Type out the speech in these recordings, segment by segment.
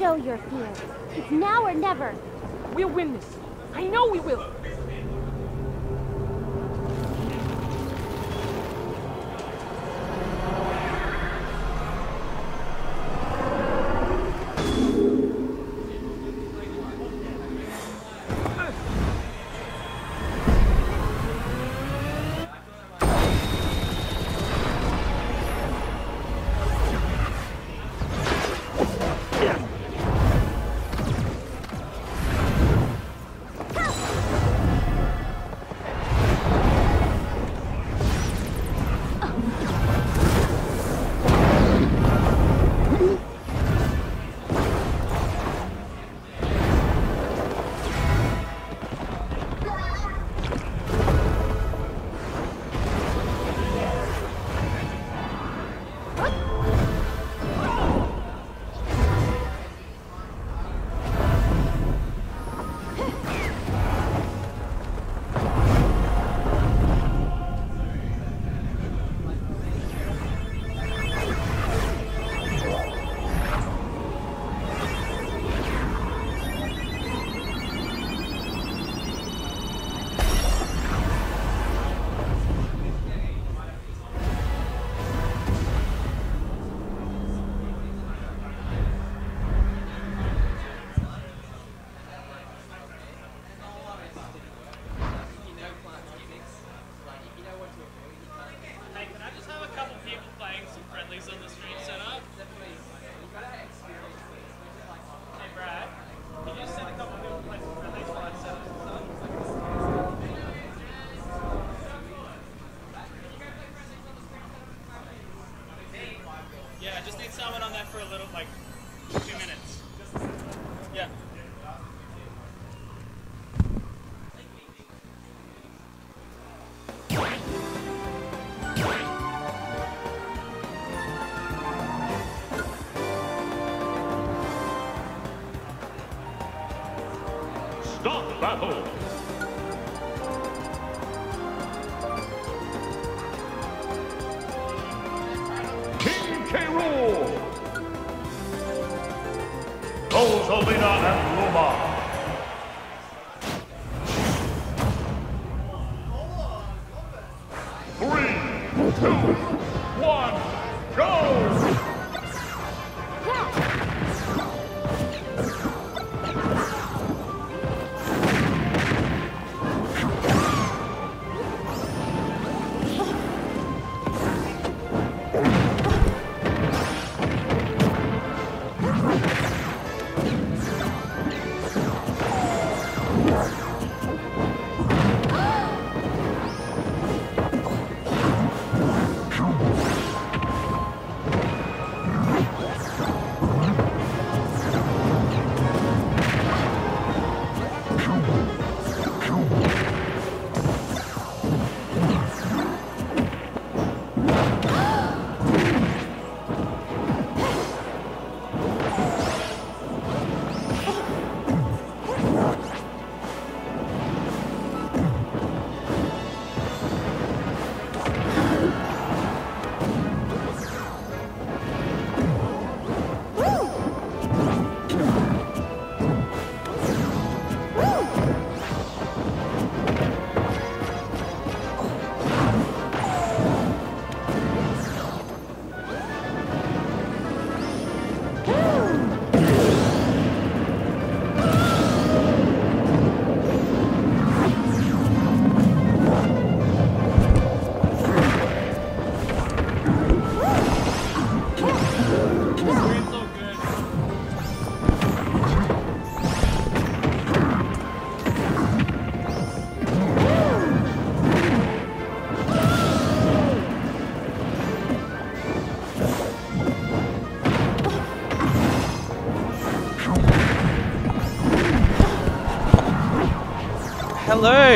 Stow your fear. It's now or never. We'll win this. I know we will.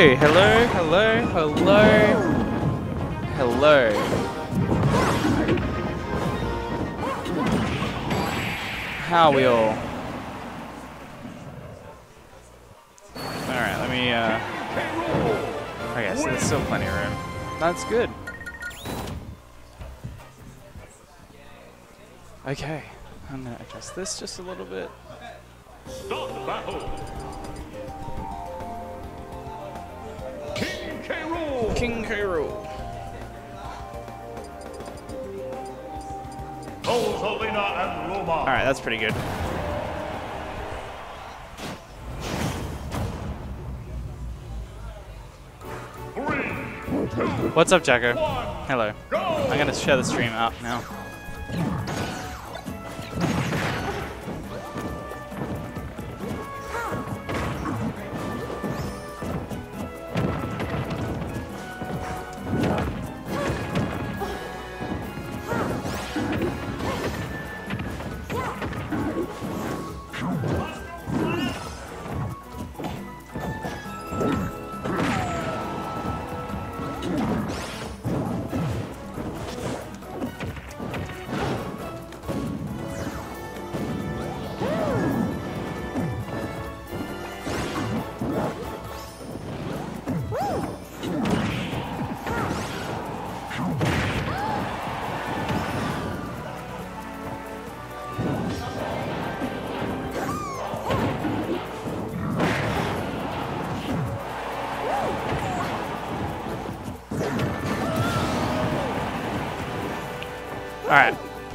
Hello, hello, hello, hello. How are we all? Alright, let me, uh... Okay, so there's still plenty of room. That's good. Okay. I'm gonna adjust this just a little bit. Start battle. Rool. King K. Rool. Rosalina and Luma. All right, that's pretty good. What's up, Jacko? Hello. I'm gonna share the stream out now.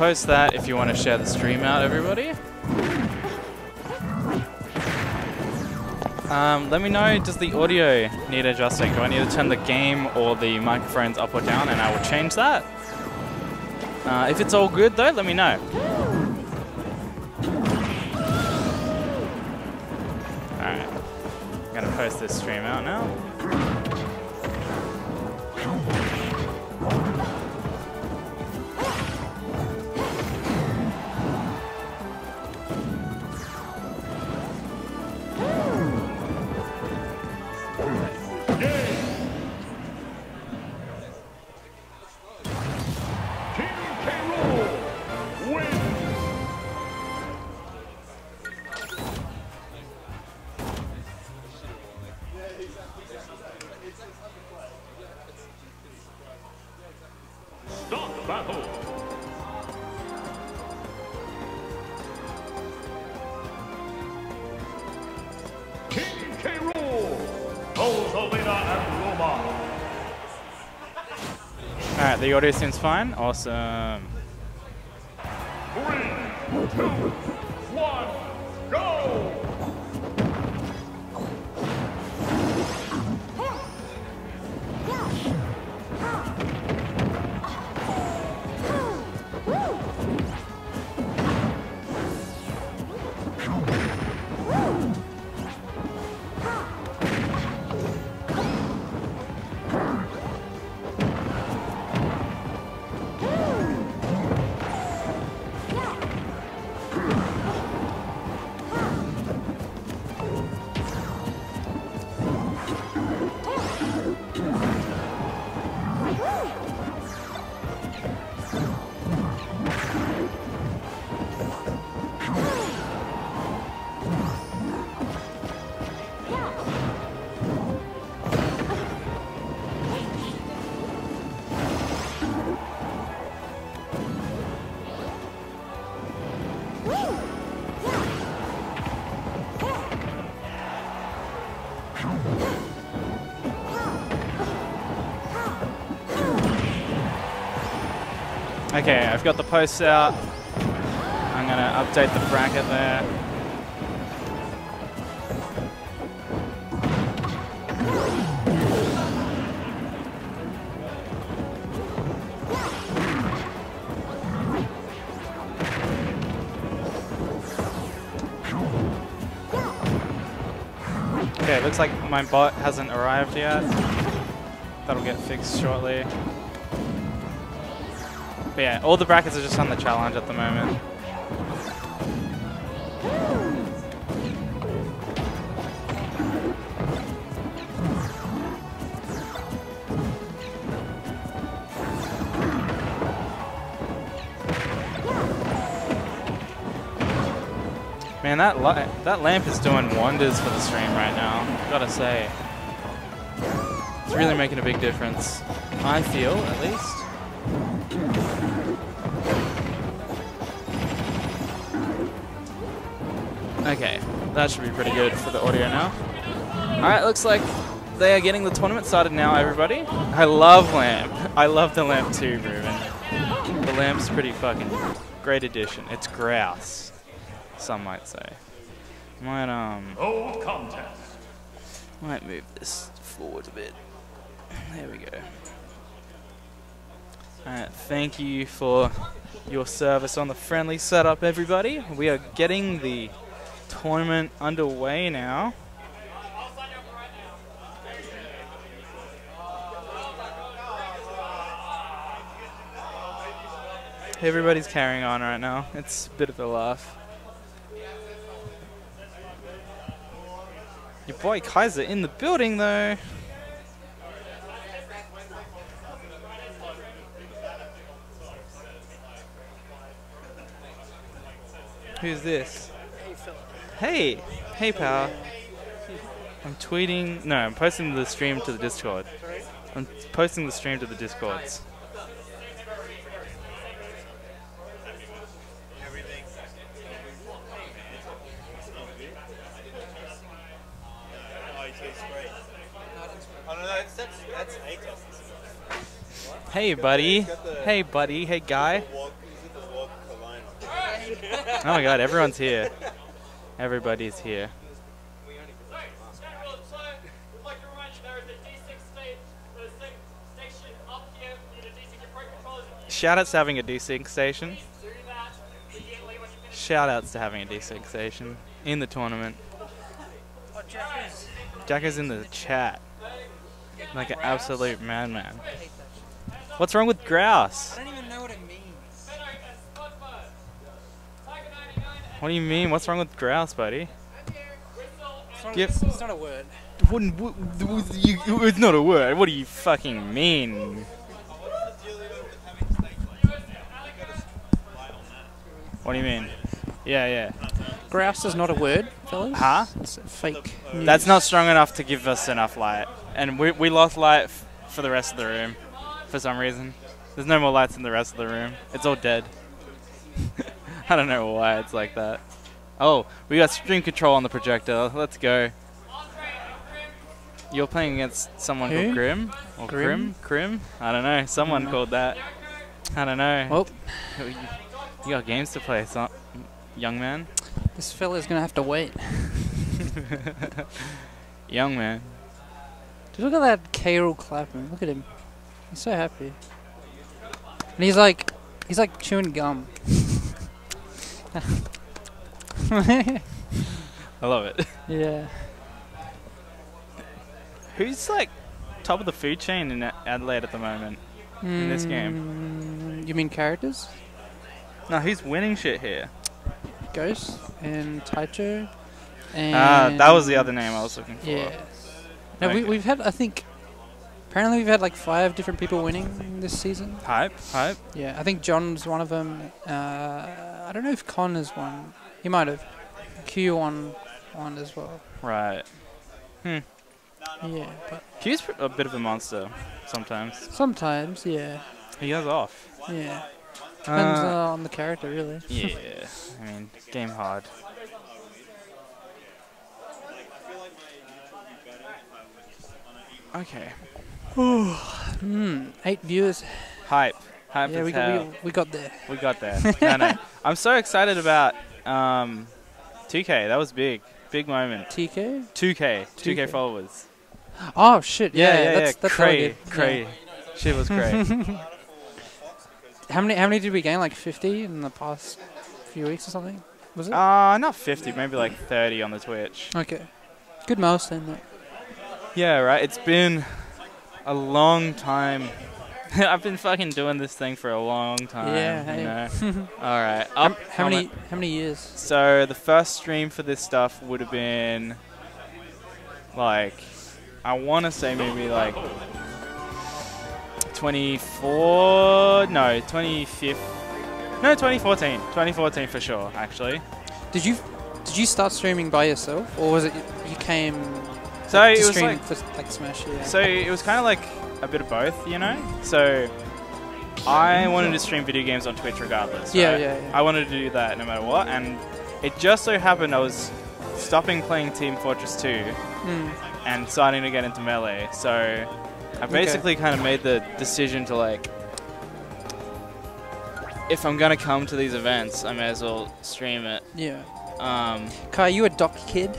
Post that if you want to share the stream out, everybody. Um, let me know, does the audio need adjusting? Do I need to turn the game or the microphones up or down and I will change that? Uh, if it's all good though, let me know. Start battle. King K. Rool. Rosalina and Luma. Alright, the audio seems fine. Awesome. Three, two, I've got the posts out. I'm gonna update the bracket there. Okay, looks like my bot hasn't arrived yet. That'll get fixed shortly. But yeah, all the brackets are just on the challenge at the moment. Man, that that lamp is doing wonders for the stream right now. Gotta say, it's really making a big difference. I feel, at least. That should be pretty good for the audio now. Alright, looks like they are getting the tournament started now, everybody. I love Lamp. I love the Lamp too, Ruben. The Lamp's pretty fucking great addition. It's grouse, some might say. Might, um, No contest. might move this forward a bit. There we go. Alright, thank you for your service on the friendly setup, everybody. We are getting the tournament underway now. Everybody's carrying on right now. It's a bit of a laugh. Your boy Kaiza in the building though. Who's this? Hey, hey, pal. I'm tweeting. No, I'm posting the stream to the Discord. I'm posting the stream to the Discords. Hey, buddy. Hey, buddy. Hey, guy. Oh my god, everyone's here. Everybody's here. Like to remind you there is a desync state, the same station up here. You a desync your pro controllers. Shout outs to having a desync station. Do that immediately when you finish. Shout outs to having a desync station in the tournament. Jack is in the chat. Like an absolute madman. What's wrong with grouse? I don't even know what it means. Benno and Spudbird. Tiger 99 and What do you mean? What's wrong with grouse, buddy? It's not, Yep. it's not a word. Wouldn't, w- w- you, it's not a word. What do you fucking mean? What do you mean? Yeah, yeah. Grouse is not a word, fellas. Huh? It's fake. News. That's not strong enough to give us enough light. And we, we lost light f- for the rest of the room for some reason. There's no more lights in the rest of the room. It's all dead. I don't know why it's like that. Oh, we got stream control on the projector. Let's go. You're playing against someone Who? called Grim? Or Grim? Grim? I don't know. Someone called that. I don't know. Well, You- got games to play, son, young man. this fella's gonna have to wait. young man. Dude, look at that Carol clapping. Look at him. He's so happy. And he's like, he's like chewing gum. I love it. yeah. Who's like top of the food chain in Adelaide at the moment? In this game. You mean characters? No, who's winning shit here? Ghost and Taicho. And Ah, that was the other name I was looking for. Yeah. No, we, we've had, I think, apparently we've had like five different people winning this season. Hype, hype. Yeah, I think John's one of them. Uh, I don't know if Con has won. He might have. Q won one as well. Right. Hmm. Yeah, but Q's a bit of a monster sometimes. sometimes, yeah, He goes off. yeah. Depends Uh, uh, on the character, really. yeah, I mean, game hard. Okay. Hmm, eight viewers. Hype. Hype Yeah, we we, we got there. We got there. no, no. I'm so excited about um, 2K. That was big. Big moment. TK? 2K. 2K, 2K. followers. Oh shit! Yeah, Yeah, yeah, that's, yeah. that's cray, cray. Shit was cray. How many? How many did we gain? Like fifty in the past few weeks or something? Was it? uh, not 50, maybe like 30 on the Twitch. okay. Good milestone. Though. Yeah, right. It's been a long time. I've been fucking doing this thing for a long time. Yeah, You know? All right. How, Up. how many? How many years? So the first stream for this stuff would have been like I want to say maybe like 24. No, 25th. No, 2014. 2014 for sure. Actually. Did you did you start streaming by yourself, or was it you came So to it was like for like Smash? Yeah. So it was kind of like a bit of both, you know. So I wanted to stream video games on Twitch regardless. Yeah, right? yeah, yeah. I wanted to do that no matter what, and it just so happened I was stopping playing Team Fortress 2 Mm. and starting to get into Melee. So I basically kind of made the decision to like, if I'm gonna come to these events, I may as well stream it. Yeah. Um, Kai, you a doc kid?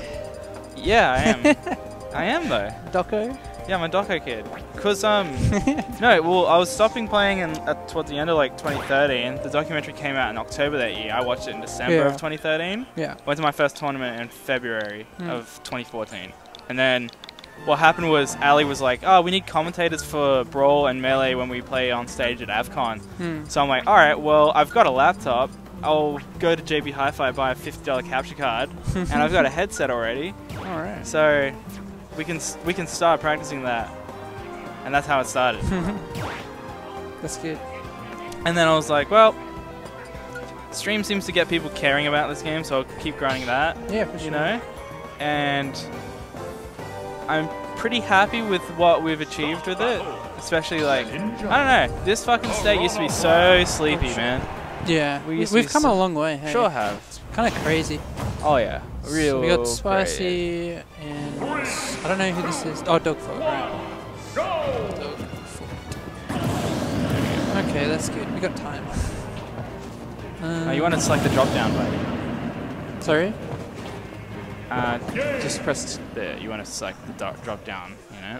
yeah, I am. I am though. Doco? Yeah, I'm a Doco kid. Cause um, no, well, I was stopping playing in, at, towards the end of like 2013. The documentary came out in October that year. I watched it in December Yeah. of 2013. Yeah. Went to my first tournament in February Hmm. of 2014, and then what happened was Ali was like, "Oh, we need commentators for Brawl and Melee when we play on stage at Avcon." Hmm. So I'm like, "All right, well, I've got a laptop. I'll go to JB Hi-Fi buy a $50 capture card, and I've got a headset already, All right. so we can we can start practicing that." And that's how it started. That's good. And then I was like, well, stream seems to get people caring about this game, so I'll keep grinding that, Yeah, for sure. you know? And I'm pretty happy with what we've achieved with it. Especially like, I don't know, this fucking state used to be so sleepy, man. Yeah. We We used to have come so- a long way. Hey? Sure have. Kind of crazy. Oh yeah, real. So we got crazy. spicy and I don't know who this is. Oh, Dogfoot. Right. Dogfoot. Okay, that's good. We got time. Um, Oh, you want to select the drop down button? Sorry. Uh, just press there. You want to select the do- drop down, you know?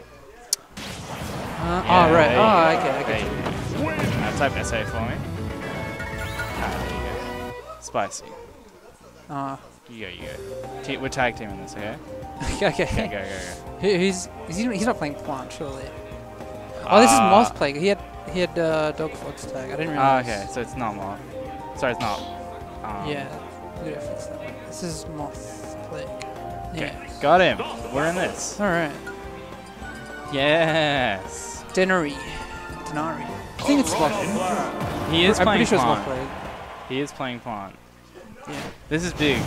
Uh, Yeah, oh right. Oh, okay. I There get you you. go. Uh, type SA for me. Ah, there you go. Spicy. Ah. You go, you go. Te- we're tag teaming this, okay? okay. Okay, okay. go, go, go. Who, who's is he? He's not playing Plant, surely. Oh, this is Ah. Moth playing. He had he had uh, Dog Fox tag. I didn't Ah, realize. okay, so it's not Moth. Sorry, it's not. Um, Yeah. We gotta fix that. one. This is Moth Plague. Okay, Yeah. got him. We're in this. All right. Yes. Denary. Denari. I think it's Moth. He is I'm playing pretty sure it's Moth Plant. Plague. He is playing Plant. Yeah. This is big.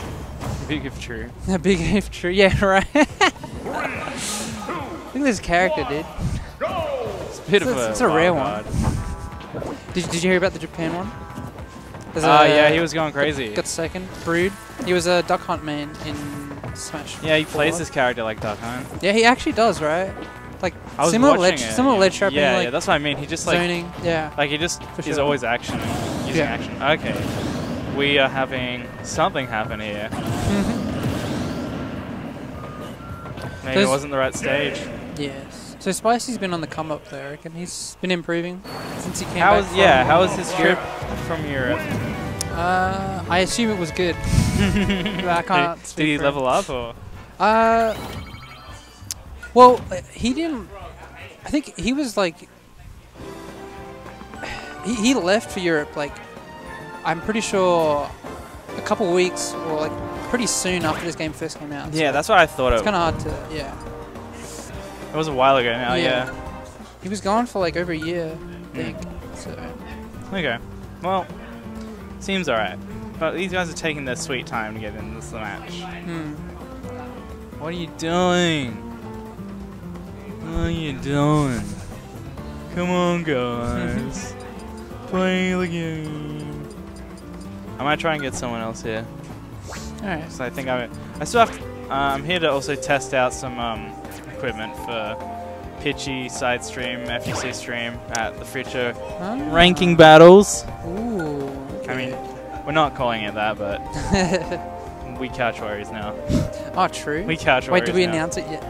Big if true. A big if true. Yeah, right. Look at this character, dude. It's a bit It's of a- a. it's a rare one. card. Did, did you hear about the Japan one? There's Ah, yeah, he was going crazy. Got second. Brood. He was a Duck Hunt man in Smash. Yeah, he plays 4. this character like Duck Hunt. Yeah, he actually does, right? Like I was similar ledge, it. similar ledge trapping, Yeah, like yeah, that's what I mean. He just like zoning. Yeah. Like he just For is sure. always action, using Yeah. action. Okay, we are having something happen here. Maybe it wasn't the right stage. Yes. So Spicy's been on the come up there. I reckon he's been improving since he came How back. was yeah? How was his trip from Europe? Uh, I assume it was good. I can't. Did, speak did he level up or? Uh, well, he didn't. I think he was like. He, he left for Europe like, I'm pretty sure, a couple weeks or like pretty soon after this game first came out. Yeah, that's what I thought It's it. kind of hard to yeah. It was a while ago now. Yeah. Yeah. He was gone for like over a year, I think. So Okay. Well, seems alright. But these guys are taking their sweet time to get into this match. hmm. What are you doing? What are you doing? Come on, guys. Play the game. I might try and get someone else here. all right. So I think I'm. I still have. To, uh, I'm here to also test out some um, equipment for pitchy side stream, FUC stream at the future Ah. ranking battles. Ooh. I mean, we're not calling it that, but we couch warriors now. oh, true. We Wait, warriors. did we now. announce it yet?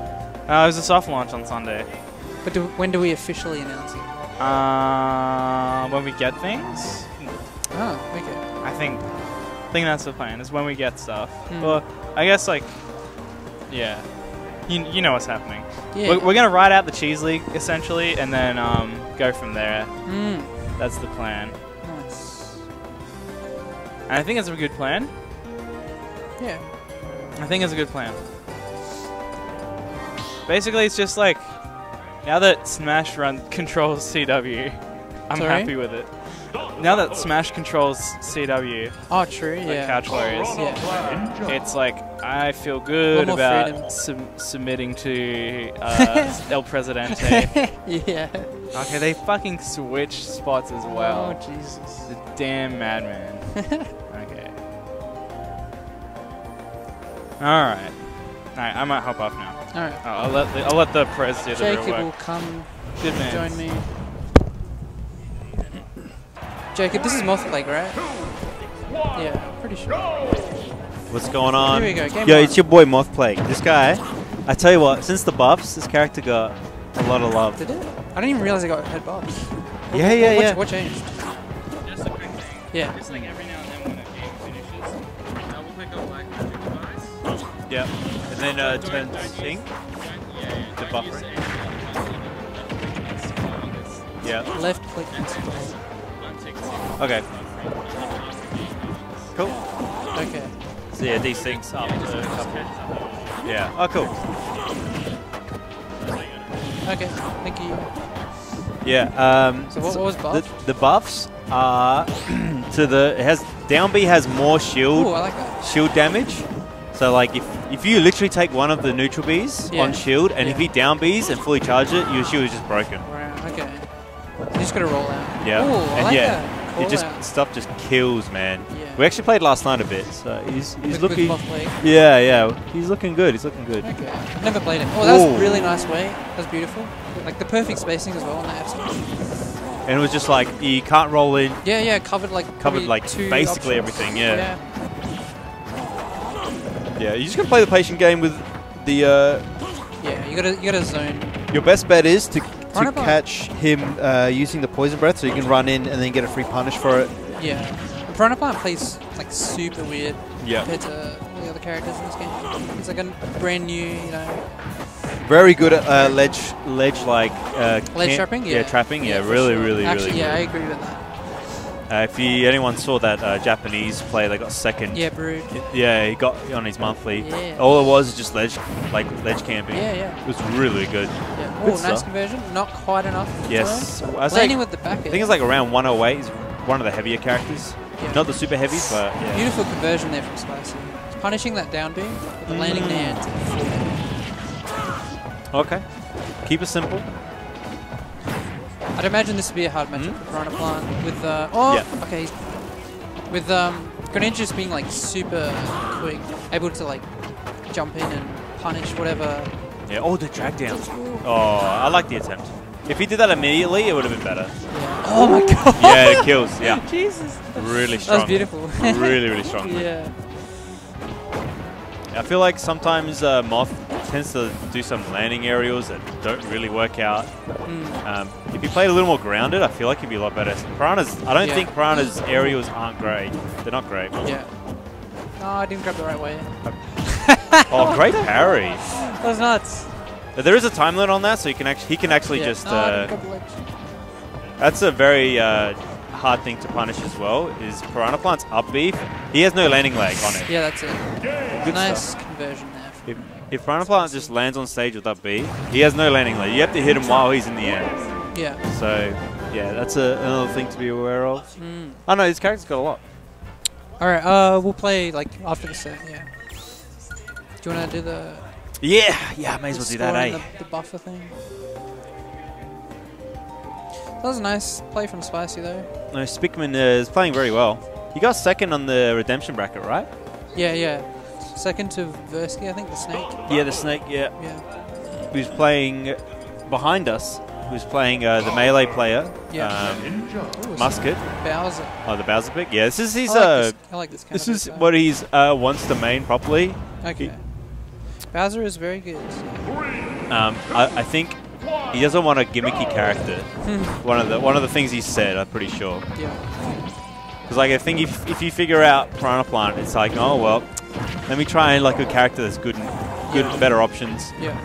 Uh, it was a soft launch on Sunday. But do, when do we officially announce it? Uh, when we get things, Oh, okay. I think. I think that's the plan. Is when we get stuff. Hmm. Well, I guess like, yeah, you, you know what's happening. Yeah. We're, we're gonna ride out the cheese league essentially, and then um, go from there. Mm, That's the plan, nice. and I think it's a good plan. Yeah. I think it's a good plan. Basically, it's just like now that Smash run controls CW, I'm Sorry? happy with it. Now that Smash controls CW, Oh, true. like Yeah. Couch Warriors, Yeah. it's like I feel good about submitting to uh, El Presidente. yeah. Okay, they fucking switch spots as well. Oh Jesus. The damn madman. okay. Alright. Alright, I might hop off now. All right. I'll, I'll let the, I'll let the prez do the Jacob real will come Good man. join me. Jacob, this is Moth Plague, right? Yeah, pretty sure. What's going on? Here we go, game Yo, one. it's your boy Moth Plague. This guy, I tell you what, since the buffs, this character got a lot of love. Did it? I didn't even realize I got head buffs. Yeah, yeah, what, yeah. What changed? Just a quick thing. Yeah. Just like every now and then when a game finishes, double click on Blackmagic device. Yep. And then uh, turn sync. Yeah, The buffering. Yeah. Left click. Okay. Cool. Okay. So yeah, things. up a couple. Yeah. Oh, cool. Okay. Thank you. Yeah. Um, So what- what was buff? The, the buffs are to the. It has down B has more shield Ooh, I like that. shield damage. So like if if you literally take one of the neutral bees Yeah. on shield, and if Yeah. he down bees and fully charge it, your shield is just broken. Right. Okay. You just gotta roll out. Yeah. Ooh, I and like yeah, that. It just stuff just kills, man. Yeah. We actually played last night a bit, so he's he's With- looking. Yeah, yeah, he's looking good. He's looking good. Okay. Never played it. Oh, that was Ooh. really nice way. That was beautiful. Like the perfect spacing as well on that F And it was just like you can't roll in. Yeah, yeah, covered like Covered, like, basically options. everything, yeah. Yeah, you just gonna play the patient game with the. Uh, yeah, yeah. You gotta you gotta zone. Your best bet is to, to Run about. catch him uh, using the poison breath, so you can run in and then get a free punish for it. Yeah. The Piranha Plant plays like super weird yeah. compared to all the other characters in this game. It's like a brand new, you know. Very good at Uh, ledge, ledge like. Uh, Ledge trapping? Yeah, Yeah. trapping. Yeah, for really, sure. really, Actually, really. yeah, I agree with that. Uh, if you anyone saw that uh, Japanese player that got second. Yeah, Brood. Yeah, he got on his monthly. Yeah. All it was is just ledge, like ledge camping. Yeah, yeah. It was really good. Yeah. Oh, nice stuff. conversion. Not quite enough. for Yes, throw. I say- Landing with the back. I think it's like around 108 He's one of the heavier characters. Yeah. Not the super heavies, but yeah. Beautiful conversion there from Spicy. It's punishing that down beam, with the landing there. Okay. Keep it simple. I'd imagine this would be a hard matchup Mhm. for Piranha Plant with uh, oh Yeah. okay with um Greninja just being like super quick, able to like jump in and punish whatever. Yeah. Oh, the drag down. Oh, I like the attempt. If he did that immediately, it would have been better. Yeah. Oh my god. Yeah, it kills. Yeah. Jesus. Really That strong. was beautiful. really, really strong. yeah. I feel like sometimes uh, Moth tends to do some landing aerials that don't really work out. Mm. Um, if he played a little more grounded, I feel like he'd be a lot better. Piranhas, I don't Yeah. think Piranha's aerials aren't great. They're not great. Yeah. No, I didn't grab the right way. Oh, great parry. That was nuts. There is a time limit on that, so you can actually he can actually yeah. just. no, Uh, didn't grab the ledge. that's a very uh, hard thing to punish as well. Is Piranha Plant's up B? He has no landing lag on it. Yeah, that's it. Good nice stuff. conversion there. If, if Piranha Plant just lands on stage with up B, he has no landing lag. You have to hit him while he's in the air. Yeah. So yeah, that's a, another thing to be aware of. Mm. Oh no, this character's got a lot. All right. Uh, we'll play like after the set. Yeah. Do you want to do the? Yeah, yeah, I may as well do that, eh? The, the buffer thing. That was a nice play from Spicy though. No, Spickman uh, is playing very well. He got second on the redemption bracket, right? Yeah, yeah. Second to Versky, I think the snake. Yeah, the snake. Yeah, Yeah. who's playing behind us? Who's playing uh, the melee player? Yeah. Um, Ooh, Musket. Bowser. Oh, the Bowser pick. Yeah, this is his. I like uh, this, I like this. This is style. what he's uh, wants to main properly. Okay. Bowser is very good. Um, I, I think he doesn't want a gimmicky character. one of the one of the things he said, I'm pretty sure. Yeah. Because like I think if, if you figure out Piranha Plant, it's like oh well, let me try and like a character that's good and good, Yeah. better options. Yeah.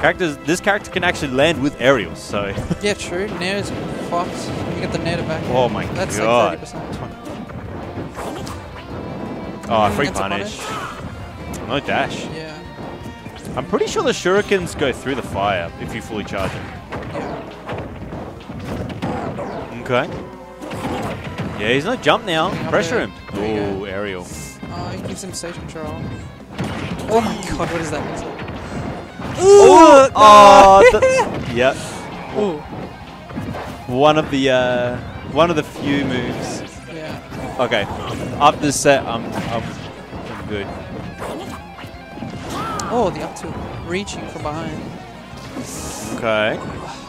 Characters, this character can actually land with aerials, so Yeah, true. Nair's Fox. You get the Nair back. Oh my That's God. like 30%. oh, free a punish. No dash. Yeah. I'm pretty sure the shurikens go through the fire if you fully charge it. Okay. Yeah, he's no jump now. Up Pressure there. him. Oh, aerial. Oh, he gives him stage control. Oh my god, what is that? Ooh, oh, th- yep. Ooh. One of the uh, one of the few moves. Yeah. Okay. After this set, I'm I'm, I'm good. Oh, the up tilt. Reaching from behind. Okay.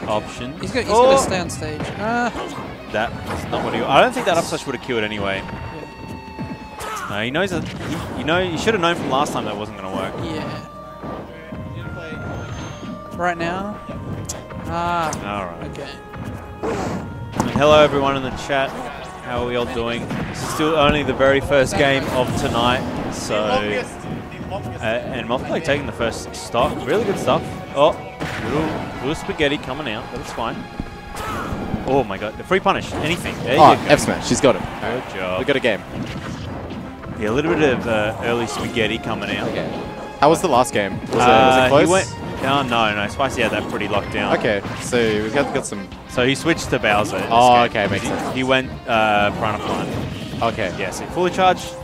Option. He's gonna, oh, gonna stay on stage. Ah. That's not what he. I don't think that up smash would have killed anyway. No, he knows that. He, you know, you should have known from last time that wasn't going to work. Yeah. Right now? Ah. All right. Okay. And hello, everyone in the chat. How are we all doing? This is still only the very first game of tonight, so. Uh, and Mothplague taking the first stock. Really good stuff. Oh, little, little spaghetti coming out, it's fine. Oh my god, the free punish, anything. There Oh. F smash. She's got him. Good job. We got a game. Yeah, a little bit of uh, early spaghetti coming out. Okay. How was the last game? Was, it, was Uh, it close? He went, oh, no, no. Spicy had that pretty locked down. Okay, so we've got, got some. So he switched to Bowser. Oh, okay, makes he, sense. He went uh, Piranha Plant. Okay. Yeah, so fully charged.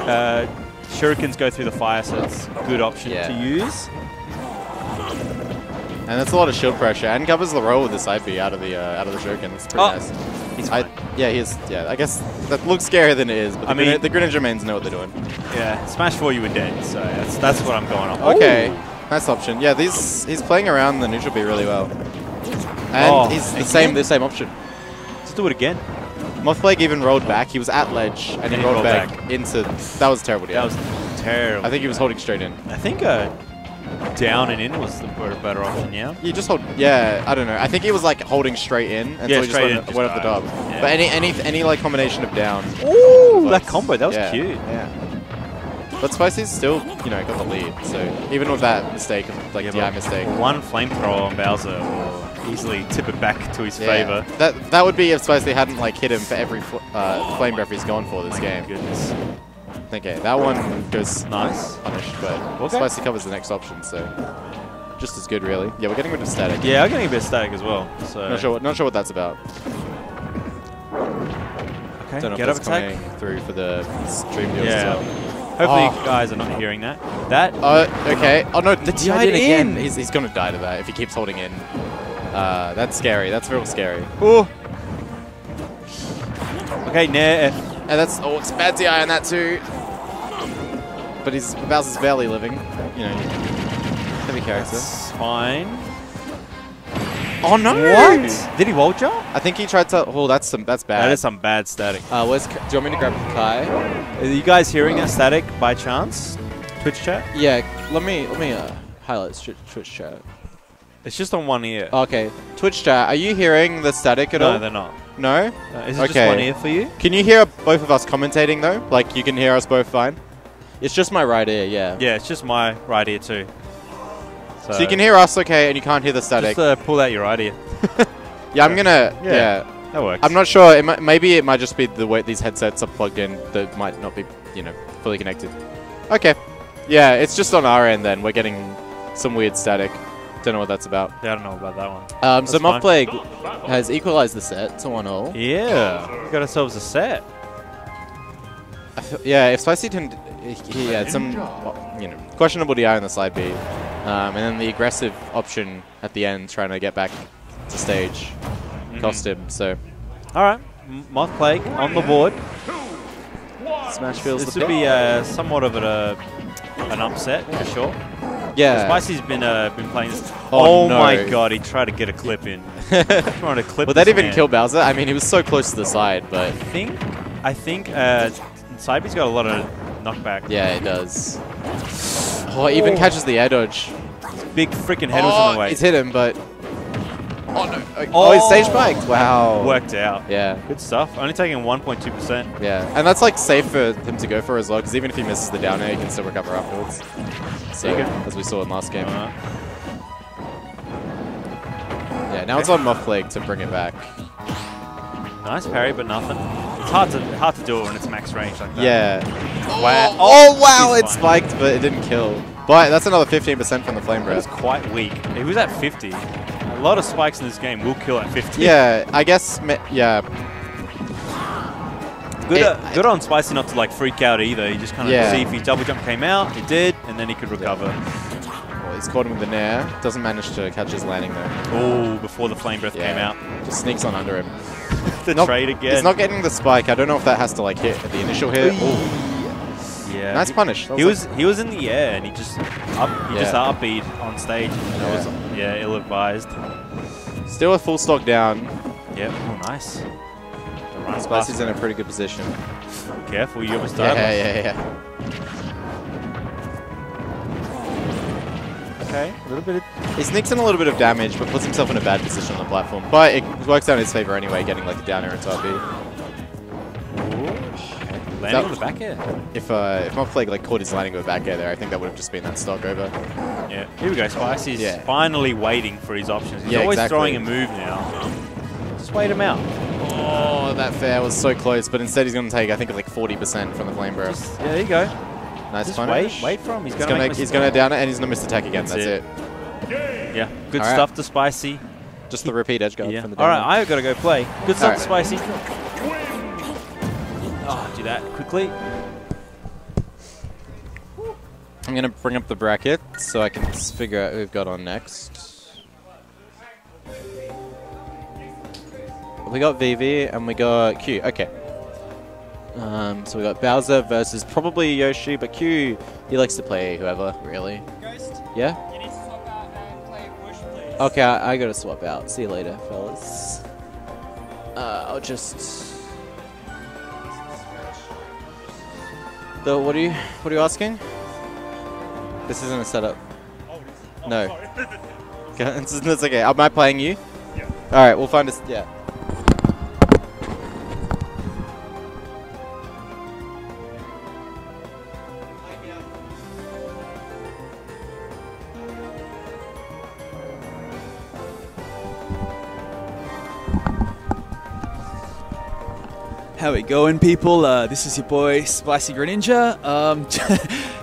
Uh, shurikens go through the fire, so it's a good option Yeah. to use. And that's a lot of shield pressure, and covers the roll with the side B out of the uh, out of the shuriken. It's pretty Oh, nice. He's I, yeah, he is. Yeah, I guess that looks scarier than it is. But the, I mean- Grenin- the Greninja mains know what they're doing. yeah, Smash 4 you were dead, so that's, that's what I'm going on. Okay, nice option. Yeah, these he's playing around the neutral B really well, and Oh, he's the same the same option. Let's do it again. Mothplague even rolled back. He was at ledge, and, And he, rolled, rolled back, back. into. That was terrible. Yeah. That was terrible. I think he was holding straight in. I think uh, down and in was the better- option, yeah? You just hold. Yeah, I don't know. I think he was like holding straight in, and Yeah, so he just went, in, just went up the dub. Yeah. But any any any like combination of down. Ooh, that combo, that was yeah, cute. Yeah. But Spicy's still, you know, got the lead. So even with that mistake, like Yeah, DI mistake, One flamethrower on Bowser easily tip it back to his yeah. favor. That that would be if Spicy hadn't like hit him for every uh, flame breath he's gone for this My game. Goodness. Okay, that one goes Nice. punished, but Okay. Spicy covers the next option, so just as good, really. Yeah, we're getting rid of static. Yeah, I'm getting a bit of static as well. So Not sure. What, not sure what that's about. Okay, Don't know get if up that's attack. coming through for the stream deals Yeah. as well. Hopefully Oh. you guys are not hearing that. That Uh, okay. Oh no, the died in. He's, he's gonna die to that if he keeps holding in. Uh, that's scary. That's real scary. Ooh. Okay, Nair. And that's oh, it's bad DI on that too. But he's Bowser's barely living. You know, heavy character. That's fine. Oh no! What? Did he wall jump? I think he tried to. Oh, that's some. That's bad. That is some bad static. Uh, where's? Do you want me to grab Kai? Are you guys hearing that static by chance? Twitch chat? Yeah. Let me. Let me uh, highlight Twitch chat. It's just on one ear. Okay. Twitch chat. Are you hearing the static at no, all? No, they're not. No. Uh, is it just Okay. one ear for you? Can you hear both of us commentating though? Like you can hear us both fine. It's just my right ear. Yeah. Yeah, it's just my right ear too. So, So you can hear us okay, and you can't hear the static. just uh, pull out your right ear. yeah, I'm gonna. Yeah. Yeah. That works. I'm not sure. It might, maybe it might just be the way these headsets are plugged in that might not be, you know, fully connected. Okay. Yeah, it's just on our end then. We're getting some weird static. Don't know what that's about. Yeah, I don't know about that one. Um, so That's fine. Moth Plague has equalized the set to one all. Yeah, we got ourselves a set. I feel- yeah, if Spicy didn't, he had some, you know, questionable DI on the side B, um, and then the aggressive option at the end, trying to get back to stage, Mm-hmm. cost him. So All right, M- Moth Plague on the board. Smash feels This the would be uh, somewhat of a, an upset for sure. yeah. Spicy's been uh, been playing this. Oh, Oh, no. my god, he tried to get a clip in. trying to clip. Would that even man. kill Bowser? I mean, he was so close to the side, but I think I think uh, side B's got a lot of knockback. yeah, it does. Oh, it even Oh. catches the air dodge. Big freaking head was in the way. It's hit him, but. Oh no! Oh, he's stage spiked. Wow. Worked out. Yeah, Good stuff. Only taking 1.2 percent. yeah, and that's like safe for him to go for as well, because even if he misses the down air, he can still recover afterwards. So, There you go. as we saw in last game. Uh, Yeah, now it's on Moth Plague to bring it back. nice parry, but nothing. It's hard to hard to do it when it's max range like that. Yeah. Wow. Oh, wow! he's It spiked, but it didn't kill. But that's another 15% from the Flame That was Breath. quite weak. He was at 50. A lot of spikes in this game will kill at 50. Yeah, I guess. me- Yeah, Good, It- uh, good on Spicy not to like freak out either. He just kind of Yeah. see if his double jump came out. It did, and then he could recover. well, he's caught him with the Nair. Doesn't manage to catch his landing though. Oh, before the flame breath Yeah. came out. Just sneaks on under him. the Not- trade again. He's not getting the spike. I don't know if that has to like hit at the initial hit. Ooh. Yeah, Yeah. Nice he- punish. That He was was he was in the air and he just up he just Yeah. upbeat on stage. And that was yeah ill advised. Still a full stock down. Yep. Oh, nice. The run Spicy's in a pretty good position. Careful, you almost Yeah, died. yeah, yeah. yeah. Okay. A little bit. Of, He sneaks in a little bit of damage, but puts himself in a bad position on the platform. But it works out in his favor anyway, getting like a down air into RB. Landing on the back air. If uh, if Plague like caught his landing with a back air there, I think that would have just been that stock over. Yeah. Here we go. Spicy's Yeah. finally waiting for his options. He's Yeah, always exactly. throwing a move now. Just wait him out. Oh, that fair was so close, but instead he's going to take I think like 40% from the flame breath. Yeah, there you go. Nice Just punish. wait, wait for him. He's He's gonna gonna, make he's gonna down it and he's gonna miss attack again. That's That's, it. it. Yeah. Good All right. stuff to Spicy. Just the repeat edge guard Yeah. from the All right, I've gotta go play. Good stuff, right. Spicy. Oh, do that quickly. I'm gonna bring up the bracket so I can figure out who we've got on next. We got VV and we got Q. Okay. Um, so we got Bowser versus probably Yoshi, but Q he likes to play whoever really. Yeah. You need to swap out and play Bush. Okay, I, I gotta swap out. See you later, fellas. Uh, I'll just. The what are you what are you asking? This isn't a setup. No. Okay, it's, it's okay. Am I playing you? Yeah. All right, we'll find us. Yeah. How we going, people? Uh, this is your boy Spicy Greninja. Um,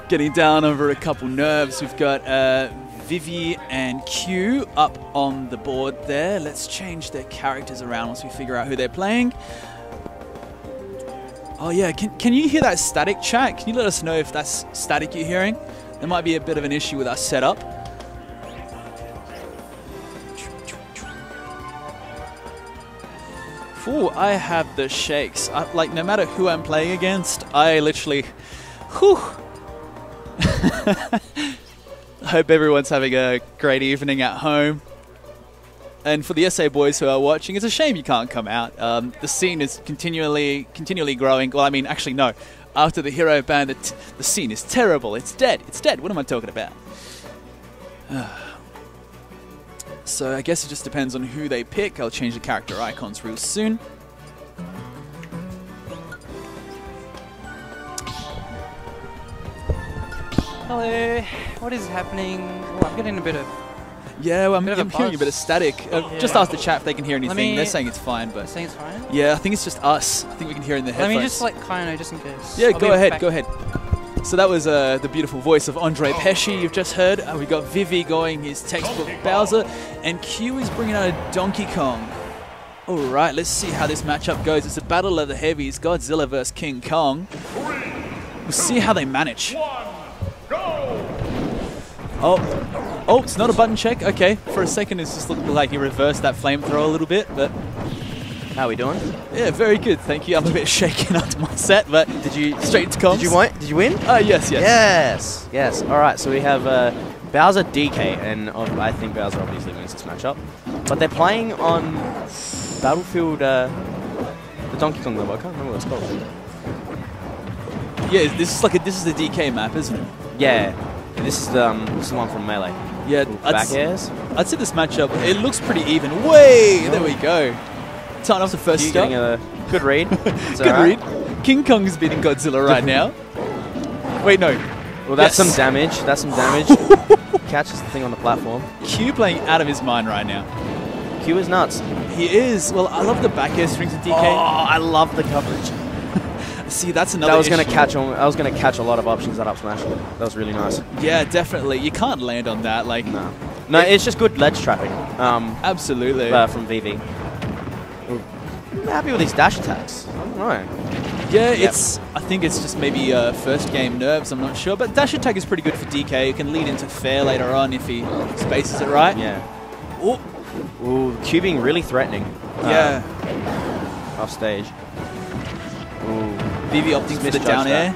getting down over a couple nerves. We've got uh, Vivi and Q up on the board there. Let's change their characters around once we figure out who they're playing. Oh yeah, can, can you hear that static chat? Can you let us know if that's static you're hearing? There might be a bit of an issue with our setup. Ooh, I have the shakes. I, like, no matter who I'm playing against, I literally. Whew. Hope everyone's having a great evening at home. And for the SA boys who are watching, it's a shame you can't come out. Um, the scene is continually, continually growing. Well, I mean, actually, no. After the hero ban, the, the scene is terrible. It's dead. It's dead. What am I talking about? So I guess it just depends on who they pick. I'll change the character icons real soon. Hello. What is happening? Oh, I'm getting a bit of. Yeah, well, I'm, Bit of a I'm hearing a bit of static. Uh, Yeah. Just ask the chat if they can hear anything. me- They're saying it's fine, but Saying it's fine. yeah, I think it's just us. I think we can hear in the headphones. Let me just like kind of just in case. yeah, I'll go ahead, go ahead. So that was uh, the beautiful voice of Andre Pesci you've just heard. Uh, we got Vivi going his textbook Bowser, and Q is bringing out a Donkey Kong. All right, let's see how this matchup goes. It's a battle of the heavies, Godzilla versus King Kong. We'll see how they manage. Oh, oh, it's not a button check. Okay, for a second, it's just looked like he reversed that flamethrower a little bit, but How are we doing? yeah, very good. Thank you. I'm a bit shaken after my set, but Did you straight to comms. Did you win? Did you win? Uh, yes, yes. Yes. Yes. All right. So we have uh, Bowser DK, and I think Bowser obviously wins this matchup. But they're playing on Battlefield, uh, the Donkey Kong level. I can't remember what it's called. Yeah, this is like a, this is the DK map, isn't it? Yeah. And this is the um, this is the one from Melee. Yeah, Back I'd, airs. I'd say this matchup it looks pretty even. Way there we go. Starting off the first getting a good read? Good right? read. King Kong is beating Godzilla right now. Wait, no. Well, that's Yes. some damage. That's some damage. Catches the thing on the platform. Q playing out of his mind right now. Q is nuts. He is. Well, I love the back air strings of DK. Oh, I love the coverage. See, that's another. That was going to catch on. I was going to catch a lot of options that up smash. That was really nice. Yeah, definitely. You can't land on that. Like, No, no, it's just good ledge trapping. Um, absolutely. uh, from VV. I'm happy with these dash attacks. I don't know. Yeah, Yep. it's. I think it's just maybe uh, first game nerves. I'm not sure, but dash attack is pretty good for DK. You can lead into fair later on if he spaces it right. Yeah. Oh, Ooh, cubing really threatening. uh, yeah. off stage. Ooh. Vivi opting for the down that. air.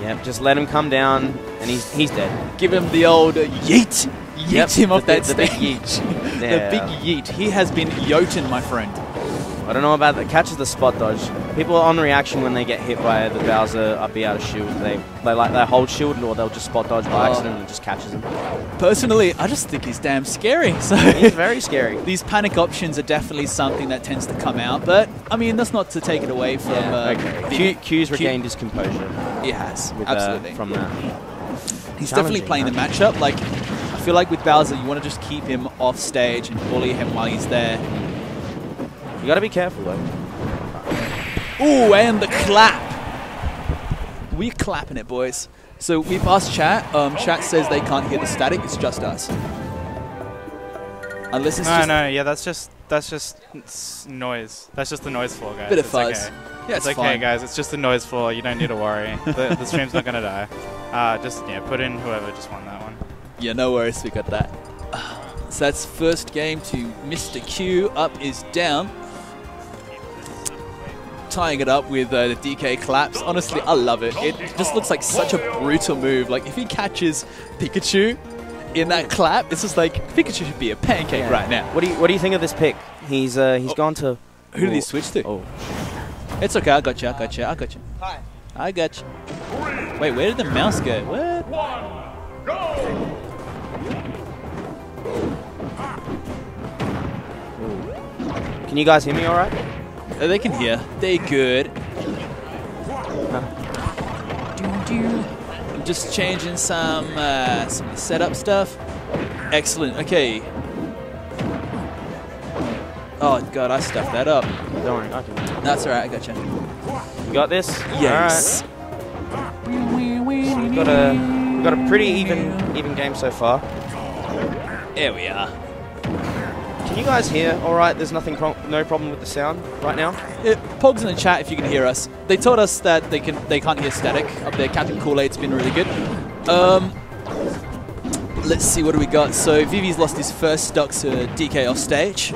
Yep, just let him come down, and he's he's dead. Give him the old uh, yeet. Yeet Yep, him off the- that the big stage. yeet. the big yeet. He has been yoten, my friend. I don't know about that. Catches the spot dodge. People on reaction when they get hit by the Bowser up out of shield. They they like they hold shield or they'll just spot dodge by Oh. accident and just catches them. Personally, I just think he's damn scary. So He's very scary. These panic options are definitely something that tends to come out, but I mean that's not to take it away from. Uh, Okay. Q, Q's regained his composure. He has with, uh, absolutely from that. He's definitely playing the matchup. Like, feel like with Bowser, you want to just keep him off stage and bully him while he's there. You got to be careful though. Ooh, and the clap. We're clapping it, boys. So we've asked chat. Um, chat says they can't hear the static. It's just us. Unless it's no, just no, yeah, that's just that's just noise. That's just the noise floor, guys. Bit of It's fuzz. Okay. Yeah, it's okay, fine. guys. It's just the noise floor. You don't need to worry. the, the stream's not gonna die. Uh, just yeah, put in whoever just won that one. Yeah, no worries, we got that. So that's first game to Mr. Q. Up is down. Tying it up with uh, the DK claps. Honestly, I love it. It just looks like such a brutal move. Like, if he catches Pikachu in that clap, it's just like, Pikachu should be a pancake Yeah. right now. What do you What do you think of this pick? He's uh, he's gone to. Who did he Oh. switch to? Oh, It's okay, I got you, I got you, I got you. Hi. I got you. Wait, where did the mouse go? What? Can you guys hear me all right? Uh, They can hear. They good. I'm just changing some uh, some setup stuff. Excellent. Okay. Oh god, I stuffed that up. Don't worry, I can. That's alright. I got you. You got this? Yes. Alright. We've got a we've got a pretty even game so far. There we are. Can you guys hear? All right. There's nothing pro- no problem with the sound right now. Yeah, Pogs in the chat if you can hear us. They told us that they can they can't hear static up there. Captain Kool Aid's been really good. Um, let's see what do we got. So Vivi's lost his first stock to DK off stage,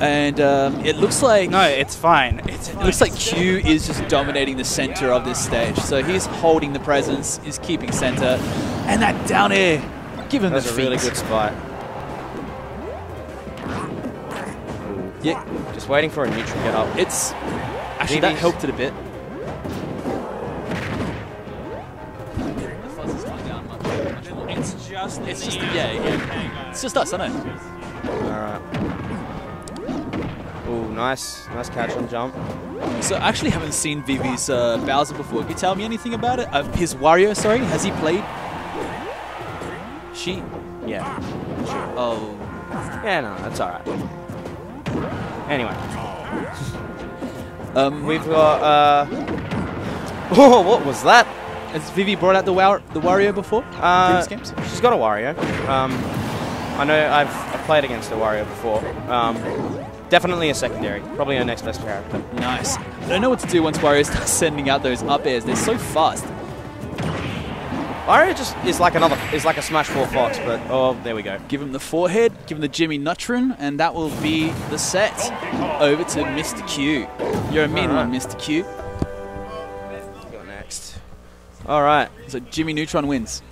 and um, it looks like No, it's fine. It's it looks like Q is just dominating the center of this stage. So he's holding the presence, is keeping center, and that down air, give him That's the a really good spot. Yeah, Just waiting for a neutral get up. it's actually that helped it a bit. It's just, it's just, yeah, yeah. It's just us, I know. All right. Oh, nice, nice catch on jump. So I actually haven't seen Vivi's uh, Bowser before. Can you tell me anything about it? Uh, his Wario, sorry, has he played? She. Yeah. Oh. Yeah, no, that's all right. Anyway, Um, we've got. Uh, oh, what was that? has Vivi brought out the War- the Wario before? Uh, games? she's got a Wario. Um, I know I've, I've played against a Wario before. Um, definitely a secondary. Probably our next best character. Nice. I don't know what to do once Wario starts sending out those up airs. They're so fast. Wario just is like another is like a Smash 4 Fox, but oh, there we go. Give him the forehead, give him the Jimmy Neutron, and that will be the set. Over to Mr. Q. You're a mean Alright. one, Mr. Q. Go next. All right. So Jimmy Neutron wins.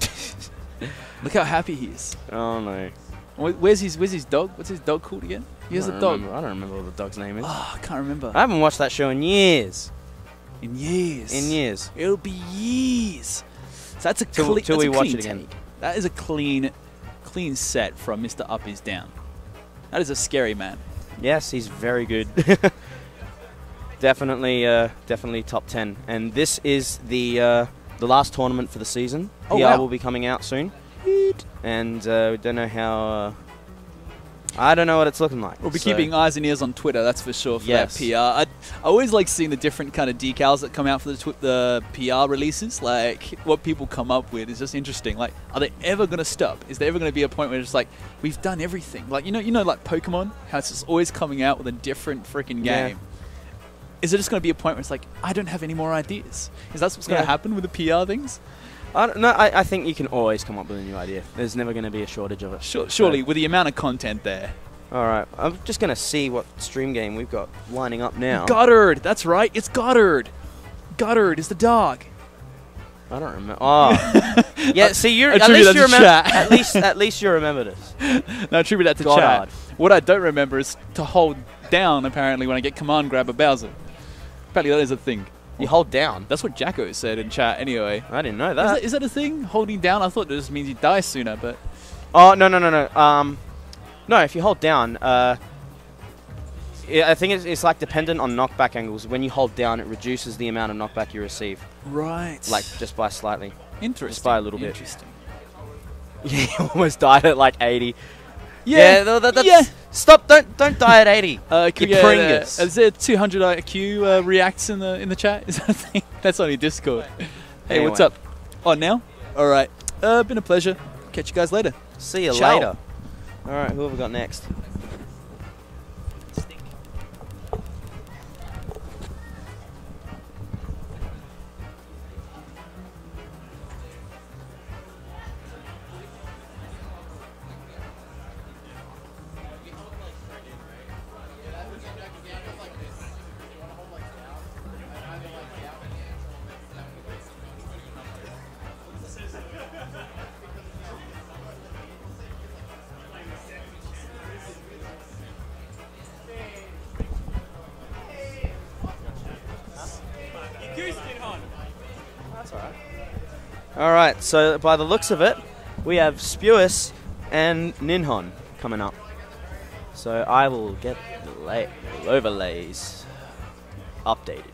Look how happy he is. Oh no. Wh- Where's his Where's his dog? What's his dog called again? He has a dog. remember- I don't remember what the dog's name is. Oh, I can't remember. I haven't watched that show in years. In years. In years. It'll be years. So that's a Till- till that's we a watch clean it again. take. That is a clean, clean set from Mr. Up is Down. That is a scary man. Yes, he's very good. definitely, uh, definitely top ten. And this is the uh, the last tournament for the season. Oh, PR wow. will be coming out soon, and uh, we don't know how. Uh, I don't know what it's looking like. We'll be so- keeping eyes and ears on Twitter, that's for sure, for Yes. that PR. I, I always like seeing the different kind of decals that come out for the, the PR releases. Like, what people come up with is just interesting. Like, are they ever going to stop? Is there ever going to be a point where it's like, we've done everything? Like, you know, you know, like Pokemon, how it's just always coming out with a different freaking Yeah. game. Is there just going to be a point where it's like, I don't have any more ideas? Is that what's going Yeah. to happen with the PR things? I don't. I, I think you can always come up with a new idea. There's never going to be a shortage of it. Sure, surely, with the amount of content there. All right. I'm just going to see what stream game we've got lining up now. Goddard, that's right, it's Goddard. Goddard is the dog. I don't remember. Oh, yeah. See, you at least you remember. At least, at least you remember this. no, attribute that to God chat. What I don't remember is to hold down, apparently, when I get command grab a Bowser. Apparently that is a thing. You hold down. That's what Jacko said in chat anyway. I didn't know Is that. that, is that a thing? Holding down? I thought it just means you die sooner, but... Oh no no no no. Um, no. If you hold down, uh, I think it's, it's like dependent on knockback angles. When you hold down, it reduces the amount of knockback you receive, Right. like just by slightly. Interesting. Just by a little bit. Interesting. Yeah, you almost died at like 80. Yeah, tha- tha- that's, yeah. Stop! Don't don't die at 80. Uh, You we get, uh, is there 200 IQ uh, reacts in the in the chat? Is that a thing? That's only Discord. Hey, what's up? On now? All right. Uh, been a pleasure. Catch you guys later. See you Ciao. later. All right, who have we got next? All right, so by the looks of it, we have Spewis and Ninhon coming up. So I will get the la- overlays updated.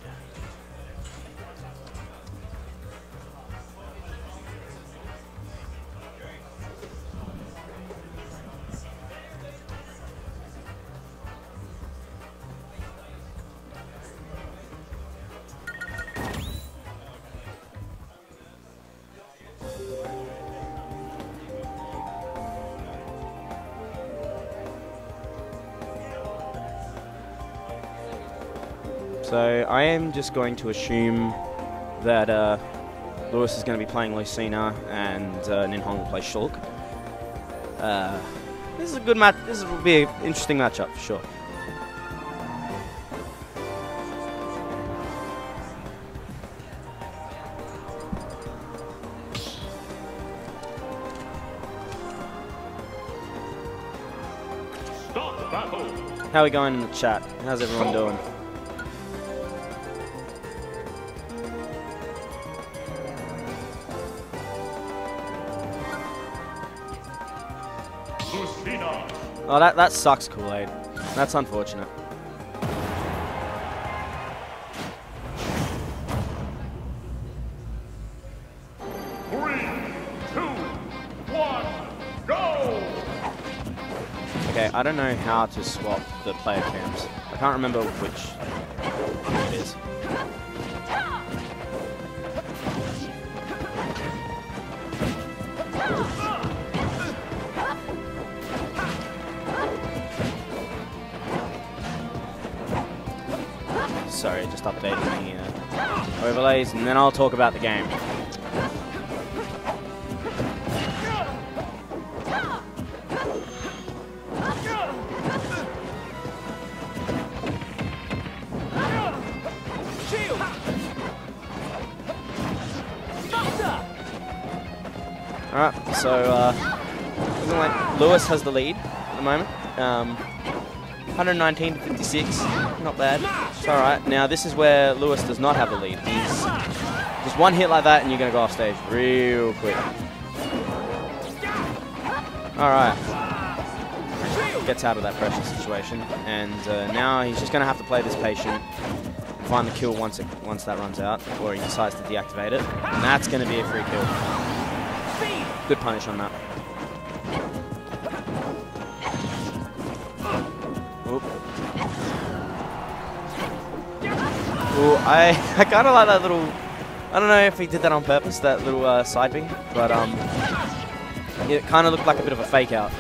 So I am just going to assume that uh, Lewis is going to be playing Lucina and uh, Ninhon will play Shulk. Uh, this is a good match. This will be an interesting matchup for sure. How are we going in the chat? How's everyone doing? Oh, that, that sucks, Kool-Aid. That's unfortunate. Three, two, one, go! Okay, I don't know how to swap the player cams. I can't remember which it is. Sorry, just updating the uh, overlays, and then I'll talk about the game. Alright, so uh, Lewis has the lead at the moment. Um, 119 to 56, not bad. It's alright. Now this is where Lewis does not have the lead. He's just one hit like that and you're going to go off stage real quick. Alright. Gets out of that pressure situation. And uh, now he's just going to have to play this patient. Find the kill once it, once that runs out, or he decides to deactivate it. And that's going to be a free kill. Good punish on that. I, I kind of like that little... I don't know if he did that on purpose, that little uh, side but um, it kind of looked like a bit of a fake out,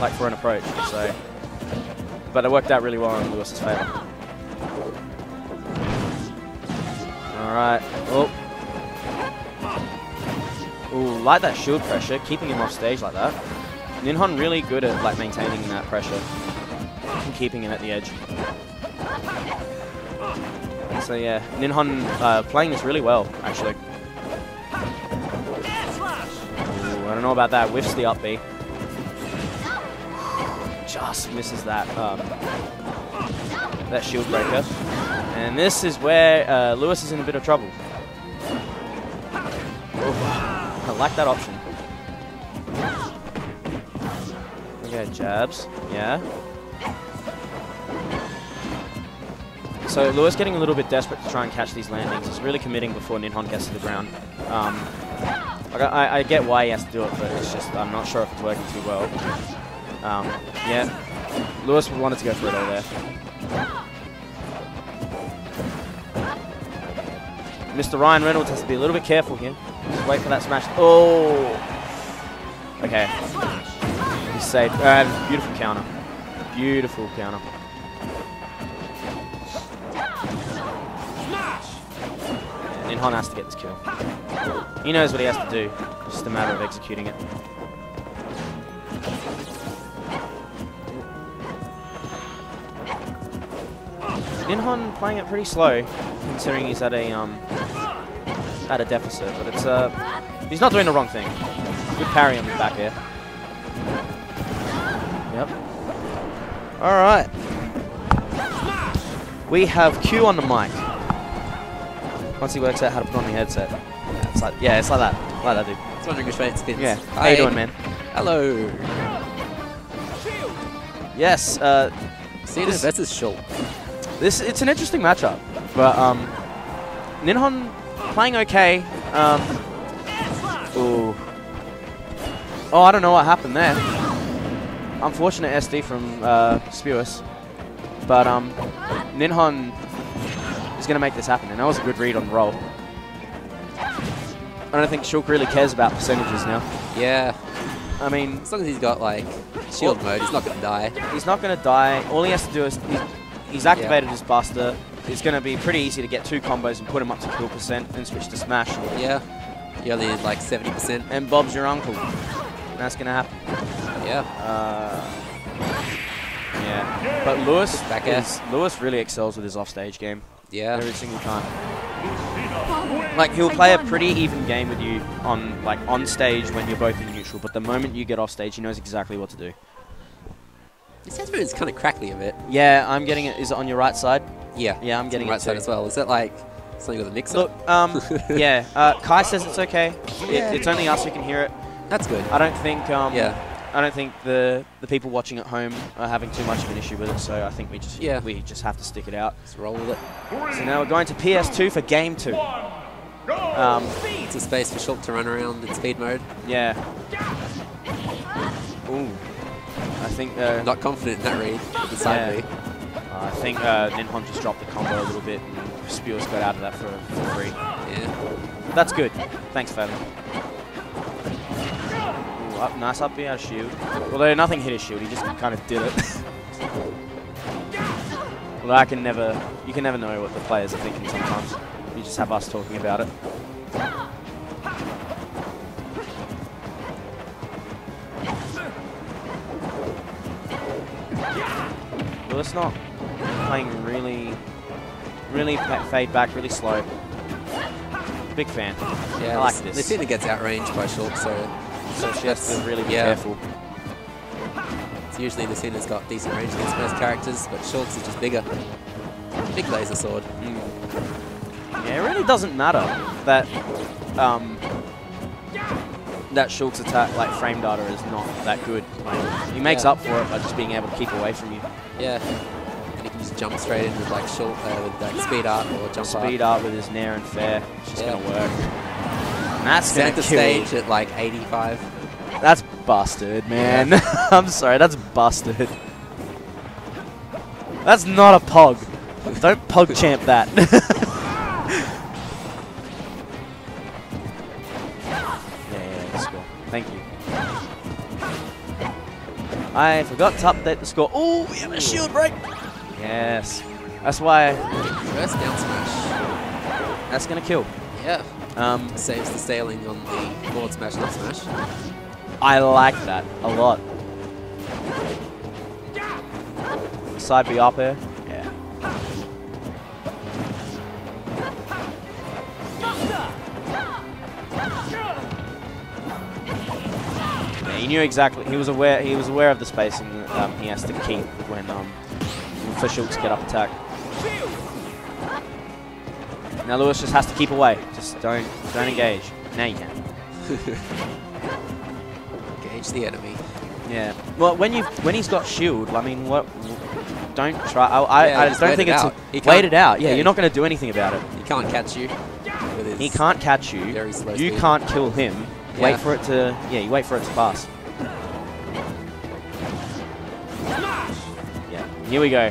like for an approach, so... But it worked out really well in Lewis's favor. Alright. Oh. Ooh, like that shield pressure, keeping him off stage like that. Ninhon really good at like maintaining that pressure and keeping him at the edge. So yeah, Ninhon uh, playing this really well, actually. I don't know about that. Whiffs the up B. Just misses that um, that shield breaker. And this is where uh, Lewis is in a bit of trouble. I like that option. Yeah, jabs. Yeah. So Lewis getting a little bit desperate to try and catch these landings. He's really committing before Ninhon gets to the ground. Um, I, I get why he has to do it, but it's just I'm not sure if it's working too well. Um, yeah, Lewis wanted to go for it all there. Mr. Ryan Reynolds has to be a little bit careful here. Just wait for that smash. Oh! Okay. He's safe. Uh, beautiful counter. Beautiful counter. Ninhon has to get this kill. He knows what he has to do. It's just a matter of executing it. Ninhon playing it pretty slow, considering he's at a um at a deficit. But it's uh he's not doing the wrong thing. Good parry on the back air. Yep. All right. We have Q on the mic. Once he works out how to put on the headset. Yeah, it's like yeah, it's like that. Like that, dude. It's wondering which way it spins. Yeah. How you doing, man? Hello. Yes. Uh, Cena this- versus Shulk. This it's an interesting matchup, but um, Ninhon playing okay. Um, ooh. Oh, I don't know what happened there. Unfortunate SD from uh, Spewis, but um, Ninhon is going to make this happen, and that was a good read on the roll. I don't think Shulk really cares about percentages now. Yeah. I mean, As long as he's got like shield mode, he's not gonna die. He's not going to die. All he has to do is he's, he's activated his Buster. It's going to be pretty easy to get two combos and put him up to kill percent and switch to smash. Yeah. You only need like 70%. And Bob's your uncle. That's going to happen. Yeah. Uh, yeah. But Lewis, Back is, Lewis really excels with his offstage game. Yeah. Every single time. Like he'll play a pretty even game with you on like on stage when you're both in neutral, but the moment you get off stage, he knows exactly what to do. His headphone is kind of crackly a bit. Yeah, I'm getting it. Is it on your right side? Yeah. Yeah, I'm It's on getting the right it side as well. Is that like something with a mixer? Look, um, yeah, uh, Kai says it's okay. Yeah. It, it's only us who can hear it. That's good. I don't think, um, Yeah. I don't think the the people watching at home are having too much of an issue with it. So I think we just, Yeah. we just have to stick it out. Let's roll with it. So now we're going to PS2 for game two. Um, It's a space for Shulk to run around in speed mode. yeah. Ooh. I think. Uh, Not confident in that read. with The side Yeah. B. I think uh, Ninhon just dropped the combo a little bit, and Spears got out of that for, for free. Yeah. That's good. Thanks, Fathom. Up, nice up B out of shield. Although nothing hit his shield, he just kind of did it. Although I can never, you can never know what the players are thinking sometimes. You just have us talking about it. Lewis not playing really, really fade back, really slow. Big fan. Yeah, I like this. Lucina gets outranged by Shulk, so So she has to really be yeah. careful. It's usually the Lucina's got decent range against most characters, but Shulk is just bigger. Big laser sword. Yeah, it really doesn't matter that um, that Shulk's attack, like frame data, is not that good. Like, he makes Yeah. up for it by just being able to keep away from you. Yeah. And he can just jump straight in with like Shulk, uh, with like speed art or jump Speed art. up with his nair and fair. It's just Yeah. gonna work. That's gonna kill. stage at like 85. That's busted, man. I'm sorry, that's busted. That's not a pog. Don't pog champ that. yeah, yeah, the score. Thank you. I forgot to update the score. Oh, we have a shield break. Yes. That's why First down smash. that's gonna kill. Yeah. Um, Saves the sailing on the board smash, not smash. I like that a lot. Side B up air. Yeah. he knew exactly. He was aware. He was aware of the spacing um, he has to keep when um, to get up attack. Now Lewis just has to keep away. Just don't don't engage. Now you can. Engage the enemy. Yeah. Well, when you when he's got shield, I mean, what? Don't try. I, I, Yeah, I just don't wait think it it's out. He wait it out. Yeah, yeah, you're not going to do anything about it. He can't catch you. He can't catch you. Very slow You speed. can't kill him. Yeah. Wait for it to. Yeah, you wait for it to pass. Yeah. Here we go.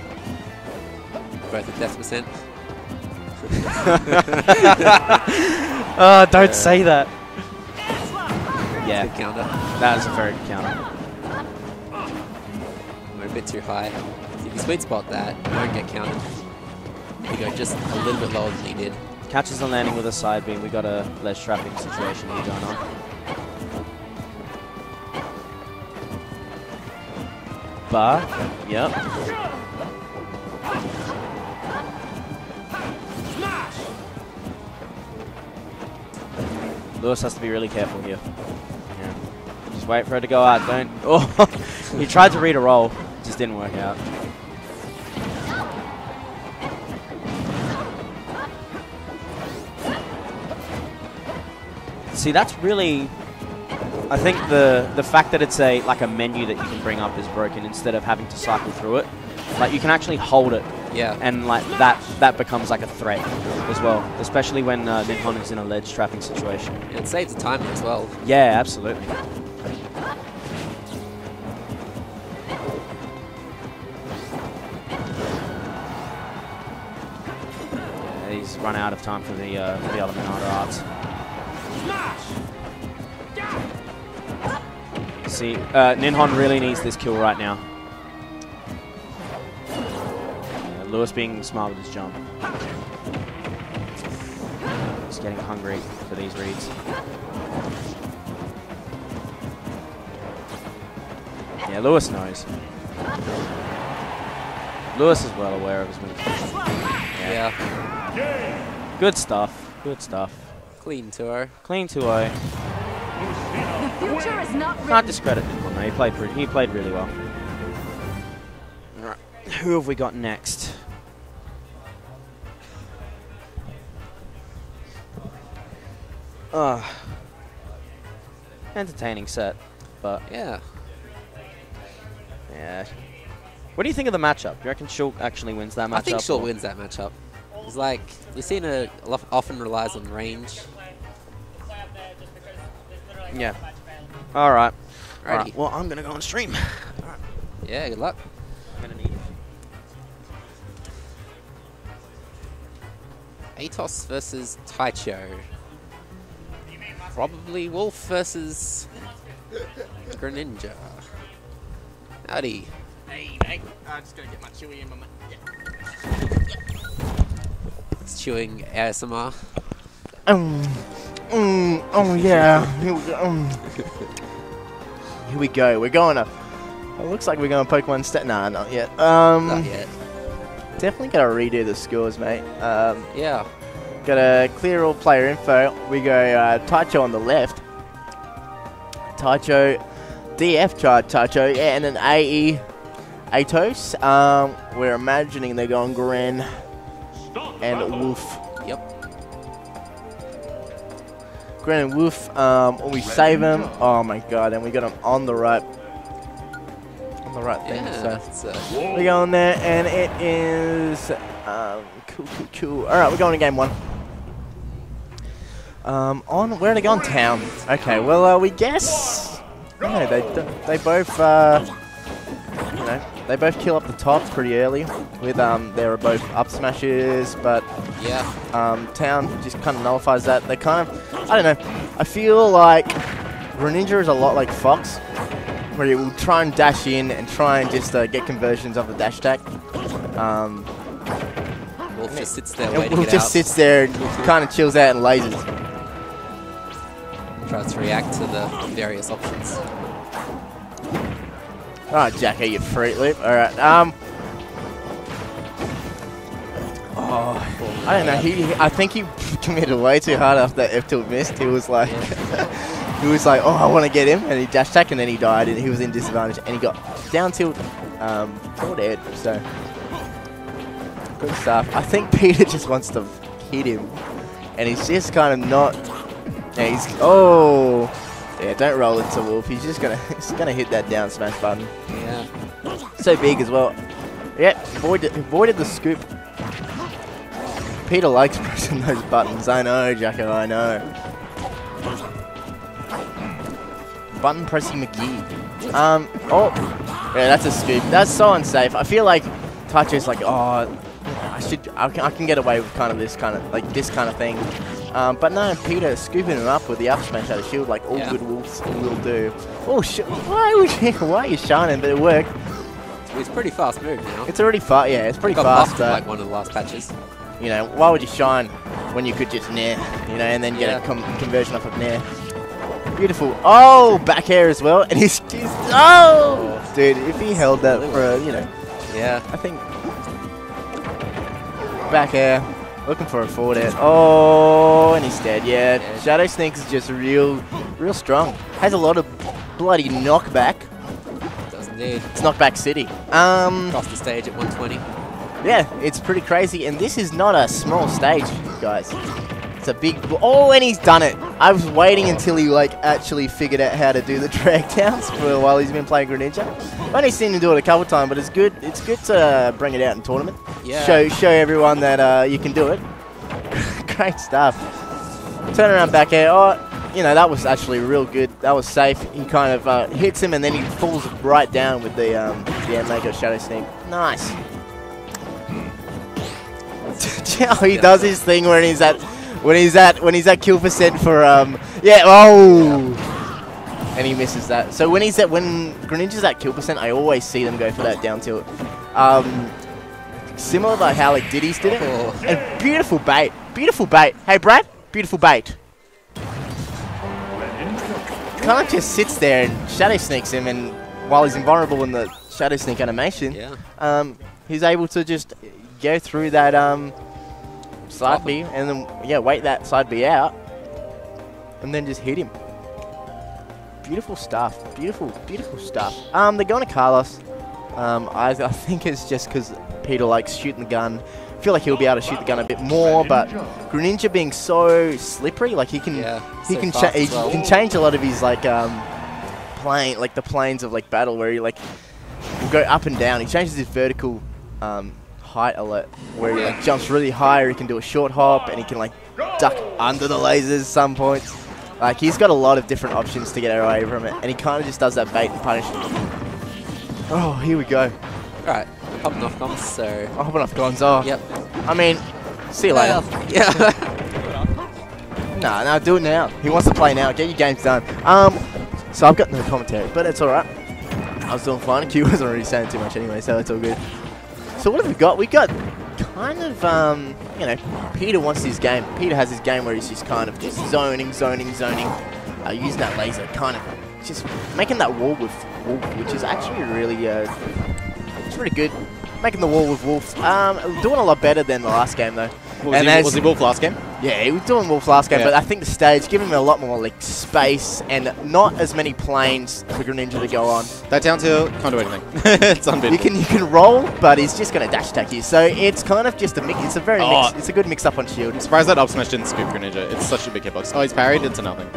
Both at death percent. oh, don't say that. Yeah. Good counter. That was a very good counter. We're a bit too high. If you sweet spot that, you won't get counted. You go just a little bit lower than he did. Catches the landing with a side beam. We got a ledge trapping situation here going on. Bar. Yep. Lewis has to be really careful here. Yeah. Just wait for it to go out. Don't. Oh, he tried to read a roll. Just didn't work out. See, that's really. I think the the fact that it's a like a menu that you can bring up is broken instead of having to cycle through it. Like you can actually hold it. Yeah. And like that that becomes like a threat as well, especially when uh, Ninhon is in a ledge trapping situation. It saves the timer as well. Yeah, absolutely. Yeah, he's run out of time for the uh, for the Elemental arts. See, uh, Ninhon really needs this kill right now. Lewis being smart with his jump. He's getting hungry for these reads. Yeah, Lewis knows. Lewis is well aware of his moves. Yeah. Good stuff. Good stuff. Clean tour. Oh. Clean 2-0. The future is not Can't written. discredit him. No, he played he played really well. Alright, who have we got next? Ah, entertaining set, but Yeah. yeah. What do you think of the matchup? Do you reckon Shulk actually wins that matchup? I think Short or- wins that matchup. It's like, you've seen a often relies on range. Yeah. All right. All right. Well, I'm gonna go on stream. Yeah, good luck. I'm gonna need. Atos versus Taicho. Probably Wolf versus Greninja. Howdy. Hey, mate. I'm just gonna get my chewy in my mouth. It's chewing ASMR. Um, mm, oh yeah. Here we go. Um. Here we go. We're going up. It looks like we're going to Pokemon Stat. Nah, not yet. Um, Not yet. Definitely got to redo the scores, mate. Um, Yeah. Got to clear all player info. We go uh, Taicho on the left. Taicho, DF chart Taicho, yeah, and then AE Atos. Um, we're imagining they're going Gren and Wolf. Yep. Gren and Wolf, um, we save them, oh my god, and we got them on the right, on the right thing. Yeah. So uh, we go in there, and it is um, cool, cool, cool. All right, we're going to game one. Um, on where are they going? Town. Okay, well, uh, we guess. Yeah, they they both uh, you know they both kill up the top pretty early with um they're both up smashes, but yeah. um, Town just kind of nullifies that. They kind of I don't know. I feel like Greninja is a lot like Fox, where you will try and dash in and try and just uh, get conversions off the dash attack. Um, Wolf just sits there waiting Wolf it just out. sits there and kind of chills out and lasers. Tries to react to the various options. Alright, Jacko, you fruit loop. Alright, um. Oh, I don't know. He, he- I think he committed way too hard after that F tilt missed. He was like, he was like, oh, I want to get him, and he dash attacked, and then he died, and he was in disadvantage, and he got down tilt, um, forward air, so good stuff. I think Peter just wants to hit him, and he's just kind of not. Yeah, he's oh, yeah, don't roll into Wolf. He's just gonna he's gonna hit that down smash button. Yeah. So big as well. Yeah, avoided avoided the scoop. Peter likes pressing those buttons. I know, Jacko. I know. Button pressing McGee. Um. Oh. Yeah, that's a scoop. That's so unsafe. I feel like Touch is like, oh, I should, I can, I can get away with kind of this kind of, like this kind of thing. Um, but no, Peter scooping him up with the up smash out of shield like all Yeah. good wolves will do. Oh shit! Why would you, why are you shining? But it worked. It's pretty fast move now. It's already fast. Yeah, it's pretty Got fast. buffed uh, like one of the last patches. you know, why would you shine when you could just nair, you know, and then get Yeah. a com conversion off of nair? Beautiful. Oh, back air as well, and he's, he's oh, dude, if he held that for, a, you know, Yeah. I think back air, looking for a forward air. Oh, and he's dead. Yeah, Shadow Sneak is just real, real strong. Has a lot of bloody knockback. Does indeed. It's knockback city. Um, Across the stage at 120. yeah, it's pretty crazy, and this is not a small stage, guys. It's a big. Oh, and he's done it. I was waiting until he like actually figured out how to do the drag downs for a while he's been playing Greninja. I've only seen him do it a couple times, but it's good. It's good to bring it out in tournament. Yeah. Show show everyone that uh, you can do it. Great stuff. Turn around back air. Oh, you know that was actually real good. That was safe. He kind of uh, hits him and then he falls right down with the um, the end Mako Shadow Sneak. Nice. how he does his thing when he's at when he's at when he's at kill percent for um yeah oh and he misses that. So when he's at when Greninja's at kill percent, I always see them go for that down tilt. Um, similar to how like Diddy's did it. And beautiful bait, beautiful bait. Hey Brad, beautiful bait. Kind of just sits there and shadow sneaks him, and while he's invulnerable in the shadow sneak animation, Yeah. um, he's able to just go through that um, side B and then yeah, wait that side B out, and then just hit him. Beautiful stuff. Beautiful, beautiful stuff. Um, they're going to Kalos. Um, I, I think it's just because Peter likes shooting the gun. I feel like he'll be able to shoot the gun a bit more, but Greninja being so slippery, like he can, Yeah, he so can, cha- he well. can change a lot of his like um, plane, like the planes of like battle, where he like will go up and down. He changes his vertical um, height a lot, where he like jumps really high, or he can do a short hop, and he can like duck under the lasers some points. Like he's got a lot of different options to get away from it, and he kind of just does that bait and punish. Oh, here we go. Alright, hopping off comms, so. Oh, hopping off Gonzo. Yep. I mean, see you later. Yeah. Nah, nah, do it now. He wants to play now. Get your games done. Um, so I've got no commentary, but it's alright. I was doing fine. Q wasn't really saying too much anyway, so it's all good. So what have we got? We got kind of, um, you know, Peter wants his game. Peter has his game where he's just kind of just zoning, zoning, zoning, uh, using that laser, kind of just making that wall with Wolf, which is actually really, uh, it's pretty good. Making the wall with Wolf. Um, doing a lot better than the last game though. Was, he, was he Wolf last game? yeah, he was doing Wolf last game, Yeah. but I think the stage giving him a lot more like space and not as many planes for Greninja to go on. That down tilt can't do anything. it's unbeatable. You can you can roll, but he's just gonna dash attack you. So it's kind of just a mix. It's a very Oh. mix. It's a good mix up on shield. I'm surprised that up smash didn't scoop Greninja. It's such a big hitbox. Oh, he's parried into nothing.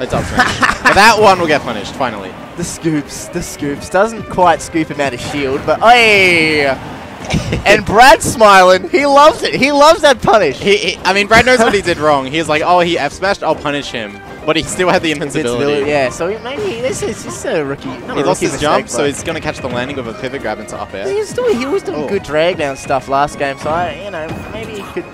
It's up smash. but that one will get punished, finally. The scoops, the scoops doesn't quite scoop him out of shield, but hey. and Brad's smiling. He loves it. He loves that punish. He, he- I mean, Brad knows what he did wrong. He's like, oh, he F smashed, I'll punish him. But he still had the invincibility. Yeah, so he- maybe this is just a rookie. Not He a lost rookie his mistake, jump, so he's going to catch the landing of a pivot grab into up air. He was doing, he was doing Oh. good drag down stuff last game, so I, you know, maybe he could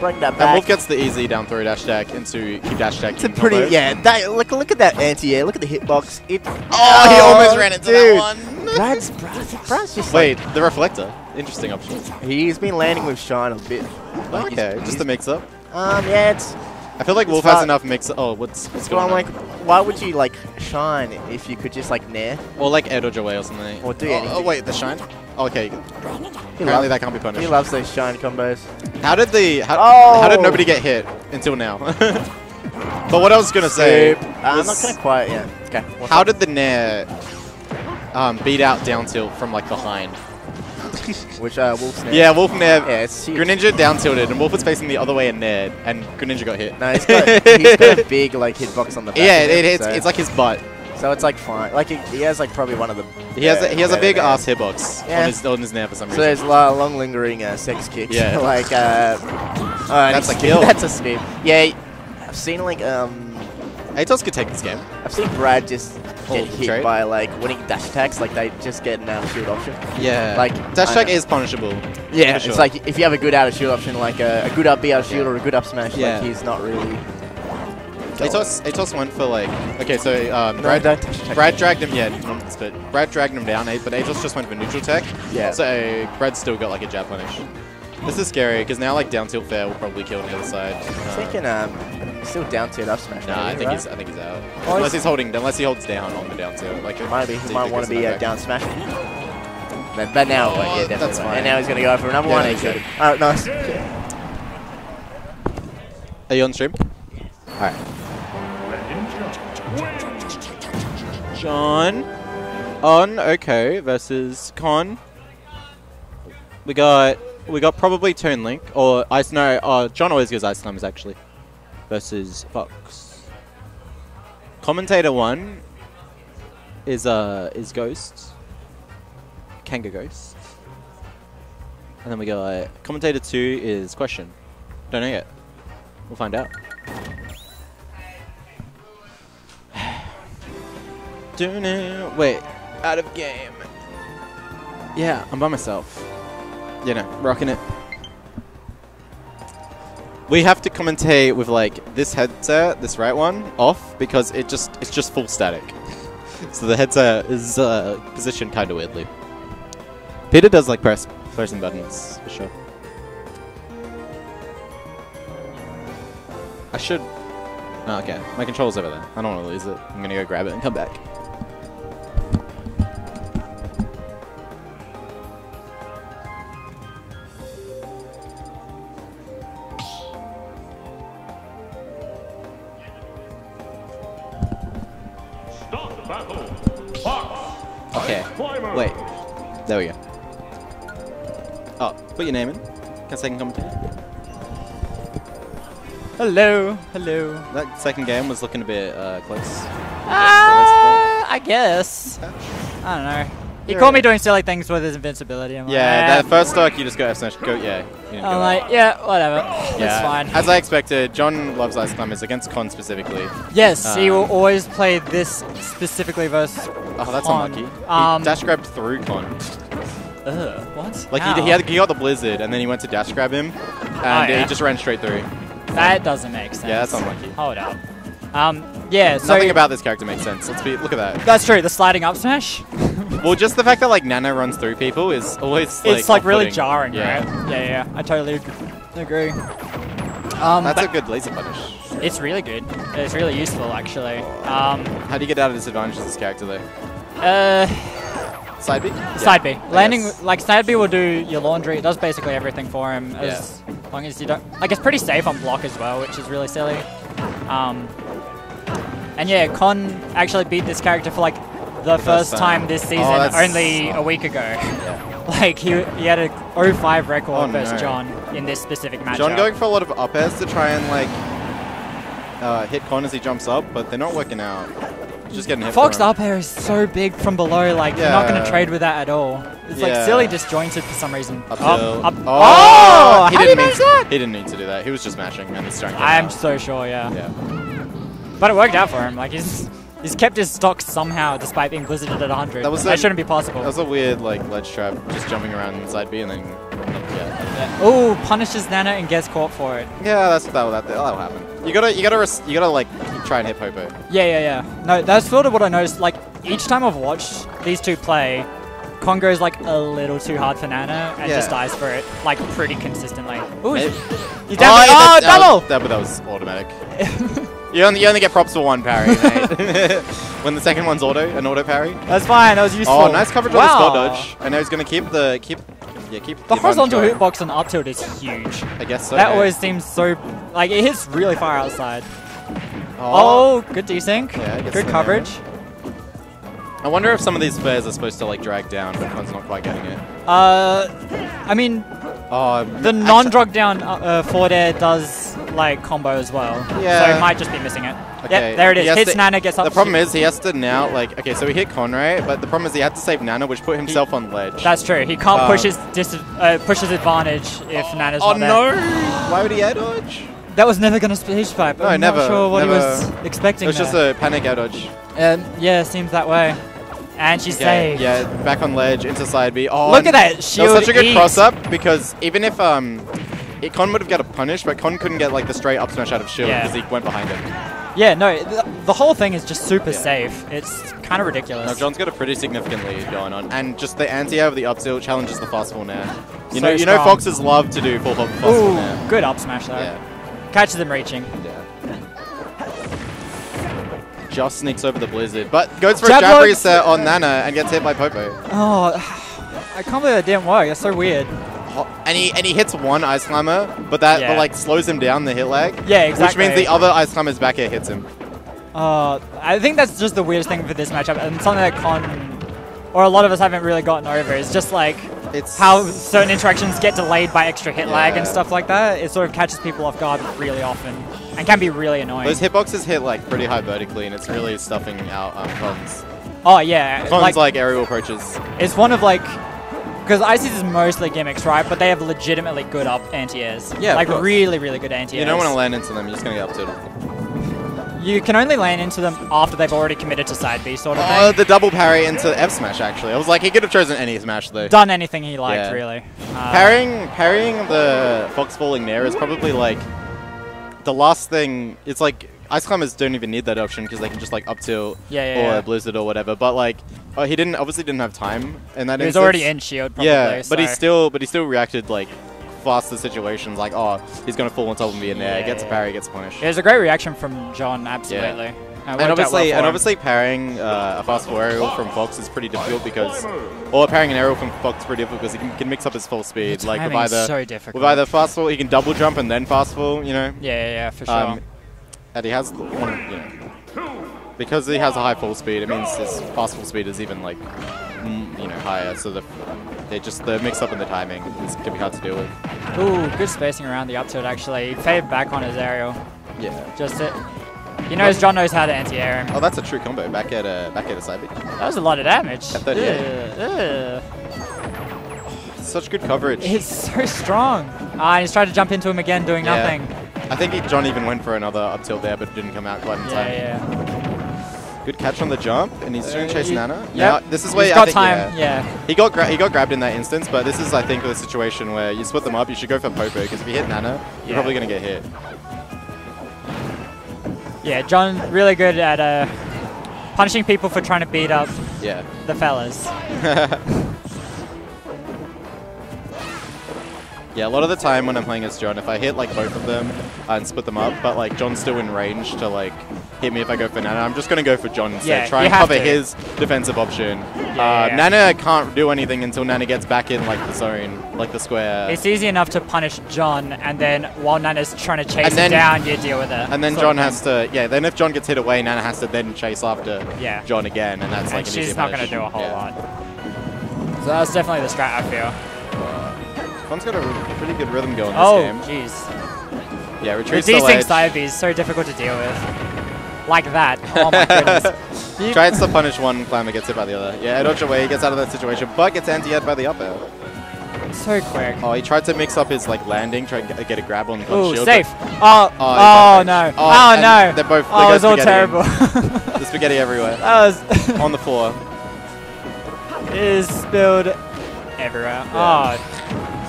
bring that back. And. Wolf gets the easy down throw dash attack into keep dash attack. It's a pretty, yeah. That, look, look at that anti-air. Look at the hitbox. It. Oh, he almost oh, ran into dude. that one. Brad's, Brad's, Brad's just Wait, like, the reflector. Interesting option. he's been landing with shine a bit. Like, Okay, he's- just a mix up. Um, yeah, it's. I feel like Wolf has enough mix. Oh, what's what's Well, going I'm on? like, why would you like shine if you could just like nair? or like air dodge away or something. Or do oh, anything. oh wait, the shine. Okay, He apparently loves- that can't be punished. He loves those shine combos. How did the how, Oh! how did nobody get hit until now? But what I was gonna say, Soup. Uh, I'm not gonna quite. yet. Okay. how up? did the Nair um, beat out down tilt from like behind? Which uh, Wolf's Nair? Yeah, Wolf Nair. Yeah, it's huge. Greninja down tilted, and Wolf was facing the other way and Nair, and Greninja got hit. No, he's got, he's got a big like hitbox on the back. Yeah, it, him, it's, so- it's like his butt. So it's like fine. Like he, he has like probably one of the. He has a, he has a big ass hitbox Yeah. on his on his Nair for some reason. So reason. there's lo- long lingering uh, sex kicks. Yeah. like uh, oh, That's a kill. That's a skip. Yeah, I've seen like um. Atos could take this game. I've seen Brad just get hit trade? by like winning dash attacks. Like they just get an out of shield option. Yeah. Like dash attack is punishable. Yeah, for it's like if you have a good out of shield option, like a, a good up B out of shield or a good up smash, Yeah. like he's not really. Atos, Atos went for like okay, so um, No, Brad, don't touch attack. Brad dragged him. Yeah, spit. Brad dragged him down, but Atos just went for neutral tech. Yeah. So Brad still got like a jab punish. This is scary because now like down tilt fair will probably kill on the other side. I'm Uh, thinking um, still down tier up smash. Nah, I think right? he's I think he's out. Oh, unless he's- he's holding, unless he holds down on the down tilt. Like Might be. He might want to be in uh, down smash. But, but now, but yeah, Oh, definitely. that's fine. And now he's gonna go for another Yeah, one. no, and he's he's good. Alright, nice. Are you on stream? Alright. John on okay versus Con. We got we got probably Toon Link or Ice no uh, John always goes Ice Climbers actually versus Fox. Commentator one is uh is Ghost. Kanga Ghost. And then we got commentator two is Question. Don't know yet. We'll find out. Wait, out of game. Yeah, I'm by myself. You know, rocking it. We have to commentate with like this headset, this right one, off because it just it's just full static. so the headset is uh, positioned kind of weirdly. Peter does like press pressing buttons for sure. I should. Oh, okay, my controller's over there. I don't want to lose it. I'm gonna go grab it and come back. Okay. Wait. There we go. Oh, put your name in. Can second commentator? Hello, hello. That second game was looking a bit uh, close. Uh, I guess. I don't know. He caught me doing silly things with his invincibility. I'm Yeah, like, that first stock you just go F smash, go yeah. I'm go like, yeah, whatever. yeah. It's fine. As I expected, John loves Ice Climbers against Con specifically. Yes, he will Um, always play this specifically versus. Oh, that's Con. unlucky. Um, he dash grabbed through Con. Ugh, what? Like he, he, had, he got the Blizzard, and then he went to dash grab him, and Oh, yeah. he just ran straight through. That doesn't make sense. Yeah, that's unlucky. Hold up. Um, yeah, so Nothing about this character makes sense. Let's be look at that. that's true. The sliding up smash. Well, just the fact that like Nana runs through people is always like it's like really jarring, yeah. right? Yeah, yeah. I totally agree. Um, That's a good laser punish. It's really good. It's really useful, actually. Um, How do you get out of disadvantage with this character though? uh, Side B? Side B. Landing, like, Side B will do your laundry. It does basically everything for him as long as you don't. Like, it's pretty safe on block as well, which is really silly. Um, and yeah, Con actually beat this character for like the first time. this Oh, season, that's- only a week ago. Like, he, he had a 0-5 record Oh, versus no. John in this specific match. John going for a lot of up airs to try and like uh, hit Con as he jumps up, but they're not working out. Just getting hit. Fox up air is so big from below, like, you're not going to trade with that at all. It's like silly disjointed for some reason. Up, Up, up. Oh, Oh! he how didn't did you mean manage that? He didn't need to do that. He was just mashing and he's trying. I'm so sure, yeah. Yeah. But it worked out for him. Like he's he's kept his stock somehow despite being blizzarded at 100. That was that a- shouldn't be possible. That was a weird like ledge trap, just jumping around inside B and then. Yeah. Oh, punishes Nana and gets caught for it. Yeah, that's that'll, that, that'll happen. You gotta, you gotta, you gotta like try and hit Popo. Yeah, yeah, yeah. No, that's sort of what I noticed. Like each time I've watched these two play, Congo's like a little too hard for Nana and Yeah. just dies for it like pretty consistently. Ooh, he's down. Oh, oh, that- that double! That, that was automatic. you only, you only get props for one parry, mate. when the second one's auto, an auto parry. That's fine. That was useful. Oh, nice coverage wow. on the spot dodge. I know he's gonna keep the keep, yeah, keep The horizontal advantage going. hitbox on up tilt is huge. I guess so. that yeah. always seems so like it hits really far outside. Oh, good desync. Yeah, good the coverage. I wonder if some of these flares are supposed to like drag down, but one's not quite getting it. Uh, I mean, Oh, the non-drug down uh, uh, forward air does like combo as well. Yeah. So he might just be missing it. Okay, Yep, there it is. he Hits to- Nana, gets up. The problem is he has to now like okay, so he hit Con right, but the problem is he had to save Nana, which put himself on ledge. That's true. He can't Uh, push his dis- uh, push his advantage if Nana's Oh not there. no! Why would he air dodge? That was never going to speech pipe. No, I'm never. not sure what never. he was expecting It was just a panic air dodge. Um, yeah, seems that way. And she's Okay, saved. Yeah, back on ledge into side B. Oh, Look at and that was such a good eat. cross up because even if um, it, Con would have got a punish, but Con couldn't get like the straight up smash out of shield Yeah. because he went behind him. Yeah, no, the, the whole thing is just super safe. It's kind of ridiculous. Now John's got a pretty significant lead going on, and just the anti-air of the up tilt challenges the fast full now. You So know, you know. Foxes love to do full hop fast full Ooh, now. good up smash though. Yeah. Catches him reaching. Yeah. just sneaks over the blizzard, but goes for Jab a jab lock. reset on Nana and gets hit by Popo. Oh, I can't believe that didn't work. That's so weird. And he and he hits one ice climber, but that Yeah. but, like slows him down the hit lag. Yeah, exactly. Which means the other ice climber's back air hits him. Uh, I think that's just the weirdest thing for this matchup, and something that Con, or a lot of us haven't really gotten over, is just like it's how certain interactions get delayed by extra hit lag and stuff like that. It sort of catches people off guard really often, and can be really annoying. Those hitboxes hit like pretty high vertically, and it's really stuffing out um, Con's. oh yeah, Con's like, aerial approaches. It's one of like, because ICs is mostly gimmicks, right? But they have legitimately good up anti-airs. Yeah, like course. really, really good anti-airs. You don't want to land into them, you're just gonna get up to You can only land into them after they've already committed to side B, sort of Oh, thing. the double parry into F smash actually. I was like, he could have chosen any smash though. Done anything he liked, Yeah. really. Uh, parrying, parrying the Fox falling nair is probably like the last thing. It's like ice climbers don't even need that option because they can just like up tilt Yeah, yeah, or yeah. blizzard or whatever. But like, oh, he didn't obviously didn't have time and that. He was instance. already in shield, yeah, probably, but he still, but he still reacted like fast to situations. Like, oh, he's gonna fall on top of me in there. Gets a parry, gets punished. It was a great reaction from John, absolutely. Uh, and obviously, for and obviously, parrying uh, a fast forward aerial from Fox is pretty difficult because, or parrying an aerial from Fox is pretty difficult because he can, can mix up his full speed. The like with either, so difficult. with either fast fall, he can double jump and then fast fall. You know. Yeah, yeah, yeah, for sure. Um, and he has, one, you know, because he has a high full speed, it means his fast full speed is even like, you know, higher. So the, they just the mix up in the timing is, gonna be hard to deal with. Ooh, good spacing around the up tilt, actually. He faded back on his aerial. Yeah. Just it. He knows John knows how to anti-air him. Oh, that's a true combo. Back at a back at a side B. That was a lot of damage. At 38. Ugh, ugh. Such good coverage. He's so strong. Ah, and he's trying to jump into him again, doing Yeah. nothing. I think he, John even went for another up tilt there, but it didn't come out quite in Yeah, time. yeah. Good catch on the jump, and he's trying to chase Nana. Yeah, this is where He's I got think, time, Yeah. yeah. He got gra- he got grabbed in that instance, but this is I think the situation where you split them up. You should go for Popo because if you hit Nana, you're probably gonna get hit. Yeah, John really good at uh, punishing people for trying to beat up Yeah. the fellas. Yeah, a lot of the time when I'm playing as John, if I hit like both of them uh, and split them up, but like John's still in range to like hit me if I go for Nana, I'm just gonna go for John instead. Yeah, Try and cover to. his defensive option. Yeah, uh, yeah. Nana can't do anything until Nana gets back in like the zone, like the square. It's easy enough to punish John, and then while Nana's trying to chase then- him down, you deal with it. And then John has to, yeah. Then if John gets hit away, Nana has to then chase after Yeah. John again, and that's And like an she's not going to do a whole lot. So that's definitely the strat I feel. John's got a pretty good rhythm going Oh, this game. jeez. Yeah, The retrieves the desync side is so difficult to deal with. Like that. Oh my goodness. Tries to punish one, Clamor gets hit by the other. Yeah, dodge away, he gets out of that situation, but gets anti-ed by the up air. So quick. Oh, he tried to mix up his like landing, try and get- a grab on Con's Ooh, shield. safe. but- Oh, he oh, no. range. Oh, oh no. They're both. Oh, it was all terrible. the spaghetti everywhere. That was on the floor. It is spilled everywhere. Yeah. Oh,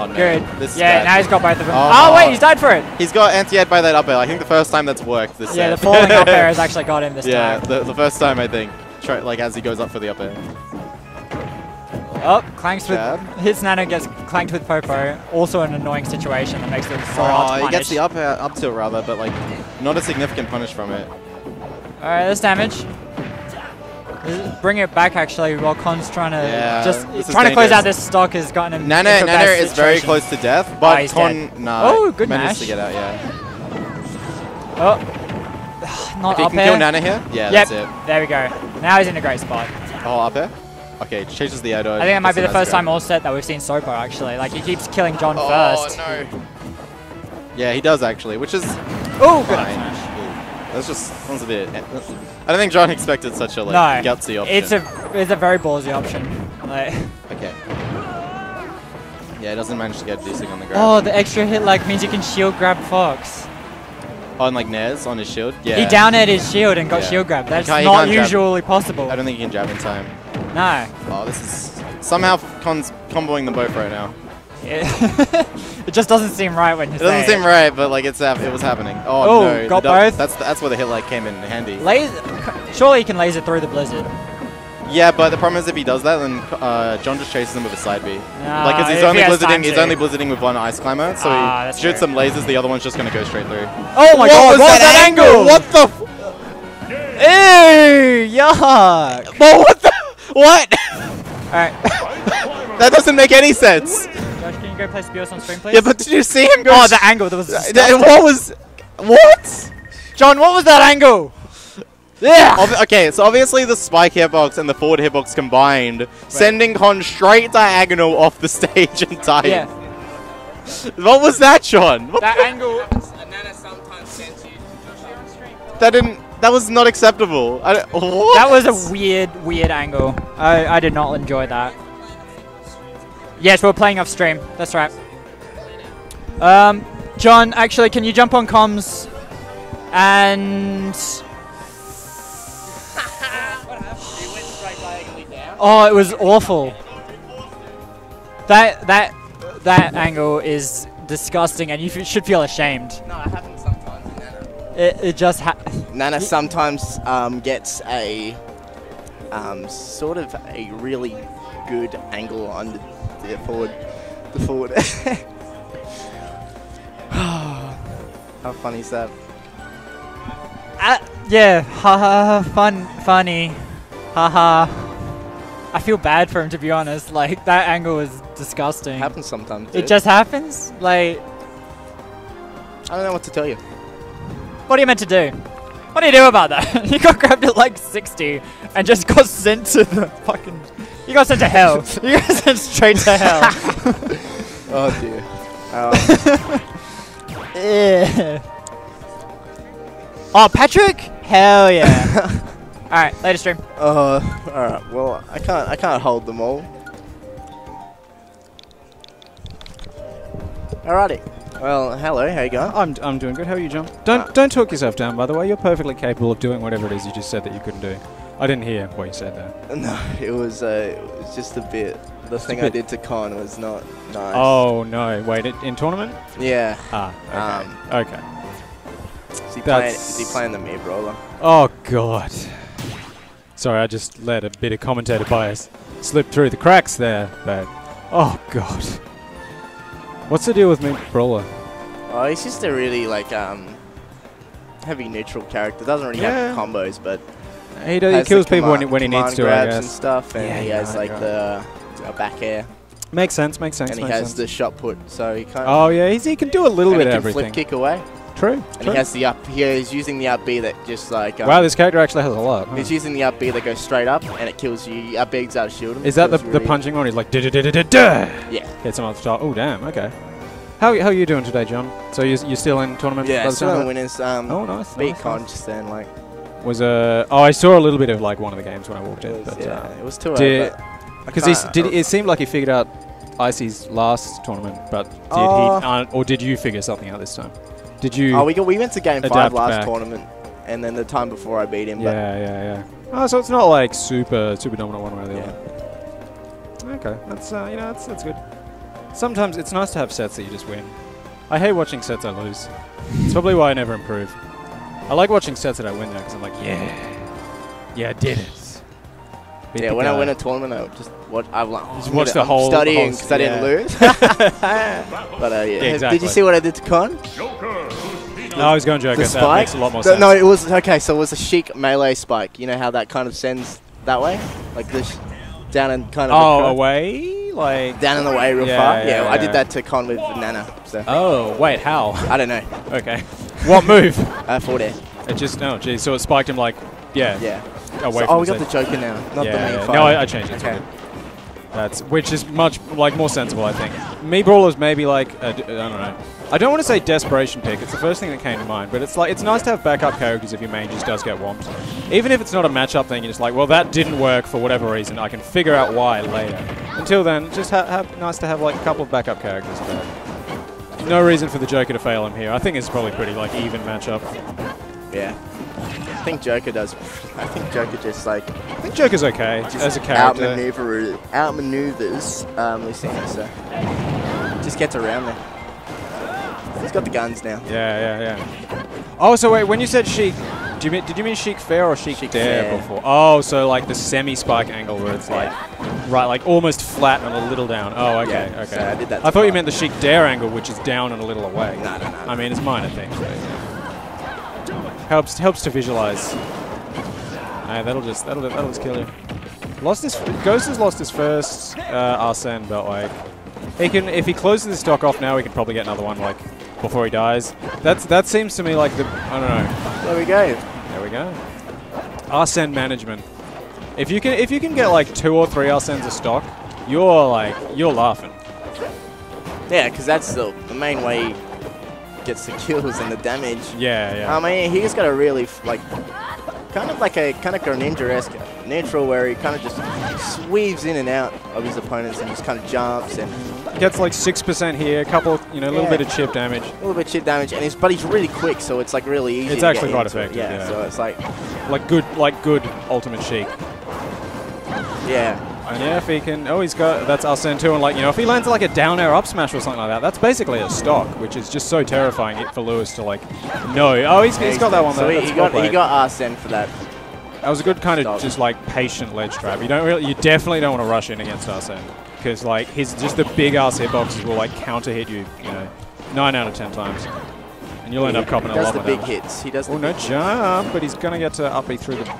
Oh good. This yeah, now he's got both of them. Oh. Oh, wait, oh. he's died for it. He's got anti-ed by that up air. I think the first time that's worked this Yeah, the falling up air has actually got him this yeah, time. the, the first time I think. Try, like as he goes up for the up air. Oh, clanks with Jab. hits Nana gets clanked with Popo. Also an annoying situation that makes it so hard to Oh, he gets the up air, up tilt rather, but like not a significant punish from it. All right, that's damage. Bring it back actually while Con's trying to Yeah, just trying to close out this stock has gotten him. Nana, into Nana is very close to death, Ah, but he's Con, dead. nah, Oh, good managed mash. to get out, yeah. Oh, not Okay, you up can air. kill Nana here? Yeah, yep. that's it. There we go. Now he's in a great spot. Oh, up air? Okay, chases the air dodge. I think it might be the first time all set that we've seen so far, actually. Like, he keeps killing John Oh, first. no. Yeah, he does actually, which is Oh, good That's just sounds a bit. I don't think John expected such a like no, gutsy option. it's a it's a very ballsy option. Like, okay. Yeah, he doesn't manage to get desync on the grab. oh, the extra hit like means you can shield grab Fox. On like Nares on his shield. Yeah. He down aired his shield and got Yeah. shield grab. That's jab. usually possible. I don't think he can jab in time. No. Oh, this is somehow Con's comboing them both right now. it just doesn't seem right when you It say doesn't seem right, but like it's it was happening. Oh, Oh, no, got both. That's that's where the hit light came in handy. Laser. Surely he can laser through the blizzard. Yeah, but the problem is if he does that, then uh, John just chases him with a side B. Nah, like, 'cause he's only he blizzarding, he's only blizzarding with one ice climber, so Ah, he shoots true. some lasers. The other one's just gonna go straight through. Oh my god, was what was that that angle? What the? Ew, yuck. Well, what the? What? Alright. that doesn't make any sense. Josh, can you go play Spears on stream, please? Yeah, but did you see him go? Oh, s- the angle. That was. Th- disgusting. What was? What? John, what was that angle? Yeah. Ob- okay, so obviously the spike hitbox and the forward hitbox combined, sending Con straight diagonal off the stage and time. Yeah. What was that, John? What That angle. that didn't. That was not acceptable. I what? That was a weird, weird angle. I, I did not enjoy that. Yes, we're playing off stream. That's right. Um, John, actually, can you jump on comms and? Oh, it was awful. That that that angle is disgusting, and you f- should feel ashamed. No, it happens sometimes Nana. It, it just ha- Nana sometimes um, gets a um, sort of a really good angle on the, the forward. The forward. How funny is that? Uh, yeah, haha, fun, funny, haha. I feel bad for him to be honest. Like that angle was disgusting. Happens sometimes. It just happens. Like, I don't know what to tell you. what are you meant to do? What do you do about that? you got grabbed at like 60 and just got sent to the fucking. You got sent to hell. you got sent straight to hell. Oh dear. Yeah. Oh, Patrick? Hell yeah. all right, later stream. Uh, all right. Well, I can't. I can't hold them all. Alrighty. Well, hello. How you going? I'm, I'm doing good. How are you, John? Don't don't talk yourself down. By the way, you're perfectly capable of doing whatever it is you just said that you couldn't do. I didn't hear what you said there. No, it was. Uh, it was just a bit. The Just thing I did to Con was not nice. Oh no! Wait, it, in tournament? Yeah. Ah, okay. Um, okay. Is he playing? Is he playing the Mii Brawler? Oh god. Sorry, I just let a bit of commentator bias slip through the cracks there. But oh god. What's the deal with Mii Brawler? Oh, he's just a really like um heavy neutral character. Doesn't really Yeah. have combos, but He do- he kills people when he- when he needs to, grabs and stuff, and Yeah, he you're has like you're the uh, back air. Makes sense. Makes sense. and he has sense. the shot put, so he can't. Oh yeah, he can do a little bit he of can everything. Flip kick away. True. And true. he has the up. He is using the up B that just like. Um, wow, this character actually has a lot. huh? He's using the up B that goes straight up, and it kills you. Up B's out of shield him. Is that the, the really- punching one? He's like da da da da da da. Yeah. Hits him off the top. Oh damn. Okay. How how are you doing today, John? So you you're still in tournament? Yeah, still in winners. Um, Oh, nice, Beat nice, Con nice. just then, like. Was uh oh I saw a little bit of like one of the games when I walked in, was- but yeah, uh, it was too early, because he did it seemed like he figured out Icy's last tournament, but did Uh, he uh, or did you figure something out this time? Did you? Oh, we got, we went to game five last back? tournament, and then the time before I beat him. Yeah, yeah, yeah. Oh, so it's not like super super dominant one way or the other. Okay, that's uh, you know that's that's good. Sometimes it's nice to have sets that you just win. I hate watching sets I lose. It's probably why I never improve. I like watching sets that I win though, because I'm like, yeah, yeah, I did it. Beat Yeah, when I win a tournament, I just watch. I'm like, Just watch the I'm whole- studying whole- because I didn't lose. but uh, yeah, Yeah, Did you see what I did to Con? No, I was going Joker. The That spike. makes a lot more sense. No, it was okay. So it was a Sheik melee spike. You know how that kind of sends that way, like this down and kind of. Oh, across- like down in the way real Yeah, far. yeah, Yeah, I did that to Con with Nana. So. Oh, wait, how? I don't know. Okay. What move? uh, forward air. It just no, geez. So it spiked him like yeah, Yeah. Away So- oh, we got the Joker now, not the yeah, main yeah. fighter. No, I, I changed it. Okay. That's which is much like more sensible, I think. Mii Brawlers maybe like d- I don't know. I don't want to say desperation pick. It's the first thing that came to mind, but it's like it's nice to have backup characters if your main just does get whomped. Even if it's not a matchup thing, you're just like, well, that didn't work for whatever reason. I can figure out why later. Until then, just ha- have nice to have like a couple of backup characters. But no reason for the Joker to fail him here. I think it's probably pretty like even matchup. Yeah. I think Joker does. I think Joker just like. I think Joker's okay just as a character. Outmaneuver, outmaneuvers um, Lucina, so just gets around there. He's got the guns now. Yeah, yeah, yeah. Oh, so wait, when you said Sheik, do you mean, did you mean Sheik Fair or Sheik, Dare Fair. before? Oh, so like the semi-spike angle where it's like, right, like almost flat and a little down. Oh, okay, Yeah, okay. so I did that I thought you meant the Sheik dair angle, which is down and a little away. No, no, no. I mean, it's minor things. But, yeah. Helps helps to visualize. Hey, that'll just that'll that'll just kill you. Lost his Ghost has lost his first uh, Arsene Beltway. He can if he closes the stock off now, he can probably get another one like before he dies. That's that seems to me like the I don't know. There we go. There we go. Arsene management. If you can if you can get like two or three Arsenes a stock, you're like you're laughing. Yeah, because that's the, the main way he gets the kills and the damage. Yeah, yeah. I mean, he's got a really like, kind of like a kind of Greninja-esque neutral where he kind of just sweeves in and out of his opponents and just kind of jumps and Gets like six percent here, a couple, you know, a little Yeah. bit of chip damage. a little bit chip damage, and he's but he's really quick, so it's like really easy. It's actually quite into it. effective. Yeah, Yeah, so it's like like good, like good ultimate Sheik. yeah. And yeah, if he can, oh, he's got that's Arsene too, and like you know, if he lands like a down air up smash or something like that, that's basically a stock, which is just so terrifying it- for Lewis to like. No, oh, he's, he's got that one. Though. So he, he got he got Arsene for that. That was a good kind of Stop. just like patient ledge trap. You don't really, you definitely don't want to rush in against Arsene because like his just the big ass hitboxes will like counter hit you, you know, nine out of ten times, and you'll end up copping a lot of damage. He does the oh, big hits. He does Oh no jump, but he's gonna get to up B through the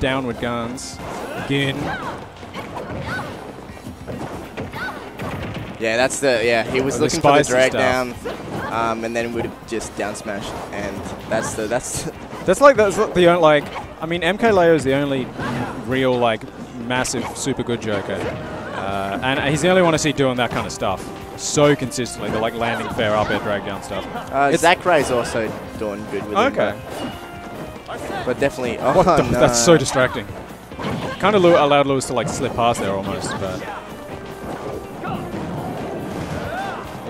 downward guns again. Yeah, that's the yeah. He was Oh, the looking for the drag down, um, and then would have just down smashed, and that's the that's That's like that's the only like I mean MK Leo is the only real like massive super good Joker, uh, and he's the only one I see doing that kind of stuff so consistently. They're like landing fair up air drag down stuff. uh, Zackray's also doing good with it. Okay. But, definitely, oh the- no. That's so distracting. Kind of allowed Lewis to like slip past there almost, but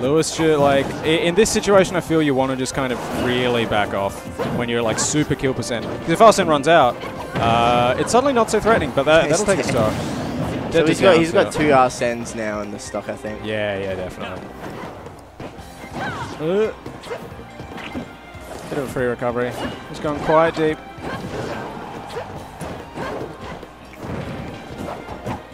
Lewis should like in this situation. I feel you want to just kind of really back off when you're like super kill percent. Because if Arsene runs out, uh, it's suddenly not so threatening. But that, that'll take a stock. So he's got down, he's got two Arsenes now in the stock, I think. Yeah, yeah, definitely. Uh, bit of a free recovery. He's going quite deep.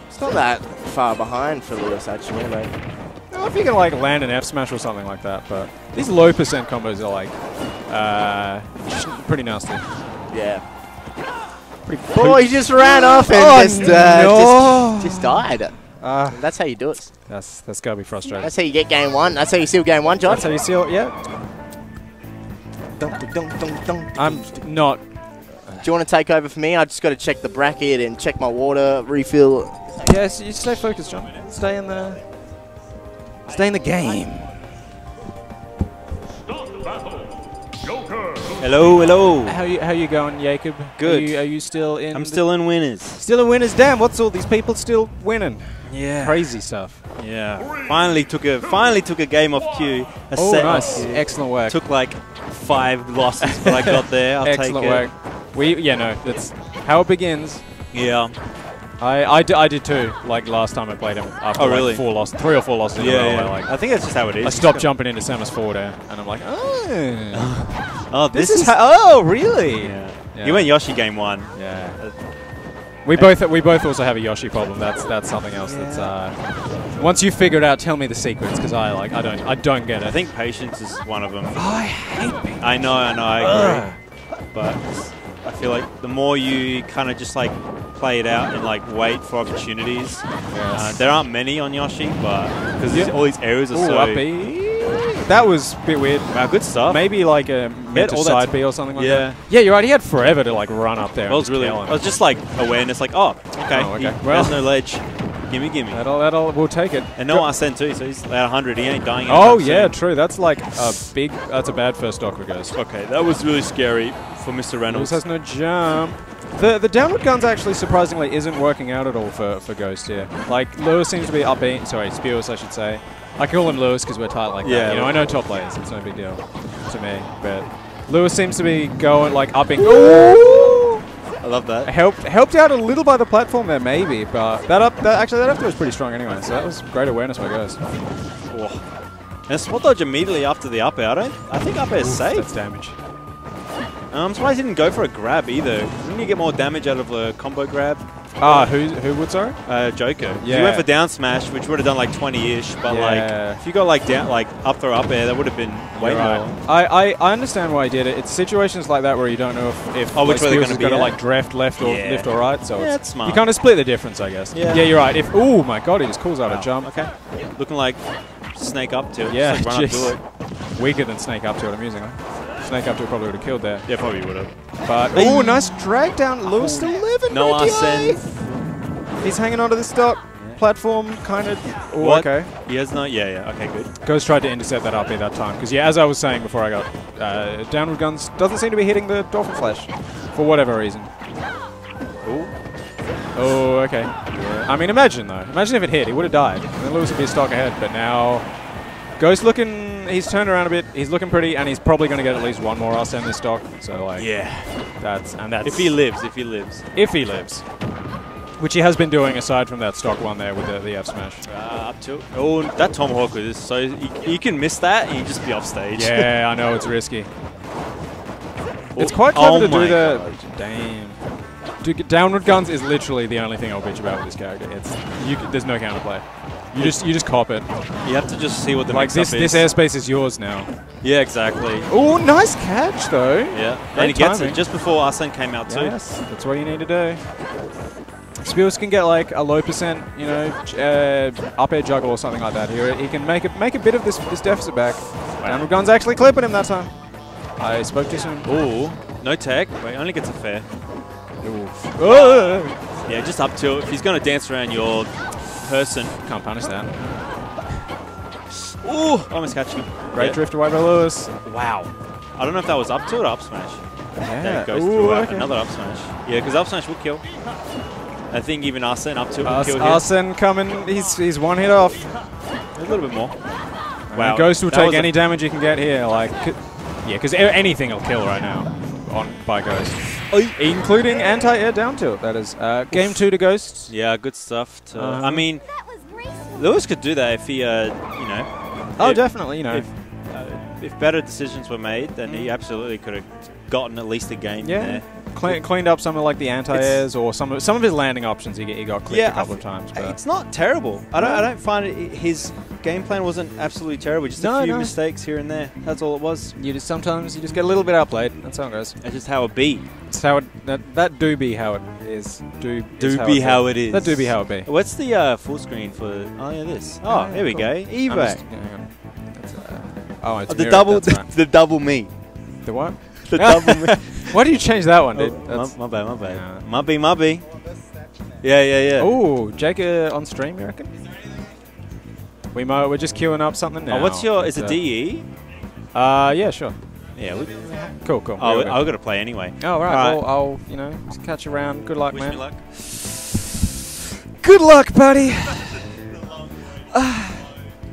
It's not that far behind for Lewis actually. Like, Well, if you can like land an F smash or something like that, but these low percent combos are like uh, pretty nasty. yeah. Pretty Oh, he just ran off and Oh, just, uh, no. just just died. Uh, That's how you do it. That's that's gotta be frustrating. That's how you get game one. That's how you seal game one, John. That's how you seal. Yeah. I'm not. Do you want to take over for me? I just got to check the bracket and check my water refill. Yes, you stay focused, John. Stay in the. Stay in the game. Hello, hello. How you how you going, Jacob? Good. Are you, are you still in? I'm still in winners. still in winners. Damn, what's all these people still winning? Yeah. Crazy stuff. Yeah. Finally took a finally took a game off Q. A Oh, set nice. off Q. Excellent work. Took like five losses, but I got there. I'll Excellent take it. work. We yeah no, that's how it begins. Yeah. I, I, d- I did too. Like last time I played him after Oh, like really? four losses, three or four losses. Yeah, row, yeah. I, like, I think that's just how it is. I stopped jumping into Samus forward air, and I'm like, oh, Oh, this, this, is is how. Oh, really? Yeah. Yeah. You went Yoshi game one. Yeah. We both we both also have a Yoshi problem. That's that's something else. That's uh, once you figure it out, tell me the secrets because I like I don't I don't get it. I think patience is one of them. I hate patience. I know, I know, I agree. But I feel like the more you kind of just like play it out and like wait for opportunities, uh, there aren't many on Yoshi, but because Yeah. all these areas are Ooh, so up B. that was a bit weird. Wow, good stuff. Maybe like a mid to side B or something like Yeah. that. Yeah, you're right. He had forever to like run up there. Well, was really. I was just like awareness, like, oh, okay, Oh, okay. He Well- has no ledge. Gimme, gimme. That'll, that'll, we'll take it. And no Arsene too, so he's at 100. He ain't dying. Oh yeah, soon. true. That's like a big. That's a bad first for Ghost. Okay, that was really scary for Mr. Lewis Reynolds. has no jump. The the downward guns actually surprisingly isn't working out at all for, for Ghost here. Like Lewis seems to be upbeat. Sorry, Spears I should say. I call him Lewis because we're tight like Yeah, that. You know, I know top players. It's no big deal to me. But Lewis seems to be going like upping. I love that. Helped helped out a little by the platform there, maybe. But that up that actually that up there was pretty strong anyway. So that was great awareness by Ghost. And spot dodge immediately after the up air. I don't. I think up air is safe. That's damage. I'm surprised he didn't go for a grab either. Didn't you get more damage out of the combo grab? Ah, who who would sorry? Uh, Joker. Yeah. He went for down smash, which would have done like 20-ish, but Yeah. like if you got like down, like up throw up air, that would have been way You're right. more. I, I, I understand why he did it. It's situations like that where you don't know if, if Oh, which like, gonna is be to like draft left or Yeah. left or right. So Yeah, it's, smart. you kind of split the difference, I guess. Yeah. yeah, you're right. If oh my god, he just calls out Wow. a jump. Okay. Looking like snake up tilt. Yeah, Just, like, run up to it. Weaker than Snake up tilt, amusingly. Snake up tilt probably would have killed there. Yeah, probably would have. But oh, nice drag down. Lewis still living. No great Arsene. He's hanging onto the stock platform, kind of. Oh, What? okay. He has no. Yeah, yeah. Okay, good. Ghost tried to intercept that up at that time because yeah, as I was saying before, I got uh, downward guns doesn't seem to be hitting the Dolphin Slash for whatever reason. Ooh. Oh, okay. I mean, imagine though. Imagine if it hit, he would have died, and then Lewis would be a stock ahead. But now, Ghost looking. He's turned around a bit. He's looking pretty, and he's probably going to get at least one more Arsene this stock. So like, Yeah. that's and that's If he lives, if he lives. if he lives, which he has been doing aside from that stock one there with the, the F smash. Uh, up to. Oh, that tomahawk is so. You, can miss that and you just be off stage. Yeah, I know it's risky. It's quite clever Oh to do my the. God. Damn. Dude, downward guns is literally the only thing I'll bitch about with this character. It's you, there's no counterplay. You just you just cop it. You have to just see what the like this this airspace is yours now. Yeah, exactly. Oh, nice catch though. Yeah, Great and he gets it just before Arsene came out too. Yes, that's what you need to do. Spears can get like a low percent, you know, uh, up air juggle or something like that. Here, he can make it make a bit of this this deficit back. Downward guns actually clipping him that time. I spoke too soon. Ooh, no tech. Wait, only gets a fair. Oh. Yeah, just up tilt. If he's going to dance around your person. Can't punish that. Ooh, almost catch him. Great Yeah. drift away by Lewis. Wow. I don't know if that was up to it up smash. Yeah. That goes Ooh, through okay. another up smash. Yeah, because up smash will kill. I think even Arsene up tilt will Ars- kill here. Arsene coming. He's he's one hit off. A little bit more. Wow. Wow. Ghost will that take any damage you can get here. Like, yeah, because anything will kill right now on by Ghost, including anti-air down tilt. That is uh, game two to Ghost. Yeah, good stuff. To, Uh-huh. I mean, Lewis could do that if he, uh, you know. Oh, if- definitely, you know. If, uh, if better decisions were made, then he absolutely could have gotten at least a game Yeah. there. Cle- cleaned up some of like the anti-airs or some of some of his landing options. He, he got clipped Yeah, a couple of times. But It's not terrible. I don't. I don't find it, his game plan wasn't absolutely terrible. Just No, a few no. mistakes here and there. That's all it was. you just sometimes you just get a little bit outplayed. That's how it goes. That's just how it be. It's how it that, that do be how it is. Do Do is be how it is. That do be how it be. What's the uh, full screen for? Oh yeah, this. Oh, yeah, here we cool. go. EBay. just- hang on. That's, uh, oh, it's Oh, the mirrored, double, right. the double me. The what? The double. Why do you change that one, dude? Oh, my, my bad, my bad. Yeah. Mubby, mubby. Yeah, yeah, yeah. Oh, Jake uh, on stream, you reckon? We mo- we're just queuing up something now. Oh, what's your? Is it uh, DE? Uh, yeah, sure. Yeah. We, Cool, cool. oh, Here we go. I've got to play anyway. Oh, right. Alright. Well, I'll, you know, just catch you around. Good luck, Wish man. luck. Good luck, buddy.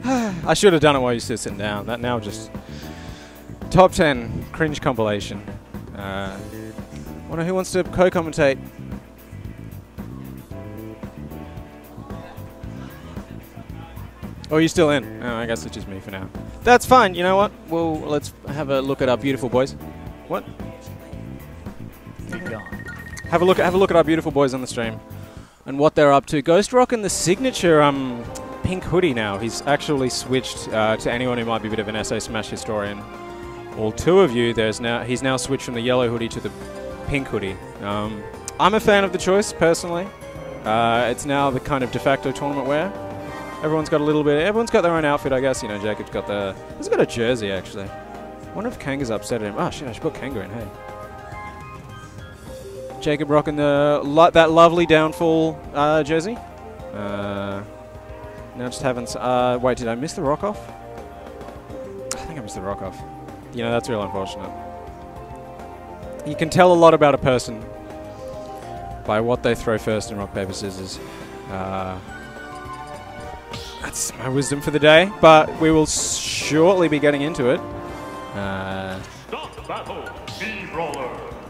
I should have done it while you still sitting down. That now just top ten cringe compilation. Uh, wonder who wants to co-commentate. Oh, you're still in? Oh, I guess it's just me for now. That's fine. You know what? Well, let's have a look at our beautiful boys. What? Have a look. Have a look at our beautiful boys on the stream, and what they're up to. Ghost rocking the signature um pink hoodie now. He's actually switched uh, to anyone who might be a bit of an SA Smash historian. All two of you. There's now he's now switched from the yellow hoodie to the pink hoodie. Um, I'm a fan of the choice personally. Uh, it's now the kind of de facto tournament wear. Everyone's got a little bit. Everyone's got their own outfit, I guess. You know, Jacob's got the. He's got a jersey actually. I wonder if Kanga's upset at him. Oh shit! I should put Kanga in. Hey. Jacob rocking the lo- that lovely downfall uh, jersey. Uh, now just haven't. Uh, wait, did I miss the rock off? I think I missed the rock off. You know, that's real unfortunate. You can tell a lot about a person by what they throw first in rock, paper, scissors. Uh, that's my wisdom for the day, but we will shortly be getting into it. Uh,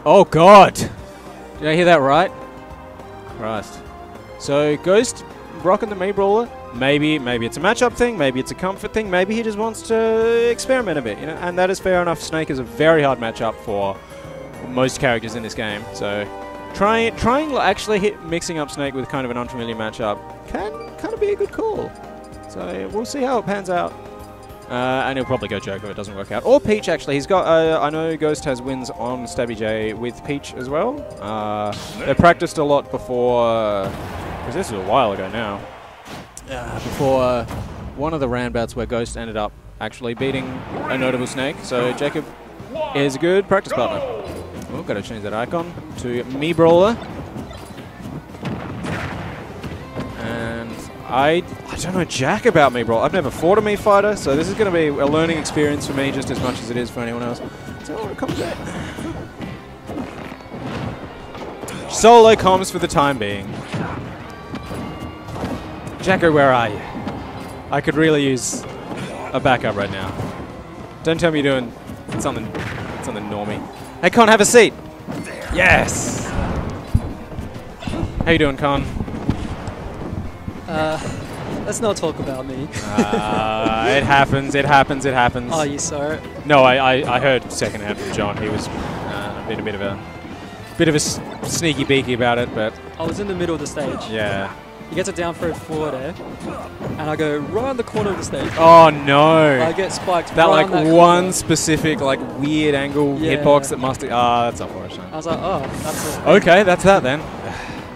oh, God! Did I hear that right? Christ. So, Ghost rocking the Mii Brawler. Maybe, maybe it's a matchup thing. Maybe it's a comfort thing. Maybe he just wants to experiment a bit, you know. And that is fair enough. Snake is a very hard matchup for most characters in this game. So, trying, trying actually hit mixing up Snake with kind of an unfamiliar matchup can kind of be a good call. So we'll see how it pans out. Uh, and he'll probably go Joker if it doesn't work out. Or Peach, actually. He's got, uh, I know Ghost has wins on Stabby J with Peach as well. Uh, they practiced a lot before, because this is a while ago now. Uh, before one of the roundabouts where Ghost ended up actually beating a notable Snake. So Jacob is a good practice partner. Oh, got to change that icon to Mii Brawler. And I, I don't know jack about Mii Brawler. I've never fought a Mii fighter, so this is going to be a learning experience for me just as much as it is for anyone else. So comes. Solo comms for the time being. Jacko, where are you? I could really use a backup right now. Don't tell me you're doing something, something normie. Hey, Con, have a seat. Yes. How you doing, Con? Uh, let's not talk about me. uh, it happens. It happens. It happens. Oh, you saw it? No, I, I, I heard secondhand from John. He was uh, a bit a bit of a bit of a s- sneaky beaky about it, but I was in the middle of the stage. yeah. He gets a down throw forward air, and I go right on the corner of the stage. Oh no! I get spiked That right like on that one corner. specific like weird angle Yeah. hitbox that must. Ah, that's unfortunate. I was like, oh, that's a Okay, that's that then.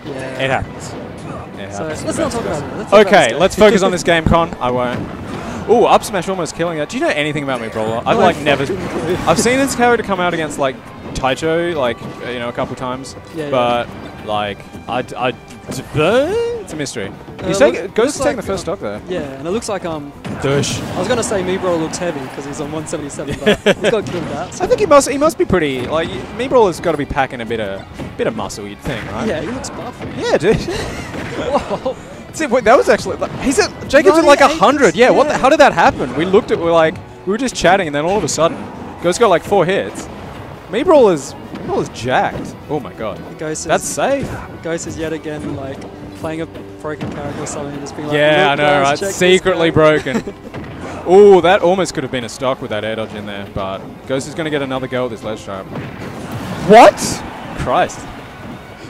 Yeah. It happens. It So, happens let's not talk about it. Let's talk about okay, this let's focus on this game, Con. I won't. Ooh, up smash almost killing it. Do you know anything about Mii Brawler? I've No like never. I've seen this character come out against like Taicho, like uh, you know, a couple times. Yeah, yeah. but like, I, I, it's a mystery. Uh, taking, is taking like, the first um, stock there. Yeah, and it looks like um. Dush. I was gonna say Mibro looks heavy because he's on 177, but he's got killed that. I think he must. He must be pretty. Like Mii Brawler's got to be packing a bit of, bit of muscle. You'd think, right? Yeah, he looks buff. Yeah, dude. Whoa. See, wait, that was actually. Like, he's at Jacob's at like a hundred. Yeah, what? The, yeah. how did that happen? We looked at. We're like, we were just chatting, and then all of a sudden, Ghost got like four hits. Me Brawler's, Brawler's jacked. Oh my god. Ghost That's is, safe. Ghost is yet again like playing a broken character or something, and just being like, yeah, I know, right? Secretly broken. Oh, that almost could have been a stock with that air dodge in there, but Ghost is going to get another go at this ledge trap. What? Christ.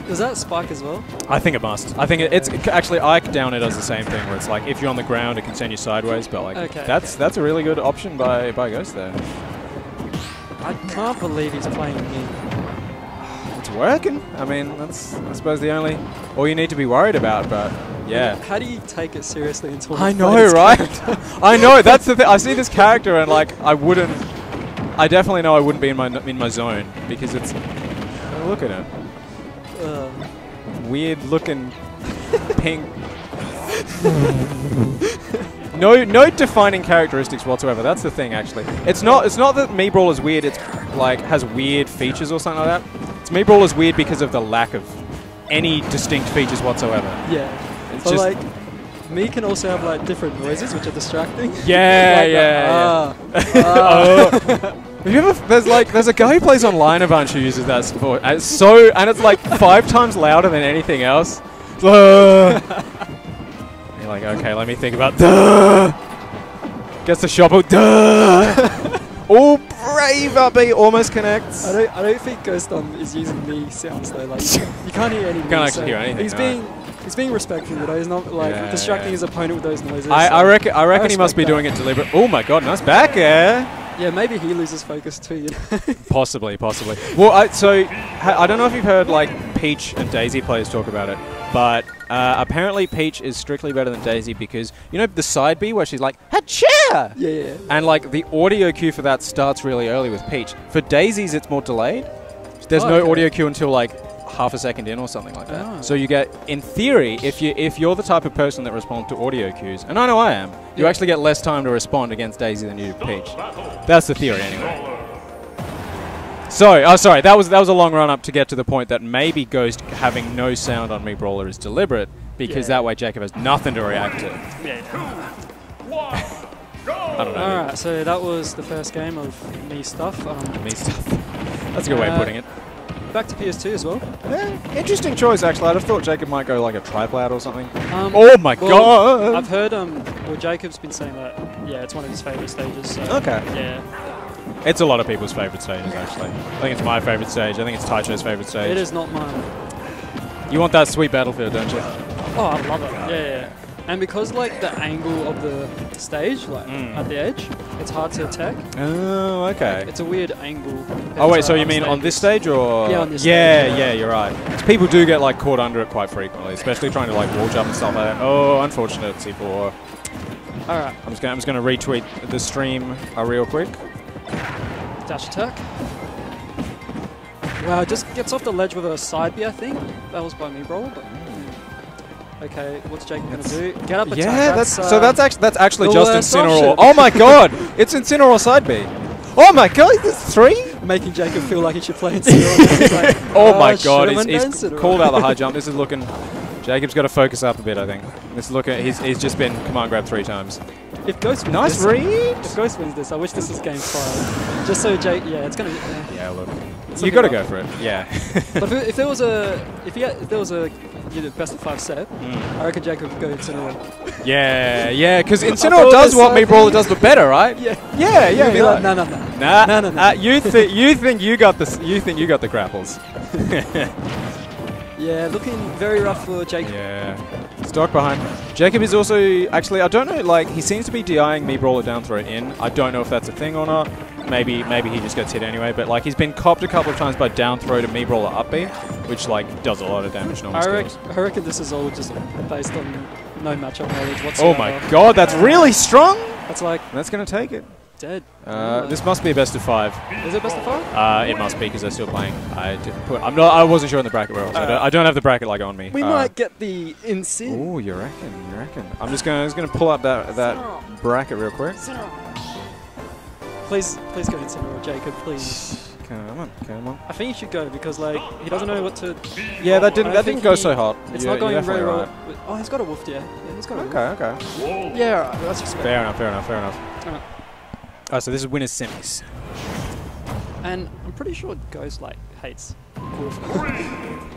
Does that spike as well? I think it must. I think it, it's actually Ike down it does the same thing where it's like if you're on the ground it can send you sideways, but like Okay, that's that's a really good option by by Ghost there. I can't believe he's playing me. Working. I mean, that's I suppose the only all you need to be worried about. But yeah, How do you take it seriously until I know, right? I know. That's the thing. I see this character and like I wouldn't. I definitely know I wouldn't be in my in my zone because it's. Look at him. Uh, Weird looking pink. no, no defining characteristics whatsoever. That's the thing, actually. It's not. It's not that Mii Brawl is weird. It's like has weird features or something like that. Mii Brawl is weird because of the lack of any distinct features whatsoever. yeah. It's but just- like, me can also have like different noises which are distracting. Yeah, Like, yeah, uh, yeah. ah. Oh. Have you ever? There's like there's a guy who plays online a bunch who uses that support. And it's so and it's like five times louder than anything else. You're like, okay, let me think about. Duh. Gets the shovel. Duh. Oh, brave up B almost connects. I don't, I don't think Ghost is using me sounds though. Like you can't hear any. Can't actually so hear anything, He's no. being he's being respectful, know. He's not like Yeah, distracting yeah. his opponent with those noises. I, so I reckon I reckon he must be that. doing it deliberate. Oh my god, nice back air. Yeah, maybe he loses focus too. You know? Possibly, possibly. Well, I, so I don't know if you've heard like Peach and Daisy players talk about it, but Uh, apparently, Peach is strictly better than Daisy because you know the side B where she's like "Hacha!" Yeah, yeah. and like the audio cue for that starts really early with Peach. For Daisies, it's more delayed. There's Oh, no okay. audio cue until like half a second in or something like that. Oh. So you get, in theory, if you if you're the type of person that responds to audio cues, and I know I am, you Yeah. actually get less time to respond against Daisy than you do Peach. That's the theory anyway. Sorry, oh sorry, that was that was a long run up to get to the point that maybe Ghost having no sound on Mii Brawler is deliberate because Yeah. that way Jacob has nothing to react to. Yeah. I don't know. Alright, so that was the first game of me stuff. Um, Me stuff. That's a good way of uh, putting it. Back to PS2 as well. Yeah, interesting choice actually. I'd have thought Jacob might go like a triplat or something. Um, oh my well, god! I've heard um, well, Jacob's been saying that yeah, it's one of his favorite stages. So Okay. Yeah. It's a lot of people's favorite stages actually. I think it's my favorite stage. I think it's Taicho's favorite stage. It is not mine. You want that sweet battlefield, don't you? Oh, I love it. Yeah, yeah. yeah. And because like the angle of the stage, like Mm. at the edge, it's hard to attack. Oh, okay. It's a weird angle. Oh wait, so you mean on this stage or? Yeah, on this Yeah, stage, yeah, you're right. People do get like caught under it quite frequently, especially trying to like wall jump and stuff like that. Oh, unfortunate C4. All right. I'm just gonna I'm just gonna retweet the stream uh, real quick. Dash attack. Wow, just gets off the ledge with a side B, I think. That was by me, bro. But okay, what's Jake gonna do? Get up attack. Yeah, that's, uh, so that's actually that's actually just Incineroar. Oh my god, it's Incineroar side B. Oh my god, there's three. Making Jacob feel like he should play Incineroar. Like, Oh my should've god, he's, he's called out the high jump. This is looking. Jacob's got to focus up a bit, I think. This is looking. He's, he's just been command grab three times. If Ghost wins Nice this, read. If Ghost wins this, I wish this was game five. Just so Jake, yeah, it's gonna. Yeah, Yeah, look. You got to go for it. Yeah. but if, if there was a, if, he had, if there was a you know, best of five set, Mm. I reckon Jacob would go to Incineroar. yeah, yeah, because I Incineroar does this what side Mii Brawler B- does, but better, right? Yeah. Yeah, yeah. You'd be yeah. like, no, no, no. Nah, No, no, no. Uh, you think you think you got the you think you got the grapples. Yeah, looking very rough for Jacob. Yeah. Stock behind. Jacob is also actually I don't know like he seems to be DIing Mii Brawler down throw in. I don't know if that's a thing or not. Maybe maybe he just gets hit anyway, but like he's been copped a couple of times by down throw to Mii Brawler up B, which like does a lot of damage normal I, rec- I reckon this is all just based on no matchup knowledge oh whatsoever. Oh my god, that's really strong. That's like That's gonna take it. Dead. Uh, this must be a best of five. Is it best of five? Uh, it must be because they're still playing. I didn't put. I'm not. I wasn't sure in the bracket where else. I, don't, I don't have the bracket like on me. We Uh, might get the Incin. Oh, you reckon? You reckon? I'm just gonna just gonna pull up that that bracket real quick. Please, please go Incineroar, Jacob, please. Come on, come on. I think you should go because like he doesn't know what to. Yeah, that didn't- that didn't go he- so hot. It's You- not going you're very well. definitely with- Oh, he's got a wolf, yeah. Yeah, he's got a Okay, wolf. okay. Yeah, alright, that's respect. Fair enough. Fair enough. Fair enough. Oh, so this is winners semis. And I'm pretty sure Ghost like hates wolf.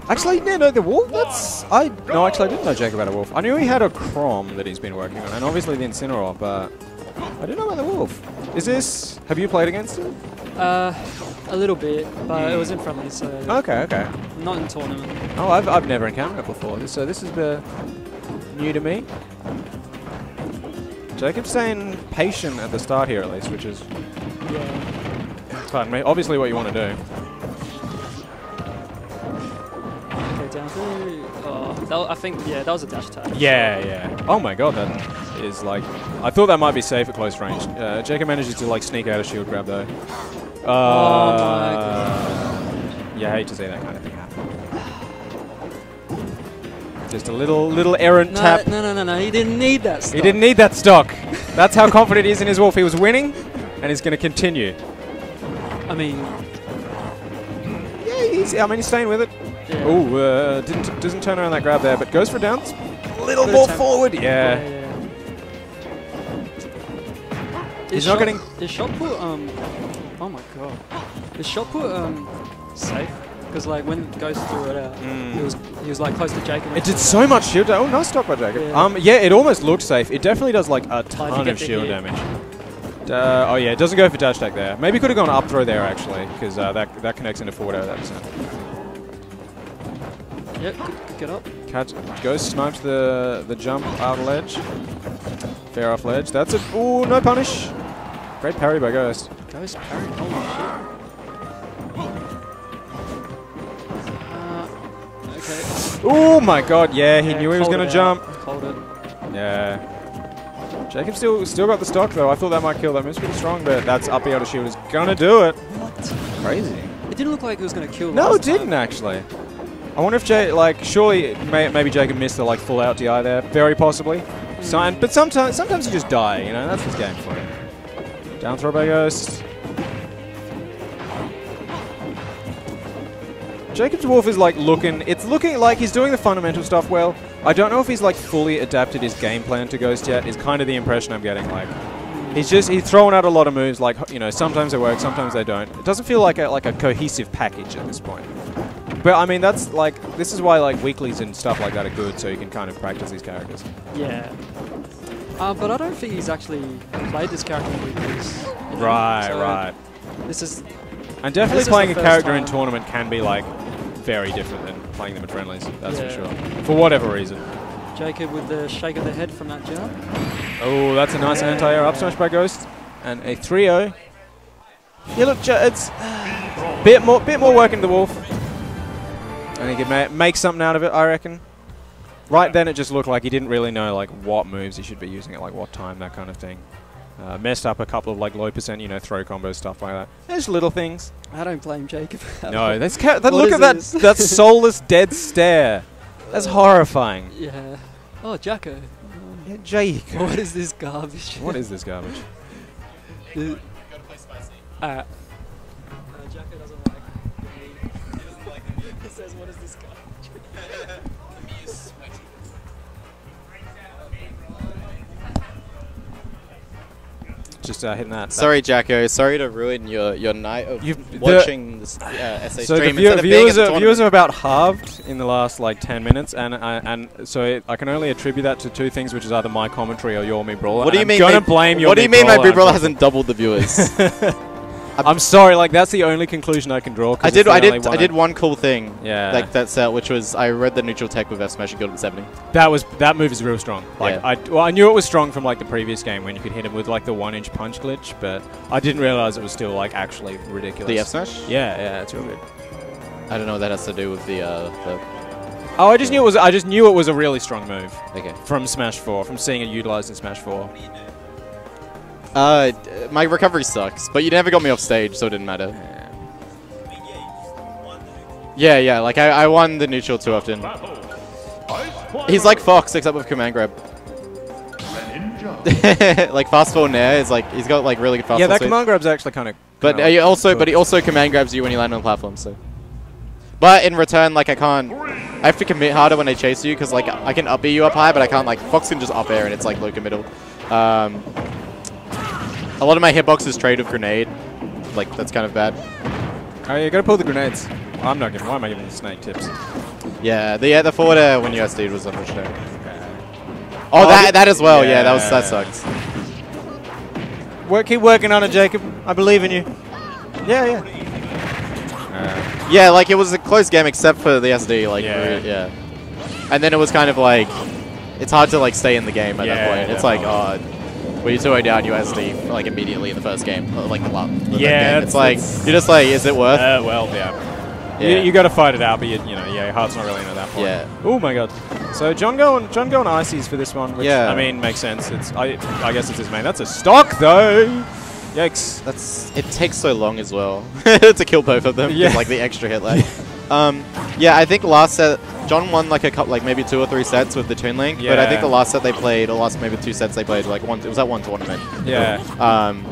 Actually, no, no, the wolf. That's I. No, actually, I didn't know Jacob had a wolf. I knew he had a Chrom that he's been working on, and obviously the Incineroar, but I didn't know about the wolf. Is this? Have you played against him? Uh, a little bit, but it was in friendly, so. Okay, okay. Not in tournament. Oh, I've, I've never encountered it before, so this is the new to me. Jacob's saying patient at the start here, at least, which is Yeah. pardon me. Obviously, what you want to do. Okay, down throw. Oh, that, I think yeah, that was a dash attack. Yeah, yeah. Oh my god, that is like. I thought that might be safe at close range. Uh, Jacob manages to like sneak out a shield grab though. Uh, Oh my god. You hate to see that kind of thing Just a little little errant No, tap. no, no, no, no. He didn't need that. Stuff. He didn't need that stock. That's how confident he is in his wolf. He was winning, and he's going to continue. I mean, Yeah, he's, I mean, he's staying with it. Yeah. Oh, uh, didn't doesn't turn around that grab there, but goes for a downs. A little Good more attempt. forward. Yeah. yeah, yeah. He's Is not shot- getting- Is shot put um? Oh my god. Is shot put um safe? Because like when Ghost threw it out, he was he was like close to Jacob. Mm. It did so much shield damage. Oh, nice stock by Jacob. Yeah. Um, yeah, it almost looked safe. It definitely does like a you ton get of shield damage. Uh, oh yeah, it doesn't go for dash attack there. Maybe could have gone up throw there actually, because uh, that that connects into forward air that percent. Yep, get up. Catch, Ghost snipes the the jump out ledge. Fair off ledge. That's it. Ooh, no punish. Great parry by Ghost. Ghost parry. Holy shit. Oh my god, yeah, he Yeah, knew he was going to out. jump. Called it. Yeah. Jacob still still got the stock though. I thought that might kill. That move's pretty strong, but that's up air to shield is gonna do it. What? Crazy. It didn't look like it was going to kill. No, it didn't actually. I wonder if Jay, like, surely may, maybe Jacob missed the like full out DI there, very possibly. Hmm. So, and, but sometimes sometimes you just die. You know, that's this game for you. Down throw by Ghost. Jacob Dwarf is like looking, it's looking like he's doing the fundamental stuff well. I don't know if he's like fully adapted his game plan to Ghost yet, is kind of the impression I'm getting. Like, he's just, he's throwing out a lot of moves, like, you know, sometimes they work, sometimes they don't. It doesn't feel like a, like a cohesive package at this point. But I mean, that's like, this is why like weeklies and stuff like that are good, so you can kind of practice these characters. Yeah. Uh, but I don't think he's actually played this character in weeklies. you know, Right, so right. This is. And definitely this playing a character in tournament can be like very different than playing them at friendlies. That's Yeah. for sure. For whatever reason. Jacob with the shake of the head from that jump. Oh, that's a nice anti-air up smash by Ghost. And a 3-0. Yeah, look, it's bit more, bit more work into the Wolf. And he could ma make something out of it, I reckon. Right then, it just looked like he didn't really know like what moves he should be using at like what time, that kind of thing. Uh, messed up a couple of like low percent, you know, throw combos, stuff like that. There's little things. I don't blame Jacob. No, that's ca- that, look at that this? that soulless dead stare. That's horrifying. Yeah. Oh, Jacko. Yeah, Jacob. What is this garbage? What is this garbage? Uh, Just uh, hitting that. Sorry, Jacko. Sorry to ruin your, your night of You've- watching this uh, SA so the stream view- being at viewers, the are, viewers are about halved in the last like 10 minutes, and I and so it, I can only attribute that to two things, which is either my commentary or your Mii Brawler. What do you mean? I'm gonna blame your What do you me mean my brawler, brother unfortunately. hasn't doubled the viewers? I'm sorry, like that's the only conclusion I can draw. I did. I did. one I did one cool thing. Yeah. Like that set, which was I read the neutral tech with F Smash and killed him 70. That was that move is real strong. Like Yeah. I well, I knew it was strong from like the previous game when you could hit him with like the one inch punch glitch, but I didn't realize it was still like actually ridiculous. The F Smash? Yeah, yeah, it's real good. I don't know what that has to do with the uh, the. Oh, I just knew it was. I just knew it was a really strong move. Okay. From Smash Four, from seeing it utilized in Smash Four. Uh, my recovery sucks, but you never got me off stage, so it didn't matter. Yeah, yeah. Like I, I won the neutral too often. He's like Fox, except with command grab. like fast forward nair is like he's got like really good fast. yeah, that command grab's actually kind of. But uh, you also, but he also command grabs you when you land on the platform. So, but in return, like I can't, I have to commit harder when they chase you because like I can up air you up high, but I can't like Fox can just up air and it's like low middle. Um, a lot of my hitboxes trade with grenade, like that's kind of bad. Oh, you gotta pull the grenades. I'm not giving. Why am I giving the snake tips? Yeah, the yeah, the forward air when you SD was unfortunate. Oh, Oh, that that as well. Yeah, that was that Yeah. sucks. Work, keep working on it, Jacob. I believe in you. Yeah, yeah. Uh, yeah, like it was a close game except for the SD. Like Yeah. yeah, yeah. And then it was kind of like it's hard to like stay in the game at Yeah, that point. It's like oh, you 2 down, you SD like immediately in the first game, like the last. Yeah, it's it's- like it's- you're just like, is it worth? Uh, well, yeah. Yeah. You, you got to fight it out, but you, you know, yeah, your heart's not really in at that point. Yeah. Oh my god. So John going, John going ices for this one, which Yeah. I mean makes sense. It's I, I guess it's his main. That's a stock though. Yikes. That's it takes so long as well to kill both of them. Yeah. Yeah, like the extra hit lag. um, yeah, I think last set John won like a couple, like maybe two or three sets with the Toon Link. But I think the last set they played, or last maybe two sets they played, like one, it was that one tournament. Yeah. Um,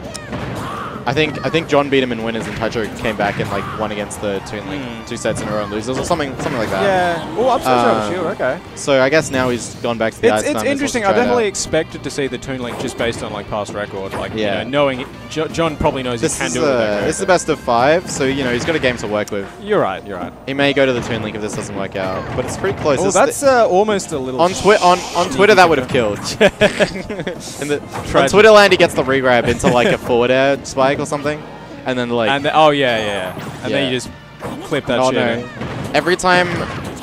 I think I think John beat him in winners, and Taito came back and like won against the Toon Link two sets in a row and losers or something, something like that. Yeah. Oh, Um, um, shield. Okay. So I guess now he's gone back to the It's, Ice it's Climbers, wants to interesting. I definitely expected to see the Toon Link just based on like past record. Like, Yeah. you know, knowing it, jo- John probably knows This he can do it. with that character. this is the best of five, so you know he's got a game to work with. You're right. You're right. He may go to the Toon Link if this doesn't work out, but it's pretty close. Oh, It's that's uh, almost a little on Twi- on on Twitter that would have killed. In the, on Twitter land, he gets the regrab into like a forward air spike or something, and then like And the, oh yeah, yeah, yeah. And then you just clip that oh shit. no! Every time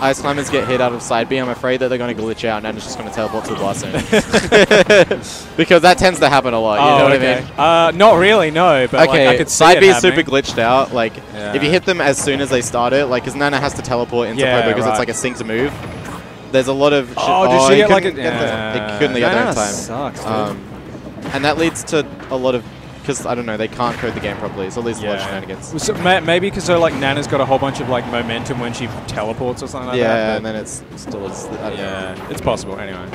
Ice Climbers get hit out of side B, I'm afraid that they're going to glitch out and it's just going to teleport to the blast zone. because that tends to happen a lot. You oh, know what okay. I mean? Uh, not really, no. But okay, like, I could see side B is super glitched out. Like, Yeah. if you hit them as soon as they start it, like, because Nana has to teleport into Yeah, because right. it's like a synced move. there's a lot of. Sh- Oh, did she he get like couldn't a- get the- Yeah. He couldn't get there in Nana time. sucks, dude. Um, and that leads to a lot of because I don't know they can't code the game properly, so it leads to a lot of Yeah. shenanigans. So ma- maybe because so uh, like Nana's got a whole bunch of like momentum when she teleports or something like that. yeah, and then it's still is. I don't yeah, know. it's possible anyway.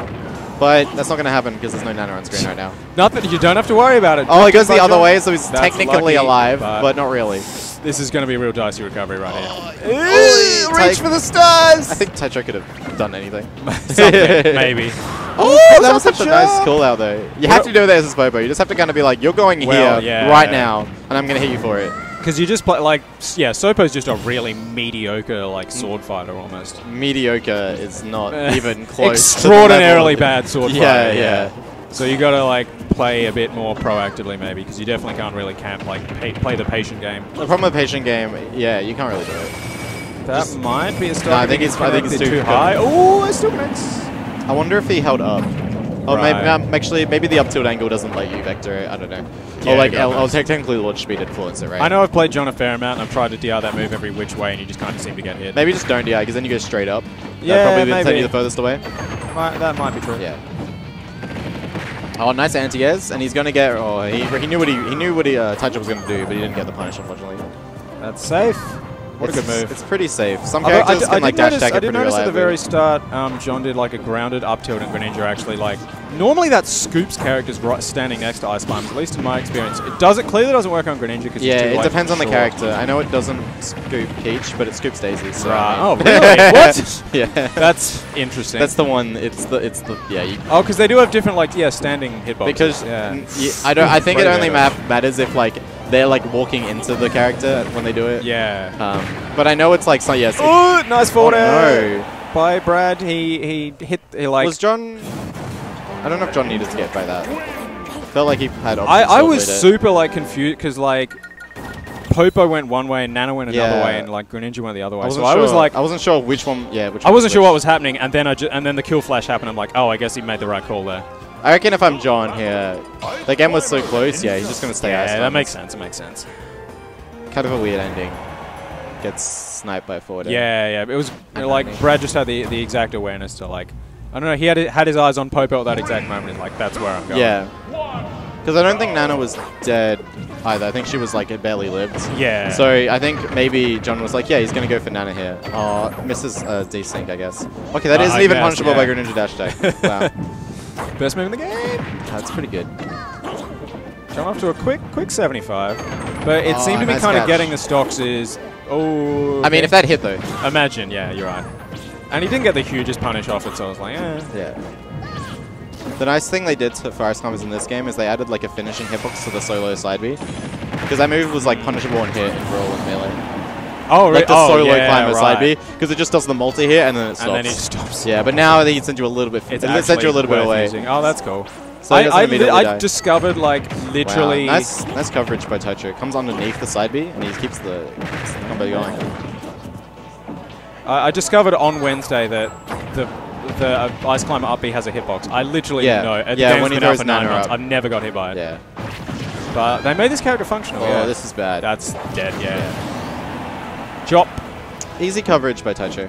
But that's not going to happen because there's no Nana on screen right now. Nothing. You don't have to worry about it. Oh, it goes the other way, so he's That's technically lucky, alive, but not really. This is going to be a real dicey recovery right here. Ooh, reach for the stars! I think Tetra could have done anything. Maybe. Oh, that was such a nice Tetra! call out though. You have to do this as Popo. You just have to kind of be like, you're going Well, here yeah. right now, and I'm going to hit you for it. Because you just play like s- yeah, Sopo's just a really mediocre like mm. sword fighter almost. Mediocre is not even close. to the Extraordinarily level. bad sword Yeah, fighter. yeah. So you got to like play a bit more proactively maybe because you definitely can't really camp like pa- play the patient game. The problem with patient game, yeah, you can't really do it. That Just- might be a start. No, I think it's I think he's too, too high. Oh, it still connects. I wonder if he held up. Oh, maybe um, actually maybe the up tilt angle doesn't let you vector it. I don't know. Yeah, or like God L- knows. oh, te- technically launch speed influence it, right? I know I've played John a fair amount and I've tried to DR that move every which way and you just kind of seem to get hit. Maybe just don't DI because then you go straight up. Yeah, That'd probably send maybe. you the furthest away. Might, that might be true. Yeah. Oh, nice anti-airs, and he's gonna get. Oh, he, he knew what he he knew what he uh, Taicho was gonna do, but he didn't get the punish, unfortunately. That's safe. What It's- a good move. It's pretty safe. Some characters I, can I like did dash notice, attack I did notice at the very start, um, John did like a grounded up tilt and Greninja actually like. Normally that scoops characters right standing next to Ice Bombs, at least in my experience. It does it clearly doesn't work on Greninja because Yeah, too, it depends on the character. I know it doesn't scoop Peach, but it scoops Daisy. So Right. Oh, really? What? yeah, That's interesting. That's the one. It's the it's the yeah. You, Oh, because they do have different like yeah standing hitboxes. because yeah. I don't. I think it only matters if like they're like walking into the character when they do it. Yeah. Um, but I know it's like so. Yes. Oh, nice forward oh, air no. by Brad. He he hit he like. was John? I don't know if John needed to get by that. Felt like he had. I, I was it. super like confused because like Popo went one way and Nana went another Yeah. way and like Greninja went the other way. I so wasn't I was sure- like, I wasn't sure which one. Yeah, which. I wasn't sure which. what was happening, and then I ju- and then the kill flash happened. I'm like, oh, I guess he made the right call there. I reckon if I'm John here, the game was so close. Yeah, he's just gonna stay. Yeah, that makes sense. It makes sense. Kind of a weird ending. Gets sniped by air. Yeah, yeah. It was you know, like Brad just had the the exact awareness to like, I don't know. He had had his eyes on Popo at that exact moment. And like, that's where I'm going. Yeah. Because I don't think Nana was dead either. I think she was like it barely lived. Yeah. So I think maybe John was like, yeah, he's gonna go for Nana here. Oh, misses uh, desync, I guess. Okay, that Uh, not even guess, punishable yeah. by Greninja dash attack. wow. Best move in the game. That's pretty good. John off to a quick quick 75, but it Oh, seemed to be nice kind of getting the stocks is. Oh. I mean, if that hit though. Imagine, yeah, you're right. And he didn't get the hugest punish off it, so I was like, eh. Yeah. The nice thing they did to for Ice Climbers in this game is they added like a finishing hitbox to the solo side B. Because that move was like punishable on hit and roll and melee. Oh, Like the oh, solo yeah, climber side B. Because it just does the multi hit and then it stops. And then it stops. Yeah, but now they send you a little bit. It's it sends you a little bit away. using. Oh, that's cool. So I, I, I discovered like literally. Wow. Nice, nice coverage by Taicho. It comes underneath the side B and he keeps the, keeps the combo going. I, I discovered on Wednesday that the the uh, Ice Climber up B has a hitbox. I literally Yeah. know. The Yeah, when he throws nine months. up. I've never got hit by it. Yeah. But they made this character functional. Oh, yeah. this is bad. That's dead. Yeah. Chop. Easy coverage by Taicho.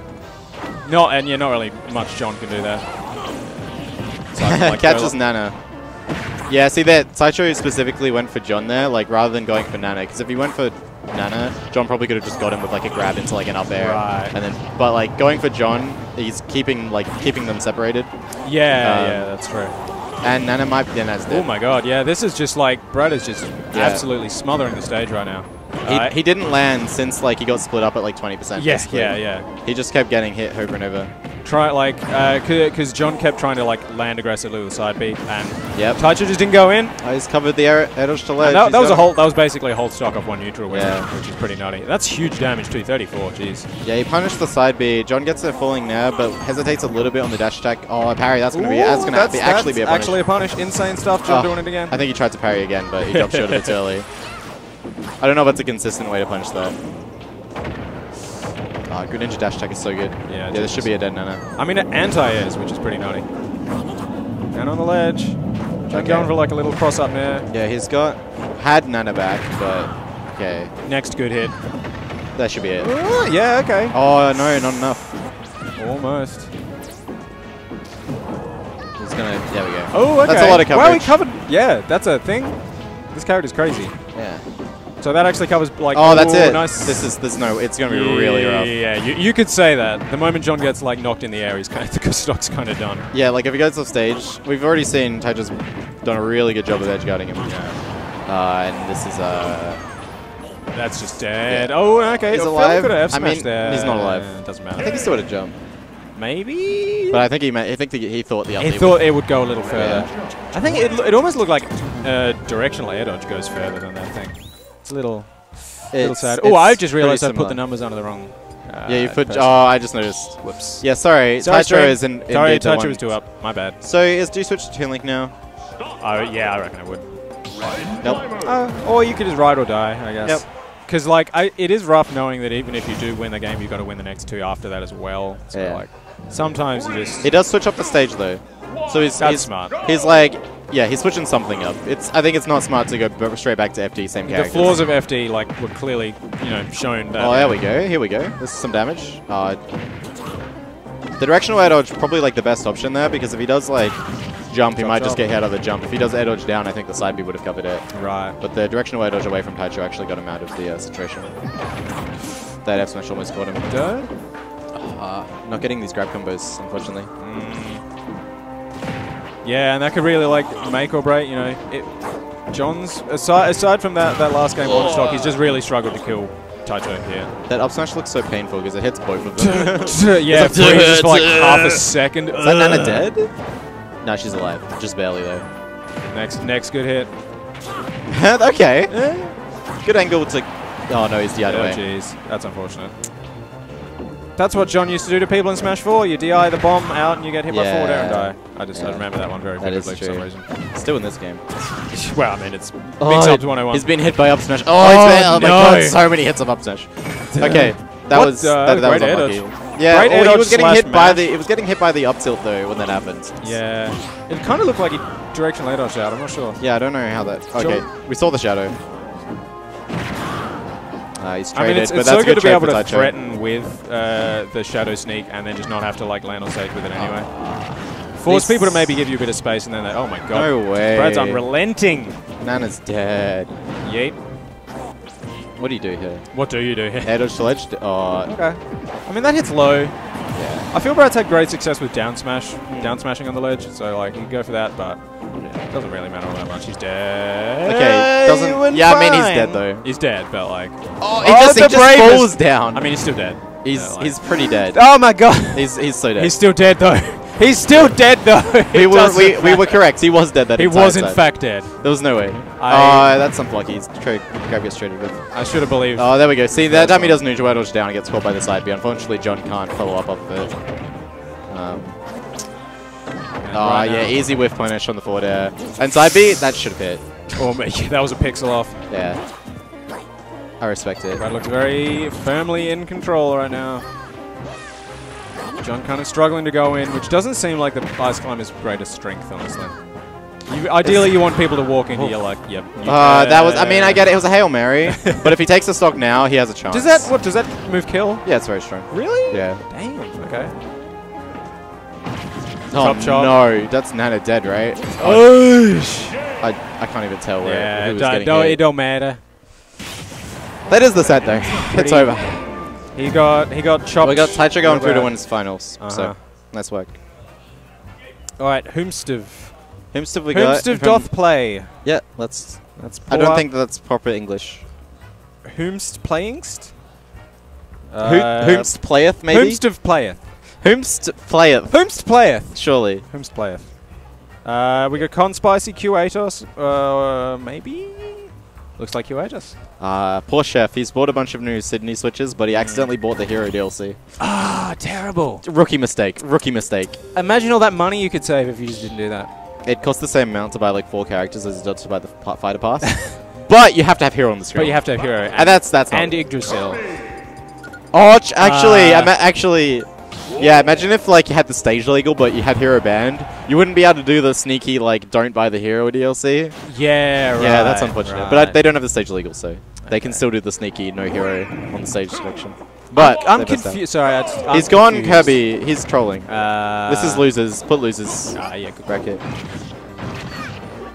Not and yeah, not really much John can do there. So I can, like, Catches Nana. Yeah, see that Taicho specifically went for John there, like rather than going for Nana, because if he went for Nana, John probably could have just got him with like a grab into like an up air, Right. and then but like going for John, he's keeping like keeping them separated. Yeah, Um, yeah, that's true. And Nana might yeah, Nana's Oh my god, yeah, this is just like Brad is just Yeah. absolutely smothering the stage right now. He, Uh, he didn't land since like he got split up at like 20%. Yeah, basically. yeah, yeah. He just kept getting hit over and over. try like because John kept trying to like land aggressively with the side B and Yep. Taicho just didn't go in. Oh, he's covered the air, dodge to ledge. That, that was a it. whole that was basically a whole stock of one neutral Yeah. which is pretty nutty. That's huge damage, 234. Jeez. Yeah, he punished the side B. John gets it falling there, but hesitates a little bit on the dash attack. Oh, a parry. That's gonna be. That's gonna that's, be, actually be a punish. actually a punish. Insane stuff. John Oh, doing it again. I think he tried to parry again, but he dropped short of bit early. I don't know if that's a consistent way to punish that. Ah, Greninja dash attack is so good. Yeah, yeah, this should be a dead nana. I mean, it anti-airs, which is pretty naughty. Down on the ledge. John Okay. going for like a little cross up there. Yeah, he's got had nana back, but okay, Next good hit. that should be it. Oh, yeah, okay. Oh no, not enough. Almost. He's gonna. There we go. Oh, okay. That's a lot of Well, we covered. Yeah, that's a thing. This character's crazy. Yeah. So that actually covers like. Oh, that's ooh, it. Nice. This is. There's no. It's gonna be really rough. Yeah, you, you could say that. The moment John gets like knocked in the air, he's kind of the stock's kind of done. Yeah, like if he goes off stage, we've already seen Taicho's done a really good job of edge guarding him. Uh, and this is uh. That's just dead. Oh, okay. He's alive. could have I mean, there. he's not alive. Doesn't matter. I think he still had a jump. Maybe. But I think he. Ma- I think the, he thought the. He up thought it would go a little further. Yeah. I think it, it almost looked like uh, directional air dodge goes further than that thing. It's a little, little sad. Oh, I just realized I put the numbers under the wrong. Uh, yeah, you put. person. Oh, I just noticed. Whoops. Yeah, sorry. Sorry, stream. is in. Sorry, the Taicho one. was too up. My bad. So is do you switch to Toon Link now? Oh yeah, I reckon I would. Nope. Uh, or you could just ride or die, I guess. Yep. Because like, I, it is rough knowing that even if you do win the game, you've got to win the next two after that as well. So Yeah. like, sometimes you just. He does switch up the stage though, so he's That's he's, smart. He's like, yeah, he's switching something up. It's I think it's not smart to go b- straight back to FD same The character. flaws of FD like were clearly, you know, shown. That Oh, there we go. Here we go. This is some damage. Uh, the directional air dodge probably like the best option there because if he does like jump, he might just get hit out of the jump. If he does air dodge down, I think the side B would have covered it. Right. But the directional air dodge away from Taicho actually got him out of the uh, situation. That F smash almost caught him. Dead? Uh, not getting these grab combos, unfortunately. Yeah, and that could really like make or break. You know, it, John's aside aside from that that last game on stock, he's just really struggled to kill Taicho here. That up smash looks so painful because it hits both of them. yeah, It's like, freezes for like half a second. Is that Nana dead? No, she's alive. Just barely though. Next, next good hit. okay. Good angle to. Oh no, he's the other Oh way. jeez, that's unfortunate. That's what John used to do to people in Smash 4. You DI the bomb out and you get hit by forward air and die. I just I remember that one very vividly for some reason. Still in this game. well, I mean, it's Oh, Big Subs 101. He's been hit by up smash. Oh, Oh, he's been, oh my no. god, so many hits of up smash. Okay, that What was the- that, that was unlucky. Yeah, Great oh, he was getting hit by the. It was getting hit by the up tilt though when that happened. Yeah. It kind of looked like he directional air dodged out. I'm not sure. Yeah, I don't know how that. Okay, we saw the shadow. Uh, he's I mean, traded, it's, but it's that's so good to be able to Taicho. threaten with uh, the shadow sneak and then just not have to like land on stage with it anyway. Force This- people to maybe give you a bit of space and then they, oh my god. No way. Brad's unrelenting. Nana's dead. Yeet. What do you do here? What do you do here? Air dodge to ledge. Oh, Okay. I mean, that hits low. Yeah. I feel Brad's had great success with down smash, hmm. down smashing on the ledge, so like you can go for that, but it doesn't really matter all that much. He's dead. Okay, doesn't- You win yeah, I mean, he's dead, though. He's dead, but like. Oh, he just, he just falls down. I mean, he's still dead. He's Yeah, like- he's pretty dead. Oh my god. He's he's so dead. He's still dead though. He's still dead though. we were we, we were correct. He was dead. That He was in fact dead. There was no way. I- Oh, that's unlucky. He's tra- grab gets traded with. I should have believed. Oh, there we go. See, that time he does neutral dodge down and gets caught by the side B. Unfortunately, John can't follow up off of it. Um, oh, right yeah, now- easy whiff punish on the forward air. And side B, that should have hit. Oh, that was a pixel off. Yeah. I respect it. Brad looks very firmly in control right now. John kind of struggling to go in, which doesn't seem like the ice climber's greatest strength, honestly. You, ideally, you want people to walk into you like, yep. you- Uh, that was, I mean, I get it. It was a Hail Mary. but if he takes the stock now, he has a chance. Does that what? Does that move kill? Yeah, it's very strong. Really? Yeah. Damn. Okay. Oh, Chop, chop. no. That's Nana dead, right? Oh. I, I can't even tell where Yeah, who it was don't, don't- it don't matter. That is the sad thing. it's over. He got he got chopped. We got Taicho going through to win his finals. Uh-huh. So, nice work. All right, Whomstev. Whomstev we got. Whomstev doth play. Yeah, let's. Let's I don't up think that's proper English. Whomst playingst? Who, whomst playeth, maybe? Whomstev playeth. Whomst playeth. Whomst playeth. Surely. Whomst playeth. Uh, we got Con Spicy Q8os. Uh, maybe? Looks like Q8os. Uh, poor chef. He's bought a bunch of new Sydney switches, but he accidentally bought the hero DLC. Ah, terrible. Rookie mistake. Rookie mistake. Imagine all that money you could save if you just didn't do that. It costs the same amount to buy like four characters as it does to buy the fighter pass. but you have to have hero on the screen. But you have to have hero. And that's that's not and Yggdrasil. Oh, actually, Uh, ima- actually, yeah. Imagine if like you had the stage legal, but you had hero banned. You wouldn't be able to do the sneaky like don't buy the hero DLC. Yeah, right. yeah, that's unfortunate. But I, they don't have the stage legal, so they can still do the sneaky no hero on the stage selection. But I'm confused. Sorry, I just- I'm He's gone confused. Kirby. He's trolling. Uh, this is losers. Put losers. Ah, yeah, good bracket.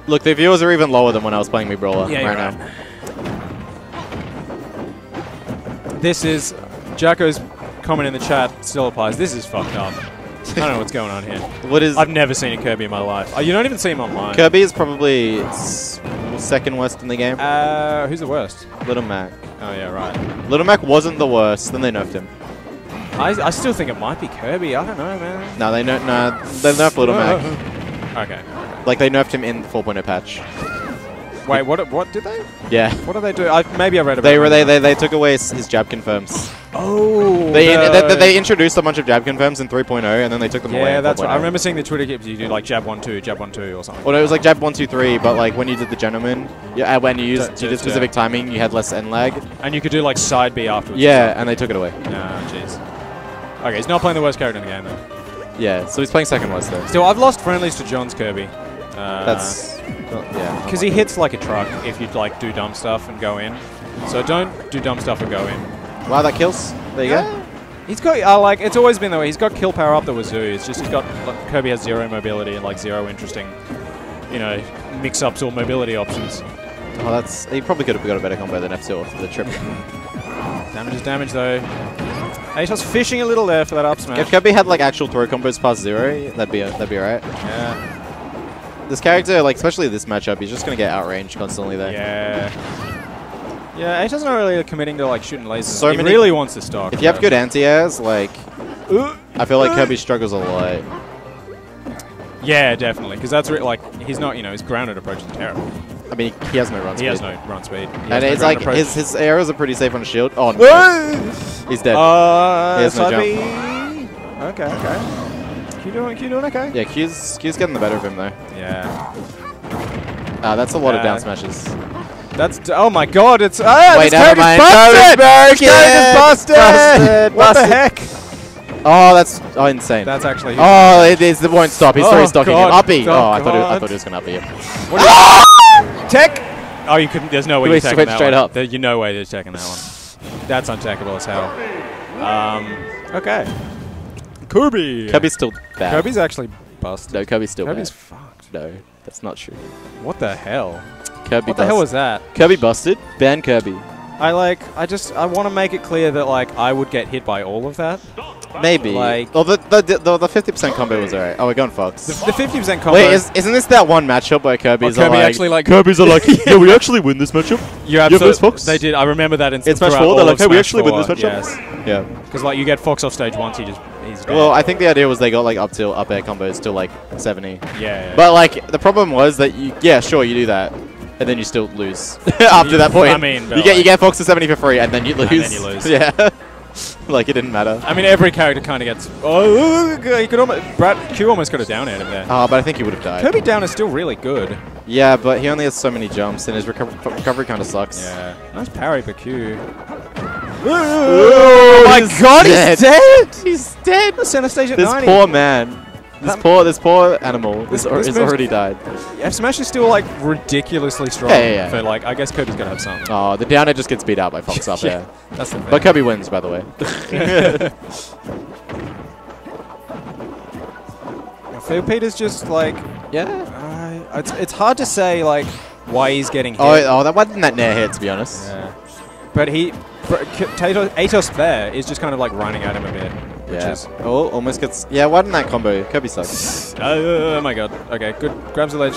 Look, the viewers are even lower than when I was playing Mii Brawler Yeah, right you're now. This is Jacko's comment in the chat still applies. This is fucked up. I don't know what's going on here. What is? I've never seen a Kirby in my life. Oh, you don't even see him online. Kirby is probably second worst in the game. Uh, who's the worst? Little Mac. Oh yeah, right. Little Mac wasn't the worst. Then they nerfed him. I, I still think it might be Kirby. I don't know, man. No, they nerfed. No, they nerfed Little Mac. Okay. Like they nerfed him in the 4.0 patch. Wait, what? What did they? Yeah. What did they do? I, maybe I read about. They it. were they, they they took away his, his jab confirms. Oh. They, the- they they introduced a bunch of jab confirms in 3.0 and then they took them away. Yeah, that's right. I remember seeing the Twitter clips. You do like jab one two, jab one two, or something. Well, no, it was like jab one two three, but like when you did the gentleman, yeah, uh, when you used you did yeah. specific timing, you had less end lag. And you could do like side B afterwards. Yeah, and they took it away. Nah, jeez. Okay, he's not playing the worst character in the game though. Yeah, so he's playing second worst though. Still, I've lost friendlies to John's Kirby. Uh, That's yeah. because he hits like a truck if you like do dumb stuff and go in. So don't do dumb stuff and go in. Wow, that kills. There you go. He's got uh, like it's always been the way. He's got kill power up the wazoo. It's just he's got like, Kirby has zero mobility and like zero interesting, you know, mix-ups or mobility options. Oh, that's he probably could have got a better combo than F2 off the trip. Damage is damage though. Atos fishing a little there for that up smash. If Kirby had like actual throw combos past zero, that'd be that'd be alright. Yeah. This character, like especially this matchup, he's just gonna get outranged constantly there. Yeah. Yeah, Atos not really committing to like shooting lasers. So he many- really wants to stock. If you have good anti-airs, like uh, I feel like uh. Kirby struggles a lot. Yeah, definitely, because that's re- like he's not, you know, his grounded approach is terrible. I mean, he has no run speed. He has no run speed. He And it's grounded like approach. his his arrows are pretty safe on a shield. Oh no, uh, he's dead. Uh, he has no jump. Okay, okay. Q doing, Q doing okay. Yeah, Q's Q's getting the better of him though. Yeah. Ah, that's a lot of Uh, down smashes. That's d- oh my god! It's ah, Wait, never mind. busted. This character's busted. Busted, What busted. the heck? Oh, that's oh, insane. That's actually. Oh, it is. It won't stop. He's Oh, three stocking him. Uppy. Oh, Oh, I thought, he, I thought he was going to uppy him. What is Tech. Oh, you couldn't. There's no way Wait, you're taking switch that straight one. up. There, you no way you're taking that one. That's untackable as hell. Um. Okay. Kirby. Kirby's still bad. Kirby's actually busted. No, Kirby's still Kirby's bad. fucked. No, that's not true. What the hell? Kirby What the hell was that? Kirby busted. Ban Kirby. I like. I just. I want to make it clear that like I would get hit by all of that. Maybe. Like- oh, the the the, the 50% combo was alright. Oh, we're going Fox. The, the 50% combo. Wait, is, isn't this that one matchup where Kirby's Oh, Kirby are like, actually, like- Kirby's are like, yeah, we actually win this matchup. You Yeah, absolutely. versus Fox. They did. I remember that in In Smash throughout 4, they're like, hey, we Smash actually win this matchup. Yes. Yeah. Because like you get Fox off stage once, he just he's dead. Well, I think the idea was they got like up till up air combos till like 70. Yeah, yeah. But like the problem was that you, yeah, sure you do that, and then you still lose after that point. I mean, you get you get Fox to 70 for free, and then you lose. And then you lose. yeah. Like it didn't matter. I mean, every character kind of gets. Oh, he could almost. Brad Q almost got a down at him there. Oh, but I think he would have died. Kirby down is still really good. Yeah, but he only has so many jumps, and his recover recovery kind of sucks. Yeah. Nice parry for Q. Oh, oh my God, he's dead. He's dead. The center stage at This 90. poor man. This poor this poor animal This- is, this is already died. F Smash is still like ridiculously strong. Yeah, yeah, yeah. For like, I guess Kirby's gonna have something. Oh, the down air just gets beat out by Fox up Yeah, there. that's the thing. But Kirby wins, by the way. Phil Peter's just like. Yeah. Uh, it's it's hard to say like why he's getting hit. oh, oh, that why didn't that near hit? To be honest. Yeah. But he, but K- Tato- Atos there is just kind of like running at him a bit. Which Yeah. is, Oh, almost gets. Yeah, why didn't that combo? Kirby sucks. Uh, oh, oh, oh my god. Okay, good. Grabs the ledge.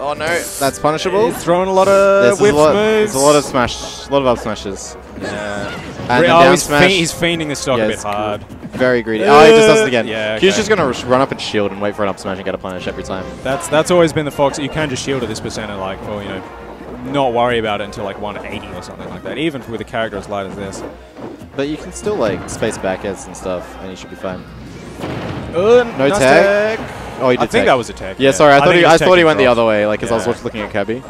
Oh no, that's punishable. He's throwing a lot of There's a lot, moves. There's a lot of smash, a lot of up smashes. Yeah. And oh, down he's, smash. fe- he's fiending the stock Yeah, a bit hard. Very greedy. Oh, he just does it again. Yeah, He's just gonna run up and shield and wait for an up smash and get a punish every time. That's that's always been the Fox. You can just shield at this percent and like, or you know, not worry about it until like 180 or something like that. Even with a character as light as this. But you can still like space back airs and stuff, and you should be fine. Uh, No nice tag. Oh, he did I think tag. that was a tag. Yeah, sorry. I, I thought he, I thought he went the other way, like, because I was looking at Kirby.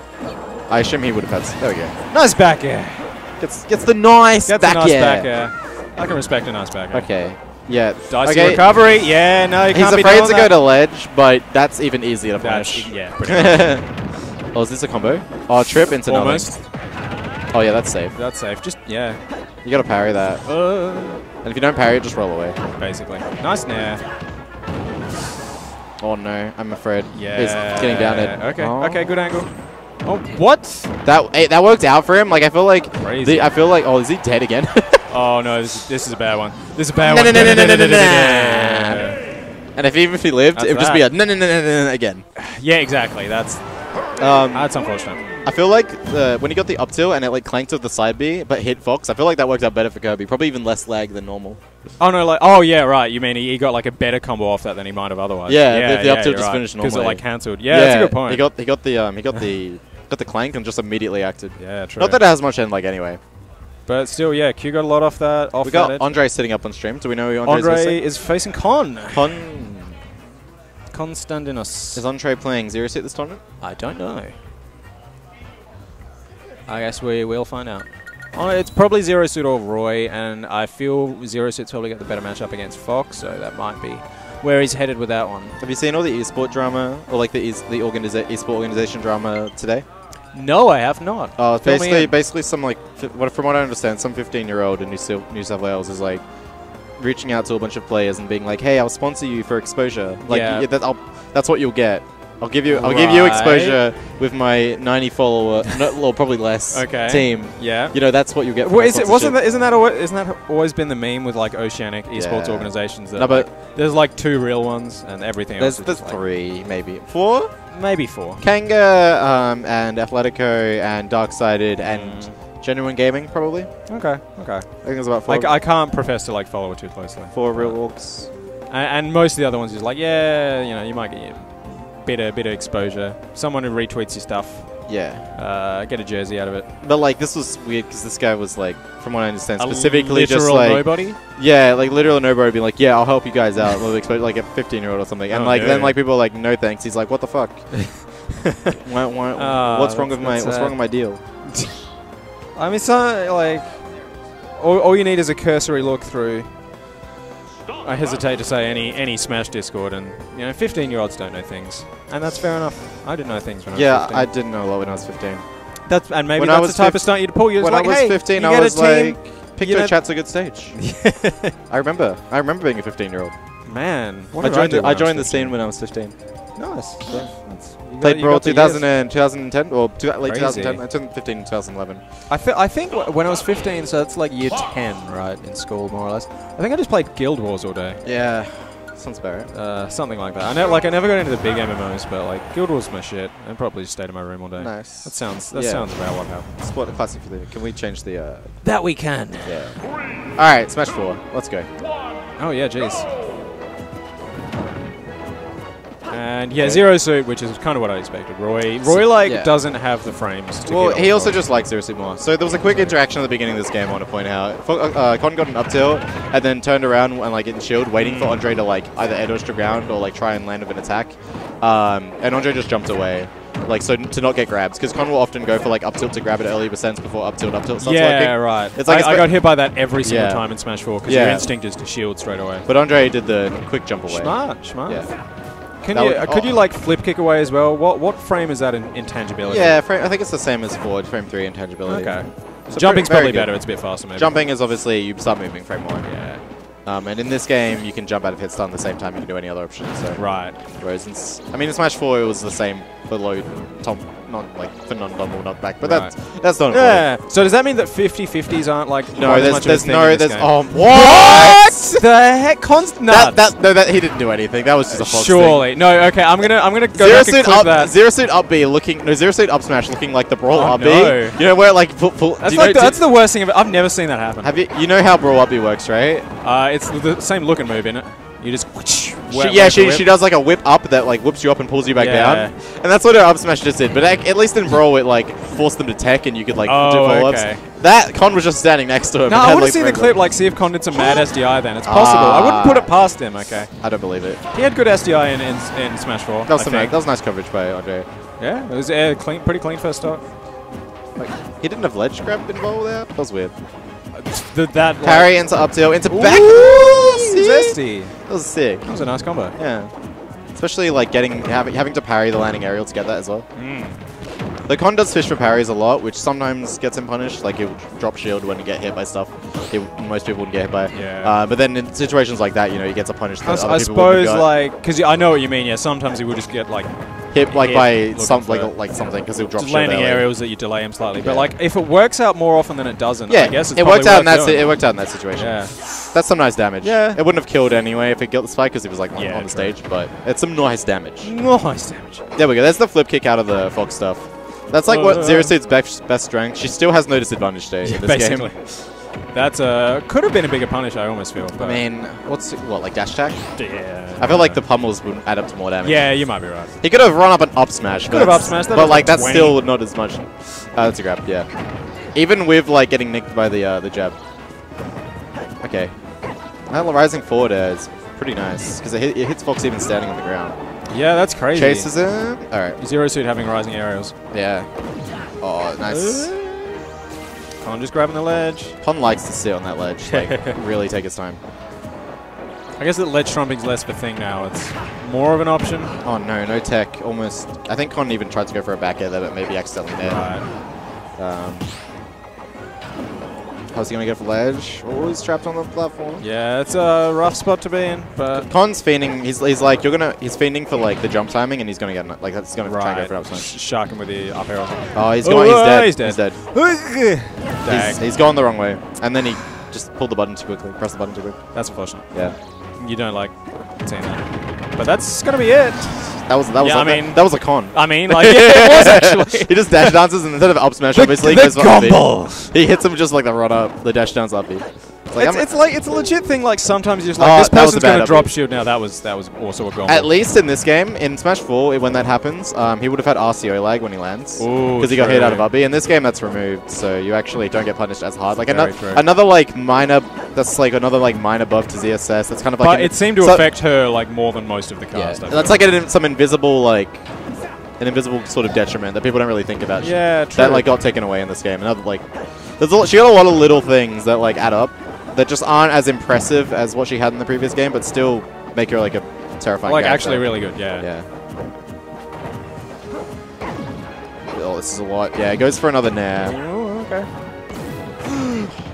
I assume he would have had. There we go. Nice back air. Gets gets the nice Gets back nice air. back air. I can respect a nice back air. Okay. Yeah. Dicey okay. recovery. Yeah, no, you He's can't be afraid to that. go to ledge, but that's even easier to That's- punish. yeah, pretty oh, is this a combo? Oh, trip into Almost. nothing. Oh yeah, that's safe. That's safe. Just yeah. You gotta parry that. Uh, And if you don't parry it, just roll away. basically. Nice nair. Oh no, I'm afraid. Yeah. He's getting down it. Okay. Oh. Okay. Good angle. Oh, what? That hey, that worked out for him. Like I feel like Crazy. the, I feel like oh is he dead again? Oh no, this is, this is a bad one. This is a bad No, one. no, no, no, no, no, no, and if even if he lived, it would just be a no no no no again. Yeah, exactly. That's Um, that's unfortunate. I feel like the, when he got the up tilt and it like clanked with the side B, but hit Fox, I feel like that worked out better for Kirby. Probably even less lag than normal. Oh no, like oh yeah, right. You mean he, he got like a better combo off that than he might have otherwise? Yeah, yeah the, the up tilt just right. finished because it like cancelled. Yeah, that's a good point. He got he got the um he got the got the clank and just immediately acted. Yeah, true. Not that it has much end like anyway. But still, yeah, Q got a lot off that. Off we got. Andre sitting up on stream. Do we know who Andre's Andre is facing Con. Con. Is Andre playing Zero Suit this tournament? I don't know. I guess we will find out. Oh, it's probably Zero Suit or Roy, and I feel Zero Suit's probably got the better matchup against Fox, so that might be where he's headed with that one. Have you seen all the esport drama or like the es- the organiza- esport organization drama today? No, I have not. Oh, me basically basically some like what from what I understand, some 15 year old in New, New South Wales is like reaching out to a bunch of players and being like, "Hey, I'll sponsor you for exposure. Like, Yeah. yeah, that, I'll, that's what you'll get. I'll give you I'll give you exposure with my 90 follower, no, well, probably less Okay. team. Yeah. you know that's what you'll get. Well, is it, wasn't that, isn't that always, isn't that always been the meme with like oceanic esports Yeah. organizations? That No, but- like, there's like two real ones and everything There's, else. there's is just, like, three, maybe four. maybe four. Kanga um, and Athletico and Darksided and Mm. Genuine Gaming probably. Okay, okay. I think it's about four. Like I can't profess to like follow it too closely. four real orcs. And, and most of the other ones is like, yeah, you know, you might get your bit of bit of exposure. Someone who retweets your stuff. Yeah. Uh, get a jersey out of it. But like this was weird because this guy was like, from what I understand, A specifically just like nobody? Yeah, like literal nobody being like, yeah, I'll help you guys out. We'll like a 15 year old or something, and Oh, like then like people are like, no thanks. He's like, what the fuck? why, why, Ah, what's wrong with my What's sad. wrong with my deal? I mean, so like, all, all you need is a cursory look through. I hesitate to say any any Smash Discord, and you know, 15 year olds don't know things, and that's fair enough. I didn't know things when I Yeah, was 15. Yeah, I didn't know a lot when I was 15. That's and maybe When I that's was the type of stunt you'd pull. You're when like, I was hey, 15, you I get a was team, like, you know- chat's a good stage. I remember. I remember being a 15 year old. Man, what I did joined. do the, when I was joined the 15? scene when I was 15. Nice. That's- you got- Played Brawl 2000 and 2010, or two, late Crazy. 2010. I turned 15 in 2011. I, fe- I think when I was 15, so that's like year 10, right, in school, more or less. I think I just played Guild Wars all day. Yeah, sounds about right. Uh, something like that. I know, like I never got into the big MMOs, but like Guild Wars was my shit. I probably just stayed in my room all day. Nice. That sounds. That Yeah. sounds about what happened. Sport classic for the. Can we change the? Uh, That we can. yeah. All right, Smash Four. Let's go. Oh yeah, jeez. And yeah, Zero Suit, which is kind of what I expected. Roy, Roy like Yeah. doesn't have the frames. To Well, he also of. just likes Zero Suit more. So there was a quick interaction at the beginning of this game. I want to point out. Fo- Uh, Con got an up tilt and then turned around and like in shield, waiting for Andre to like either air dodge to ground or like try and land with an attack. Um, and Andre just jumped away, like so to not get grabs because Con will often go for like up tilt to grab at early percents before up tilt up tilt starts yeah, working. right. It's like I, I got hit by that every single Yeah. time in Smash 4 because your instinct is to shield straight away. But Andre did the quick jump away. Smart, smart. Yeah. Can That you, would- uh, could oh. you like flip kick away as well? What what frame is that in intangibility? Yeah, frame, I think it's the same as forward, frame 3 intangibility. Okay. So Jumping's very probably good. better. It's a bit faster, maybe. Jumping is obviously you start moving frame 1. Yeah. Um, and in this game, you can jump out of hit stun the same time you can do any other option. So Right. Whereas in, I mean, in Smash 4, it was the same for low top, not like for non-double knockback, but Right. that's that's not important. Yeah. So does that mean that 50-50s aren't like No, there's much of a there's thing no there's game? oh What the heck? Const That, that no that he didn't do anything. That was just a Fox Surely. No, okay, I'm gonna I'm gonna go Zero back and suit up, that. zero suit up B looking no zero suit up smash looking like the brawl Oh, up B. no. You know where like pull, pull, That's like know, the, that's the worst thing of it. I've never seen that happen. have you you know how brawl up B works, right? Uh, it's the same looking move, in it? You just She, yeah, she, she does like a whip up that like whips you up and pulls you back Yeah. down, and that's what her up smash just did. But ac- at least in Brawl, it like forced them to tech, and you could like do Oh, follow-ups. okay. That Con was just standing next to him. No, I had, want to like, see the clip, like see if Con did some mad SDI then. It's possible. I wouldn't Ah. put it past him, okay. I don't believe it. He had good SDI in, in, in Smash 4. That was I some, that was nice coverage by Andre. Yeah, it was uh, clean, pretty clean first start. Like he didn't have ledge grab involved there. That was weird. The, that like- Parry into up tilt into back. Ooh, zesty. That was sick. That was a nice combo. Yeah. Especially like getting having having to parry the landing aerial to get that as well. Mm. The con does fish for parries a lot, which sometimes gets him punished. Like he'll drop shield when he get hit by stuff. Most people wouldn't get hit by. Yeah. Uh, but then in situations like that, you know, he gets a punish that I, other I people suppose, like, because I know what you mean. Yeah, sometimes he will just get like hit like hit by some like like something because he'll drop just shield landing aerials that you delay him slightly. But Yeah. like, if it works out more often than it doesn't, Yeah, I guess it's it worked out in that. It worked out in that situation. Yeah. that's some nice damage. Yeah. it wouldn't have killed anyway if it got the spike because it was like on, Yeah, on the true. stage. But it's some nice damage. Nice damage. There we go. There's the flip kick out of the Fox stuff. That's like Uh, what Zero Suit's best, best strength. She still has no disadvantage today in this Basically. game. That's uh could have been a bigger punish. I almost feel. I mean, what's what like dash attack? Yeah. I feel like the pummels would add up to more damage. Yeah, you might be right. He could have run up an up smash. Could but have up smashed, that but like like that's 20. still not as much. Uh, that's a grab. Yeah. Even with like getting nicked by the uh, the jab. Okay. That rising forward air is pretty nice because it, hit, it hits Fox even standing on the ground. Yeah, that's crazy. Chases him. All right. Zero suit having rising aerials. Yeah. Oh, nice. Con just grabbing the ledge. Con likes to sit on that ledge. Like really take his time. I guess that ledge trumping's less of a thing now. It's more of an option. Oh no, no tech. Almost. I think Con even tried to go for a back air there, but maybe accidentally there. Um, how's he gonna get for ledge? Oh, he's trapped on the platform. Yeah, it's a rough spot to be in, but Con's fiending. He's, he's like you're gonna. He's fiending for like the jump timing, and he's gonna get like that's gonna try and go for up smash. Shark him with the up. Oh, he's oh, going. he's Oh, dead. He's dead. He's dead. Dang. He's, he's gone the wrong way, and then he just pulled the button too quickly. Pressed the button too quick. That's unfortunate. Yeah. You don't like seeing that. But that's gonna be it. That was that was Yeah, a, I mean- that was a con. I mean, like, yeah, it was actually. he just dash dances and instead of up smash, The- obviously the goes for up B. He hits him just like the run up, the dash downs up B. It's like, it's, it's like it's a legit thing. Like sometimes you're just like Oh, this that was a person's gonna drop shield now. That was that was also a goal. At least in this game, in Smash 4, when that happens, um, he would have had RCO lag when he lands. Because he got hit out of up In this game, that's removed, so you actually don't get punished as hard. Like another, another like minor, that's like another like minor buff to ZSS. That's kind of like. but it seemed to so- affect her like more than most of the Yeah, cast. I that's like an, some invisible like an invisible sort of detriment that people don't really think about. Yeah, true. That like got taken away in this game. Another like, there's a lot, she got a lot of little things that like add up that just aren't as impressive as what she had in the previous game, but still make her like a terrifying. like character. actually really good. Yeah. Yeah. Oh, this is a lot. Yeah, it goes for another nair. Oh, okay.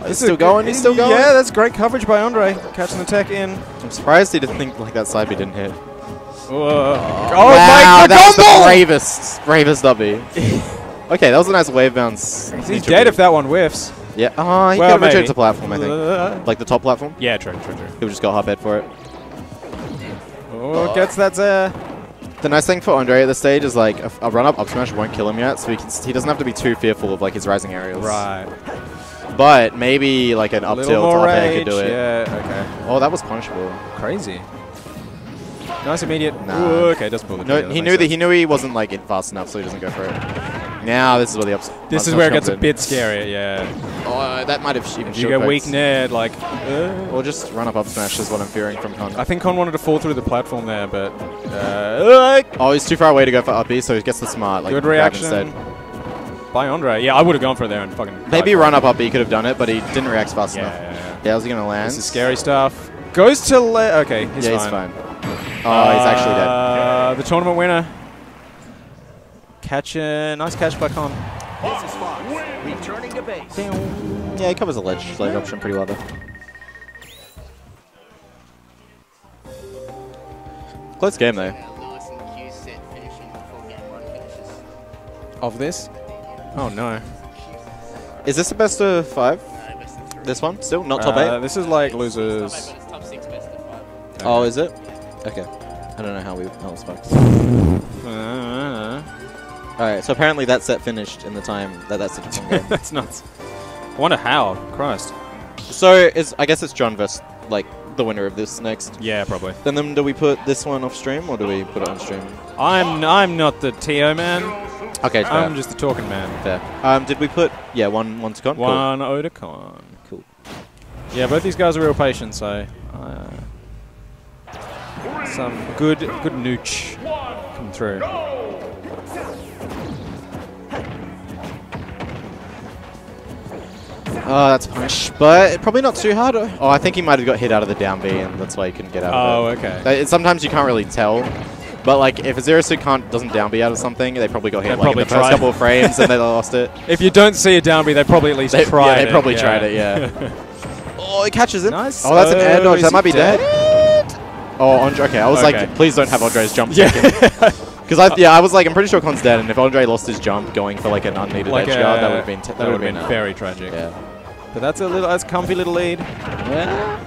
He's still going. He's still going. Yeah, that's great coverage by Andre, catching the tech in. I'm surprised he didn't think like that side B didn't hit. Oh, wow, my that was the bravest, bravest W. okay, that was a nice wave bounce. He's dead if that one whiffs. Yeah, oh, he Well, could have returned to platform, I think. Uh, like the top platform. Yeah, true, true, true. He just got hot bed for it. Oh, gets that uh The nice thing for Andre at this stage is like a, a run up up smash won't kill him yet, so he can, he doesn't have to be too fearful of like his rising aerials. Right. But maybe like an up tilt up air could do it. Yeah, okay. Oh, that was punishable. Crazy. Nice immediate. Nah. Ooh, okay, doesn't pull the No, he knew makes that he knew he wasn't like it fast enough, so he doesn't go for it. Now this is where the ups. This is where it gets a bit scarier, yeah. Oh, that might have even you get weak ned, like. Uh, Or just run up up smash is what I'm fearing from Con. I think Con wanted to fall through the platform there, but. Uh, Oh, he's too far away to go for up B, so he gets the smart. Like, good reaction. Instead. By Andre. Yeah, I would have gone for it there and fucking. Maybe run up up B could have done it, but he didn't react fast Yeah, enough. yeah, yeah. Yeah, how's he gonna land? This is scary stuff. Goes to le- Okay, he's yeah, fine. he's fine. Oh, he's actually dead. Uh, the tournament winner. Catch a nice catch by Con. Returning to base. Yeah, he covers the ledge, ledge option pretty well though. Close game though. Of this? Oh no. Is this the best of five? This one still not top Uh, eight. This is like losers. Oh, is it? Okay. I don't know how we how it's fucked. Uh, All right, so apparently that set finished in the time that that's the game. That's nuts. I wonder how. Christ. So is I guess it's John versus like the winner of this next. Yeah, probably. Then, then do we put this one off stream or do we put it on stream? I'm I'm not the TO man. Okay, fair. I'm just the talking man. Fair. Um, did we put yeah one one to con? Cool. One Otakon. Cool. Yeah, both these guys are real patient, so uh, some good good nooch come through. Oh, that's punish, but probably not too hard. Oh, I think he might have got hit out of the down B, and that's why he couldn't get out Oh, of it. okay. Uh, Sometimes you can't really tell, But like, if a zero suit can't doesn't down B out of something, they probably got hit They like in the first couple of frames and they lost it. If you don't see a down B, they probably at least They- tried yeah, they probably tried it, yeah. Oh, he catches him. Nice. Oh, that's an air Oh, dodge. That might be dead. dead? Oh, Andre. Okay, I was Okay. like, please don't have Andre's jump Yeah. Because I, yeah, I was like, I'm pretty sure Con's dead, and if Andre lost his jump going for like an unneeded Like edge guard, that would have been that would have been very tragic. Yeah. But that's a little, that's a comfy little lead. Yeah.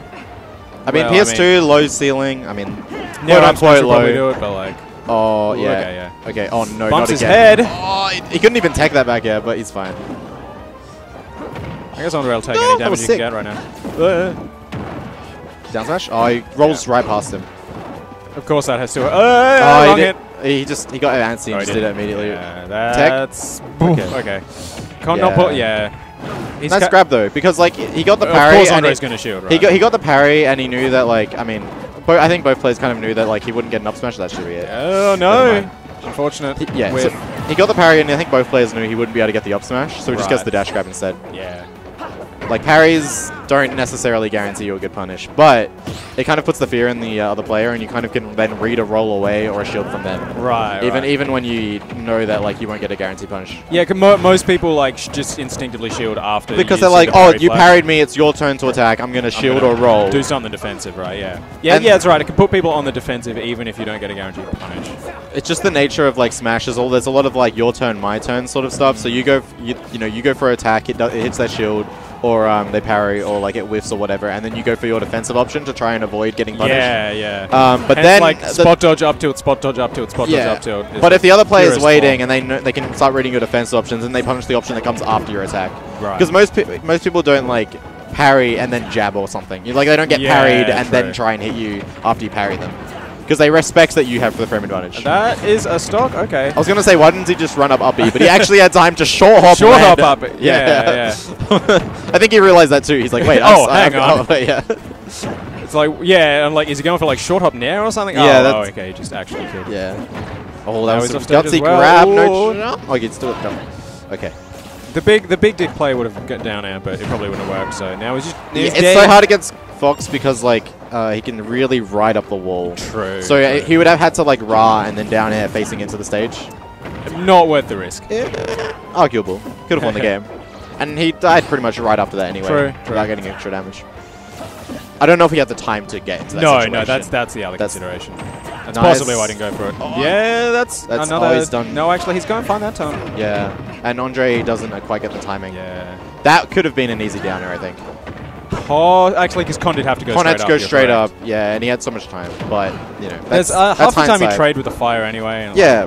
I mean, Well, PS2 low ceiling. I mean, Yeah, quote unquote low. do it, but like. Oh yeah. okay, yeah. Okay. Oh no, Bumps not his again. head. Oh, he, he couldn't even take that back yet, but he's fine. I guess Andre will take No, any damage he can get right now. Uh, Down smash. Oh, he rolls right past him. Of course, that has to. Uh, Oh, wrong he, hit. did, he just he got antsy Oh, and he just did. it immediately. Yeah, that's Okay. okay. Can't not put. Yeah. He's nice grab though, because like he got the Of parry. course and Andre's he- gonna shield, Right? He got he got the parry, and he knew that like I mean, I think both players kind of knew that like he wouldn't get an up smash. That should be it. Oh no! Unfortunate. He- yeah, so he got the parry, and I think both players knew he wouldn't be able to get the up smash, so he just gets Right. the dash grab instead. yeah. Like parries don't necessarily guarantee you a good punish, but it kind of puts the fear in the uh, other player, and you kind of can then read a roll away or a shield from them. Right, Even right. even when you know that like you won't get a guarantee punish. Yeah, mo- most people like sh- just instinctively shield after Because they're like, oh, you flag. parried me, it's your turn to attack. I'm gonna I'm shield gonna or roll. Do something defensive, right? Yeah. Yeah, And- yeah, that's right. It can put people on the defensive even if you don't get a guaranteed punish. It's just the nature of like smashes. All there's a lot of like your turn, my turn sort of stuff. So you go, f- you, you know, you go for attack. It, it hits their shield, or um, they parry, or like it whiffs or whatever, and then you go for your defensive option to try and avoid getting punished. Yeah, yeah. Um, but And it's then like the- spot dodge up tilt, spot dodge up tilt, spot yeah. dodge up tilt. But if the other player is waiting and they know, they can start reading your defensive options, and they punish the option that comes after your attack. Right. Because most pe- most people don't like parry and then jab or something. You like they don't get Yeah, parried and true. then try and hit you after you parry them. Because they respect that you have for the frame advantage. That is a stock. Okay. I was gonna say, why didn't he just run up up B? But he actually had time to short hop. Short hop up, yeah, I think he realized that too. He's like, wait, Oh, I'm, hang I'm, oh, on. oh, yeah. It's like, yeah, I'm like, is he going for like short hop now or something? Yeah, oh, oh, okay, he just actually killed. Yeah. Oh, that Now was he's some off stage as gutsy well. grab. Ooh. No jump. Oh, he can still jump. Okay. The big, the big dick play would have got down air, but it probably wouldn't have worked. So now he's just. Yeah, it's so hard against Fox because like uh, he can really ride up the wall. True. So uh, true. he would have had to like raw and then down air facing into the stage. Not worth the risk. Arguable. Could have won the game. And he died pretty much right after that anyway, True, without true. getting extra damage. I don't know if he had the time to get into that No, situation. no, that's that's the other consideration. That's Nice. possibly why I didn't go for it. yeah, that's, That's- another. oh, he's done. No, actually, he's going fine that time. Yeah, and Andre doesn't quite get the timing. Yeah. That could have been an easy downer, I think. Oh, actually, because Con did have to go Con straight had to go straight correct. up, yeah, and he had so much time, but, you know, There's, that's, uh, that's half the time you trade with the fire anyway. And Yeah,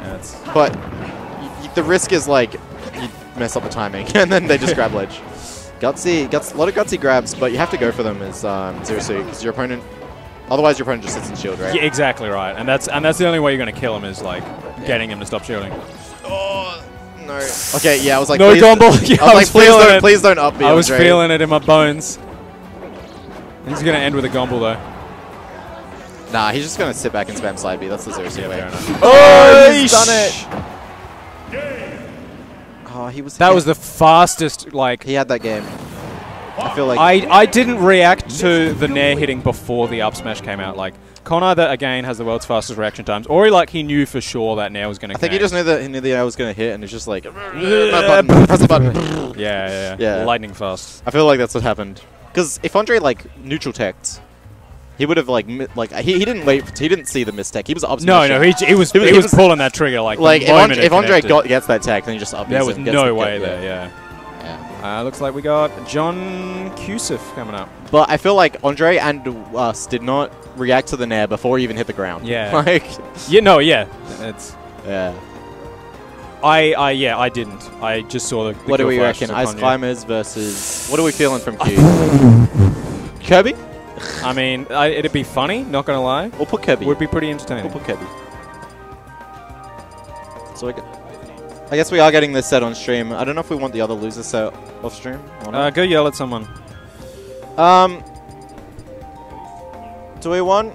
like, yeah, but the risk is like you mess up the timing, and then they just grab ledge. Gutsy, guts, a lot of gutsy grabs, but you have to go for them as um, because your opponent. Otherwise, your opponent just sits in shield, right? Yeah, exactly right, and that's and that's the only way you're going to kill him is like getting him to stop shielding. Oh, no. Okay, yeah, I was like, no please- gumble. I Yeah, was I was like, please don't- it. please don't up me, I was feeling it in my bones. He's going to end with a gumble though. Nah, he's just gonna sit back and spam Side B. That's the zero suit way. Oh, he's done it. it. Oh, he was. That was the fastest. Like he had that game. I feel like I I didn't react to the nair hitting before the up smash came out. Like Con either again has the world's fastest reaction times, or he like he knew for sure that nair was going to. I think he just knew that he knew the I was gonna hit, and it's just like, Yeah, button, press the button. yeah, yeah, yeah. lightning fast. I feel like that's what happened. Because if Andre like neutral teched, he would have like mi- like he, he didn't wait. He didn't see the mistech. He was up. No, no, he, he was he, was, pulling that trigger like the like if, Andre, if Andre got, gets that tech, then he just up. There was no way yeah. there. Yeah. Yeah. Uh, looks like we got John Cusif coming up. But I feel like Andre and us did not react to the nair before he even hit the ground. Yeah. like yeah, no, yeah, it's yeah. I, I, yeah, I didn't. I just saw the. the what do we flashes reckon? upon Ice you. climbers versus what are we feeling from Q? Kirby? I mean, I, it'd be funny. Not gonna lie. We'll put Kirby. Would be pretty entertaining. We'll put Kirby. So we get. I guess we are getting this set on stream. I don't know if we want the other loser set off stream. Or Uh, go yell at someone. Um, do we want?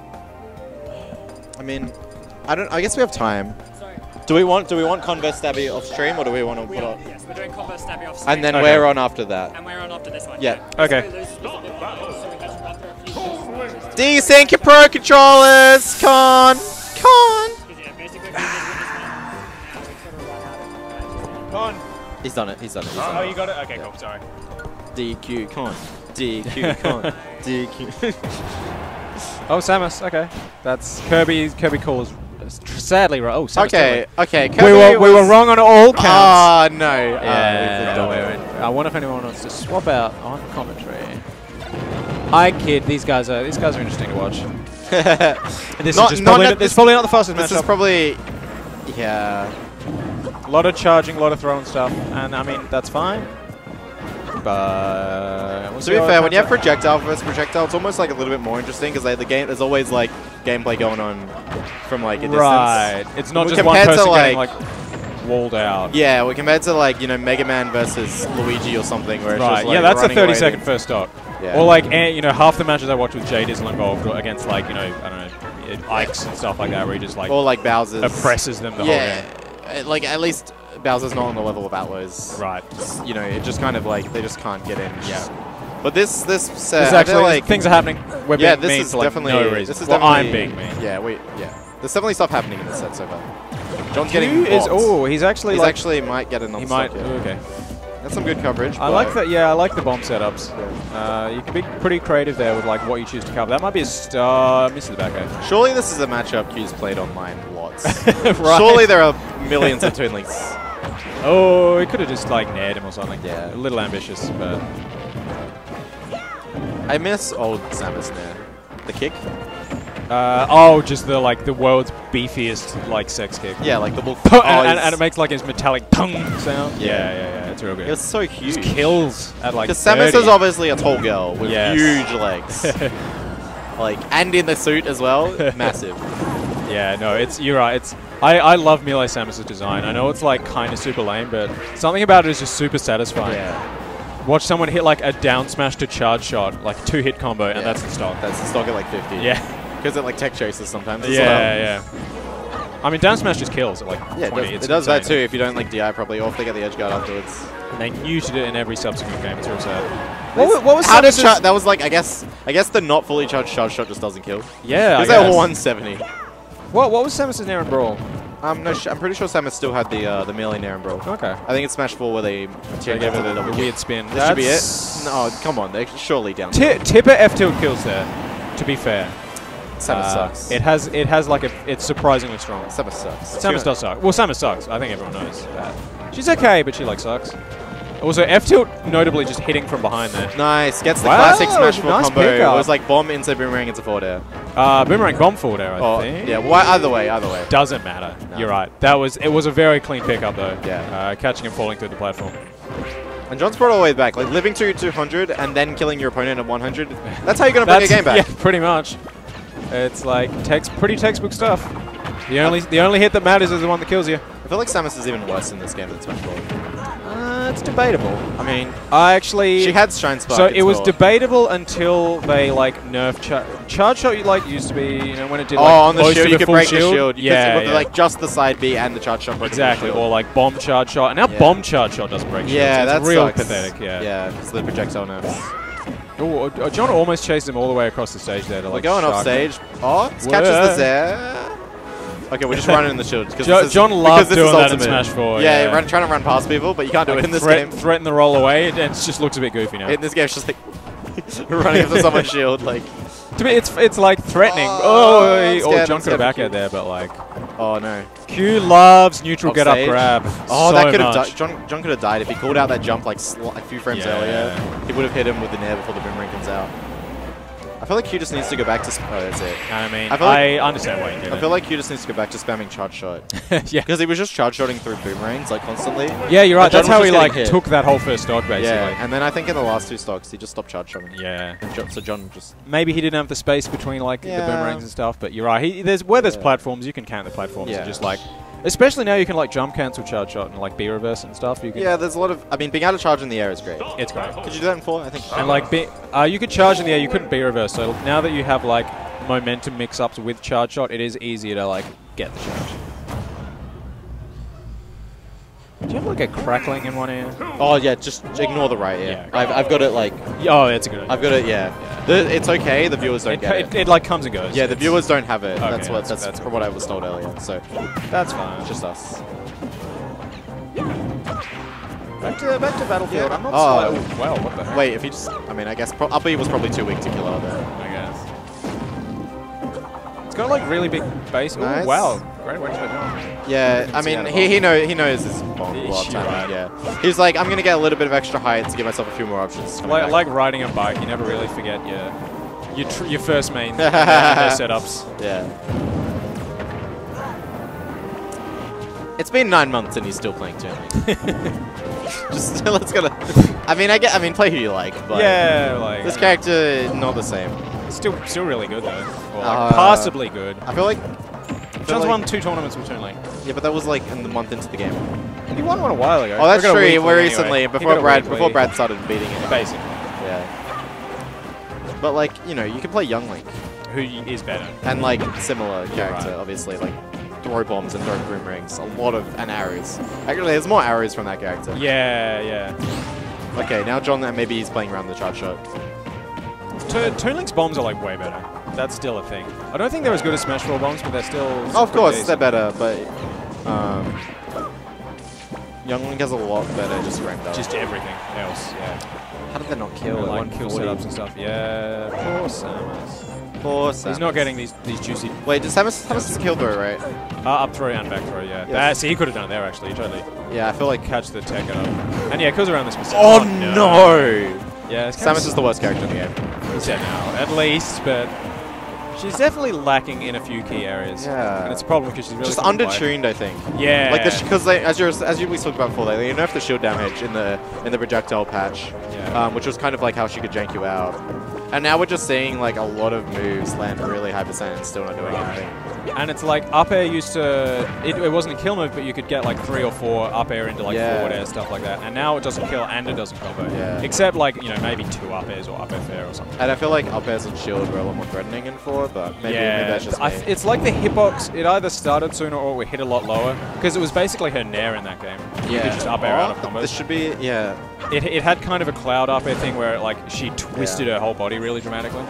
I mean, I don't. I guess we have time. Do we want do we want Converse Stabby off stream or do we want to we put are, on? Yes, we're doing Converse Stabby off stream. And then okay. we're on after that. And we're on after this one. Yeah. Okay. Desync your pro controllers! Con! Con! Con! He's done it, he's done it. He's done oh, it. you got it? Okay, yeah. cool, sorry. DQ con. DQ con. DQ. oh, Samus, okay. That's Kirby, Kirby calls Sadly, right. Oh, Okay, okay, we were we were wrong on all counts. Ah, no. Ah, Yeah. it. I wonder if anyone wants to swap out on commentary. I kid. These guys are these guys are interesting to watch. this Not- is probably, not, this probably not the fastest This matchup. is probably, yeah. A lot of charging, a lot of throwing stuff, and I mean that's fine. But To be fair, when you have projectile versus projectile, it's almost like a little bit more interesting because like, the game, there's always like gameplay going on from like a distance. Right. It's not just one compared to, person getting like walled out. Yeah, we compared to like you know Mega Man versus Luigi or something where it's Right, just like yeah, that's a running 30 away second first stock. Yeah. Or like, eh, you know, half the matches I watch with Jay Dizzle involved against like, you know, I don't know, Ikes and stuff like that where he just like or like Bowser's oppresses them the yeah, whole uh, like at least Bowser's not on the level of Atlas. Right. You know, it just kind of like they just can't get in. Yeah. But this this uh, This actually- like things are happening. We're yeah, being this mean is for, like, definitely no reason. This is Well, I'm being mean. Yeah, we yeah. There's definitely stuff happening in this set so far. John's Q getting is- oh, he's actually, he's like- actually might get another He might. yeah. Okay. That's some good coverage. I like that. Yeah, I like the bomb setups. Uh, you can be pretty creative there with like what you choose to cover. That might be a star. Misses the back end. Surely this is a matchup Q's played online lots. Right. Surely there are millions of Toon Links. Oh, he could have just like nared him or something. Yeah. A little ambitious, but I miss old Samus Nair. The kick? Uh, oh, just the like the world's beefiest like sex kick. Yeah, like the and, oh, and, it's- and it makes like his metallic tongue sound. Yeah. Yeah, yeah, yeah. It's real good. It was so huge. Just kills at like. Because Samus is obviously a tall girl with Yes. huge legs. like, and in the suit as well. Massive. Yeah, no, it's you're right. It's I, I love Melee Samus' design. I know it's like kind of super lame, but something about it is just super satisfying. Yeah. Watch someone hit like a down smash to charge shot, like two hit combo, and Yeah. that's the stock. That's the stock at like 50. Yeah. Because it like tech chases sometimes as Yeah, well. yeah. I mean, down smash just kills at like Yeah, it 20. does, it does that too if you don't like DI properly or if they get the edge guard afterwards. And they neutered it in every subsequent game. It's real sad. What, wa- what was How did that was like I guess I guess the not fully charged charge shot just doesn't kill. Yeah, I Because they're 170. What what was Samus's Nair and Brawl? No, sh- I'm pretty sure Samus still had the uh, the melee Nair and Brawl. Okay. I think it's Smash 4 where they gave it it to the, the weird spin. This should be it. That's- No, come on, they're surely down. Ti Tipper F tilt kills there. To be fair, Samus Uh, sucks. It has it has like a it's surprisingly strong. Samus sucks. Samus does suck. Well, Samus sucks. I think everyone knows that. She's okay, but she like sucks. Also, F tilt notably just hitting from behind there. Nice. Gets the Wow, classic Smash 4 nice combo. It was like bomb into boomerang into forward air. Uh, boomerang bomb forward air, I Oh, think. yeah, why, either way, either way. Doesn't matter. No. You're right. That was it. Was a very clean pickup though. Yeah. Uh, catching him falling through the platform. And John's brought it all the way back. Like living to 200 and then killing your opponent at 100. That's how you're going to bring a game back. Yeah, pretty much. It's like text, pretty textbook stuff. The only the only hit that matters is the one that kills you. I feel like Samus is even worse in this game than Smash 4. It's debatable. I mean, I actually she had Shine Spark. So it was debatable until they like nerfed char- charge shot. Like used to be, you know, when it did oh, on the shield, you could break shield. the shield. You Yeah, could, yeah. like just the side B and the charge shot. exactly. Or like bomb charge shot, and now Yeah. bomb charge shot doesn't break. Yeah, it's that's real pathetic. Yeah. Yeah, it's the projectile nerfs. Oh, John almost chased him all the way across the stage there. To, like, We're like, going off shark him. stage. Oh, catches the Whoa. Okay, we're just running in the shield. 'cause Jo- is- John this doing is that in. Smash 4, Yeah, yeah. Run, trying to run past people, but you can't do Like, it in this game. Threaten the roll away, and it just looks a bit goofy now. In this game, it's just like running into someone's shield. Like, to me, it's it's like threatening. Oh, Oh, oh, John could have back out there, but like oh no. Q loves neutral get up grab. Oh, so that could have. John, John could have died if he called out that jump like a few frames Yeah. earlier. He would have hit him with the nair before the boomerang comes out. I feel like Q just needs to go back to. Sp- oh, that's it. I mean, I like- I understand why you did I feel like Q just needs to go back to spamming charge shot. yeah. Because he was just charge shotting through boomerangs like constantly. Yeah, you're right. That's how he like hit. took that whole first stock basically. Yeah, and then I think in the last two stocks he just stopped charge shotting. Yeah. And so John just Maybe he didn't have the space between like Yeah. the boomerangs and stuff, but you're right. He, there's where there's Yeah. platforms, you can count the platforms Yeah. and just like, especially now you can like jump cancel charge shot and like B reverse and stuff. You can. yeah. There's a lot of. I mean, being able to charge in the air is great. It's great. Could you do that in four? I think. And like, B, uh, you could charge in the air, you couldn't B reverse. So now that you have like momentum mix ups with charge shot, it is easier to like get the charge. Do you have like a crackling in one ear? Oh yeah, just ignore the right ear. Yeah. I've, I've got it like. Oh, that's a good. Idea. I've got it. Yeah. The, it's okay. The viewers don't It, get it, it. it, like comes and goes. Yeah, the viewers don't have it. Okay, that's what. that's- That's, that's from what I was told earlier. So That's fine. it's just us. Back to back to battlefield. I'm not Oh, slow. Well, what the heck? Wait, if he just, I mean, I guess pro up B was probably too weak to kill out there. I guess. It's got like really big base. Ooh, wow, great wedge by John. Yeah, I mean, he, at he all. know he knows his bomb You're block timing, right. Yeah, he's like, I'm gonna get a little bit of extra height to give myself a few more options. coming Like, like riding a bike, you never really forget your your, tr your first main their, their setups. Yeah. It's been nine months and he's still playing Toon Link. Just let's go. I mean, I get. I mean, play who you like, but Yeah, like- this uh, character not the same. Still, still really good though. Or like Uh, passably good. I feel like John's like- won two tournaments with Toon Link. Yeah, but that was like in the month into the game. He won one a while ago. Oh, that's He got a true. anyway. recently before Brad before Brad started beating it. Basically. Yeah. But like you know, you can play Young Link, who is better, and like similar You're character, right. obviously like throw bombs and throw rings, a lot of and arrows. Actually, there's more arrows from that character. Yeah, yeah. Okay, now John, maybe he's playing around the charge shot. To- Toon Link's bombs are like way better. That's still a thing. I don't think they're as good as Smash 4 bombs, but they're still. Oh, of course, decent. they're better, but um, Young Link has a lot better just ranked up. Just everything else, yeah. How did they not kill? Like kill 140? setups and stuff. Yeah, poor Samus. Poor He's not getting these these juicy. Wait, does Samus, Samus is kill throw, right? Uh, up throw and back throw, yeah. Uh, see, he could have done it there actually. Totally. Yeah, I feel like catch the tech up. And yeah, kills around this. specific- Oh, no! Yeah, Samus is the worst character in the game. Yeah, now at least, but she's definitely lacking in a few key areas. Yeah. and it's a problem because she's really just undertuned, I think. Yeah. like because they, as you as you we talked about before, they, they nerfed the shield damage in the in the projectile patch, Yeah. um, which was kind of like how she could jank you out. And now we're just seeing like a lot of moves land really high percent and still not doing anything. And it's like up air used to, it, it wasn't a kill move, but you could get like three or four up air into like Yeah. forward air, stuff like that. And now it doesn't kill and it doesn't combo. Yeah. Except like, you know, maybe two up airs or up air fair or something. And I feel like up airs and shield were a lot more threatening in four, but maybe, yeah, maybe that's just me. it's like the hitbox, it either started sooner or we hit a lot lower. Because it was basically her nair in that game. You Yeah. could just up air out of Oh, combos. this should be, yeah. It, it had kind of a cloud up air thing where like she twisted her whole body really dramatically.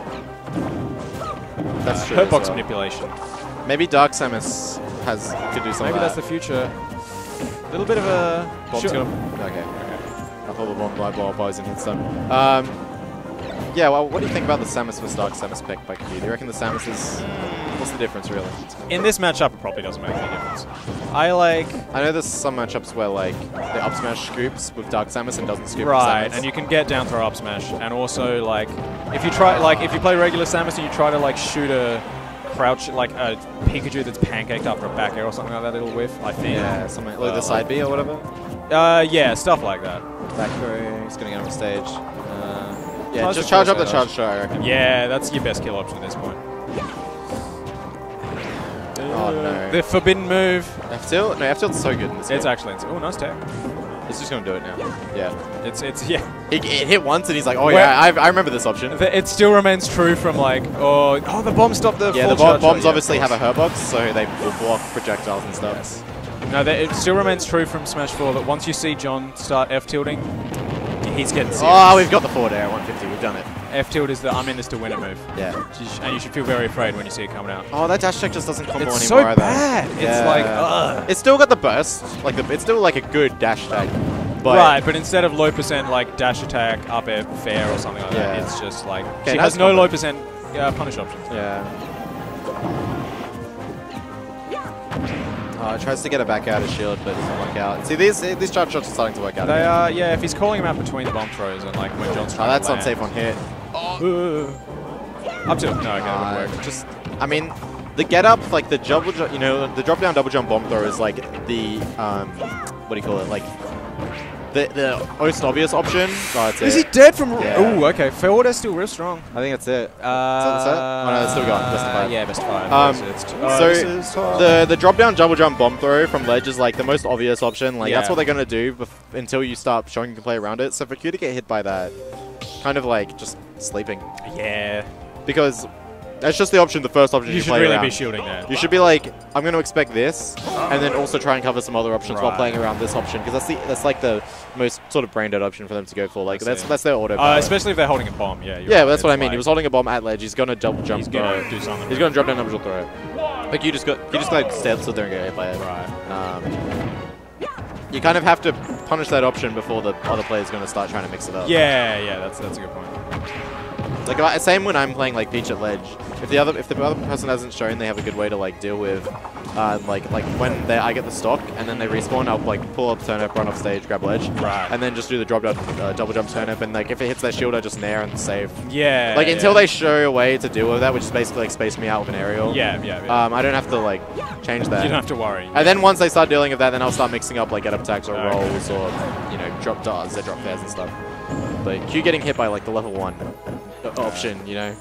That's Uh, true. Her box well. manipulation. Maybe Dark Samus has could do something. Maybe that's the future. A little bit of a. Bomb's Sure. gonna. Okay. I thought the bomb light was in hit stun. Um, yeah. Well, what do you think about the Samus vs Dark Samus pick by Q? Do you reckon the Samus is? What's the difference really? In this matchup, it probably doesn't make any difference. I like. I know there's some matchups where like the up smash scoops with Dark Samus and doesn't scoop Right, Samus. and you can get down throw up smash, and also like if you try like if you play regular Samus and you try to like shoot a crouch like a Pikachu that's pancaked after a back air or something like that, it'll whiff. I think. Yeah, something like Uh, the side B or whatever. Uh, yeah, stuff like that. Back throw. He's gonna get on the stage. Uh, yeah, just charge up the charge shot. I reckon. Yeah, that's your best kill option at this point. Oh no. The forbidden move. F tilt? No, F tilt's so good in this It's game. actually. Oh, nice tech. He's just gonna do it now. Yeah. It's it's yeah. It, it hit once and he's like, oh Where- yeah, I, I remember this option. The- It still remains true from like oh oh the bomb stopped the yeah, full the bo- charge bombs. Yeah, obviously have a course. hurt box, so they will block projectiles and stuff. No, that, it still remains true from Smash 4 that once you see John start F tilting, he's getting oh, serious. Oh, we've got the forward air at 150. We've done it. F tilt is the I'm in this to win it move. Yeah. You And you should feel very afraid when you see it coming out. Oh, that dash check just doesn't combo It's anymore so either. bad. It's like, ugh. It's still got the burst. Like the, it's still like a good dash tag. But right, but instead of low percent like dash attack, up air fair or something like that, it's just like Okay, she has no combo. low percent uh, punish options. Yeah. Oh, it tries to get it back out of shield, but it doesn't work out. See, these these charge shots are starting to work out. They are, yeah. If he's calling him out between the bomb throws and like when John's Oh, trying that's to land. unsafe on hit. Up tilt. No, okay, that wouldn't Uh, work. Just, I mean, the get up, like the double, ju- you know, the drop down double jump bomb throw is like the, um, what do you call it? Like the the most obvious option. Oh, that's Is it. he dead from? Yeah. Ooh, okay. Forward is still real strong. I think that's it. Uh, Is that- oh no, it's still gone. Best of five. Yeah, best of five. Um, it's t- oh, so this is tough. the the drop down double jump bomb throw from ledge is like the most obvious option. Like that's what they're gonna do bef- until you start showing you can play around it. So for Q to get hit by that, kind of like just sleeping. Yeah. Because that's just the option. The first option You you, should play really around. be shielding there. You should be like, I'm going to expect this, and then also try and cover some other options while playing around this option because that's the that's like the most sort of brain dead option for them to go for. Like that's that's their auto. Uh, especially if they're holding a bomb. Yeah. yeah, right, that's what I it's mean. He was holding a bomb at ledge. He's gonna double jump. He's gonna do something He's gonna it. drop down double throw. Like you just got you just like step so don't get hit by it. Right. Um, you kind of have to punish that option before the other player's going to start trying to mix it up. Yeah, yeah, that's that's a good point. Like I, same when I'm playing like Peach at ledge. If the other if the other person hasn't shown they have a good way to like deal with, uh, like like when they I get the stock and then they respawn, I'll like pull up turn up run off stage, grab ledge, Right. and then just do the drop down, uh, double jump turn up and like if it hits their shield, I just nair and save. Yeah, Like until yeah. they show a way to deal with that, which is basically like space me out with an aerial. Yeah, yeah, yeah. Um, I don't have to like change that. You don't have to worry. And then once they start dealing with that, then I'll start mixing up like get up attacks or Okay. rolls or you know drop darts, Z drop fairs and stuff. But Q getting hit by like the level one option, you know.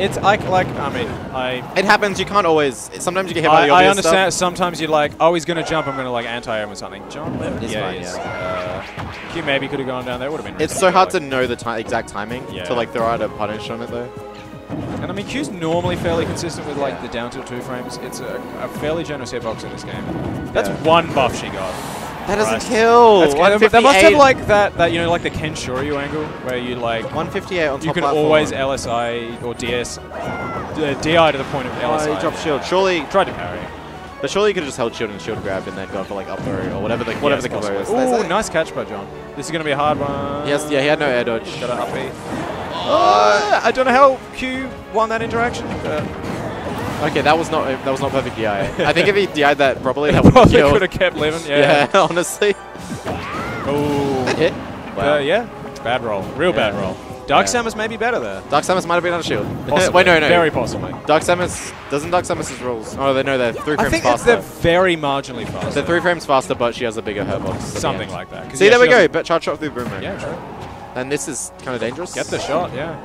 It's like like I mean I. It happens. You can't always. Sometimes you get hit by I, the I understand. Stuff. Sometimes you're like, oh, he's gonna jump. I'm gonna like anti him or something. Jump. Levin. It's yeah, fine, yeah. Uh, Q maybe could have gone down there. Would have been. It's so hard like- to know the ti exact timing Yeah. to like throw out a punish on it though. And I mean, Q's normally fairly consistent with like the down tilt two frames. It's a, a fairly generous hitbox in this game. That's Yeah. one buff she got. That doesn't Christ. kill. That's. That must have like that, that you know, like the Ken Shoryu angle where you like 158 on You can platform. always LSI or DS, uh, DI to the point of Oh, LSI. he dropped shield. Surely tried to parry. But surely you could have just held shield and shield grab and then gone for like up throw or whatever the whatever Yes, the combo is. Ooh, nice catch by John. This is going to be a hard one. Yes, yeah, he had no air dodge. Got an up B. Uh, I don't know how Q won that interaction. Okay, that was not that was not perfect DI. I think if he DI'd that properly, that would have killed. could have kept living, yeah. honestly. Oh, hit. Uh, yeah, bad roll, real bad roll. Dark Yeah. Samus may be better there. Dark Samus might have been on a shield. Wait, no, no. Very possibly. Dark Samus doesn't Dark Samus's rolls. Oh, they know they're three I frames think it's faster. they're very marginally faster. They're three frames faster, but she has a bigger hurt box. the Something like that. See, yeah, there we go. But charge shot through the boomerang. Yeah, true. And this is kind of dangerous. Get the shot, yeah.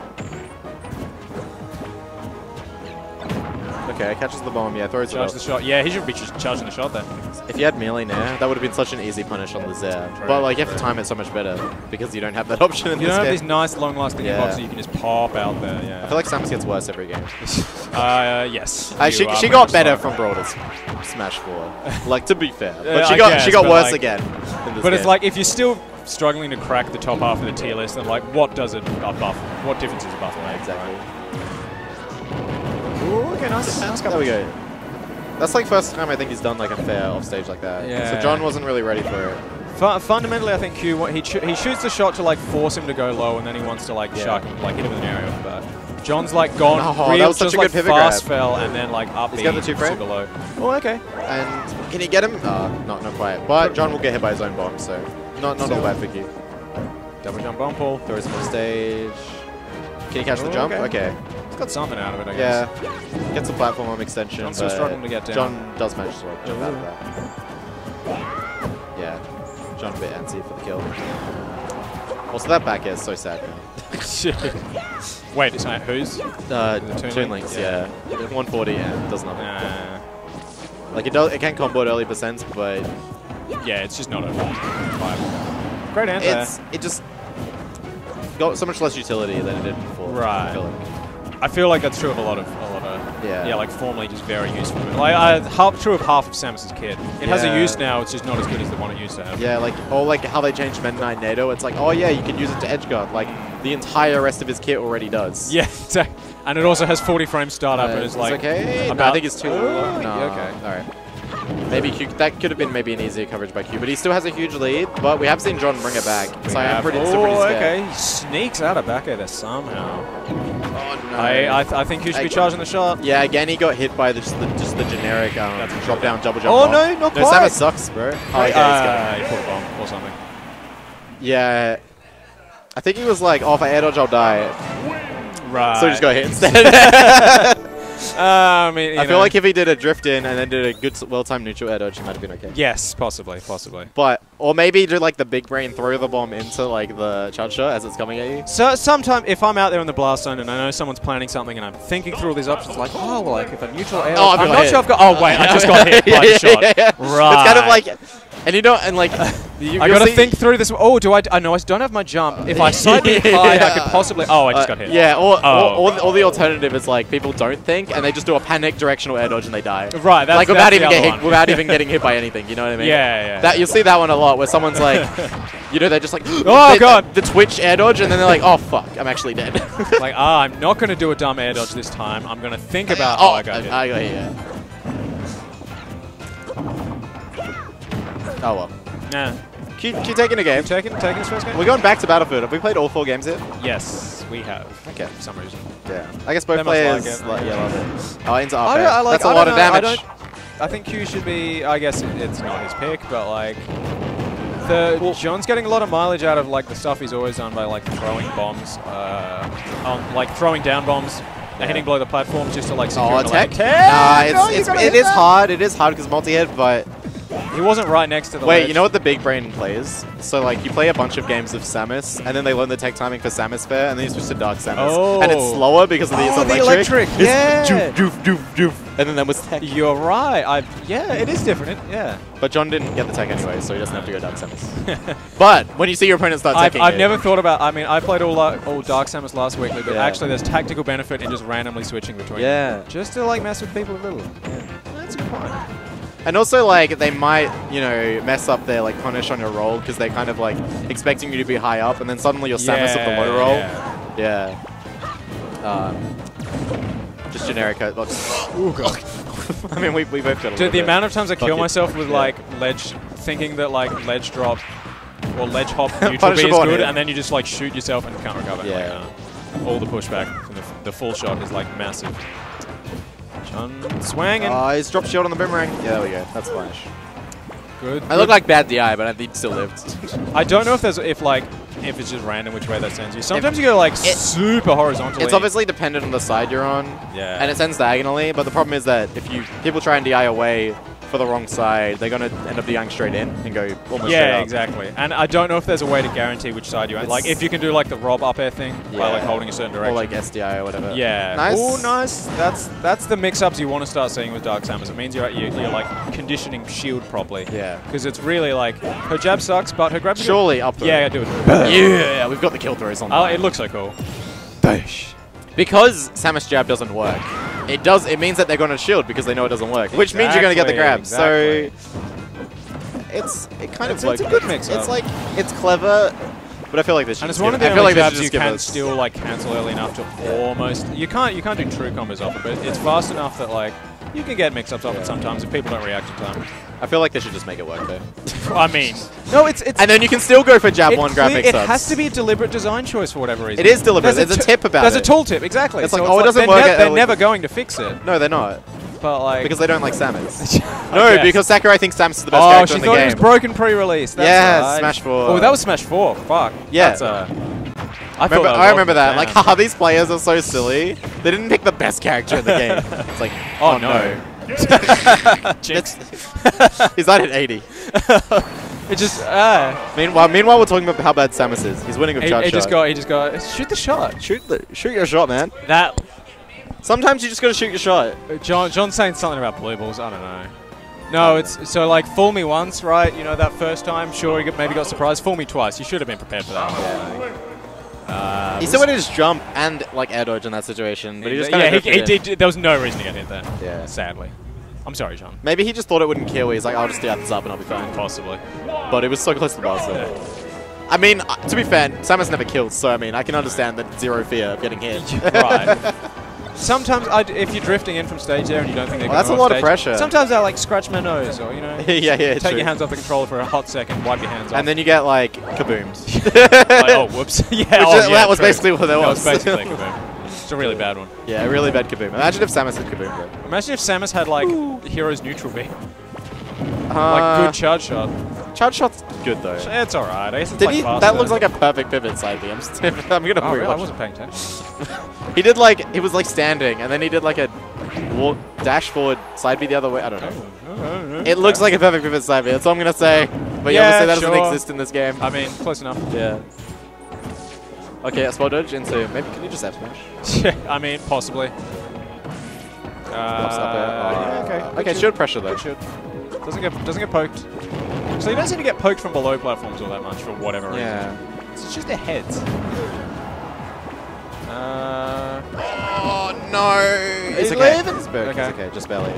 Okay, catches the bomb. Yeah, throws Charge it the shot. Yeah, he should be just charging the shot then. If you had melee now, that would have been such an easy punish on the zair. True, but like, you have to true. time it so much better because you don't have that option in You this don't have these nice, long-lasting Yeah. hitboxes you can just pop out there. Yeah. I feel like Samus gets worse every game. Uh, yes. Uh, she she got better right. from Brawl to S- Smash 4. like, to be fair. But she I got guess, she got worse like- again. in this But it's like if you're still struggling to crack the top half of the tier list, then like, what does it buff? What difference is a buff make? Exactly. Ooh, okay, nice. nice There we go. That's like first time I think he's done like a fair off stage like that. Yeah. So John wasn't really ready for it. Fu- fundamentally, I think Q what he he shoots the shot to like force him to go low, and then he wants to like Yeah. shark him, like hit him with an aerial. But John's like gone Oh, real, that was such just a good like pivot fast grab. fell, and then like up He's B, got the two frame. super low. Oh, okay. And can he get him? Uh, not not quite. But John will get hit by his own bomb, so not not all bad for Q. Double jump bomb pull. Throws him off stage. Can he catch the Oh, jump? okay. Okay. Got something out of it, I guess. Yeah. Gets the platform arm extension. John's still struggling to get down. John does manage to jump out of that. Yeah. John a bit antsy for the kill. Also, that back air is so sad now. Wait, it's not who's? Uh, The Toon Toon Links? Links, yeah. 140 and does nothing. Like it does, it can combo at early percents, but Yeah, it's just not a five. Great anti. it's it just got so much less utility than it did before. Right. I feel like that's true of a lot of a lot of Yeah. yeah, like formerly just very useful. Like I, half, true of half of Samus's kit. It has a use now. It's just not as good as the one it used to have. Yeah, like or like how they changed Meta Knight NATO. It's like, oh yeah, you can use it to edge guard. Like the entire rest of his kit already does. Yeah, exactly. And it also has 40 frame startup, Uh, and it's it's like okay. No, I think it's too Oh, low. No, okay. All right. Maybe Q, that could have been maybe an easier coverage by Q, but he still has a huge lead. But we have seen John bring it back, so I am pretty, still pretty oh, scared. okay. He sneaks out of back air there somehow. Oh no! I I, th- I think you should be charging the shot. Yeah, again he got hit by the, just the just the generic um, drop down double jump. Oh, bomb. no, not no, quite. Samus sucks, bro. Oh, okay, uh, got he put a bomb or something. Yeah, I think he was like, "Oh, if I air dodge, I'll die." Right. So he just got hit instead. Uh, I mean, you I feel know. like if he did a drift in and then did a good, well-timed neutral air dodge, he might have been okay. Yes, possibly, possibly. But or maybe do like the big brain throw the bomb into like the charge shot as it's coming at you. So sometime if I'm out there in the blast zone and I know someone's planning something and I'm thinking through all these options, like, oh, well, like if a neutral air, Oh, I'm got not sure I've got. Oh wait, I just got hit by yeah, shot. yeah, yeah. Right. It's kind of like, and you don't, and like, you, I got to see- think through this. Oh, do I? I know I don't have my jump. If I slightly high, I could possibly. Oh, I just Uh, got hit. Yeah, or, oh. or, or, the, or the alternative is like people don't think and they just do a panic directional air dodge and they die. Right, that's- like without even getting one. without even getting hit by anything. You know what I mean? Yeah, yeah. That you'll see that one a lot where someone's like, you know, they're just like, Oh, they- God. the Twitch air dodge, and then they're like, oh fuck, I'm actually dead. like, ah, I'm not going to do a dumb air dodge this time. I'm going to think about. Oh, Oh, I got hit. I got hit. Yeah. Oh well. Nah. Q, Q taking a game. Taking, taking his first game? We're going back to Battlefield. Have we played all four games yet? Yes, we have. Okay. For some reason. Yeah. I guess both They players like it. like, yeah, love it. Oh, into I, I like, That's a I lot don't of know, I damage. don't- I think Q should be. I guess it, it's not his pick, but like the John's getting a lot of mileage out of like the stuff he's always done by like throwing bombs, uh, on, like throwing down bombs, and hitting below the platforms just to like secure Oh, the tech? landing. Nah, it's, No, you it's, gotta it hit is that. hard. It is hard because multi-hit, but... He wasn't right next to the Wait, ledge. you know what the big brain plays? So, like, you play a bunch of games of Samus, and then they learn the tech timing for Samus Fair, and then you switch to Dark Samus. And it's Oh. slower because of the, it's Oh, the electric. electric, It's yeah. doof, doof, doof, doof. And then that was tech. You're right. I yeah, it is different. It, yeah. But John didn't get the tech anyway, so he doesn't have to go Dark Samus. but when you see your opponent start I've, teching I've it- never thought about. I mean, I played all uh, all Dark Samus last weekly, but Yeah. actually, there's tactical benefit in just randomly switching between. Yeah. them. Just to like mess with people a little. Yeah. That's a good point. And also, like, they might, you know, mess up their, like, punish on your roll because they're kind of, like, expecting you to be high up, and then suddenly you're Samus of the Yeah, low roll. yeah. Yeah. Um, just generic. Like, oh, God. I mean, we, we both got a Dude, the bit. amount of times I kill Fuck it. myself with Yeah. like ledge, thinking that like ledge drop or ledge hop neutral B is good, and then you just like shoot yourself and can't recover. Yeah. Like, uh, all the pushback from the, the full shot is like massive. John swanging. Oh, uh, he's dropped shield on the boomerang. Yeah, there we go. That's flash. Good. I look like bad DI, but I think still lived. I don't know if there's if like if it's just random which way that sends you. Sometimes you go like super horizontally. It's obviously dependent on the side you're on. Yeah. And it sends diagonally, but the problem is that if you people try and DI away for the wrong side, they're going to end up DIing straight in and go almost Yeah, up. exactly. And I don't know if there's a way to guarantee which side you. It's- Like if you can do like the Rob up air thing by like holding a certain direction. Or like SDI or whatever. Yeah. Nice. Oh, nice. That's that's the mix-ups you want to start seeing with Dark Samus. It means you're you're, you're like conditioning shield properly. Yeah. Because it's really like her jab sucks, but her grab. Surely up throw. Yeah, do it. Yeah, we've got the kill throws on. Oh, time. it looks so cool. Because Samus jab doesn't work, it does. It means that they're going to shield because they know it doesn't work, which means you're going to get the grab. Exactly, So it's it kind It's- of it's like a good mix It's up. like it's clever, but I feel like this. And it's should one of the give- I feel only like they you can still like cancel early enough to almost. You can't you can't do true combos off it, but it's fast enough that like you can get mix-ups off it sometimes if people don't react in time. I feel like they should just make it work though. I mean, no, it's it's. and then you can still go for jab one grab clear- mix It has to be a deliberate design choice for whatever reason. It is deliberate. There's There's a t- tip about There's it. a tooltip, exactly. It's So like, oh, it doesn't they're work nev- they're never going to fix it. No, they're not. But like Because they don't like Samus. no, guess. because Sakurai thinks Samus is the best oh, character she in the game. Oh, she thought it was broken pre-release. That's Yeah, right. Smash 4. Oh, that was Smash 4. Fuck. Yeah. That's, uh, I, I remember, that I remember that. awesome. Like, Damn. haha, these players are so silly. They didn't pick the best character in the game. It's like, Oh, oh, no. no. Jinx. He's not at 80. it just, ah. Meanwhile, meanwhile, we're talking about how bad Samus is. He's winning with He, charge he just got, he just got, shoot the shot. Shoot the, shoot your shot, man. That. Sometimes you just gotta shoot your shot. Uh, John, John's saying something about blue balls. I don't know. No, it's so like fool me once, right? You know that first time, sure, you maybe got surprised. Fool me twice. You should have been prepared for that. Uh, He still wanted to jump and like air dodge in that situation, but he just kind yeah, he, he did. There was no reason to get hit there. Yeah. Sadly, I'm sorry, John. Maybe he just thought it wouldn't kill. He's like, I'll just do this up and I'll be fine. Possibly. But it was so close to the boss. So. I mean, uh, to be fair, Samus never killed, so I mean, I can understand that zero fear of getting hit. right. Sometimes, I d if you're drifting in from stage there and you don't think they're Well, that's a lot of pressure. Sometimes I like scratch my nose or you know, Yeah, yeah, take true. your hands off the controller for a hot second, wipe your hands off, And then you get like kabooms. like, oh whoops, yeah, oh, yeah, that was true. basically what that That was. was basically a kaboom. It's a really bad one. Yeah, a really bad kaboom. Imagine if Samus had kaboom. Imagine if Samus had like the Hero's neutral Uh, like good charge shot. Charge shot's good though. It's alright. I guess it's Did like he? faster. That looks like a perfect pivot side. I'm, I'm gonna. Oh, really? I wasn't paying attention. He did like he was like standing, and then he did like a walk, dash forward side B the other way. I don't know. It looks like a perfect pivot side B. That's all I'm gonna say. But yeah, obviously that doesn't exist in this game. I mean, close enough. Yeah. Okay, a spot dodge into maybe. Can you just F smash? I mean, possibly. Uh, yeah, okay. Uh, okay, shield pressure though. Good shoot. Doesn't get doesn't get poked. So you don't seem to get poked from below platforms all that much for whatever reason. Yeah. It's just their heads. Uh, oh no! It's It's okay. okay. It's Okay. Okay. Just barely.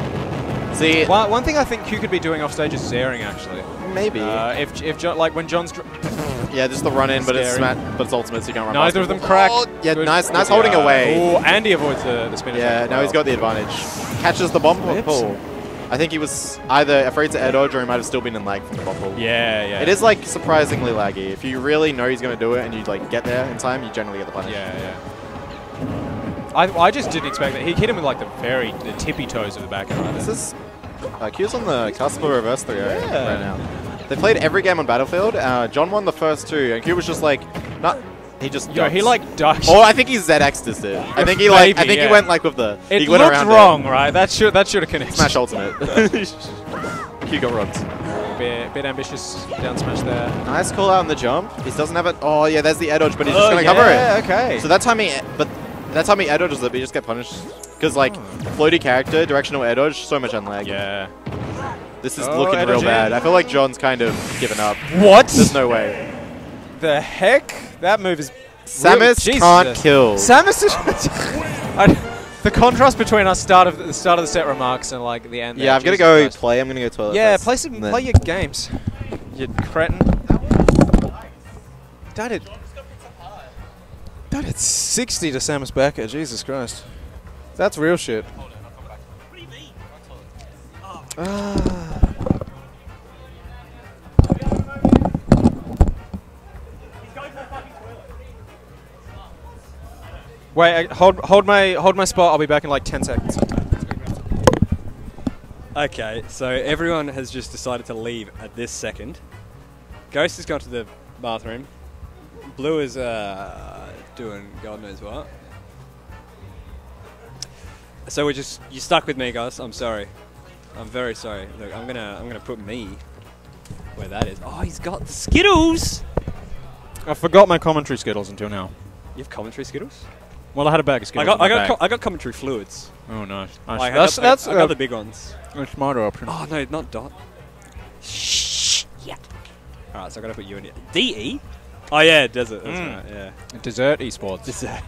See, one, one thing I think Q could be doing off stage is zairing actually. Maybe. Uh, if if John, like when John's. Dr- yeah, just the run in, but it's smat, but it's ultimate, so you can't run. Neither of them crack. Oh, yeah, Good- nice, nice good holding away. Oh, Andy avoids the, the spin Yeah, attack now he's got the advantage. Catches the bomb Flips. pull. I think he was either afraid to air dodge or he might have still been in lag from the bubble. Yeah, yeah. It is like surprisingly laggy. If you really know he's going to do it and you like get there in time, you generally get the punish. Yeah, yeah. I, I just didn't expect that. He hit him with like the very the tippy toes of the back end. Right This is uh, Q's on the cusp of reverse 3 Yeah. right now. They played every game on Battlefield. Uh, John won the first two, and Q was just like, not. He just Yo, he, like, ducked. Or I think he ZX'd it. I think he like. I think yeah. he went like with the. It he went looked around wrong, it. right? That should that should have connected. Smash ultimate. Got runs. Bit, bit ambitious down smash there. Nice call out on the jump. He doesn't have it. Oh yeah, there's the air dodge, but he's Oh, just gonna cover yeah, it. okay. So that time he, but that time he air dodges it, but he just get punished because like oh. floaty character, directional air dodge, so much unlag. Yeah. This is Oh, looking real bad. I feel like John's kind of given up. What? There's no way. The heck? That move is. Samus real- can't Jesus. kill. Samus is. I, the contrast between our start of the start of the set remarks and like the end. Yeah, there, I've got to go Christ. play. I'm gonna go toilet. Yeah, play some, then- play your games. You cretin. That it. That it's 60 to Samus Becker. Jesus Christ. That's real shit. Ah. Wait, uh, hold hold my hold my spot. I'll be back in like 10 seconds. Okay, so everyone has just decided to leave at this second. Ghost has gone to the bathroom. Blue is uh, doing God knows what. So we're just you stuck with me, guys. I'm sorry. I'm very sorry. Look, I'm gonna I'm gonna put me where that is. Oh, he's got the Skittles. I forgot my commentary Skittles until now. You have commentary Skittles? Well, I had a bag of I got I got co- I got commentary fluids. Oh! Like, Nice. I That's got, that's I, I got uh, the big ones. a smarter option. Oh no, not dot. Shh. Yeah. All right, so I gotta put you in here. DE. Oh yeah, desert. That's Mm. right. Yeah. Dessert esports. Dessert.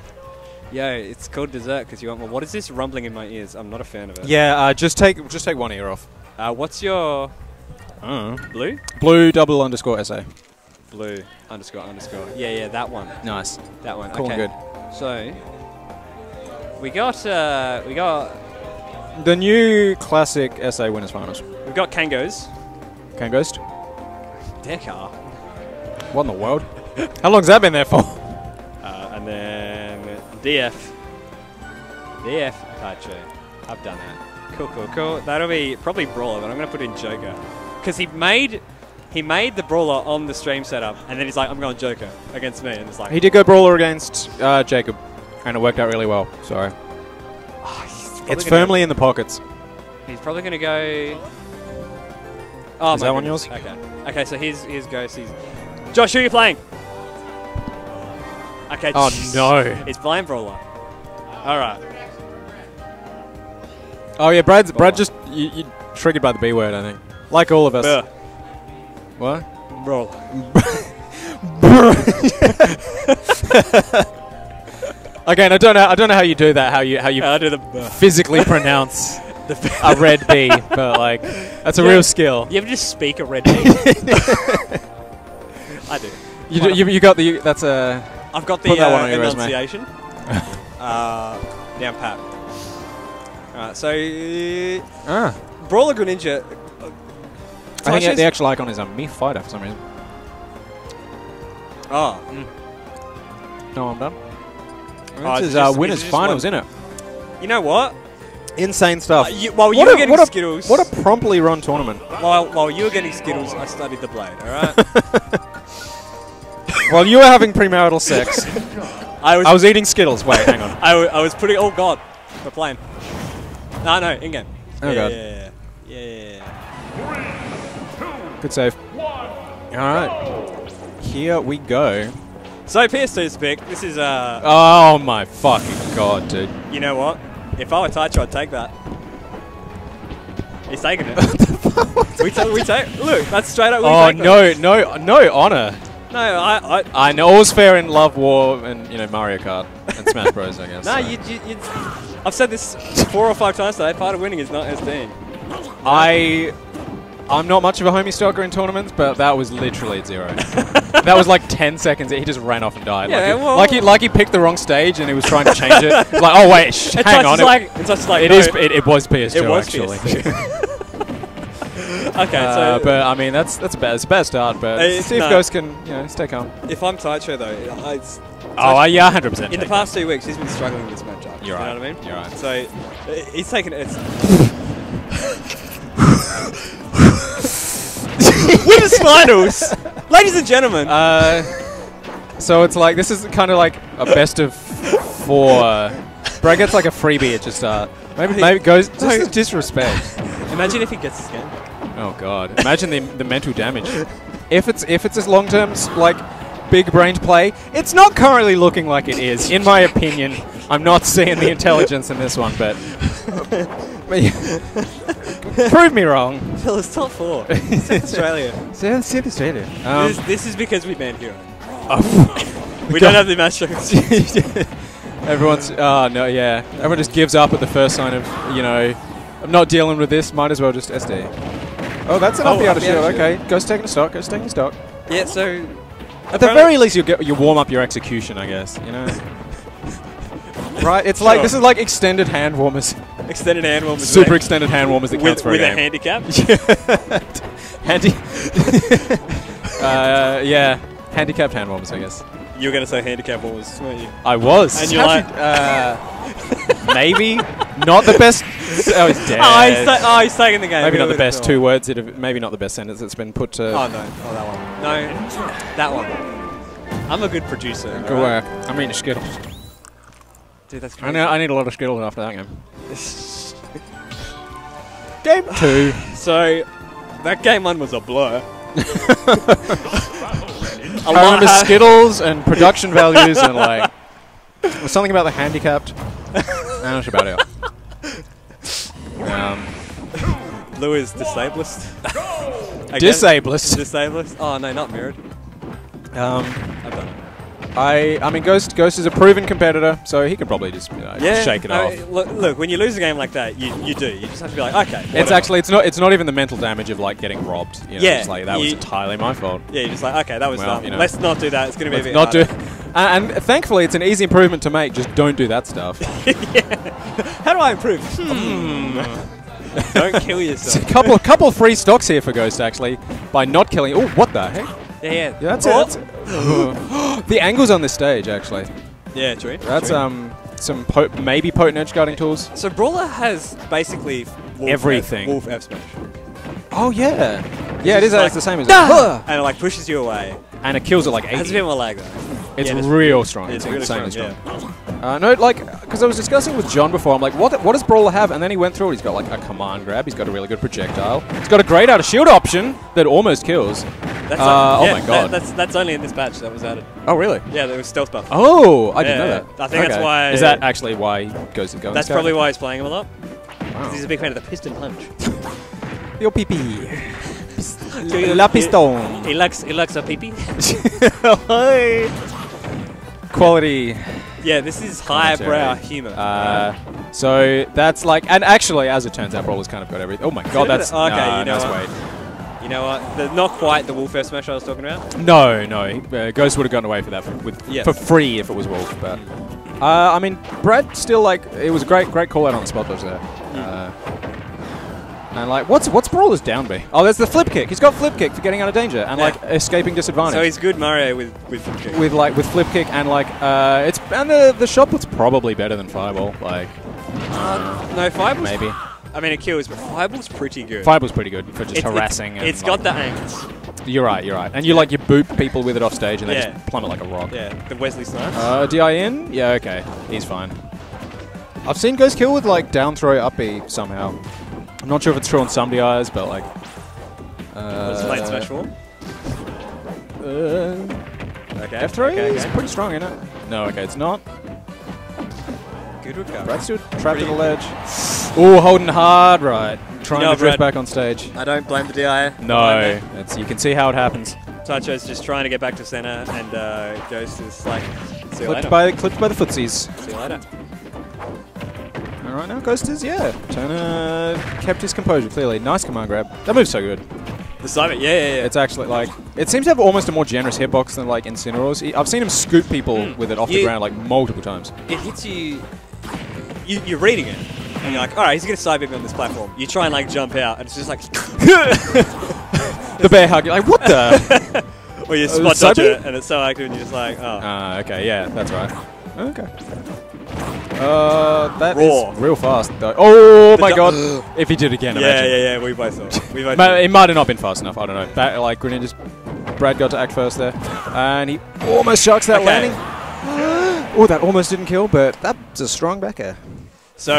Yo, it's called dessert because you want. Well, what is this rumbling in my ears? I'm not a fan of it. Yeah, uh, just take just take one ear off. Uh, what's your Oh. blue? Blue double underscore SA. Blue underscore underscore. Yeah, yeah, that one. Nice. That one. Cool and okay. So we got uh, we got The new classic SA winners finals. We've got Kangos. Can Ghost. Dekar. What in the world? How long's that been there for? Uh, and then DF. DF Apache. I've done that. Cool, cool, cool. That'll be probably Brawler, but I'm going to put in Joker. Because he made he made the Brawler on the stream setup, and then he's like, I'm going Joker against me. And it's like, He did go brawler against uh, Jacob, and it worked out really well. Sorry. probably It's firmly in the pockets. He's probably going to go. Oh, Is that one yours? Okay. Okay, so here's, here's Ghost. He's... Josh, who are you playing? Okay. Oh, no. It's Blind Brawler. All right. Oh yeah, Brad. Brad just you, you triggered by the B word. I think, like all of us. Buh. What? Brawler. Again, I don't know. I don't know how you do that. How you how you I do the physically pronounce a red B, but like that's a Yeah. real skill. You ever just speak a red B? I do. You, do, you, you got the that's a. I've got the uh, enunciation. uh, down pat. Alright, so Ah. Brawler Greninja. I think the actual icon is a Mii fighter for some reason. Oh. No, I'm done. Oh, this it's is uh, winners finals, one- isn't it? You know what? Insane stuff. Uh, you- while you what were a, getting what a, Skittles- What a promptly run tournament. While, while you were getting Skittles, I studied the blade, alright? While you were having premarital sex, I was, I was eating Skittles. Wait, hang on. I, w- I was putting. Oh god, we're playing. No, no, in game. Oh, yeah, God. Yeah, yeah, yeah, yeah. Good save. All right. Here we go. So PS2's pick. This is uh. Oh my fucking god, dude. You know what? If I were Taicho, I'd take that. He's taking it. we, ta- we take. Look, that's straight up. Oh no, no, no honor. No, I. I I know all's fair in love, war, and you know Mario Kart and Smash Bros. I guess. no, so. you, you, you. I've said this four or five times today. Part of winning is not SD. I. I'm not much of a homie stalker in tournaments, but that was literally at zero. that was like 10 seconds. He just ran off and died. Yeah, like, he, well- like, he, like he picked the wrong stage and he was trying to change it. like, oh wait, sh- It's hang on. it- like- it's just like, it no, is. It, it was PS2 it was actually. PS2. Okay, Uh, so but I mean that's that's a bad, it's a bad start. But Uh, see if not- Ghost can you know stay calm. if I'm Taicho though, I, it's, Oh, uh, yeah, 100% In the past two weeks, he's been struggling with this matchup. You're you right. know what I mean? You're right. So uh, he's taken it. Winners finals, ladies and gentlemen. Uh, so it's like this is kind of like a best of four. Brad gets like a freebie at the start. Maybe maybe goes is disrespect. Imagine if he gets this game. Oh god! Imagine the the mental damage. If it's if it's this long term like big brained play, it's not currently looking like it is, in my opinion. I'm not seeing the intelligence in this one, but, prove me wrong. Fellas, top four. South Australia. South, South Australia. Um, this, this is because we banned Hero. Oh, we don't have the match. Everyone's oh no yeah. Everyone just gives up at the first sign of you know I'm not dealing with this. Might as well just SD. Oh, that's an Oh, up the outer shield. Okay, Ghost taking a stock. Ghost taking a stock. Yeah, so At the very least, you get you warm up your execution, I guess. You know. right? It's like Sure. this is like extended hand warmers. Extended hand warmers. Super extended hand warmers that with, counts for with a a handicap. Handy. uh, yeah, handicapped hand warmers, I guess. You were going to say handicap warmers, weren't you? I was. And you're like, uh, maybe not the best. Oh, he's dead. Oh, he's ta- oh, he's taking the game. Maybe not the best two words. Have, maybe not the best sentence that's been put to. Oh, no. Oh, that one. No, that one. I'm a good producer. Good alright? work. I mean, Skittles. Dude, that's I crazy. know. I need a lot of Skittles after that game. game two. So, that game one was a blur. I remember Skittles and production values and like something about the handicapped. and that's about it. Um, Blue is disablest. Disablest? Disablest. Oh no, not mirrored. um, I've done it. I I mean Ghost Ghost is a proven competitor, so he can probably just you know, Yeah. shake it off. Look, look, when you lose a game like that, you, you do. You just have to be like, okay. It's actually it's not it's not even the mental damage of like getting robbed. You know, Yeah, it's like that was entirely my fault. Yeah, you're just like, okay, that was Well, dumb. you know. Let's not do that. It's going to be a bit not do. harder. And, thankfully, it's an easy improvement to make. Just don't do that stuff. yeah. How do I improve? Hmm. Don't kill It's yourself. a couple couple free stocks here for Ghost actually by not killing. Oh, what the heck? Yeah, yeah. Yeah, that's Oh. it. That's the angles on this stage actually. Yeah, true. That's true. um some po- maybe potent edge guarding tools. So Brawler has basically Wolf Everything. F, Wolf F smash. Oh yeah, yeah. It is. It's the same as "Dah!" and it like pushes you away. And it kills it like It has a bit more lag though. It's Yeah, real strong. It's, It's, really insanely strong. strong. Yeah. Uh, no, like, because I was discussing with John before, I'm like, what, what does Brawler have? And then he went through it. He's got, like, a command grab. He's got a really good projectile. He's got a great out of shield option that almost kills. That's Uh, like- oh yeah, my that- god. that's that's only in this patch that was added. oh, really? Yeah, there was stealth buff. Oh, I didn't Yeah, know yeah. that. I think that's why. Is that actually why he goes to go? That's probably why he's playing him a lot. Wow. 'Cause He's a big fan of the piston punch. Yo, PP. Dude, La he- piston. He likes he likes a pee pee. Quality. Yeah, this is highbrow commentary. humor. Uh, so that's like, and actually, as it turns out, Brawler's kind of got everything. Oh my god, that's okay. nah, you know that's what? wait. You know what? The, not quite the Wolf F smash I was talking about. No, no. Uh, Ghost would have gotten away for that for, with, Yes. for free if it was Wolf. But uh, I mean, Brad still like it was a great, great call out on the spot dodge there. Uh, and like, what's what's Brawler's down B? Oh, there's the flip kick. He's got flip kick for getting out of danger and Yeah. like escaping disadvantage. So he's good Mario with with flip kick. with like with flip kick and like uh, it's and the the shot put's probably better than Fireball. Like Uh, no, fireball. maybe I mean, it kills, but Fireball's pretty good. Fireball's pretty good for just It's- it's- harassing. and, it's like- got the angles. You're right. You're right. And you like you boop people with it off stage and they Yeah. just plummet like a rock. Yeah, the Wesley Snipes. Uh, DIN? Yeah, okay. He's fine. I've seen Ghost kill with like down throw up B somehow. I'm not sure if it's true on some DIs, but like. Uh, What's late smash form? Uh, Okay. F3 okay, is okay. pretty strong, isn't it? No, okay, it's not. Good recovery. Brad's still trapped to the ledge. Ooh, holding hard, right. Trying know, to drift Brad, back on stage. I don't blame the DI. No, it's, you can see how it happens. Taicho's just trying to get back to center, and uh, Ghost is like, see you later. Clipped by, clipped by the footsies. See you later. Right, now Ghost is, yeah. Turner kept his composure, clearly. Nice command grab. That move's so good. The Simon, yeah, yeah, yeah. It's actually like, it seems to have almost a more generous hitbox than like Incineroar's. I've seen him scoop people with it off the ground like multiple times. It hits you, you. You're reading it. And you're like, all right, he's gonna side me on this platform. You try and like jump out, and it's just like the bear hug. You're like, what the? or you Uh, spot side dodge it, and it's so active, and you're just like, oh. Ah, okay, yeah, that's right. Okay. Uh, that is Raw. real fast though. Oh The my god! if he did again, Yeah, imagine. yeah, yeah, we both saw. We both it might have not been fast enough. I don't know. That, like Greninja's, Brad got to act first there, and he almost shucks that Okay. landing. oh, that almost didn't kill, but that's a strong back air. So,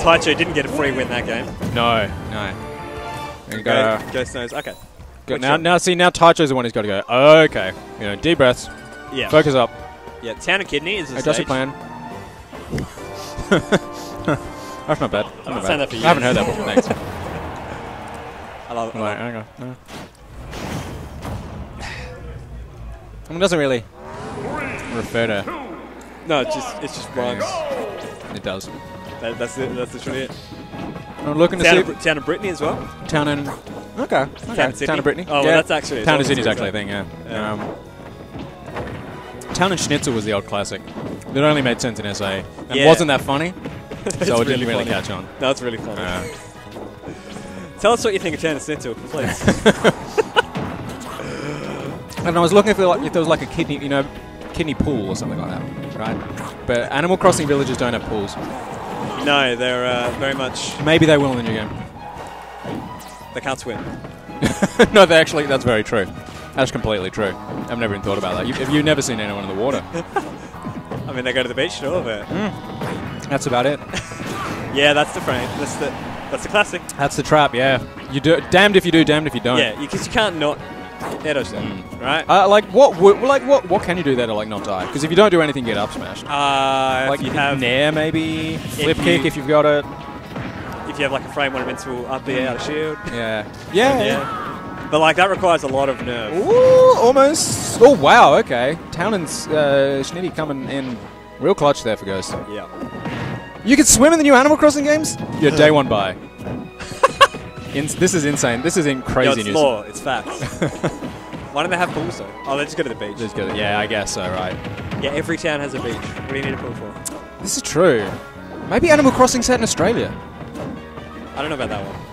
Taicho didn't get a free win that game. No, no. And go, Go, Ghost knows. Okay. go- now, now, see, now Taicho's the one who's got to go. Okay, you know, deep breaths. Yeah. Focus up. Yeah, Town and Kidney is the Adjust plan. That's not bad. That's I'm not not saying bad. that for you. I haven't heard that before. Thanks. I love it. Right, love it. hang on. No. I mean, it doesn't really refer to. No, it's just it's just rhymes. It does. That, that's it. That's literally it. I'm looking to see of, Town of Brittany as well. Town and okay, okay. Town Town, and Sydney? of Brittany. Oh, well, that's actually- Town of Sydney's was actually a thing. Yeah. Yeah. Um, Town and Schnitzel was the old classic. It only made sense in SA and Yeah. wasn't that funny, so it didn't really funny. catch on. No, it's really funny. Uh, Tell us what you think of Town and Schnitzel, please. And I was looking for like, if there was like a kidney, you know, kidney pool or something like that, right? But Animal Crossing villages don't have pools. no, they're uh, very much. Maybe they will in the new game. They can't swim. no, they actually, that's very true. That's completely true. I've never even thought about that. You, have you never seen anyone in the water? I mean, they go to the beach, sure, but That's about it. yeah, that's the frame. That's the that's the classic. That's the trap, yeah. You do damned if you do, damned if you don't. Yeah, because you can't not them, right? Uh, like what? Like what? What can you do there to like not die? Because if you don't do anything, you get up smashed. Uh, like if you have nair maybe, flip you- kick if you've got it. if you have like a frame one invincible up the out of shield. Yeah. Yeah. yeah. But like that requires a lot of nerve. Ooh, almost. Oh wow. Okay. Town and uh, Schnitty coming in real clutch there for Ghost. Yeah. You can swim in the new Animal Crossing games. You're day one buy. In, this is insane. This is in crazy Yo, it's news. law. It's facts. Why don't they have pools though? Oh, they just go to the beach. Just go- yeah, I guess so. Right. Yeah, every town has a beach. What do you need a pool for? This is true. Maybe Animal Crossing set in Australia. I don't know about that one.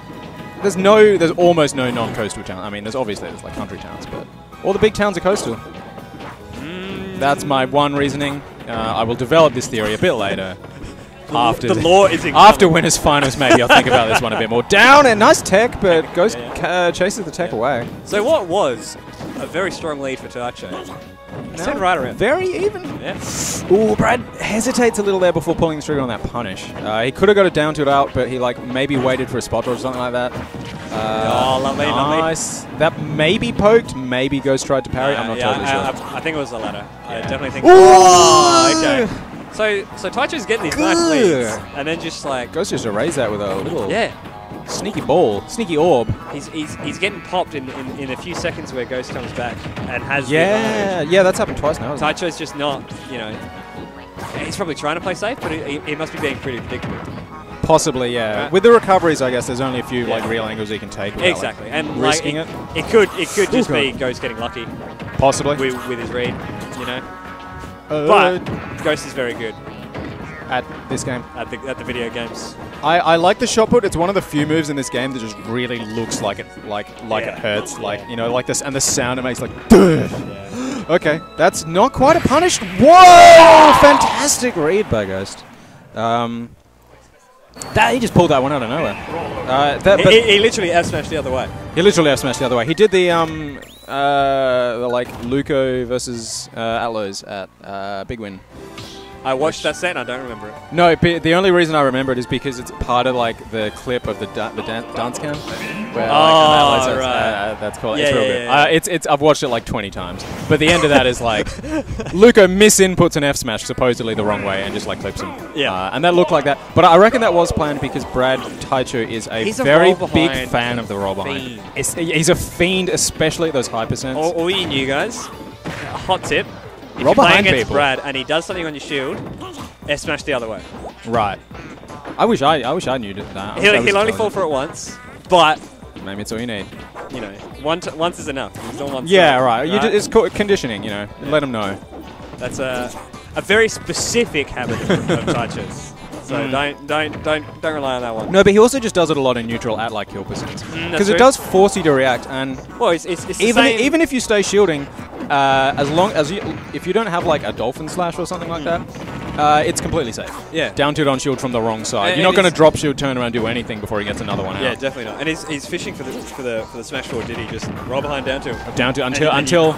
There's no, there's almost no non-coastal town. I mean, there's obviously there's like country towns, but all the big towns are coastal. Mm. That's my one reasoning. Uh, I will develop this theory a bit later. After the law is incoming. after winners finals, maybe I'll think about this one a bit more. Down and nice tech, but goes uh, chases the tech away. So what was a very strong lead for Stand right around. Very even. Yeah. Ooh, Brad hesitates a little there before pulling the trigger on that punish. Uh, he could have got it down to it out, but he like maybe waited for a spot or something like that. Uh, Oh, lovely, lovely. nice. That maybe poked, maybe Ghost tried to parry. Uh, I'm not yeah, totally I, sure. I, I think it was the latter. I definitely think. Ooh! Oh, okay. So, so Taicho's getting these nice Good. leads, and then just like Ghost just erased that with a little yeah, sneaky ball, sneaky orb. he's he's, he's getting popped in, in, in a few seconds where Ghost comes back and has Yeah, yeah, that's happened twice now. Taicho's just not, you know, he's probably trying to play safe, but he, he must be being pretty predictable. Possibly, yeah. Right. With the recoveries, I guess there's only a few like real angles he can take. without, like, Exactly, and like, risking it, it. it could it could just be Ghost getting lucky Possibly. with, with his read, you know. Uh, but Ghost is very good at this game. at the at the video games. I, I like the shot put. It's one of the few moves in this game that just really looks like it like like Yeah. it hurts. Like you know, like this and the sound it makes like. "Duh." Okay, that's not quite a punish. Whoa! Fantastic read by Ghost. Um, that he just pulled that one out of nowhere. Uh, that, He, he, he literally F smashed the other way. he literally F smashed the other way. He did the um uh the, like Luco versus uh, Atlos at uh, Big Win. I watched that set and I don't remember it. No, the only reason I remember it is because it's part of like the clip of the da- the dan- dance cam. Where, Oh, like, that's, right. uh, that's cool. Yeah, it's real yeah, good. yeah. Uh, it's it's I've watched it like 20 times. But the end of that is like Luca misinputs an F smash supposedly the wrong way and just like clips him. Yeah. Uh, and that looked like that. But I reckon that was planned because Brad Taicho is a He's very roll big fan of the roll behind. he's a fiend, especially at those high percents. All, all you new guys, hot tip. If Roll you're playing against people. Brad and he does something on your shield, F smash the other way. Right. I wish I I wish I knew that. I He'll, he'll only fall for it once, but Maybe it's all you need. you know, one once is enough. Yeah, right. You d- it's co- conditioning, you know. Let him know. That's a a very specific habit of, touches. So Mm. don't don't don't don't rely on that one. No, but he also just does it a lot in neutral at like kill. Mm, Because that's it does force you to react, and Well, it's, it's, it's even even if you stay shielding, uh, as long as you if you don't have like a dolphin slash or something like that, uh, it's completely safe. Yeah. Down tilt on shield from the wrong side. And- You're not going to drop shield, turn around, do anything before he gets another one out. Yeah, definitely not. And he's, he's fishing for the for the for the smash forward. Did he just roll behind down to? Down to And- until and until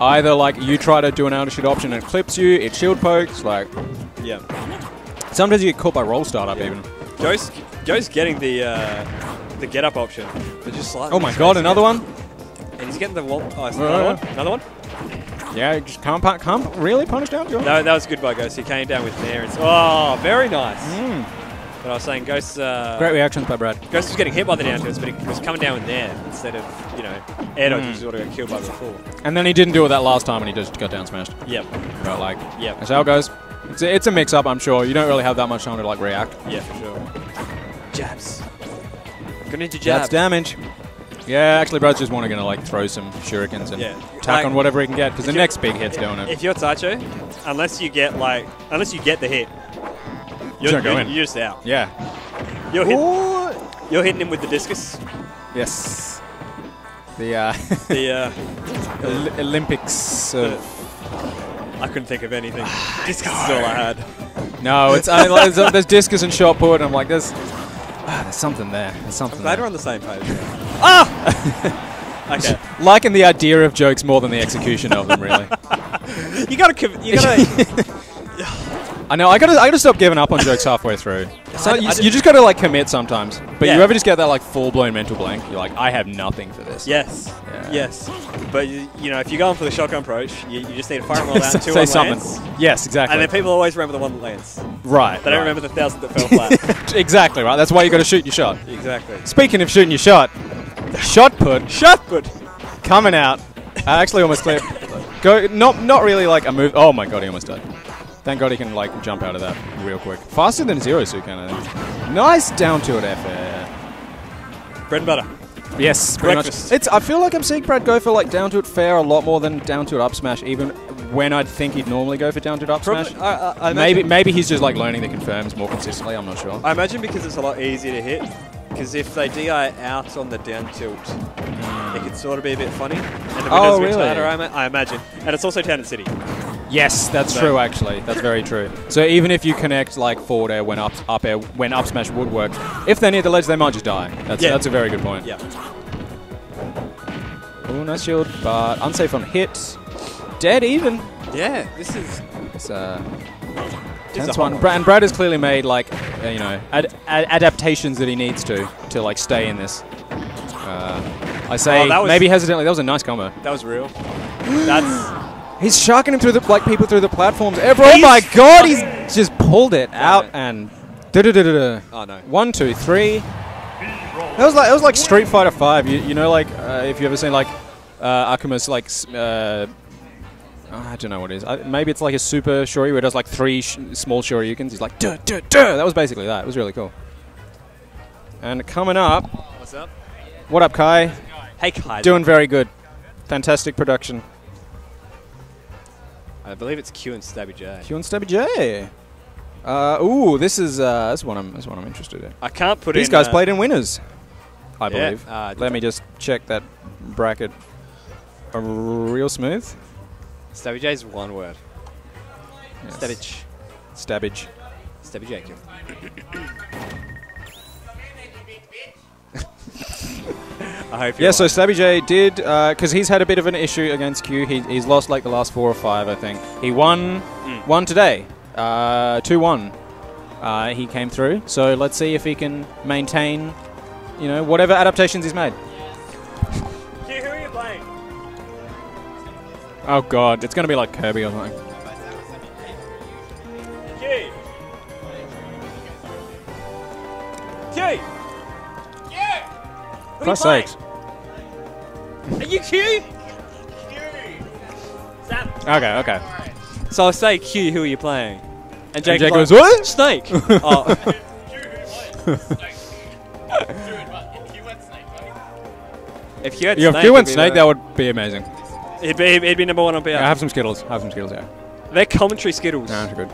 either like you try to do an out of shield option and it clips you, it shield pokes. Like yeah. sometimes you get caught by roll startup even. Joe's Joe's getting the uh, the get up option, but just slightly. Oh my god, another one. And he's getting the wall. Oh, Yeah, another yeah. one. Another one. Yeah, just can't pu- can't really punish down. Joe. No, that was good by Ghost. He came down with Nair. and- Oh, very nice. Mm. But I was saying Ghost. Uh, Great reactions by Brad. Ghost was getting hit by the down tilts, but he was coming down with Nair instead of you know air dodge, Mm. which is what he got killed by before. And then he didn't do it that last time, and he just got down smashed. Yep. But like, Yep. that's how it goes. It's a, it's a mix up, I'm sure. You don't really have that much time to like react. Yeah, for sure. Jabs. Gonna into That's jabs. damage. Yeah, actually, Brad's just wanting to like throw some shurikens and Yeah. tack Like, on whatever he can get because the next big hit's doing it. If you're Taicho, unless you get like, unless you get the hit, you're, you're, going. you're just out. Yeah. You're hitting, you're hitting him with the discus. Yes. The uh, The uh, Oli- Olympics. Of I couldn't think of anything. discus is all I had. no, it's I, there's, there's discus and shot put, and I'm like, there's ah, there's something there. There's something. I'm glad there. we're on the same page. ah. okay. Liking the idea of jokes more than the execution of them, really. You gotta, you gotta. I know. I gotta. I gotta stop giving up on jokes halfway through. So I- you, I you just gotta like commit sometimes. But Yeah. you ever just get that like full blown mental blank? You're like, I have nothing for this. Yes. Yeah. Yes. But you, you know, if you're going for the shotgun approach, you, you just need to fire them all out. Two Say on something. lands. Yes, exactly. And then people always remember the one that lands. Right. They don't right. remember the thousand that fell flat. exactly right. That's why you got to shoot your shot. exactly. Speaking of shooting your shot, shot put, shot put, coming out. I actually almost clipped. Go. Not not really like a move. Oh my god, he almost died. Thank God he can like jump out of that real quick. Faster than Zero Suit can I think. Nice down tilt FR. Bread and butter. Yes. Breakfast. It's. I feel like I'm seeing Brad go for like down tilt fair a lot more than down tilt up smash, even when I'd think he'd normally go for down tilt up Probably- smash. I- I- I maybe maybe he's just like learning the confirms more consistently. I'm not sure. I imagine because it's a lot easier to hit. Because if they DI out on the down tilt, it could sort of be a bit funny. And the Oh, windows really? I, I imagine. And it's also town and city. Yes, that's So- true. Actually, that's very true. So even if you connect like forward air when up up air when up smash would work, if they're near the ledge, they might just die. That's Yeah. that's a very good point. Yeah. Oh, nice shield, but unsafe on hit. Dead even. Yeah, this is. It's uh. This is Tense a one. hard and Brad has clearly made like uh, you know ad- ad- adaptations that he needs to to like stay in this. Uh, I say Oh, that was- maybe hesitantly. That was a nice combo. That was real. That's. He's sharking him through the like people through the platforms. Ever, oh my god, he's just pulled it out and da-da-da-da-da. Oh, no. One, two, three. That was like that was like Street Fighter Five. You, you know, like uh, if you ever seen like uh, Akuma's like uh, I don't know what it is. Uh, maybe it's like a super shuri where it does like three sh- small shoryukens. He's like duh duh duh. That was basically that. It was really cool. And coming up, What's up? what up, Kai? Hey, Kai. Doing very good. Fantastic production. I believe it's Q and Stabby J. Q and Stabby J. Uh, ooh, this is uh, this one I'm this one I'm interested in. I can't put in. These in, guys uh, played in winners, I Yeah, believe. uh, Let me just check that bracket. Uh, real smooth. Stabby J is one word. Yes. Stabbage. Stabbage. Stabby J. Q. I hope Yeah, you're so right. Stabby J did because he's had a bit of an issue against Q. He, he's lost like the last four or five, I think. He won Mm. one today, uh, two one. Uh, he came through. So let's see if he can maintain, you know, whatever adaptations he's made. Oh God, it's gonna be like Kirby or something. Q. Q. Q. Who Christ's are you sakes. Are you Q? Sam. Okay, okay. So I'll say Q, who are you playing? And Jake, Jake goes, "What?" Snake. oh. If you had Yeah, if Snake, you went Snake, that would be amazing. It'd be, it'd be number one on BR. Yeah, have some Skittles. I have some Skittles, yeah. They're commentary Skittles. No, that's good.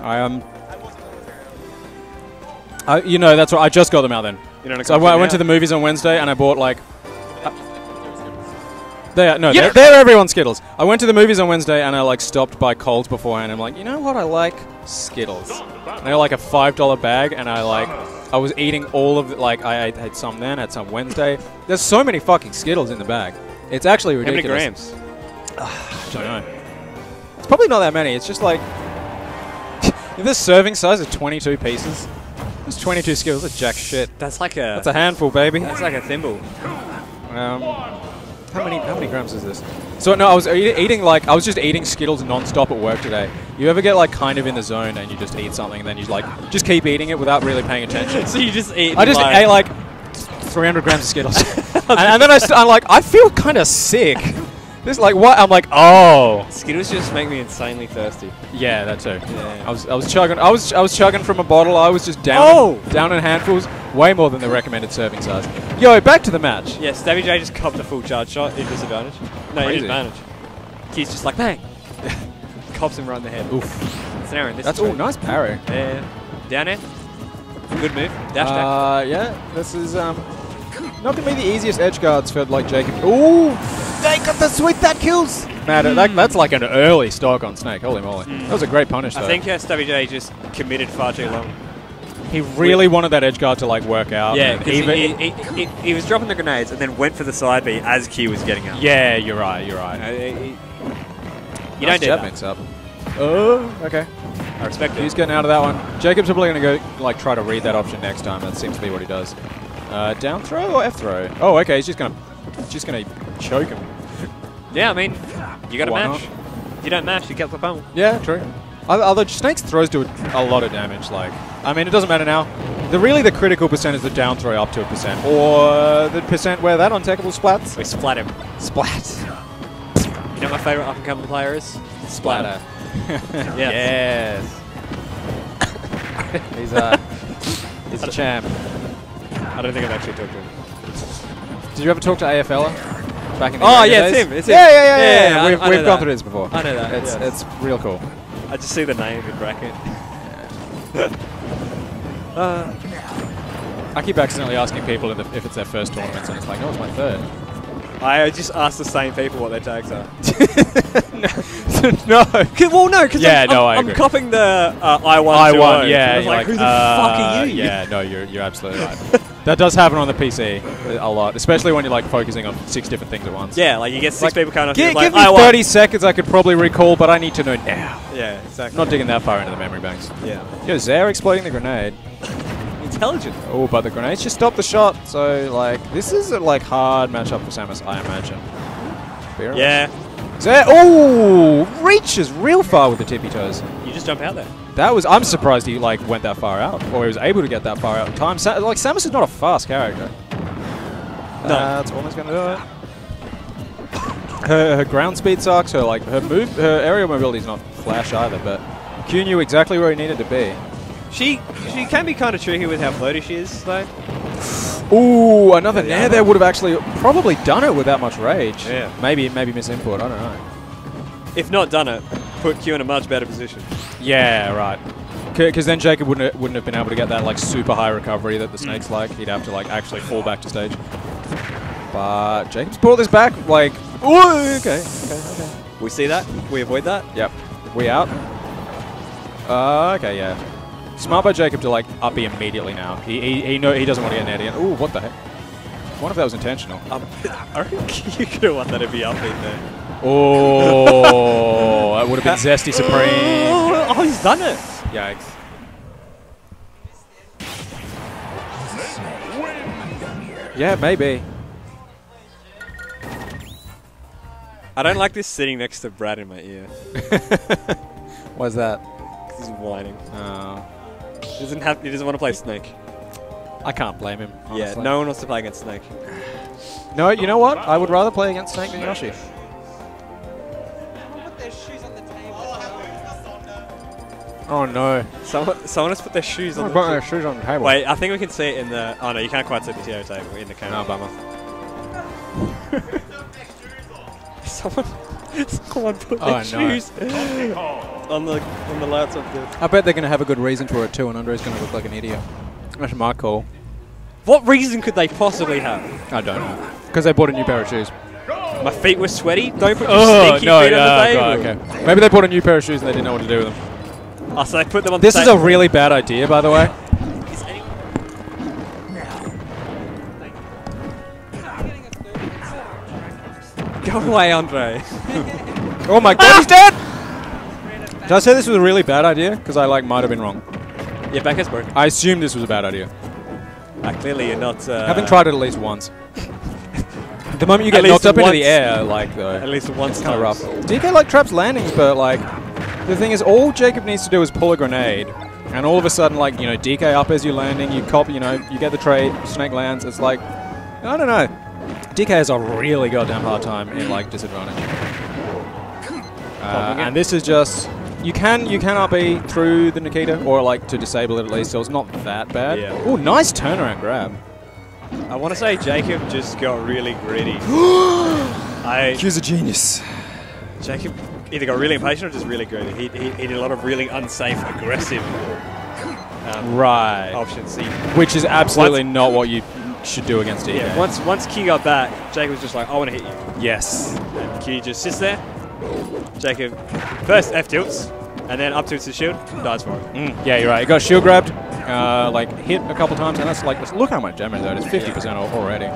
I um. I, you know, that's right. I just got them out then. You know, so I, went- I went to the movies on Wednesday and I bought like. uh, They are, no, Yeah. they're, they're everyone's Skittles. I went to the movies on Wednesday and I like stopped by Coles beforehand. And I'm like, you know what? I like Skittles. And they're like a five dollar bag, and I like, I was eating all of it. Like I, I had some then, had some Wednesday. There's so many fucking Skittles in the bag. It's actually ridiculous. How many ridiculous. grams? I don't know. It's probably not that many. It's just like if this serving size is 22 pieces. There's 22 Skittles. That's jack shit. That's like a. That's a handful, baby. That's like a thimble. Um, how many how many grams is this? So no, I was eat, eating like I was just eating Skittles non-stop at work today. You ever get like kind of in the zone and you just eat something and then you like just keep eating it without really paying attention? So you just eat I just like- ate like 300 grams of Skittles, and, and then I I'm like I feel kind of sick. This like what? I'm like oh. Skittles just make me insanely thirsty. Yeah, that too. Yeah. I was I was chugging I was I was chugging from a bottle. I was just down Oh! down in handfuls, way more than the recommended serving size. Yo, back to the match. Yeah, Stabby J just copped a full charge shot in disadvantage. No, in Crazy. advantage. He's just like bang. Cops him right in the head. Oof. It's an Aaron. This That's oh nice parry. Yeah. Down air. Good move. Dash. Uh, yeah, this is um not gonna be the easiest edge guards for like Jacob. Ooh, they got the sweep that kills. Matter that, that's like an early stock on Snake. Holy moly, that was a great punish. I though. think uh, Stabby just committed far too long. he really wanted that edge guard to like work out. Yeah, even he, he, he, he was dropping the grenades and then went for the side B as Q was getting out. yeah, you're right. You're right. Uh, you Nice don't do that. mix up. Oh, okay. I respect He's it. getting out of that one. Jacob's probably going to go like try to read that option next time. That seems to be what he does. Uh, down throw or F throw? Oh, okay. He's just going to just going to choke him. Yeah, I mean, you got to Why mash. If you don't mash, you get the pummel. Yeah, true. Other Snake's throws do a lot of damage. Like, I mean, it doesn't matter now. The really the critical percent is the down throw up to a percent, or the percent where that untechable splats. We splat him. Splat. You know what my favorite up and coming player is? Splatter. yes. he's a he's a champ. I don't think I've actually talked to him. Did you ever talk to AFL back in the Oh, yeah, it's him, it's yeah, him. Yeah, yeah, yeah. Yeah, We've, we've gone through this before. I know that, It's yes. it's real cool. I just see the name in bracket. uh, I keep accidentally asking people if, if it's their first tournament, and it's like, oh, it's my third. I just ask the same people what their tags are. no. Well, no, because Yeah, I'm, no, I'm, I I'm copying the uh, I one. I won, yeah. You're like, who the uh, fuck are you? Yeah, no, you're you're absolutely right. that does happen on the PC a lot, especially when you're like focusing on six different things at once. Yeah, like you get six Like, people coming off. Gi- you, like, give me I won. 30 seconds, I could probably recall, but I need to know now. Yeah, exactly. Not digging that far into the memory banks. Yeah. Yo, Zair exploding the grenade. Intelligent. Oh, but the grenades just stopped the shot. So, like, this is a like hard matchup for Samus, I imagine. Yeah. Oh, reaches real far with the tippy toes. You just jump out there. That was. I'm surprised he like went that far out, or he was able to get that far out in time. Sa- like Samus is not a fast character. No. That's almost gonna do it. Her, her ground speed sucks. Her like her move, her aerial mobility is not flash either. But Q knew exactly where he needed to be. She she can be kind of tricky with how floaty she is, though. Ooh, another Yeah, nair there would have actually probably done it without much rage. Yeah. Maybe maybe miss input. I don't know. If not done it, put Q in a much better position. Yeah, right. Because then Jacob wouldn't wouldn't have been able to get that like super high recovery that the snakes like. He'd have to like actually fall back to stage. But Jacob's brought this back like. Ooh, okay, okay, okay. We see that. We avoid that. Yep. We out. Uh, okay, yeah. Smart by Jacob to like uppy immediately now. He he, he know he doesn't want to get an Eddie. Ooh, what the heck? I wonder if that was intentional. Um, I reckon you could have won that to be up there. Oh, that would have been zesty supreme. Oh, he's done it. Yikes. Yeah, maybe. I don't like this sitting next to Brad in my ear. Why's that? 'Cause he's whining. Oh. He doesn't have. He doesn't want to play Snake. I can't blame him. Yeah, no one wants to play against Snake. No, you know what? I would rather play against Snake than Yoshi. Oh no. Someone, someone has put their shoes on. Someone the put their shoes on the table. Wait, I think we can see it in the. Oh no, you can't quite see the TO table in the camera. No, bummer. someone, someone put Oh, their no. shoes on the on the lights of the. I bet they're going to have a good reason for it too, and Andre's going to look like an idiot. That's my call. What reason could they possibly have? I don't know. Because they bought a new pair of shoes. My feet were sweaty. Don't put your Oh, stinky no, feet on the no, table. God, okay. Maybe they bought a new pair of shoes and they didn't know what to do with them. Oh, so they put them on This the is a really bad idea, by the way. Away, Andre. Oh my god, he's dead! Did I say this was a really bad idea? Because I like might have been wrong. Yeah, back is broken. I assumed this was a bad idea. Uh, clearly, you're not. Uh, Having tried it at least once. the moment you get knocked up into the air, like though, At least once kind of rough. DK like traps landings, but like the thing is, all Jacob needs to do is pull a grenade, and all of a sudden, like you know, DK up as you're landing, you cop, you know, you get the trade, Snake lands. It's like I don't know. DK has a really goddamn hard time in like disadvantage. Uh, and this is just you can you can RB through the Nikita or like to disable it at least, so it's not that bad. Yeah. Oh, nice turnaround grab. I want to say Jacob just got really greedy. I Q's a genius. Jacob either got really impatient or just really greedy. He, he, he did a lot of really unsafe, aggressive um, Right. options. He, Which is absolutely not what you should do against DK. yeah, once once Q got back, Jacob was just like, I want to hit you. Yes. And Q just sits there. Jacob first F tilts, and then up tilts his shield, dies for it. Mm, yeah, you're right. He got shield grabbed, uh, like hit a couple times, and that's like look how much damage that is. Fifty percent already.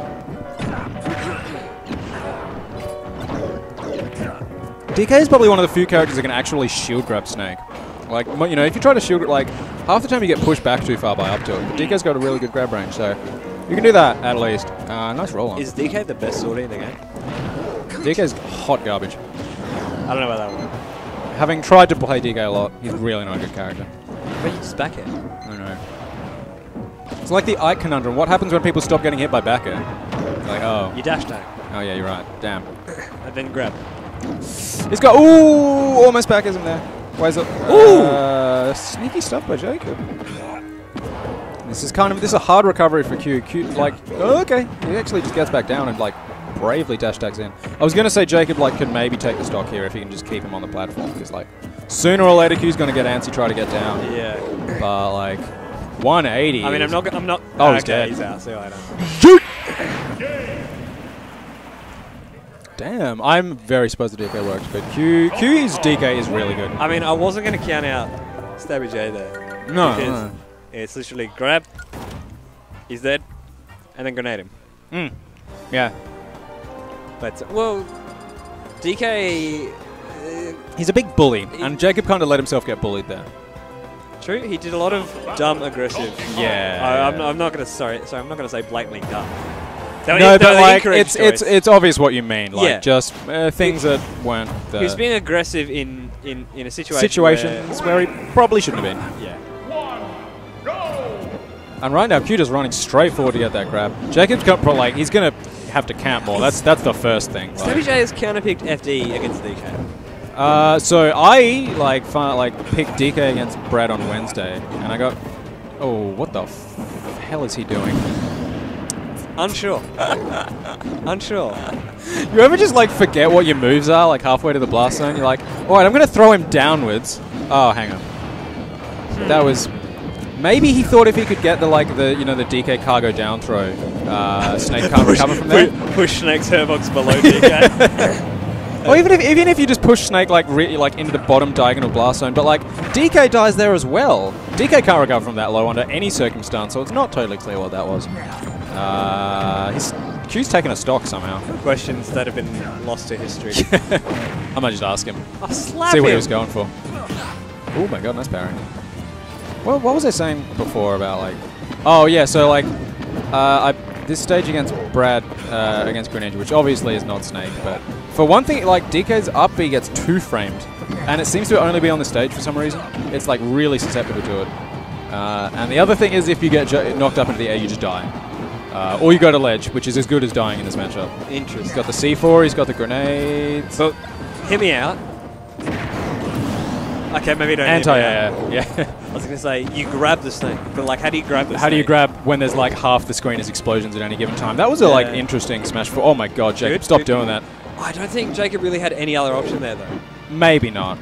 DK is probably one of the few characters that can actually shield grab Snake. Like you know, if you try to shield, like half the time you get pushed back too far by up tilt. But DK's got a really good grab range, so you can do that at least. Uh, nice roll on. Is DK the best sortie in the game? DK's hot garbage. I don't know about that one. Having tried to play DK a lot, he's really not a good character. But you just back it. I don't know. It's like the Ike conundrum. What happens when people stop getting hit by back air? Like, oh. You dash tag. Oh, yeah, you're right. Damn. And then grab. He's got, ooh, almost back isn't there. Why is it? Ooh! Uh, sneaky stuff by Jacob. This is kind of, this is a hard recovery for Q. Q, like, oh, okay. He actually just gets back down and, like, bravely dash tags in. I was going to say Jacob, like, could maybe take the stock here if he can just keep him on the platform. Because, like, sooner or later Q's going to get antsy, try to get down. Yeah. But, like, 180 I mean, I'm not. I'm not. Oh, he's okay, dead. He's out. See you later. Damn, I'm very supposed to DK works, but Q Q's DK is really good. I mean, I wasn't going to count out Stabby J there. No. It's literally grab, he's dead, and then grenade him. Mm. Yeah. But, uh, well, DK. Uh, He's a big bully, and Jacob kind of let himself get bullied there. true, he did a lot of dumb aggressive. Yeah, I, I'm, not- I'm not going to. Sorry, sorry, I'm not going to say blatantly dumb. No, but like it's it's choice. it's obvious what you mean. Like Yeah. just uh, things that weren't the He was being aggressive in, in, in a situation situations where, he probably shouldn't have been. Yeah. And right now, Q just running straight forward to get that grab. Jacob's got pro- like he's gonna have to camp more. That's that's the first thing. like- J has counterpicked FD against DK. Uh, so I like fi- like picked DK against Brad on Wednesday, and I got oh what the f- hell is he doing? Unsure. Unsure. You ever just like forget what your moves are like halfway to the blast zone? You're like, all right, I'm gonna throw him downwards. Oh, hang on. That was maybe he thought if he could get the like the you know the DK cargo down throw, uh, Snake can't recover from that. Push, push Snake's hurtbox below DK. Or even if even if you just push Snake like re- like into the bottom diagonal blast zone, but like DK dies there as well. DK can't recover from that low under any circumstance, so it's not totally clear what that was. Uh, his Q's taking a stock somehow. Questions that have been lost to history. I might just ask him. I'll slap See what he was going for. Oh my god, nice parry. Well, what was I saying before about like? Oh yeah, so like, uh, I this stage against Brad uh, against Greninja, which obviously is not Snake, but for one thing, like DK's up B gets two framed, and it seems to only be on the stage for some reason. It's like really susceptible to it. Uh, and the other thing is, if you get knocked up into the air, you just die. Uh, or you go to ledge, which is as good as dying in this matchup. Interesting. He's got the C4, he's got the grenades. But hear me out. Okay, maybe don't. Anti hear me out. air, yeah. I was gonna say you grab the snake, but like, how do you grab the How do you grab when there's like half the screen is explosions at any given time? That was a like Yeah. interesting smash for. Oh my god, Jacob, Good, stop good. doing that. I don't think Jacob really had any other option there though. Maybe not.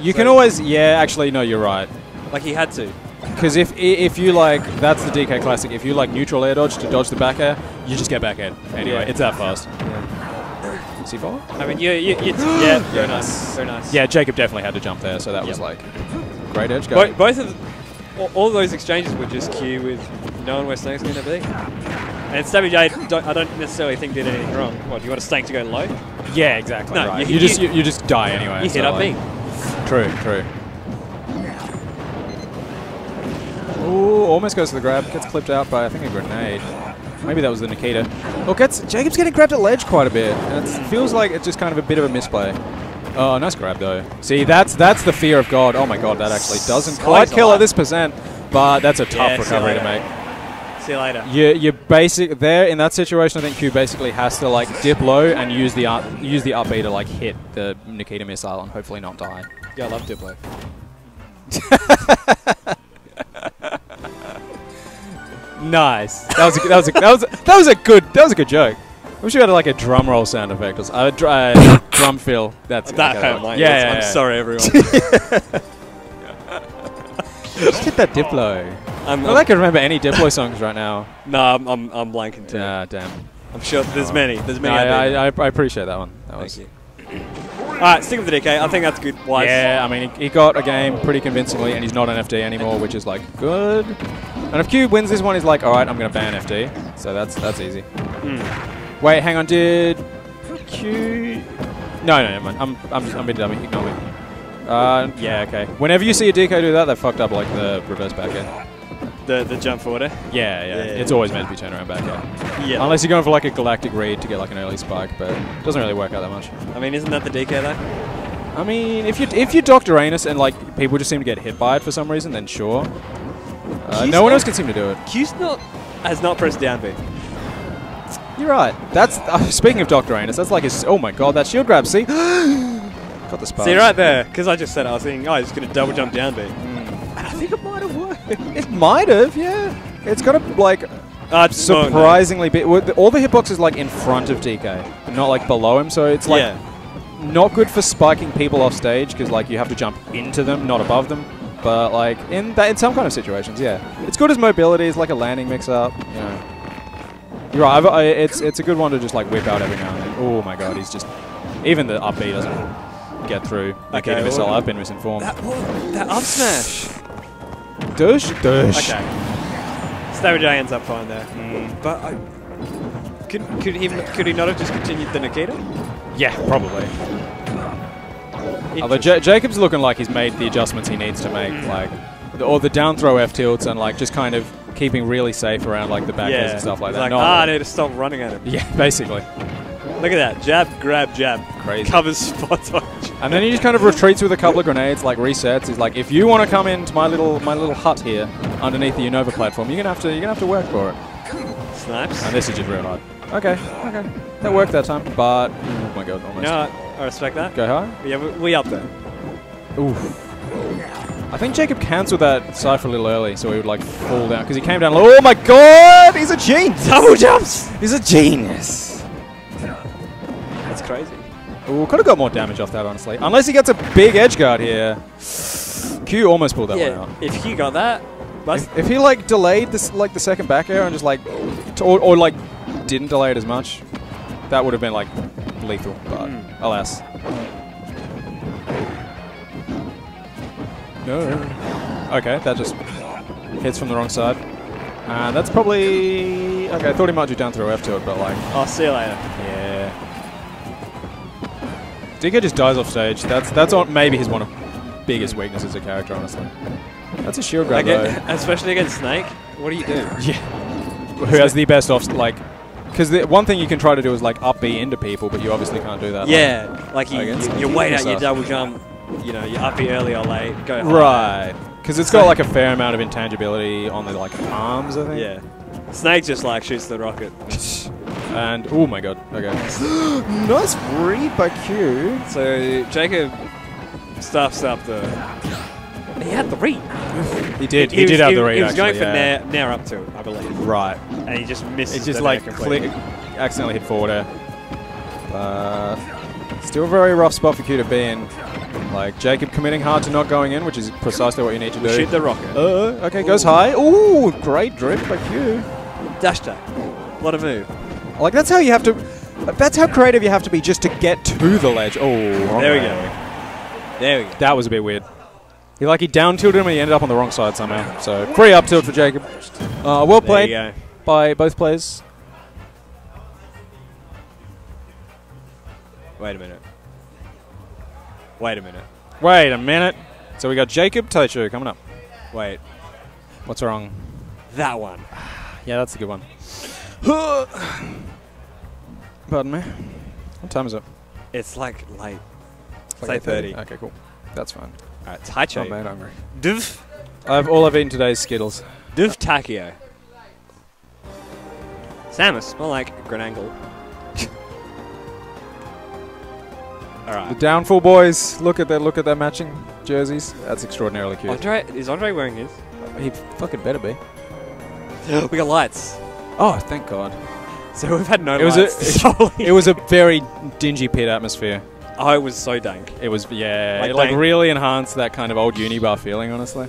You can always, yeah. Actually, no, you're right. Like he had to. Because if i- if you like, that's the DK classic. If you like neutral air dodge to dodge the back air, you just get back air. Anyway, Yeah. it's that fast. C4? I mean, you, you, you yeah, very nice, very nice. Yeah, Jacob definitely had to jump there, so that was like great edge Bo- both of the, all, all those exchanges were just Q with knowing where Snake's going to be. And Stabby J, don't, I don't necessarily think did anything wrong. What, do you want a Snake to go low? Yeah, exactly. No, right. you- you, just you- you, you just die anyway. you so hit up like- B. True, true. Ooh, almost goes to the grab. Gets clipped out by I think a grenade. Maybe that was the Nikita. Oh, gets Jacob's getting grabbed at ledge quite a bit. And it feels like it's just kind of a bit of a misplay. Oh, nice grab though. See, that's that's the fear of God. Oh my God, that actually doesn't quite kill at this percent, but that's a tough Yeah, recovery to make. See you later. You you basic there in that situation. I think Q basically has to like dip low and use the up, use the up to like hit the Nikita missile and hopefully not die. Yeah, I love Diplo. Nice. That was a, that was a, that was a, that was a good that was a good joke. I wish you had like a drum roll sound effect or a dr- uh, drum fill. That's That hurt my Yeah, ears. yeah, I'm sorry, everyone. Just hit that Diplo. I'm- well, I can remember any Diplo songs right now. No, I'm, I'm, I'm blanking too. Ah, damn. I'm sure there's many. There's many. No, I. I, I, I appreciate that one. That Thank was, you. All right, stick with the DK. I think that's good. Wise. Yeah, I mean, he, he got a game pretty convincingly, and he's not an FD anymore, which is like good. And if Q wins this one, he's like, all right, I'm going to ban FD. So that's that's easy. Hmm. Wait, hang on, did Q? No, no, never mind. I'm I'm just, I'm being dummy. Ignore me. Uh, yeah, okay. Whenever you see a DK do that, they fucked up like the reverse back end. The the jump forward. eh? Yeah, yeah, Yeah, It's yeah. always meant to be turnaround back end. Yeah. Unless you're going for like a galactic read to get like an early spike, but it doesn't really work out that much. I mean, isn't that the DK though? I mean, if you if you Doctor Anus and like people just seem to get hit by it for some reason, then sure. Uh, no one else can seem to do it. Q's not has not pressed down B. You're right. That's uh, speaking of Doctor Anus. That's like his. Oh my god, that shield grab. See, got the spark. See right there, because I just said I was thinking, oh, he's going to double jump down B. Hmm. I think it might have worked. It might have, yeah. It's got a like Uh, oh, no. surprisingly big. All the hitboxes like in front of DK, not like below him. So it's like Yeah. not good for spiking people off stage because like you have to jump into them, not above them. But like in that, in some kind of situations, yeah, it's good as mobility. It's like a landing mix-up. You know, you're right. I, it's it's a good one to just like whip out every now and then. Oh my god, he's just even the up B doesn't get through. Okay, missile. well, I've been misinformed. That, that up smash. Dush, dush. Okay. Stabby J ends up fine there. Hmm. But I, could, could, he, could he not have just continued the Nikita? Yeah, probably. Although Ja Jacob's looking like he's made the adjustments he needs to make, Hmm. like, the, or the down throw F tilts and like just kind of keeping really safe around like the back airs yeah. and stuff like that. like, ah, I need to stop running at him. yeah, basically. Look at that. Jab, grab, jab. Crazy. Covers spot on. And then he just kind of retreats with a couple of grenades, like resets. He's like, if you want to come into my little my little hut here underneath the Unova platform, you're gonna have to you're gonna have to work for it. Snaps. And this is just real hard. Okay, okay, that worked that time, but oh my god, almost. what? I respect that. Go high. Yeah, we, we up there. Oof. I think Jacob cancelled that Cypher a little early, so he would like fall down because he came down. low. Oh my god, he's a genius! Double jumps. He's a genius. Ooh, could have got more damage off that, honestly. Unless he gets a big edge guard here. Q almost pulled that one yeah, out. if he got that, If, if he like delayed this, like the second back air and just like, or, or like didn't delay it as much, that would have been like lethal. But Hmm. alas. No. Okay, that just hits from the wrong side. And that's probably okay. I thought he might do down throw F to it, but like, I'll see you later. yeah. DK just dies off stage. That's that's on maybe his one of biggest weaknesses as a character, honestly. That's a shield grab though. Again, especially against Snake. What do you do? Yeah. Who has the best off, like, because the one thing you can try to do is like up B into people, but you obviously can't do that. Yeah, like you, against you, Snake. you wait out your double jump. You know, you up it early or late. Go high. Right. Because it's got like a fair amount of intangibility on the like arms, I think. Yeah. Snake just like shoots the rocket. And oh my god. Okay. nice read by Q. So Jacob stuffs up the. He had the read. He did. He, was- did have he, the read. He was going actually, for yeah. nair, nair up to, I believe. Right. And he just missed. It just the like nair click, accidentally hit forward air. But still a very rough spot for Q to be in. Like Jacob committing hard to not going in, which is precisely what you need to do. Shoot the rocket. Uh, okay, goes high. Ooh, great drift by Q. Dash attack. What a move. Like that's how you have to. That's how creative you have to be just to get to the ledge. Oh, There we way. go. There we go. That was a bit weird. He like he down tilted him and he ended up on the wrong side somehow. So free up tilt for Jacob. Uh, well played by both players. Wait a minute. Wait a minute. Wait a minute. So we got Jacob Taicho coming up. Wait. What's wrong? That one. Yeah, that's a good one. Pardon me. What time is it? It's like late. It's It's like 8.30. Okay, cool. That's fine. Alright, Taicho. Oh, man, I'm hungry. Div. I've all I've eaten today is Skittles. Div Taicho. Samus, more like Grenangle. Alright. The downfall boys. Look at that. Look at their matching jerseys. That's extraordinarily cute. Andre, is Andre wearing his? He fucking better be. we got lights. Oh, oh, thank God. So we've had no it was lights. a it was a very dingy pit atmosphere. Oh, it was so dank. It was yeah, Like it like really enhanced that kind of old uni bar feeling. Honestly,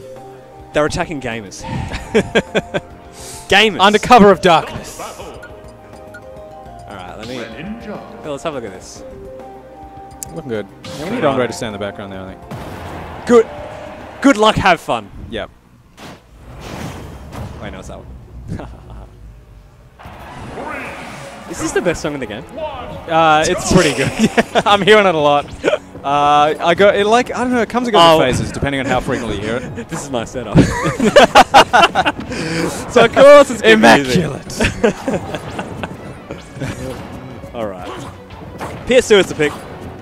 They're attacking gamers. gamers. under cover of darkness. Alright, let me. Oh, let's have a look at this. Looking good. Yeah, we need Andre to stay in the background there. I think. Good. Good luck, have fun. Yep. Wait, no, it's that one. Is this the best song in the game? Uh, it's pretty good. Yeah, I'm hearing it a lot. Uh, I go it like I don't know. It comes and goes Oh. in phases depending on how frequently you hear it. This is my setup. so of course it's Immaculate. All right. PS2 is the pick.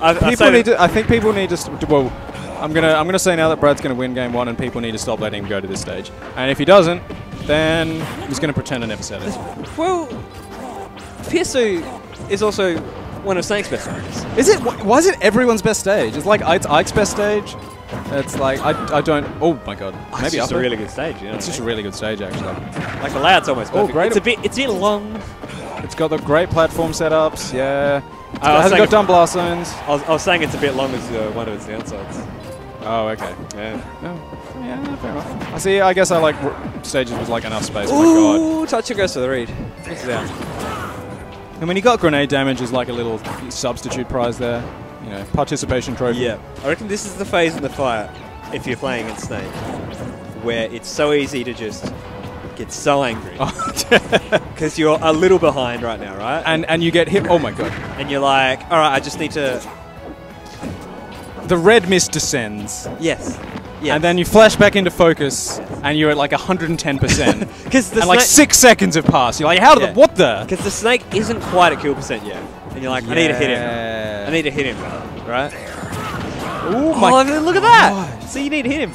I, I people say need to. I think people need to. Well, I'm gonna. I'm gonna say now that Brad's gonna win game one, and people need to stop letting him go to this stage. And if he doesn't, then he's gonna pretend I never said it. Well, PS2 is also one of Snake's best songs. Is it? Why is it everyone's best stage? It's like it's Ike's best stage. It's like I, I don't. Oh my god. Maybe It's just a really good stage. You know It's I just a really good stage actually. Like the layout's almost perfect. Oh, great. It's a bit. It's a bit long. It's got the great platform setups. Yeah. It's I got, was has it saying- got dumb blast zones? I was, I was saying it's a bit long as uh, one of its downsides. Oh, okay. Yeah. Oh, yeah, fair enough. I see. I guess I like r- stages with like enough space. Oh my god. Touch it goes to the read. This is out. I mean, you got grenade damage as like a little substitute prize there. You know, participation trophy. Yeah, I reckon this is the phase in the fight, if you're playing in Snake, where it's so easy to just get so angry. Oh. Because you're a little behind right now, right? And and you get hit. Oh my god. And you're like, all right, I just need to. The red mist descends. Yes. And then you flash back into focus, and you're at like 110%. Because the and like six seconds have passed. You're like, how did Yeah. the what the? Because the snake isn't quite at kill percent yet. And you're like, I need to hit him. I need to hit him, right? Oh my oh, look at that! So you need to hit him.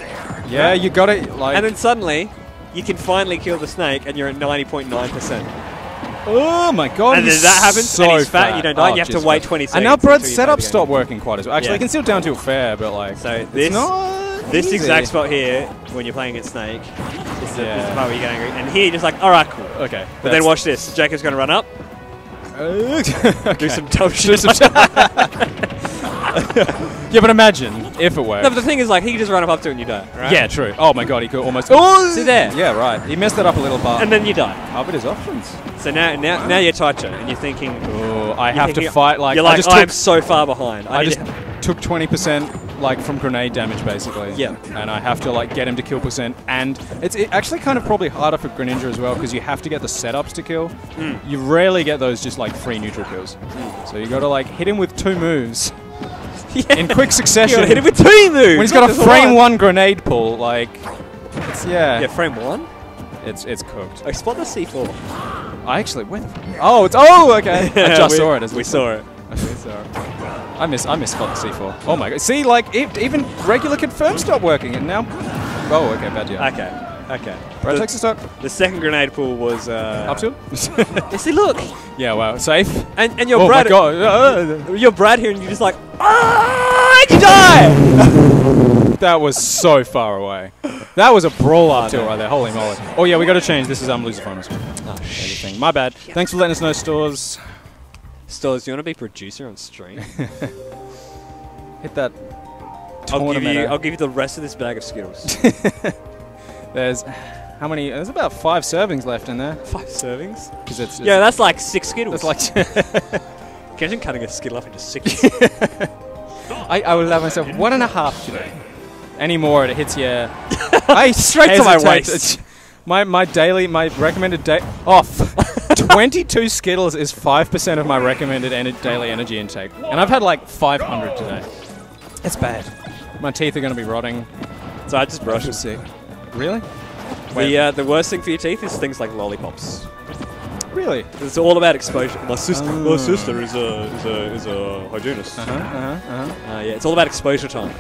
Yeah, you got it. Like, And then suddenly, you can finally kill the snake, and you're at 90.9%. oh my god. And then that happens, so and he's fat, you don't die, you oh, have to wait 20 seconds. And now Brad's until you play setup stopped working quite as well. Actually, Yeah. you can still down tilt fair, but like, So it's this, not this easy. exact spot here, when you're playing against Snake, is the, is the part where you get angry. And here you're just like, all right, cool. Okay. But then watch this. Jacob's going to run up, do some dumb Do shit. some yeah, but imagine if it worked. no, but the thing is, like, he can just run up, up to it and you die, right? Yeah, true. Oh my god, he could almost. Oh, See there? Yeah, right. He messed that up a little, but And then you die. covered his options. So now, now, now you're Taicho, and you're thinking, Oh, I have to fight like you're I like, just I'm so far behind. I, I just took twenty percent like from grenade damage basically. Yeah. And I have to like get him to kill percent, and it's it actually kind of probably harder for Greninja as well because you have to get the setups to kill. Mm. You rarely get those just like free neutral kills. So you got to like hit him with two moves. In quick succession. You hit him with two moves, When he's got a frame one. one grenade pull, like, it's yeah. yeah, frame one. It's it's cooked. I spot the C4. I actually when Oh, it's oh okay. I just we, saw it. As We saw it. We saw it. I miss I miss spot the C4. Oh my god. See, like it, even regular confirm stopped working, and now. Oh, okay, bad yeah. Okay. Okay. Brad the, takes a stock. the second grenade pool was uh, Up to You see, look, Yeah, wow, safe. and and you're oh Brad. my god. You're Brad here, and you're just like, ah, you die. that was so far away. That was a brawl up tilt right there. Holy moly. Oh yeah, we got to change. This is um Lucifermus. Oh shit. My bad. Thanks for letting us know, stores. Stores, do you want to be producer on stream? Hit that. I'll give you. I'll give you the rest of this bag of Skittles. There's how many? There's about five servings left in there. Five servings? Because it's, yeah, that's like six Skittles. That's like. Imagine cutting a Skittle up into six. I, I would allow myself one and a half today. Any more, it hits you. I Straight to my waist. My my daily my recommended day off. Twenty two Skittles is five percent of my recommended ener- daily energy intake, and I've had like five hundred today. It's bad. My teeth are going to be rotting. So I just brush We'll it. see. Really? The uh, the worst thing for your teeth is things like lollipops. Really? It's all about exposure. My sister, Oh. my sister is a is a is a hygienist. Uh-huh, uh-huh, uh-huh. Uh, yeah, it's all about exposure time.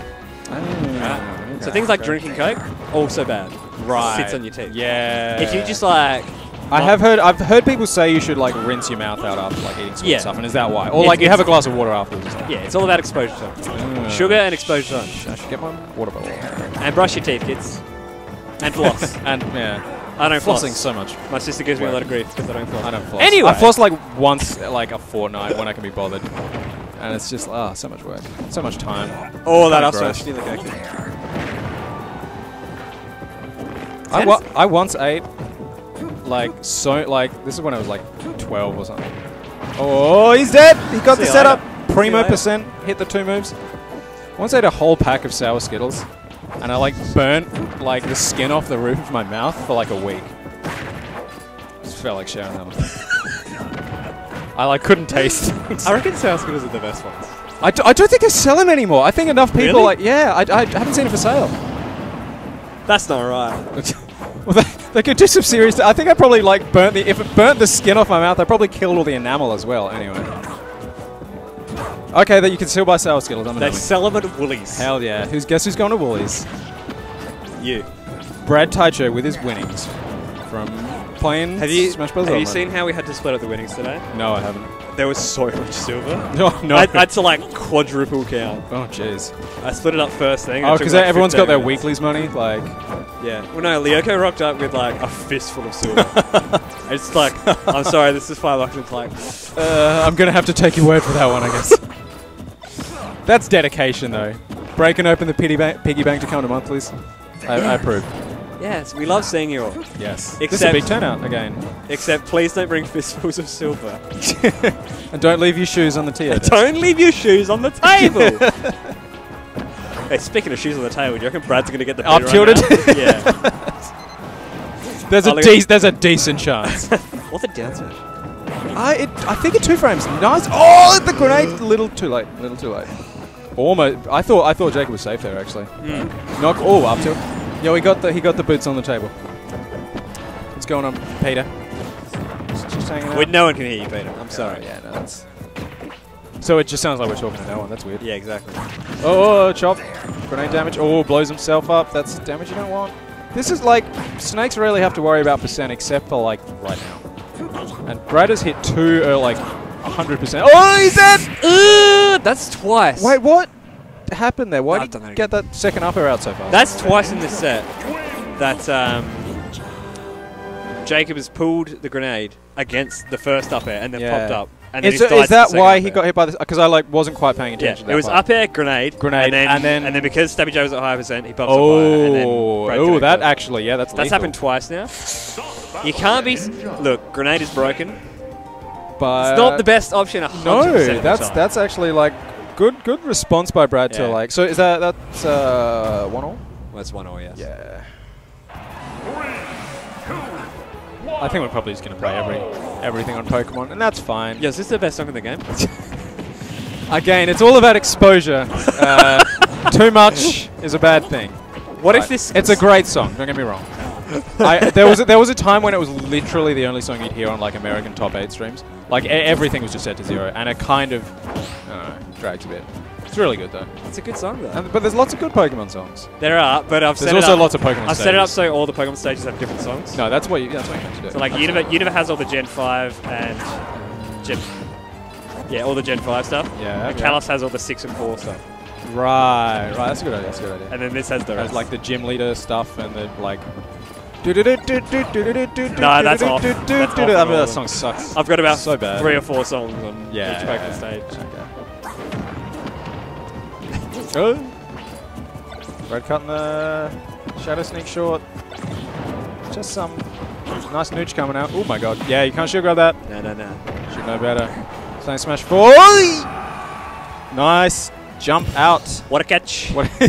Ah, Right? So things like drinking Coke, also bad. Right. Sits on your teeth. Yeah. If you just like. I have heard I've heard people say you should like rinse your mouth out after like eating sweet Yeah. stuff, and is that why? Or If like you have a glass of water afterwards. Yeah, it's all about exposure time. Mm. Sugar and exposure time. I should get my water bottle. And brush your teeth, kids. And floss. and yeah, I don't floss. flossing so much. My sister gives me a lot of grief because I don't floss. I don't floss. Anyway. I floss like once, like a fortnight when I can be bothered, and it's just ah, so much work, so much time. Oh, that Kinda also I, wa- I once ate like so like this is when I was like 12 or something. Oh, he's dead. He got See the setup. later. Primo percent. Hit the two moves. Once I ate a whole pack of sour Skittles, and I like burnt like the skin off the roof of my mouth for like a week. Just felt like sharing that one. I like couldn't taste. I reckon sour Skittles are the best ones. I, d- I don't think they sell them anymore. I think enough people Really? like yeah. I, I haven't seen it for sale. That's not right. well, they, they could do some serious. I think I probably like burnt the. If it burnt the skin off my mouth, I probably killed all the enamel as well. Anyway. Okay, that you can still buy sour Skittles. I'm They an sell them at Woolies. Hell yeah! Who's guess who's going to Woolies? You. Brad Taicho with his winnings from playing Have you Smash Bros. Have you seen how we had to split up the winnings today? No, I haven't. There was so much silver. No, no. I, I had to like quadruple count. Oh jeez. I split it up first thing. Oh, because like, everyone's 15 got their minutes. weeklies money. Like, Yeah. Well, no, Lyoko rocked up with like a fistful of silver. it's like, I'm sorry, this is five bucks. It's like, uh, I'm gonna have to take your word for that one, I guess. That's dedication, though. Breaking open the piggy bank, piggy bank to come to monthlies. I, I approve. Yes, we love seeing you all. Yes. Except, this is a big turnout again. Except, please don't bring fistfuls of silver. And don't leave your shoes on the table. don't leave your shoes on the table. hey, speaking of shoes on the table, do you reckon Brad's going to get the Up beat tilted? right yeah. There's a I'll de- there's a decent chance. What's the downside? I it, I think it two frames. Nice. Oh, the grenade. Little too late. Little too late. Almost. I thought I thought Jacob was safe there actually. Hmm. Knock. Oh, up tilt. Yeah, he got the he got the boots on the table. What's going on, Peter? Just, just hanging out. Wait, no one can hear you, Peter. I'm sorry. Yeah, no, that's. So it just sounds like we're talking to no one. That's weird. Yeah, exactly. Oh, oh, chop. Grenade damage. Oh, blows himself up. That's damage you don't want. This is like, snakes rarely have to worry about percent except for like right now. And Brad has hit two, uh, like 100%. Oh, he's dead! Uh, that's twice. Wait, what happened there? Why I've did you get that second upper out so fast? That's twice in this set that um, Jacob has pulled the grenade against the first up air and then Yeah. popped up. And is, died is that why he up got hit by this? Because I like wasn't quite paying Yeah, attention. to it was part. up air grenade, Grenade, and then, and then- and then because Stabby Joe was at high percent, he pops up higher, and then Oh, Brad oh, that actually, yeah, that's that's lethal. happened twice now. You can't be look. Grenade is broken. But It's not the best option. 100% No, that's that's actually like good good response by Brad to like. So is that that's uh, one all? That's one all, yes. Yeah. I think we're probably just gonna play every everything on Pokemon, and that's fine. Yes, this is the best song in the game. Again, it's all about exposure. Uh, too much is a bad thing. What if this- It's a great song. Don't get me wrong. I, there was a, there was a time when it was literally the only song you'd hear on like American top eight streams. Like everything was just set to zero, and it kind of I don't know, drags a bit. It's really good though. It's a good song though. And, but there's lots of good Pokemon songs. There are, but I've There's set also it up, lots of Pokemon I've set it up so all the Pokemon stages have different songs. No, that's what you that's what you have to do. So like Unova, Unova has all the Gen 5 and Gen... Yeah, all the Gen 5 stuff. Yeah, And yeah. Kalos has all the 6 and 4 stuff. Right, right. That's a good idea. That's a good idea. And then this has the Has like the gym leader stuff and the like. No, that's off. That's off I mean, that song sucks. I've got about so bad. three or four songs on Yeah, each yeah, Pokemon yeah. stage. Oh. Red cutting the shadow sneak short. Just some nice nooch coming out. Oh my god. Yeah, you can't shield grab that. No, no, no. Should know better. Same smash four. Nice jump out. What a catch. What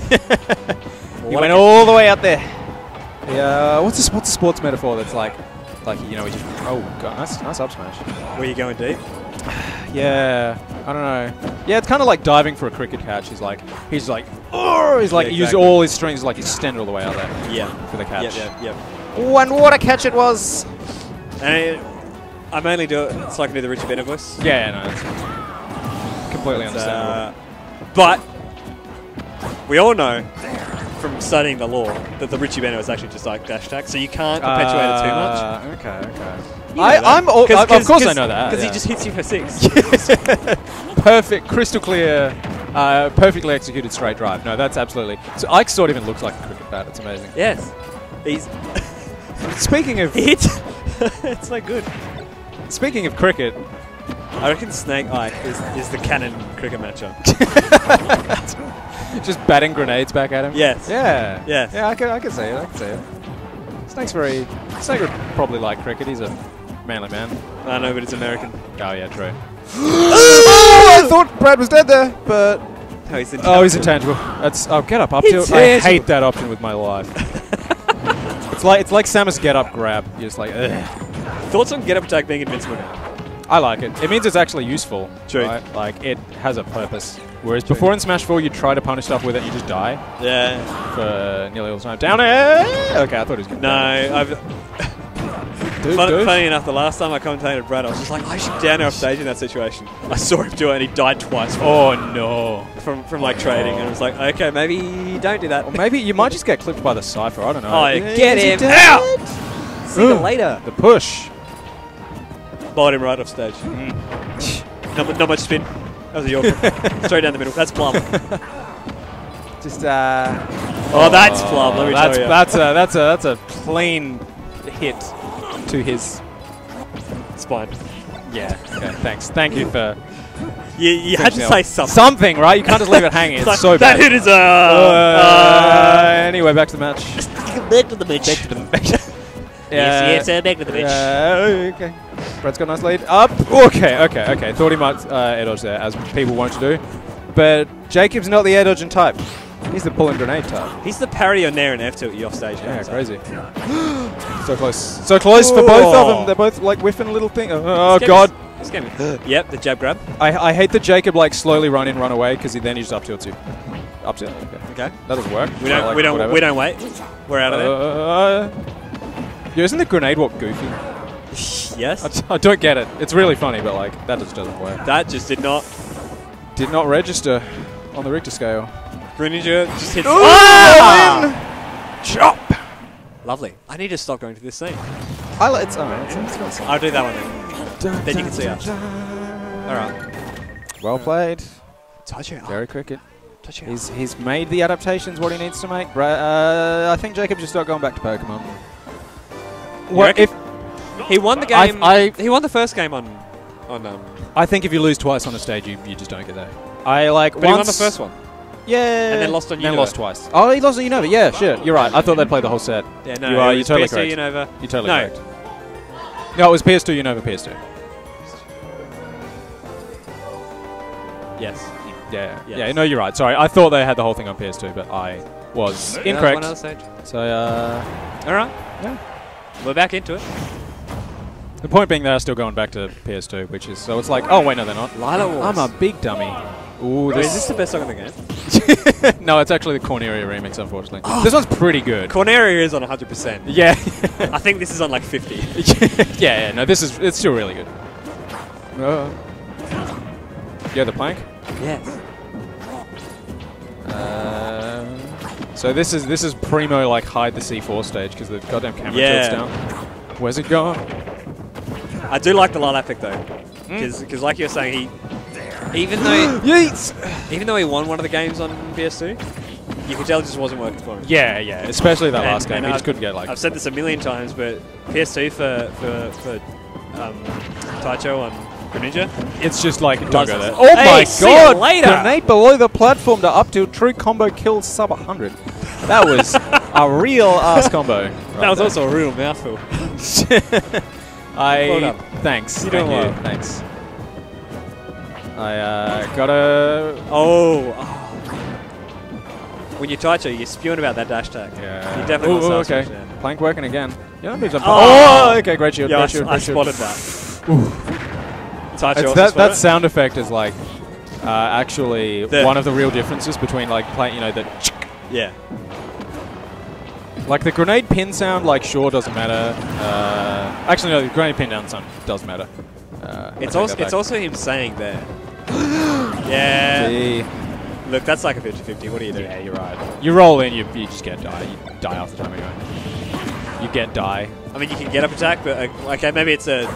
What he a went all the way out there. Yeah, what's a, what's a sports metaphor that's like, like you know, he just oh god, nice nice up smash. Were you going deep? Yeah, I don't know. Yeah, it's kind of like diving for a cricket catch. He's like, he's like, oh, he's like, Yeah, he used all his strings, like, extended all the way out there. Yeah. For the catch. Yep, yep, yep. One water catch it was. And it, I mainly do it so I can do the Richard Benaud voice. Yeah, no, it's completely It's, understandable. uh, but we all know from studying the law that the Richie Benaud was actually just like dash attack, so you can't perpetuate it too much. Uh, Okay, okay. You know I, that. I'm all, 'Cause- I- of 'cause- course I 'cause- know that. Because yeah. he just hits you for six. Perfect, crystal clear, uh, perfectly executed straight drive. No, that's absolutely. So Ike sort of even looks like a cricket bat. It's amazing. Yes. He's. Speaking of it, it's so good. Speaking of cricket, I reckon Snake Ike is, is the canon cricket matchup. Just batting grenades back at him. Yes. Yeah. Yes. Yeah, I can, I can see it. I can see it. Snake's very. Snake would probably like cricket. He's a manly man. I know, but it's American. Oh yeah, true. oh, I thought Brad was dead there, but Oh, he's oh, he's intangible. That's oh, get up up tilt. I hate that option with my life. it's like it's like Samus get up grab. You're just like, Ugh. Thoughts on get up attack being invincible? I like it. It means it's actually useful. True. right? Like it has a purpose. Whereas before in Smash 4, you try to punish stuff with it, you just die. Yeah. For nearly all the time. Down air. Okay, I thought he was good. No, I've. Dude, Fun, dude. funny enough, the last time I commentated Brad, I was just like, I should down air off stage in that situation. I saw him do it and he died twice. From Oh no! From from like trading, and I was like, okay, maybe don't do that. Or maybe you might just get clipped by the Cypher. I don't know. Oh, Yeah, get is him out! See you later. The push. Bowled him right off stage. Mm. Not, not much spin. That was a Yorker. Straight down the middle. That's plum. Just uh. Oh, that's plum. Let me that's, tell you. That's a that's a that's a plain hit to his spine. Yeah. Okay. Thanks. Thank you for. You, you had to say something. Something, right? You can't just leave it hanging. It's Like, so that hit is a. Uh, anyway, back to the match. Back to the match. Back to the match. Yes, yes, uh, back to the match. Yeah, okay. Brad's got a nice lead. Up. Okay, okay, okay. Thought he might uh, air dodge there, as people want to do. But Jacob's not the air dodging type. He's the pull and grenade type. He's the parry on there and F tilt you off stage. Yeah, crazy. so close. So close for both of them. They're both like whiffing a little thing. Oh, This God. is- This game. is- yep, the jab grab. I, I hate that Jacob like slowly run in, run away because he then he just up tilts you. Up tilt. Okay. Okay. That doesn't work. We don't. Like, we don't. whatever. We don't wait. We're out of there. Yeah, isn't the grenade walk goofy? Yes. I, don't get it. It's really funny, but like that just doesn't work. That just did not. Did not register on the Richter scale. Greninja just hits. Ooh, Ah! Chop. Lovely. I need to stop going to this scene. I like it's, it's, it's got some- I'll do that one then. then you can see us. All right. Well played. Touch it. Very cricket. Touch it. He's he's made the adaptations what he needs to make. Bra- Uh, I think Jacob just start going back to Pokemon. What reckon? if He won the game. I- he won the first game on, on um. I think if you lose twice on a stage, you, you just don't get there. I like But he won the first one. Yeah, And then lost on Then Unova. lost twice. Oh, he lost on Unova. Yeah, shit. You're right. I thought they'd play the whole set. Yeah, no, you are. You're totally PS2 correct. Unova. You're totally No. correct. No, it was PS2 Unova PS2. Yes. Yeah, Yes. yeah. No, you're right. Sorry, I thought they had the whole thing on PS2, but I was Yeah, incorrect. one other stage. So, uh, All right. Yeah. We're back into it. the point being, they're still going back to PS2, which is so it's like, oh wait, no, they're not. Lylat Wars. I'm a big dummy. Ooh, Wait, is this the best song in the game? no, it's actually the Corneria remix, unfortunately. This one's pretty good. Corneria is on 100%. Yeah. I think this is on like 50. yeah, yeah, no, this is it's still really good. Uh, yeah, the plank. Yes. Uh, so this is this is primo like hide the C4 stage because the goddamn camera Yeah. tilts down. Where's it going? I do like the Lylat pick though, Hmm? because like you were saying, he even though Yeets! even though he won one of the games on PS2, you could tell it just wasn't working for him. Yeah, yeah, especially that And- last game. He just I've- couldn't get like. I've said this a million times, but PS2 for for for um, Taicho on Greninja, It's just like don't Does go there. Oh Hey, my god! later! Grenade below the platform to up to true combo kill sub 100. That was a real ass combo. that was also a real mouthful. I Well thanks. You're Thank doing you. well. Thanks. I uh, gotta. Oh. oh. When you're Taicho, you're spewing about that dash tag. Yeah. You definitely Ooh, want ooh, to okay. Plank working again. Yeah, that moves up. Oh! Oh, okay, great shield. Yeah, I great shield, I great shield. spotted that. Ooh. Taicho It's that that sound effect is like uh, actually The- one of the real differences between like playing, you know, the Yeah. like the grenade pin sound. Like sure doesn't matter. Uh, actually, no, the grenade pin down sound does matter. Uh, It's also it's also him saying there. yeah. See. Look, that's like a 50-50. What do you do? Yeah, you're right. You roll in, you, you just get die. You die half the time anyway. You get die. I mean, you can get up attack, but uh, okay, maybe it's a.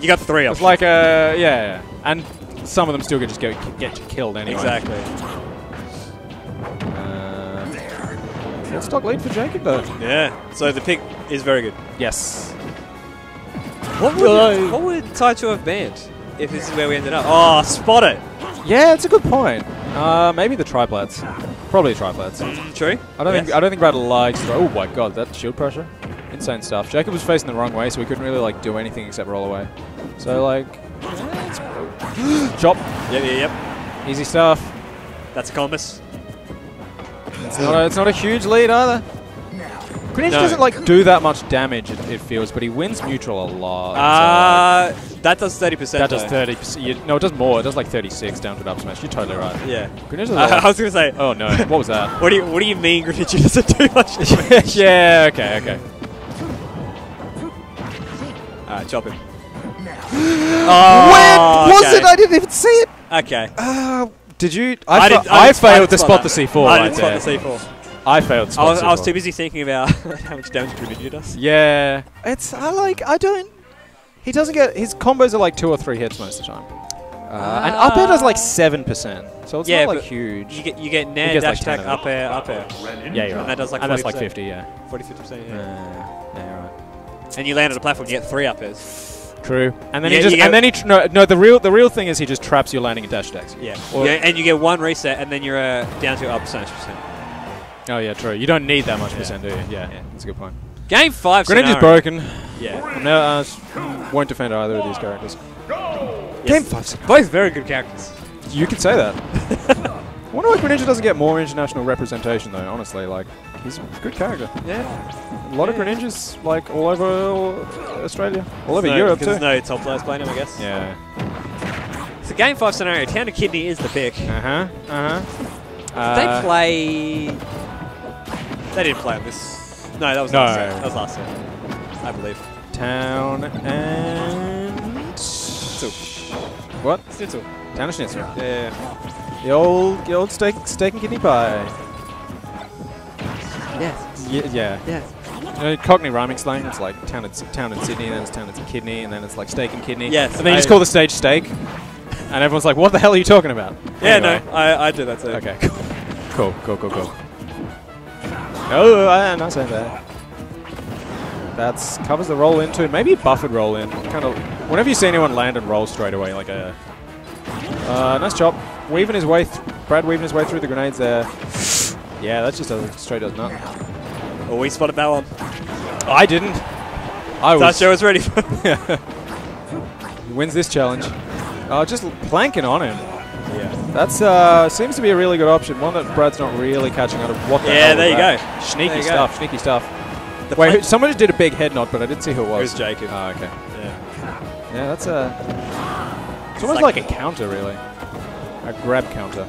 You got three It's options. like a yeah, yeah, and some of them still get just get, get killed anyway. Exactly. Uh, good stock lead for Jacob though. Yeah. So the pick is very good. Yes. What would, what would Taicho have banned if this is where we ended up? Oh, spot it. Yeah, it's a good point. Uh, maybe the triplets. Probably triplets. Mm, true. I don't think I don't think Brad likes. Oh my god, that shield pressure, insane stuff. Jacob was facing the wrong way, so we couldn't really like do anything except roll away. So like, chop. Yep, yep, yep. Easy stuff. That's a compass. It's not a, it's not a huge lead either. Greninja No. doesn't like do that much damage, it, it feels, but he wins neutral a lot. Uh, that does 30%. so that does 30. percent No, it does more. It does like 36 down to an up smash. You're totally right. Yeah. Greninja's Uh, like- I was gonna say. Oh no! What was that? What do you What do you mean Greninja doesn't do much damage? yeah. Okay. Okay. Alright, chop him. Where was okay. it? I didn't even see it. Okay. Uh, did you? I I, didn't- I I, failed to spot spot the. C4 I right didn't spot the C4. I failed I was, I was too busy thinking about how much damage Greninja does. Yeah. It's I like I don't. He doesn't get his combos are like two or three hits most of the time. Uh, and up air does like seven percent, so it's yeah, not like but huge. You get you get Nair, dash like, attack, up air, up air. Yeah, you're right. And that does like And that's like 50, yeah. 40 50%, yeah. Uh, yeah, you're right. And you land on a platform, you get three up airs. True. And then You he just and then he tr- no no the real the real thing is he just traps you landing in dash attacks. Yeah. Yeah. And you get one reset, and then you're uh, down to up percentage percent. Oh yeah, true. You don't need that much percent, do you? Yeah, that's a good point. Game five. Greninja's scenario. broken. Yeah. No, uh, won't defend either of these characters. Yes. Game five. scenario. Both very good characters. You could say that. I wonder why Greninja doesn't get more international representation, though. Honestly, like he's a good character. Yeah. A lot Yeah. of Greninjas, like all over uh, Australia, all over no, Europe too. There's no top players playing him, I guess. Yeah. So game five scenario, Town of Kidney is the pick. Uh huh. Uh huh. Did they play? They didn't play on this. No, that was No. last set. That was last set. I believe. Town and Schnitzel. what? Schnitzel. Town and Schnitzel. Yeah, yeah, yeah. The old, the old steak, steak and kidney pie. Yes. Yeah. yeah. Yes. You know, Cockney rhyming slang. It's like town and town and Sydney, and then it's town and kidney, and then it's like steak and kidney. Yes, And then you I- just call the stage steak, and everyone's like, "What the hell are you talking about?" Yeah, Anyway. no, I, I do that too. Okay, cool. Cool, cool, cool, cool. Oh, I'm not saying that. That's covers the roll into maybe a buffered roll in. Kind of. Whenever you see anyone land and roll straight away, like a uh, nice chop, weaving his way. Th Brad weaving his way through the grenades there. Yeah, that's just a straight as nut. Oh, we spotted that one. I didn't. I was. Taicho was ready for. He wins this challenge. Oh, just planking on him. That's uh seems to be a really good option. One that Brad's not really catching out of. What the Yeah, there you that? go. Sneaky There you go. stuff. Sneaky stuff. The Wait, who, someone just did a big head nod, but I didn't see who it was. It was Jacob. Oh, okay. Yeah. Yeah, that's a. It's almost like- like, a counter, really. A grab counter.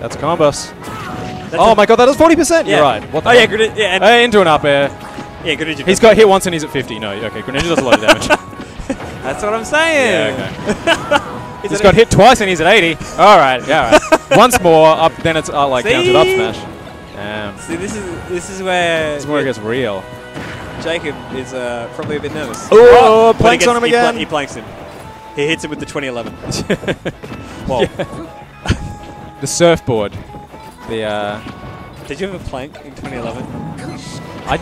That's a combos. That's oh my god, that is 40%! Yeah. You're right. What the Oh, yeah. Greninja- yeah, and- Hey, into an up air. Yeah, Greninja He's got hit once and he's at 50. No, okay, Greninja does a lot of damage. That's what I'm saying. Yeah, Is He's it got a- hit twice and he's at 80. All right, yeah, all right. Once more, up, then it's uh, like down to the up smash. Damn. See, this is this is where This is where it gets real. Jacob is uh, probably a bit nervous. Oh, But he planks on gets- him he pla- again. he planks him. He hits him with the 2011. Whoa. The surfboard. The, uh. Did you have a plank in 2011? I.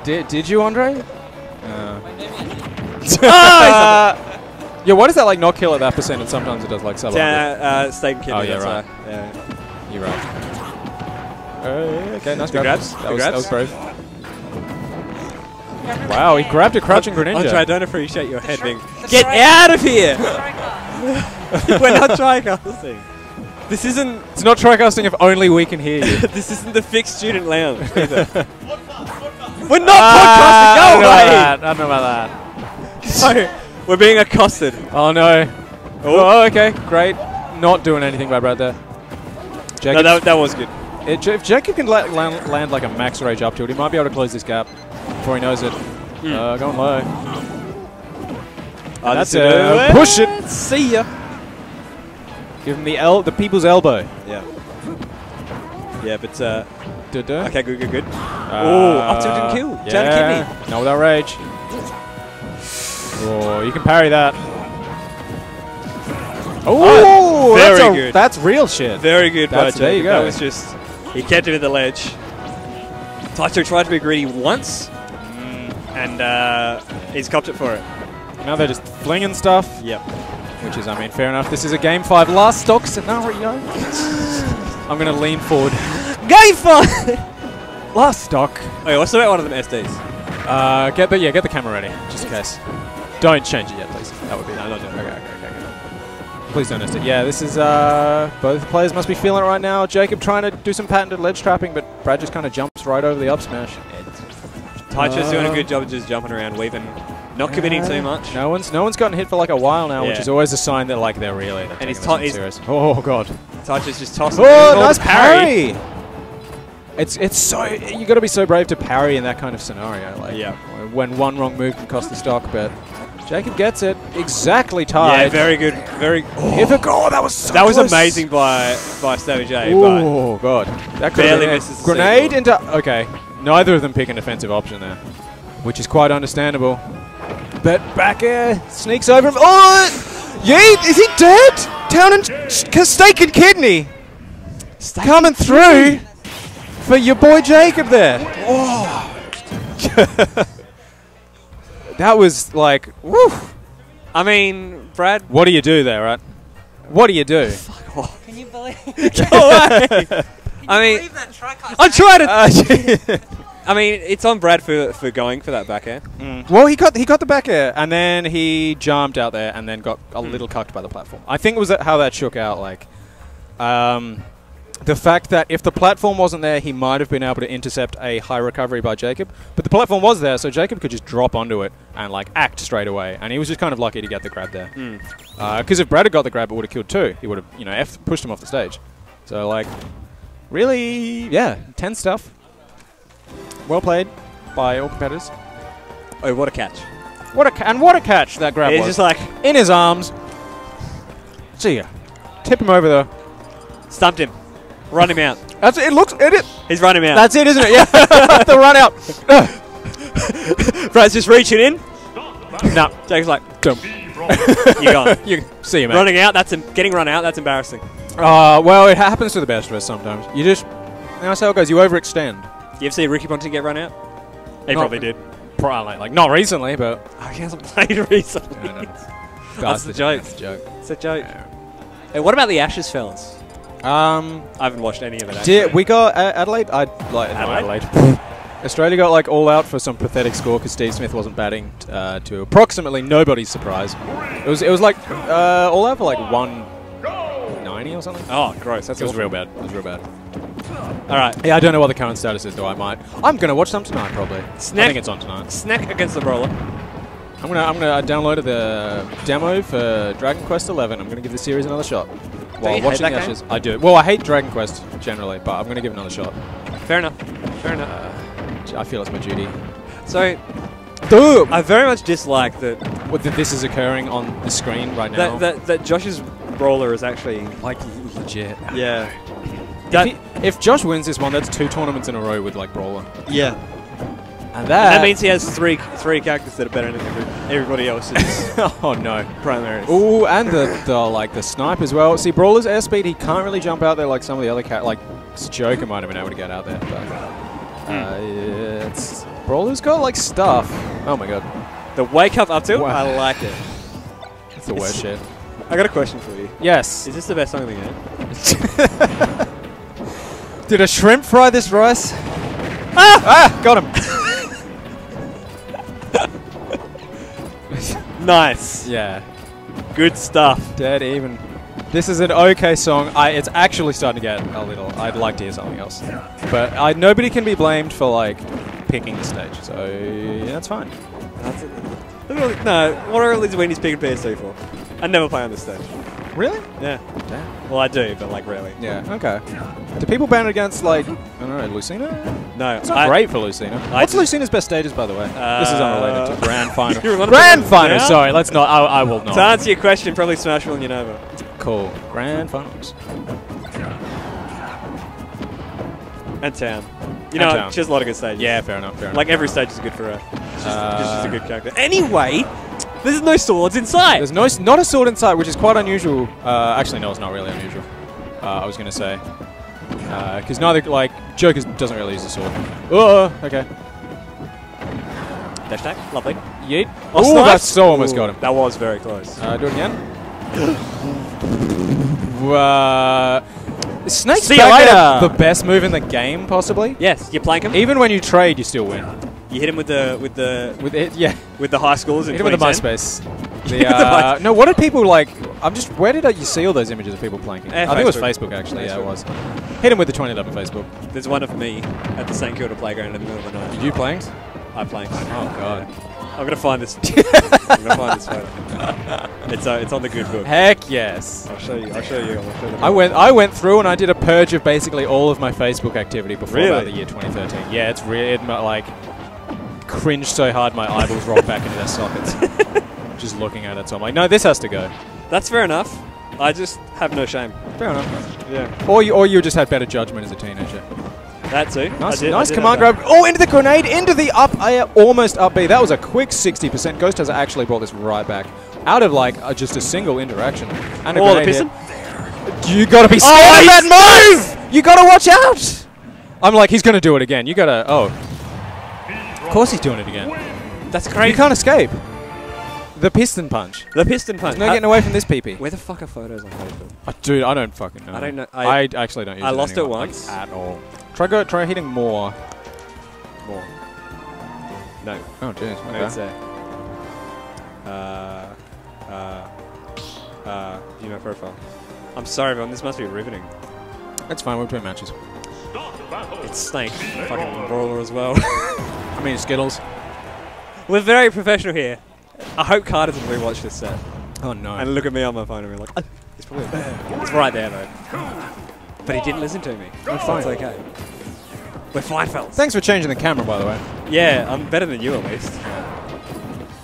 did, did you, Andre? Uh. Ah, yeah, why does that like not kill at that percent and sometimes it does like sub Yeah, uh, steak and kidney. Oh, yeah, that's right. why. Yeah. You're right. okay, nice Good grab. grabs, That good was, that was brave. Wow, he grabbed a crouching Greninja. Andre, I don't appreciate your head being. Get out of here! We're not tricasting. This isn't. It's not tricasting if only we can hear you. this isn't the fixed student lounge. either. We're not Ah, I don't podcasting. know Go about away. that. I don't know about that. Sorry, we're being accosted. Oh no. Oh, okay, great. Not doing anything bad right there. Jacob, No, that, that was good. it, if Jacob can la- land, land like a max rage up tilt, he might be able to close this gap before he knows it. Uh, going low. Oh, that's it. it. Push it. See ya. Give him the el- the people's elbow. Yeah. Yeah, but. Uh, Da-da. okay, good, good, good. Uh, oh, up tilt didn't kill. Yeah. kidney. No, without rage. Oh, you can parry that. Oh, very that's a- good. That's real shit. Very good, That's- by there you go. That was just. He kept him at the ledge. Taicho tried to be greedy once, and uh, he's copped it for it. Now they're just flinging stuff. Yep. Which is, I mean, fair enough. This is a game five last stock scenario. I'm going to lean forward. Game five! last stock. Okay, what's about one of them SDs? Uh, get the yeah, get the camera ready, just in case. Don't change it yet, please. That would be No, not doing okay, okay, okay, okay. Please don't miss it. Yeah, this is uh, both players must be feeling it right now. Jacob trying to do some patented ledge trapping, but Brad just kind of jumps right over the up smash. Taicho's doing a Uh, good job of just jumping around, weaving, not committing too much. No one's no one's gotten hit for like a while now, which is always a sign that like they're really they're And he's, he's serious. Oh god. Taicho's just tossing. Oh, nice the parry. It's it's so you got to be so brave to parry in that kind of scenario. Like Yeah. when one wrong move can cost the stock, but Jacob gets it exactly tied. Yeah, very good. Very. Oh, if it, oh, that was so that was amazing by by Savage A. Oh god, that barely misses grenade into. Okay, neither of them pick an offensive option there, which is quite understandable. But back air sneaks over him. Oh, Yeet, is he dead? Town and steak and kidney coming through for your boy Jacob there. Oh. that was like, woo. I mean, Brad. What do you do there, right? What do you do? Can you believe? Go away. I mean, I tried trying to. I mean, it's on Brad for for going for that back air. Well, he got he got the back air, and then he jumped out there, and then got a Hmm. little cucked by the platform. I think it was that how that shook out. Like, um, the fact that if the platform wasn't there, he might have been able to intercept a high recovery by Jacob. But the platform was there, so Jacob could just drop onto it and like act straight away. And he was just kind of lucky to get the grab there. Hmm. Uh, because if Brad had got the grab, it would have killed two. He would have, you know, F pushed him off the stage. So like, really, yeah, tense stuff. Well played by all competitors. Oh, what a catch! What a ca- and what a catch that grab He's was. just like in his arms. See ya. Tip him over though. stumped him, run him out. That's it. Looks it. He's run him out. that's it, isn't it? Yeah. the run out. Brad's just reaching in. no. Jake's like, Dump. you gone. you see him. Running out. That's getting run out. That's embarrassing. Uh, well, it happens to the best of us sometimes. You just, that's how it goes. You overextend. You ever see Ricky Ponting get run out? He Not- probably did. Probably, like not recently, but Oh, he hasn't played recently. No, no. That's That's the joke. that's the joke. It's a joke. Hey, what about the Ashes fellas? Um, I haven't watched any of it. did we got uh, Adelaide? I like Adelaide? Adelaide. Australia got like all out for some pathetic score because Steve Smith wasn't batting uh, to approximately nobody's surprise. It was it was like uh, all out for like one ninety or something. Oh, gross. That's it was real bad. It was real bad. All right. Yeah, I don't know what the current status is though. I might. I'm gonna watch some tonight probably. I think it's on tonight. Snack against the brawler. I'm gonna I'm gonna I downloaded the demo for Dragon Quest XI. I'm gonna give the series another shot. While watching the? Ashes. I do. Well, I hate Dragon Quest generally, but I'm gonna give it another shot. Fair enough. Fair enough. Uh, I feel it's my duty. So, Dude. I very much dislike that What, that this is occurring on the screen right now. that, that that Josh's brawler is actually like legit. yeah. If, he- if Josh wins this one, that's two tournaments in a row with like brawler. yeah. And And that, that means he has three three characters that are better than every, everybody else's oh no. primaries. Ooh, and the, the like the snipe as well. See, Brawler's airspeed, he can't really jump out there like some of the other cat. Like Joker might have been able to get out there, but uh, yeah, it's Brawler's got like stuff. Oh my god, The wake up up to? Wow. I like it. that's the worst shit. I got a question for you. Yes. Is this the best song in the game? Did a shrimp fry this rice? Ah! Ah! Got him. nice. Yeah. Good stuff. Dead even. This is an okay song. I it's actually starting to get a little. I'd like to hear something else, but I, nobody can be blamed for like picking the stage. So yeah, that's fine. That's it. Look at all- No, what are all these weenies picking PS2 for? I never play on this stage. Really? Yeah. yeah. Well, I do, but like rarely. Yeah. Okay. Do people ban it against like I don't know Lucina? No, It's not I- great for Lucina. I What's Lucina's best stages, by the way? this is unrelated Uh, to grand final. Grand final. Sorry, let's not. I, I will not. To answer your question, probably Smashville and Unova. Cool. Grand finals. And Town. You know, she has a lot of good stages. Yeah, fair enough. Fair enough. Like every stage is good for her. She's Uh, she's just a good character. Anyway, there's no swords inside. There's no, not a sword inside, which is quite unusual. Uh, actually, no, it's not really unusual. Uh, I was gonna say, because neither like Joker doesn't really use a sword. Oh, okay. Dash attack, lovely. Yeet. Oh, Oh, snipe. that so almost Ooh, got him. That was very close. Uh, do it again. uh, Snake's See you back later. the best move in the game, possibly. Yes, you plank him. Even when you trade, you still win. You hit him with the with the with it, yeah, with the high schools in Hit him with the MySpace. The, him with the uh, no, what did people like? I'm just. Where did you see all those images of people planking? Eh, I think it was Facebook. Facebook actually. Yeah, it was. Hit him with the twenty 2011 Facebook. There's one of me at the St Kilda playground in the middle of the night. Did you plank? I planked. Oh god. I'm gonna find this. I'm gonna find this photo. It's uh, it's on the good book. Heck yes. I'll show you. I'll show you. I'll show I went. I went through and I did a purge of basically all of my Facebook activity before about the year 2013. Yeah, it's really like cringed so hard my eyeballs rolled back into their sockets. Just looking at it, so I'm like, no, this has to go. That's fair enough. I just have no shame. Fair enough. Yeah. Or you, or you just had better judgment as a teenager. That too. Nice, did- nice command grab. Oh, into the grenade, into the up air, almost up B. That was a quick 60%. Ghost has actually brought this right back. Out of like uh, just a single interaction. And a Oh, the grenade piston? hit. You gotta be scared Oh, of that move! You gotta watch out! I'm like, he's gonna do it again. You gotta, oh. Of course he's doing it again. That's crazy. You can't escape. The piston punch. The piston punch. There's no How- getting away from this PP. Where the fuck are photos on Facebook? Uh, dude, I don't fucking know. I don't know. I, I- actually don't use I it lost it anymore, like, once. at all. Try go. Try hitting more. More. No. Oh, jeez. No, Okay. it's there. Uh, uh, uh, view my profile. I'm sorry, everyone. This must be riveting. That's fine. We're between matches. It's Snake, fucking brawler as well. I mean, Skittles. We're very professional here. I hope Carter doesn't rewatch this set. Oh no. And look at me on my phone and be like, "Ah, it's probably it's right there though. But he didn't listen to me. We're fine. It's okay. We're fine, fellas. Thanks for changing the camera, by the way. Yeah, I'm better than you at least.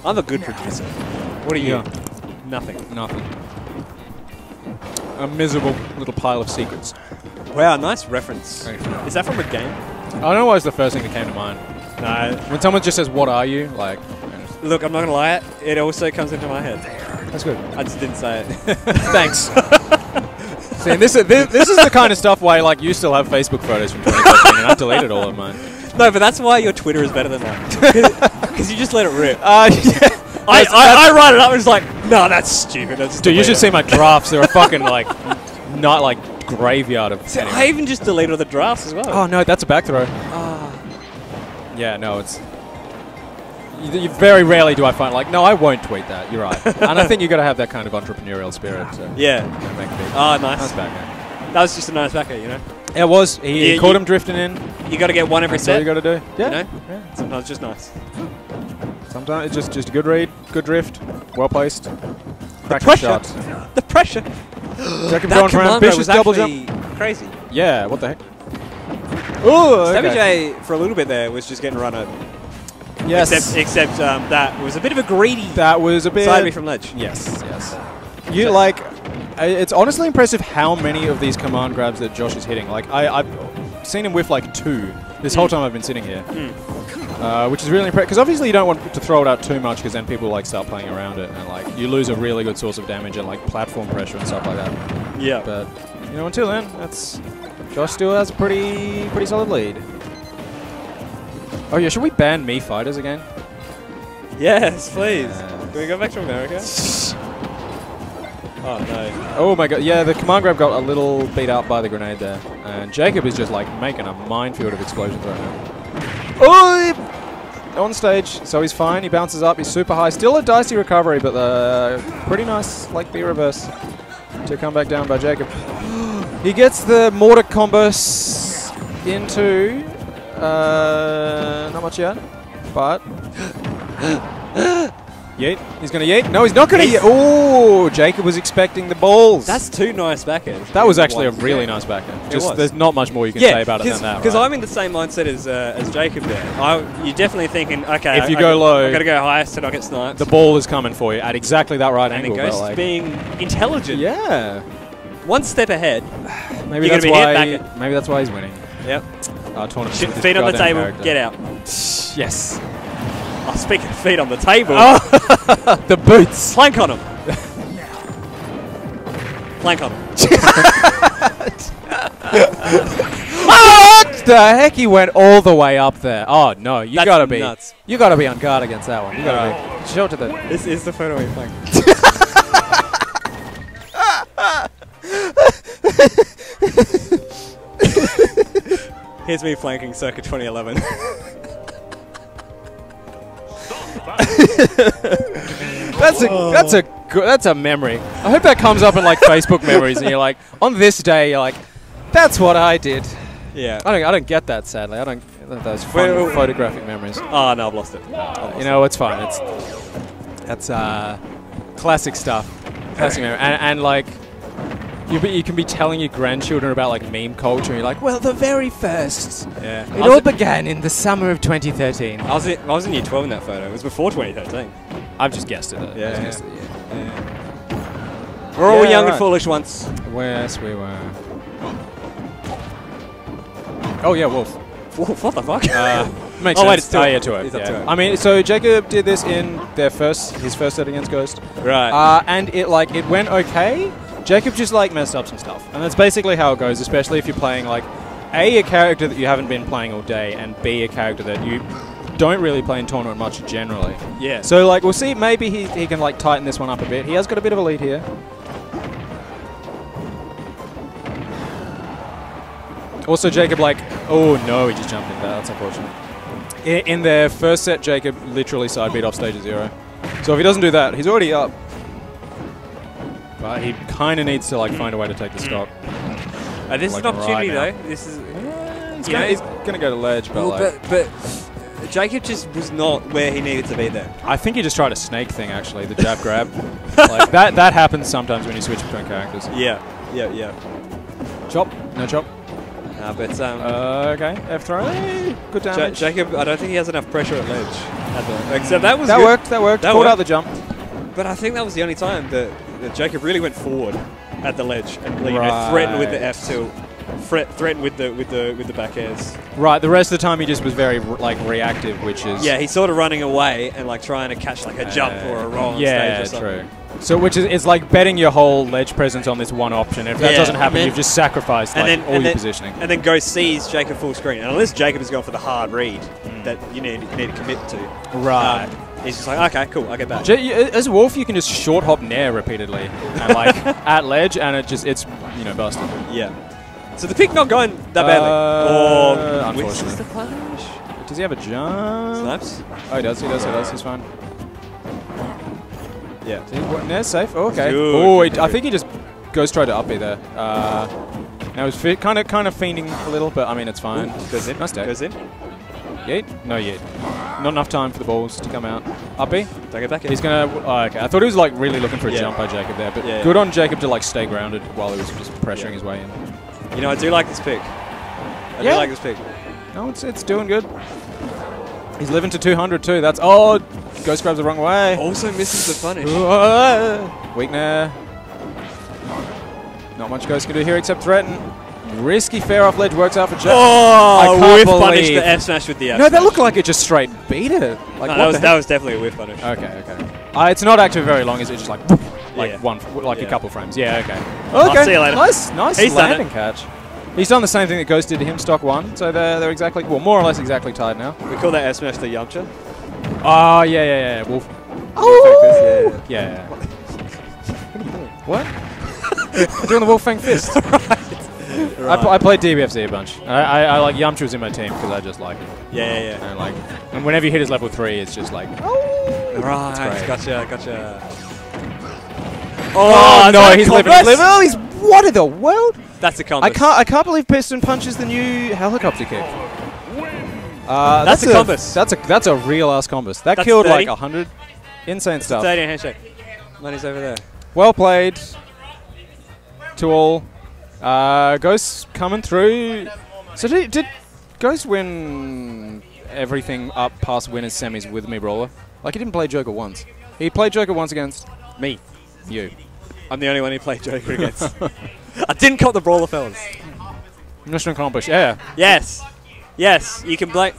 I'm a good producer. What are you? Yeah. Nothing. Nothing. A miserable little pile of secrets. Wow, nice reference. Is that from a game? I don't know why it's the first thing that came to mind. No. When someone just says, "What are you?" like, Look, I'm not gonna lie. It also comes into my head. That's good. I just didn't say it. Thanks. See, this is this, this is the kind of stuff why like you still have Facebook photos from 2013, and I've deleted all of mine. No, but that's why your Twitter is better than mine. Because you just let it rip. Uh, yeah. I, I, I write it up and it's like, no, that's stupid. That's Dude, you should see my drafts. They're a fucking like, not like graveyard of. So I even just deleted all the drafts as well. Oh no, that's a back throw. Ah. Yeah, no, it's. You, you very rarely do I find like, no, I won't tweet that. You're right, and I think you have got to have that kind of entrepreneurial spirit. So Yeah. you know, make it big. Ah, nice. Nice back. That was just a nice backer, you know? It was. He Yeah, caught him drifting in. You got to get one every That's all set. you got to do. Yeah. You know? yeah. Sometimes it's just nice. Sometimes it's just just a good read, good drift, well placed. Cracking pressure. shot. The pressure. Second that going for an ambitious double jump. crazy. Yeah. What the heck? Oh, Stabby okay. J, for a little bit there, was just getting run over. Yes. Except, except um, that was a bit of a greedy That was a bit. side me from ledge. Yes. Yes. You like. It's honestly impressive how many of these command grabs that Josh is hitting. Like I, I've seen him whiff like two this whole time I've been sitting here, uh, which is really impressive. Because obviously you don't want to throw it out too much, because then people like start playing around it, and like you lose a really good source of damage and like platform pressure and stuff like that. Yeah. But you know, until then, that's Josh still has a pretty pretty solid lead. Oh yeah, should we ban Mii fighters again? Yes, please. Can we go back to America? Oh no. Oh my god, yeah, the command grab got a little beat up by the grenade there. And Jacob is just like making a minefield of explosions right now. Oh! On stage, so he's fine. He bounces up. He's super high. Still a dicey recovery, but uh, pretty nice, like B reverse to come back down by Jacob. He gets the mortar combos into uh, not much yet, but yeet. He's gonna yeet. No, he's not gonna yeet. Oh, Jacob was expecting the balls. That's two nice backends. That was actually a really Yeah. nice backhand. Just was. there's not much more you can yeah, say about it than that. Because right? I'm in the same mindset as uh, as Jacob there. I, you're definitely thinking, okay, If you I, go I, low- I got to go highest to not get sniped. the ball is coming for you at exactly that right and angle. it goes like- being intelligent. Yeah. One step ahead. Maybe that's why. Maybe that's why he's winning. Yep. Our tournament. Shit, feet on the table, character. get out. Yes. Oh, speaking of feet on the table. Oh. the boots. Plank on him. Plank on him. what the heck? He went all the way up there. Oh no, you That's gotta be nuts. You gotta be on guard against that one. You gotta be. Show to the. This is the photo we plank. Here's me flanking circa 2011. That's a that's a good, that's a memory. I hope that comes up in like Facebook memories, and you're like, on this day, you're like, that's what I did. Yeah. I don't I don't get that sadly. I don't those fun photographic memories. Oh no, I've lost it. I've lost You know, it's fine. It's that's uh, classic stuff. Classic memory, and, and like. You, be, you can be telling your grandchildren about like meme culture, and you're like, well, the very first. Yeah. It all began in the summer of 2013. I was in, I was in year 12 in that photo. It was before 2013. I've just guessed it. uh, Yeah. Guessed it, yeah. We're all Yeah, young and foolish once. Yes, we were. Oh yeah, Wolf. Wolf, what the fuck? Uh, makes Oh, sense. wait, it's still- oh, yeah, to it. up yeah. to. I mean, so Jacob did this in their first, his first set against Ghost. Right. Uh, and it like it went okay. Jacob just like messed up some stuff, and that's basically how it goes. Especially if you're playing like a a character that you haven't been playing all day, and b a character that you don't really play in tournament much generally. Yeah. So like we'll see. Maybe he, he can like tighten this one up a bit. He has got a bit of a lead here. Also, Jacob like oh no, he just jumped in there. That's unfortunate. In, in their first set, Jacob literally side beat off stage zero. So if he doesn't do that, he's already up. But he kind of needs to like find a way to take the stock. Uh, this Like is an opportunity, right though. This is. He's gonna, he's gonna go to ledge, but well, like, but, but Jacob just was not where he needed to be there. I think he just tried a snake thing actually, the jab grab. like that that happens sometimes when you switch between characters. Yeah, yeah, yeah. Chop, no chop. Uh, but um, Uh, okay, F throw, good Ja- damage. Jacob, I don't think he has enough pressure at ledge. At the, except that was that good. worked. That worked. That Pulled worked. out the jump. But I think that was the only time that, that Jacob really went forward at the ledge and you know, threatened with the F tilt, threat, threatened with the with the with the back airs. Right. The rest of the time he just was very like reactive, which is Yeah, he's sort of running away and like trying to catch like a jump or a roll yeah, stage or true. So which is it's like betting your whole ledge presence on this one option. If that Yeah, doesn't happen, then- you've just sacrificed like and then, all your then, positioning. And then Ghost sees Jacob full screen. And unless Jacob is going for the hard read Mm. that you need, you need to commit to. Right. um, he's just like, okay, cool, I'll get back. As a wolf, you can just short hop nair repeatedly, and like at ledge, and it just it's you know busted. Yeah. So the pick not going that badly. Uh, or misses unfortunately. the punish. Does he have a jump? Snaps. Oh, he does. He does. He does. He's fine. Yeah. See, what, Nair's safe. Oh, okay. Good, Oh, he- I think he just goes try to up B there. Uh, now he's kind of kind of fiending a little, but I mean it's fine. Ooh, goes in. Nice deck. Goes in. Yeet? No yeet. Not enough time for the balls to come out. Uppy? Don't get back. He's gonna. Oh, okay. I thought he was like really looking for a Yeah. jump by Jacob there, but Yeah, good yeah. on Jacob to like stay grounded while he was just pressuring his way in. You know, I do like this pick. I do like this pick. No, it's it's doing good. He's living to 200 too. That's oh, Ghost grabs the wrong way. Also misses the punish. Weak. Not much Ghost can do here except threaten. Risky fair off ledge works out for Jack. Oh, I can't whiff believe. punish the F smash with the F No, that looked like it just straight beat it. Like No, that was that was definitely a whiff punish. Okay, okay. Uh, it's not actually very long. Is it just like like Yeah. one like Yeah. a couple frames? Yeah, okay. I'll Okay. see you later. Nice, nice He's done landing it. catch. He's done the same thing that Ghost did to him, stock one. So they're they're exactly well, more or less exactly tied now. We call that F smash the Yamcha. Oh yeah, yeah, yeah. Wolf. Oh! Yeah. yeah. What? I'm doing the Wolf Fang Fist. I, pl- I played DBFZ a bunch. I, I, I like Yamcha's in my team because I just like him. Yeah, yeah, yeah. And like, and whenever you hit his level three, it's just like, oh, Right, it's gotcha, gotcha. Oh, is no, he's living. Combus? living oh, he's what in the world? That's a combo. I can't. I can't believe Piston punches the new helicopter kick. Uh, That's that's, a compass. That's a that's a real ass compass. That That's killed 30. like hundred. Insane that's stuff. 30 handshake. Money's over there. Well played to all. Uh, Ghost coming through. So did, did Ghost win everything up past winners semis with me, Brawler? Like he didn't play Joker once. He played Joker once against me. You. I'm the only one who played Joker against. I didn't cut the brawler, fellas. Mission accomplished. Yeah. Yes. Yes, you can blame.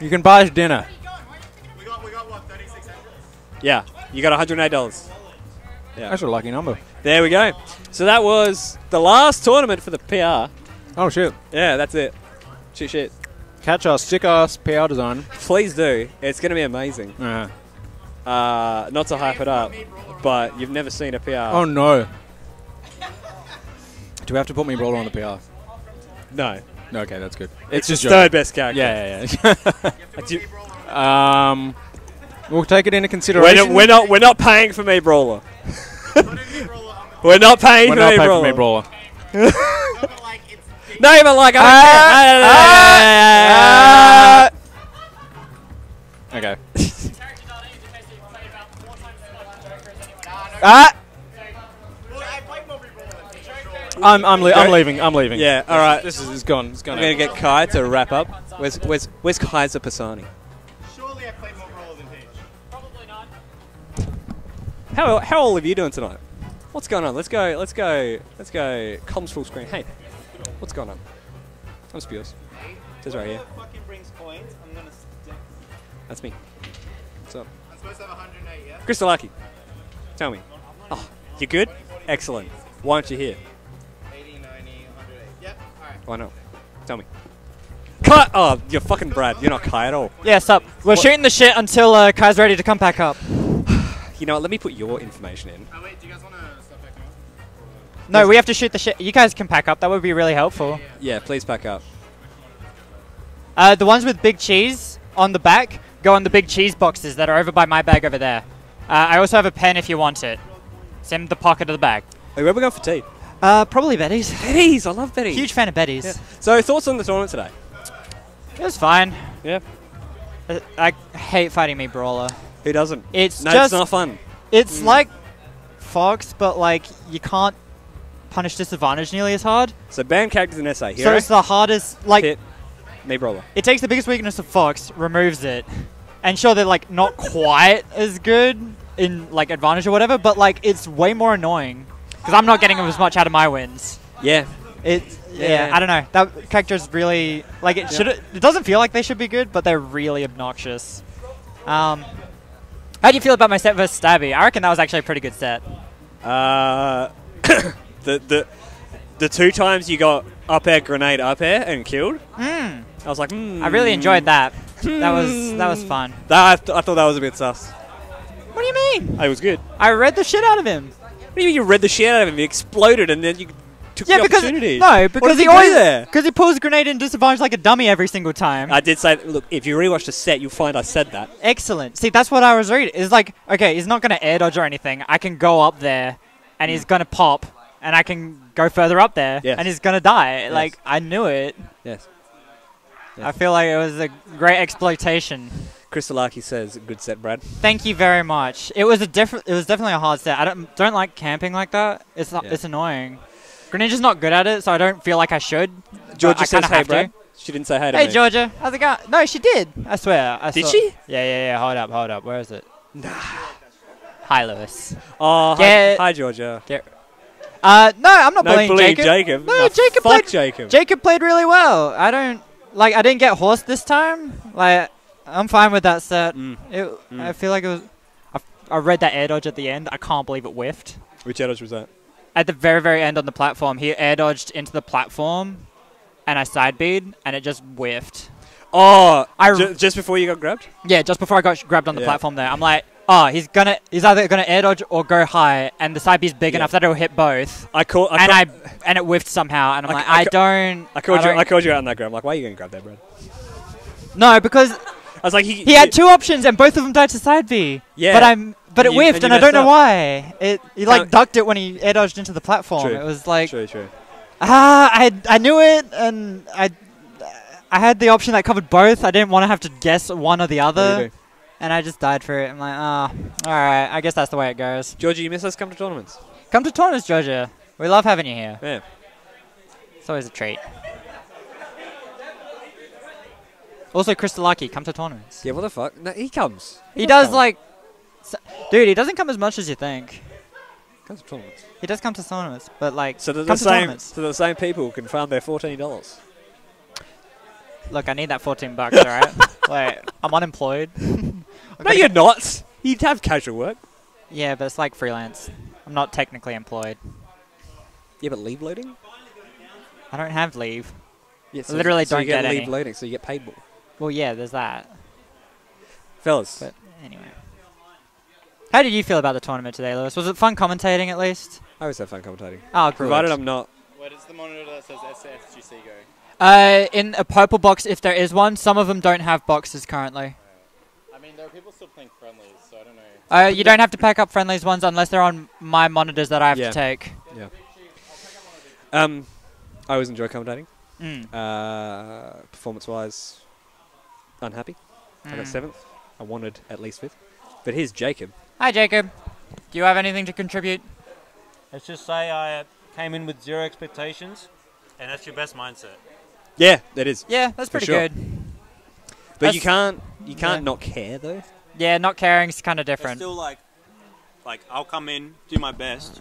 You can buy dinner. Yeah, you got $108. Yeah. That's a lucky number. There we go. So that was the last tournament for the PR. Oh shit. Yeah, that's it. Shit, shit. Catch our sick ass PR design. Please do. It's going to be amazing. Uh, Uh, not to hype it up, but you've never seen a PR. oh no. Do we have to put Mii Brawler on the PR? No. No, okay, that's good. It's just the third best character. Yeah, yeah, yeah. um, we'll take it into We're consideration. not, we're not. We're not paying for Mii brawler. We're not paying We're for not me paying brawler. for Mii brawler. Not even like I Ah, don't care. Okay. ah. I'm I'm, le- I'm leaving. I'm leaving. Yeah. All right. This is it's gone. It's gone. I'm gonna get Kai to wrap up. Where's Where's Where's Kaiser Pisani? How how old are you doing tonight? What's going on? Let's go. Let's go. Let's go. Comms full screen. Hey, what's going on? I'm Spears. Says right here. That's me. What's up? I'm supposed to have 108, yeah? Crystalaki. Tell me. Oh, you good? Excellent. Why aren't you here? 80, 90, 108. Yep, alright. Why not? Tell me. Cut! Oh, you're fucking Brad. You're not Kai at all. Yeah, stop. We're What? shooting the shit until uh, Kai's ready to come back up. You know what? Let me put your information in. Oh, wait, do you guys want to stop back on? No, we have to shoot the shit. You guys can pack up. That would be really helpful. Yeah, please pack up. Uh, the ones with big cheese on the back go on the big cheese boxes that are over by my bag over there. Uh, I also have a pen if you want it. It's in the pocket of the bag. Hey, where we going for tea? Uh, probably Betty's. Betty's, I love Betty's. Huge fan of Betty's. Yeah. So, thoughts on the tournament today? It was fine. Yeah. Uh, I hate fighting Mii brawler. Who doesn't? It's no, just it's not fun. It's Mm. like Fox, but like you can't punish disadvantage nearly as hard. So, ban characters in SA. So it's the hardest. Like Pit, Mii brawler. it takes the biggest weakness of Fox, removes it, and sure they're like not quite as good in like advantage or whatever, but like it's way more annoying because I'm not getting as much out of my wins. Yeah. It yeah, Yeah. I don't know. That character's really like it Yeah. should. It doesn't feel like they should be good, but they're really obnoxious. Um, how do you feel about my set versus Stabby? I reckon that was actually a pretty good set. Uh, the the the two times you got up air grenade up air and killed. Mm. I was like, hmm. I really enjoyed that. That was that was fun. That I, th- I thought that was a bit sus. What do you mean? It was good. I read the shit out of him. What do you mean you read the shit out of him? He exploded and then you took Yeah, the because opportunity. no, because he do always there. because he pulls grenade and disadvantage like a dummy every single time. I did say, look, if you rewatch the set, you'll find I said that. Excellent. See, that's what I was reading. It's like, okay, he's not going to air dodge or anything. I can go up there, and he's mm. going to pop, and I can go further up there, Yes. and he's going to die. Yes. Like, I knew it. Yes. I feel like it was a great exploitation. Crystalaki says, good set, Brad. Thank you very much. It was a different. It was definitely a hard set. I don't don't like camping like that. It's Yeah. it's annoying. Greninja's not good at it, so I don't feel like I should. Georgia I says, hey, to. She didn't say hey to Hey me. Georgia, how's it going? No, she did. I swear. I Did saw- she? Yeah, yeah, yeah. Hold up, hold up. Where is it? Nah. Hi, Lewis. Oh, hi, Get- hi, Georgia. Get- Uh, no, I'm not No bullying bullying Jacob. Jacob. No, Nah, Jacob fuck played. Jacob. Jacob played really well. I don't like. I didn't get horse this time. Like, I'm fine with that set. Mm. It, Mm. I feel like it was. I, I read that air dodge at the end. I can't believe it whiffed. Which edge was that? At the very, very end on the platform, he air dodged into the platform, and I side bead, and it just whiffed. Oh, I ju- just before you got grabbed? Yeah, just before I got sh- grabbed on the Yeah. platform there, I'm like, Oh, he's gonna. He's either gonna air dodge or go high, and the side B's big Yeah. enough that it'll hit both. I. I and I and it whiffed somehow, and I'm I- like, I I, don't. I called you. don't- I called you out on that. I'm like, why are you to grab that, Brad? No, because I was like, he, he had two options, and both of them died to side B. Yeah. but I'm. But And it you- whiffed, and and, I don't know up. why. It he like ducked it when he air dodged into the platform. True. It was like True, true. ah, I I knew it, and I I had the option that covered both. I didn't want to have to guess one or the other, and I just died for it. I'm like, ah, all right. I guess that's the way it goes. Georgie, you miss us come to tournaments. Come to tournaments, Georgia. We love having you here. Yeah. It's always a treat. Also, Crystalaki, come to tournaments. Yeah, what the fuck? No, he comes. He does does come. like, dude. He doesn't come as much as you think. Comes to tournaments. He does come to tournaments, but like, So the same, so the same people can farm their fourteen dollars. Look, I need that 14 bucks, all right? Wait, I'm unemployed. No, you're not. You'd have casual work. Yeah, but it's like freelance. I'm not technically employed. Yeah, but leave loading. I don't have leave. Yeah, I literally so don't you get, get leave any. loading, so you get paid more. Well, yeah, there's that. Fellas, But anyway. How did you feel about the tournament today, Lewis? Was it fun commentating at least? I always have fun commentating. Oh, Provided. I'm not. Where does the monitor that says SFGC go? Uh, in a purple box, if there is one. Some of them don't have boxes currently. I mean, there are people still playing friendlies, so I don't know. Uh, you don't have to pack up friendlies ones unless they're on my monitors that I have Yeah. to take. Yeah. Um, I always enjoy commentating. Mm. Uh, performance-wise, unhappy. I got Mm. seventh. I wanted at least fifth. But here's Jacob. Hi, Jacob. Do you have anything to contribute? Let's just say I uh, came in with zero expectations, and that's your best mindset. Yeah, that is. Yeah, that's pretty sure. good. But you can't you can't yeah. not care though. Yeah, not caring is kind of It's different. still like, like I'll come in, do my best.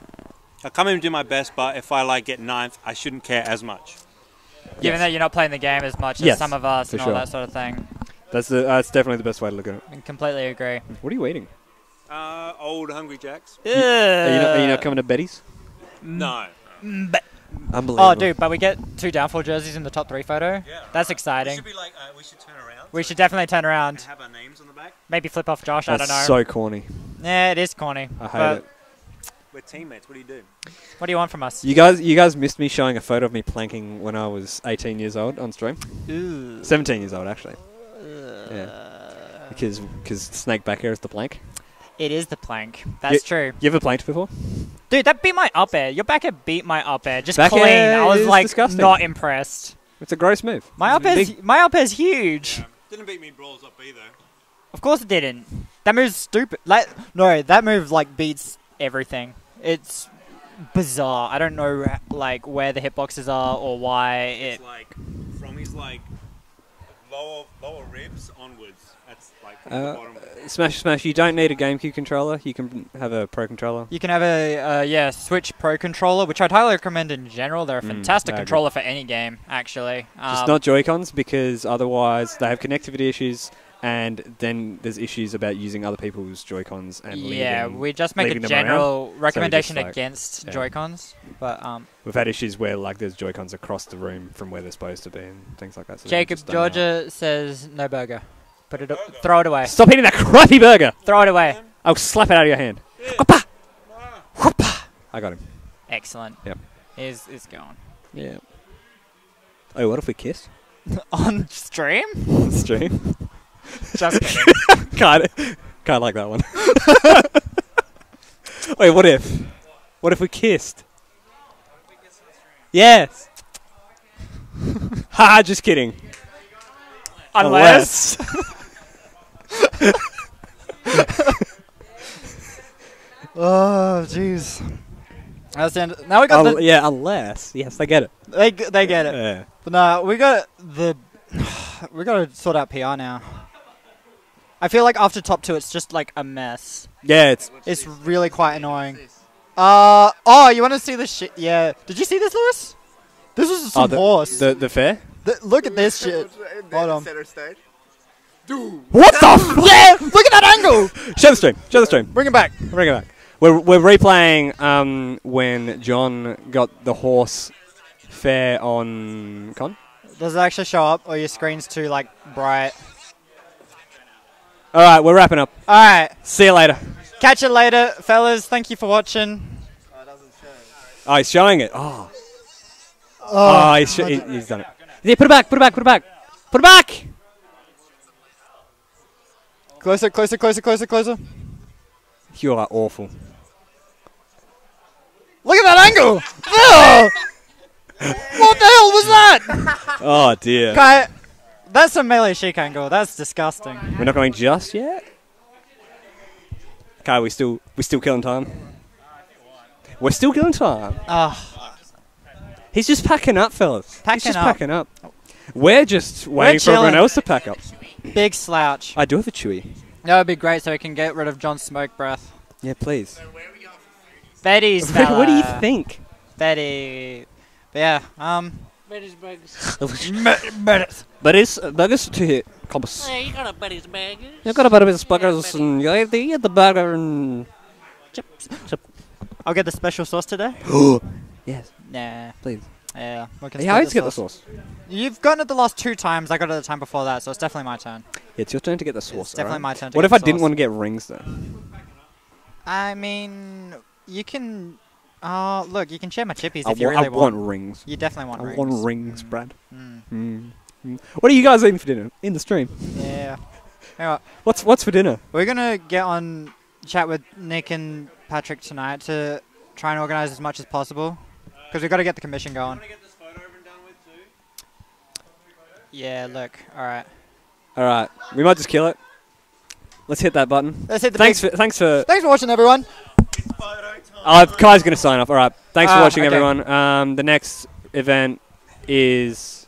I'll come in and do my best, but if I like get ninth, I shouldn't care as much. Given that you're not playing the game as much Yes, as some of us for and all sure. that sort of thing. That's the that's definitely the best way to look at it. I completely agree. What are you eating? Uh, old Hungry Jacks. You- are, you not, are you not coming to Betty's? No. Mm, but- Unbelievable. Oh, dude, but we get two downfall jerseys in the top three photo. Yeah. That's exciting. We should be like, uh, we should turn around. We should definitely turn around. And have our names on the back. Maybe flip off Josh. That's I don't know. so corny. Yeah, it is corny. I hate but it. We're teammates. What do you do? What do you want from us? You guys, you guys missed me showing a photo of me planking when I was 18 years old on stream. Ooh. 17 years old actually. Yeah. Because because snake back air is the plank. It is the plank. That's You- true. You ever planked before? Dude, that beat my up air. Your back air beat my up air. Just Back clean. air I was like disgusting. not impressed. It's a gross move. My It's up air's big- my up air's huge. Didn't beat me brawls up either. Of course it didn't. That move's stupid. Like no, that move like beats everything. It's bizarre. I don't know like where the hitboxes are or why it. It's like from his like lower lower ribs onwards. That's like from the Uh. Smash Smash. You don't need a GameCube controller. You can have a Pro controller. You can have a uh, yeah Switch Pro controller, which I'd highly recommend in general. They're a Mm, fantastic I agree. controller for any game, actually. Just Um, not Joy Cons because otherwise they have connectivity issues, and then there's issues about using other people's Joy Cons and yeah, leaving- we just make a leaving them around. general So recommendation like- against yeah. Joy Cons, but um, We've had issues where like there's Joy Cons across the room from where they're supposed to be and things like that. So Jacob just don't. Georgia says no burger. Put it, up, throw it away. Stop eating that crappy burger. Throw it away. I'll slap it out of your hand. Whoppa! Whoppa! I got him. Excellent. Yep. Is is gone. Yeah. Oh, what if we kiss? on stream? Stream. Just kidding. can't, can't like that one. Wait, what if? What if we kissed? Yes. Ha! Just kidding. Unless. Oh jeez. That's the end. Now we got Un- the yeah, unless yes, they get it. They they get it. Yeah. But no, we got the we got to sort out PR now. I feel like after top two, it's just like a mess. Yeah, it's It's really quite annoying. Uh oh, you want to see this shit? Yeah. Did you see this, Lewis? This was some oh, the, horse. The the fair. Th- look at this shit. Hold on. Dude. What the? F- yeah, look at that angle. Show the stream. Show the stream. Bring it back. Bring it back. We're we're replaying um when John got the horse fair on con. Does it actually show up, or your screen's too like bright? All right, we're wrapping up. All right. See you later. Catch you later, fellas. Thank you for watching. Oh, he's showing it. Oh. Oh. Oh, he's, sh- he's done it. Yeah, put it back. Put it back. Put it back. Put it back. Closer, closer, closer, closer, closer. You are awful. Look at that angle! Oh! what the hell was that? Oh dear. Kai, that's a melee Sheik angle. That's disgusting. We're not going just yet. Okay, we still we still killing time. We're still killing time. Ah. He's just packing up, fellas. He's just up. packing up. We're just We're waiting for everyone else to pack up. Big slouch. I do have a chewy. That would be great so we can get rid of John's smoke breath. Yeah, please. Betty's What- what do you think? Betty. But yeah, um. Betty's burgers. But it's that is to hit compass. Hey, you got a Betty's burgers. You got a bit of his burgers and you have to eat the burger and chips. I'll get the special sauce today. yes. Nah. Please. Yeah. we can split I always get the sauce. You've gotten it the last two times. I got it the time before that, so it's definitely my turn. Yeah, it's your turn to get the sauce. It's definitely alright? my turn to What if I didn't want to get rings though? I mean, you can. Oh, look, you can share my chippies I if you really I want rings. You definitely want I rings. want rings, Brad. Mm. Mm. Mm. What are you guys eating for dinner in the stream? Yeah. Anyway, What's what's for dinner? we're gonna get on chat with Nick and Patrick tonight to try and organize as much as possible because we've got to get the commission going. Yeah, look. All right. All right, we might just kill it. Let's hit that button. Let's hit the Thanks for thanks for. Thanks for watching, everyone. Uh, Kai's going to sign off. All right. Thanks for Ah, watching, okay. everyone. Um, the next event is.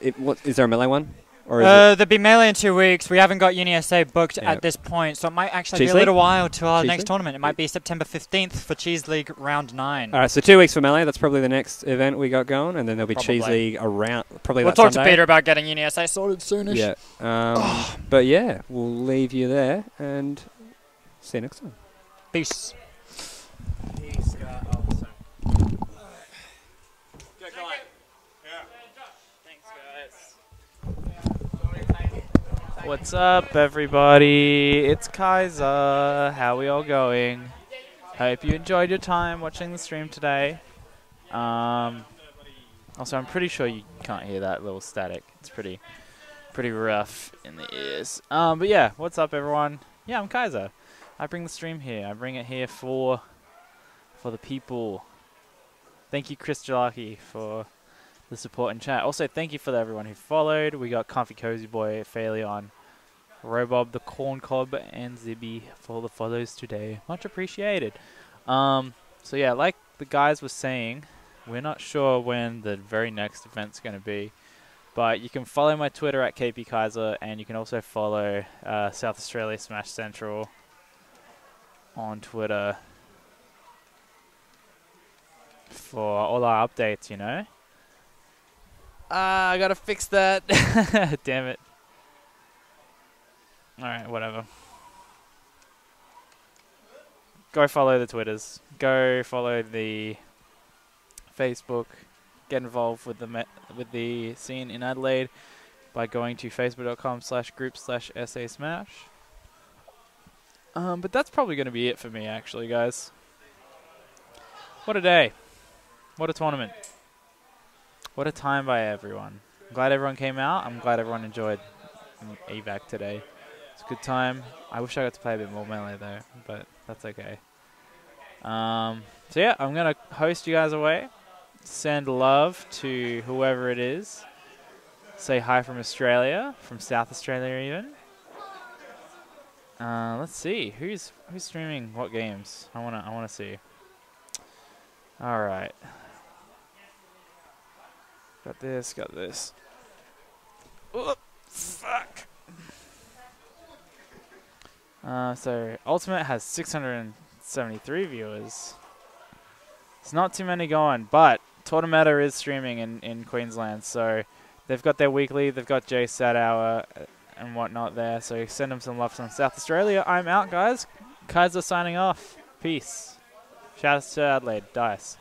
It, what is there a melee one? Or is Uh, there'll be melee in two weeks. We haven't got UniSA booked Yeah. at this point, so it might actually Cheese be a little League? while to our Cheese next League? tournament. It might be September 15th for Cheese League Round 9. All right. So two weeks for melee. That's probably the next event we got going, and then there'll be Probably. cheese league around. Probably We'll that talk to Peter about getting UniSA sorted soonish. Yeah. Um, but yeah, we'll leave you there and see you next time. Peace. What's up, everybody? It's Kaiza. How we all going? Hope you enjoyed your time watching the stream today. Um, also, I'm pretty sure you can't hear that little static. It's pretty, pretty rough in the ears. Um, but yeah, what's up, everyone? Yeah, I'm Kaiza. I bring the stream here. I bring it here for, for the people. Thank you, Chris Jalaki, for the support in chat. Also, thank you for everyone who followed. We got Comfy Cozy Boy, Phaleon, Robob, the Corn Cob, and Zibby for the follows today. Much appreciated. Um, so yeah, like the guys were saying, we're not sure when the very next event's going to be, but you can follow my Twitter at KP Kaiza, and you can also follow uh, South Australia Smash Central on Twitter for all our updates. You know. Ah, I gotta fix that. Damn it. Alright, whatever. Go follow the Twitters. Go follow the Facebook. Get involved with the with the scene in Adelaide by going to facebook.com slash group slash SA Smash. Um, but that's probably going to be it for me, actually, guys. What a day. What a tournament. What a time by everyone. I'm glad everyone came out. I'm glad everyone enjoyed evac today. It's a good time. I wish I got to play a bit more melee though, but that's okay. Um, so yeah, I'm gonna host you guys away. Send love to whoever it is. Say hi from Australia, from South Australia even. Uh, let's see who's who's streaming what games. I wanna I wanna see. All right. Got this, got this. Oh, fuck. Uh, so Ultimate has 673 viewers. It's not too many going, but Tournameta is streaming in, in Queensland, so they've got their weekly, they've got J Sat Hour uh, and whatnot there, so send them some love from South Australia. I'm out, guys. Kaiza signing off. Peace. Shout out to Adelaide. Dice.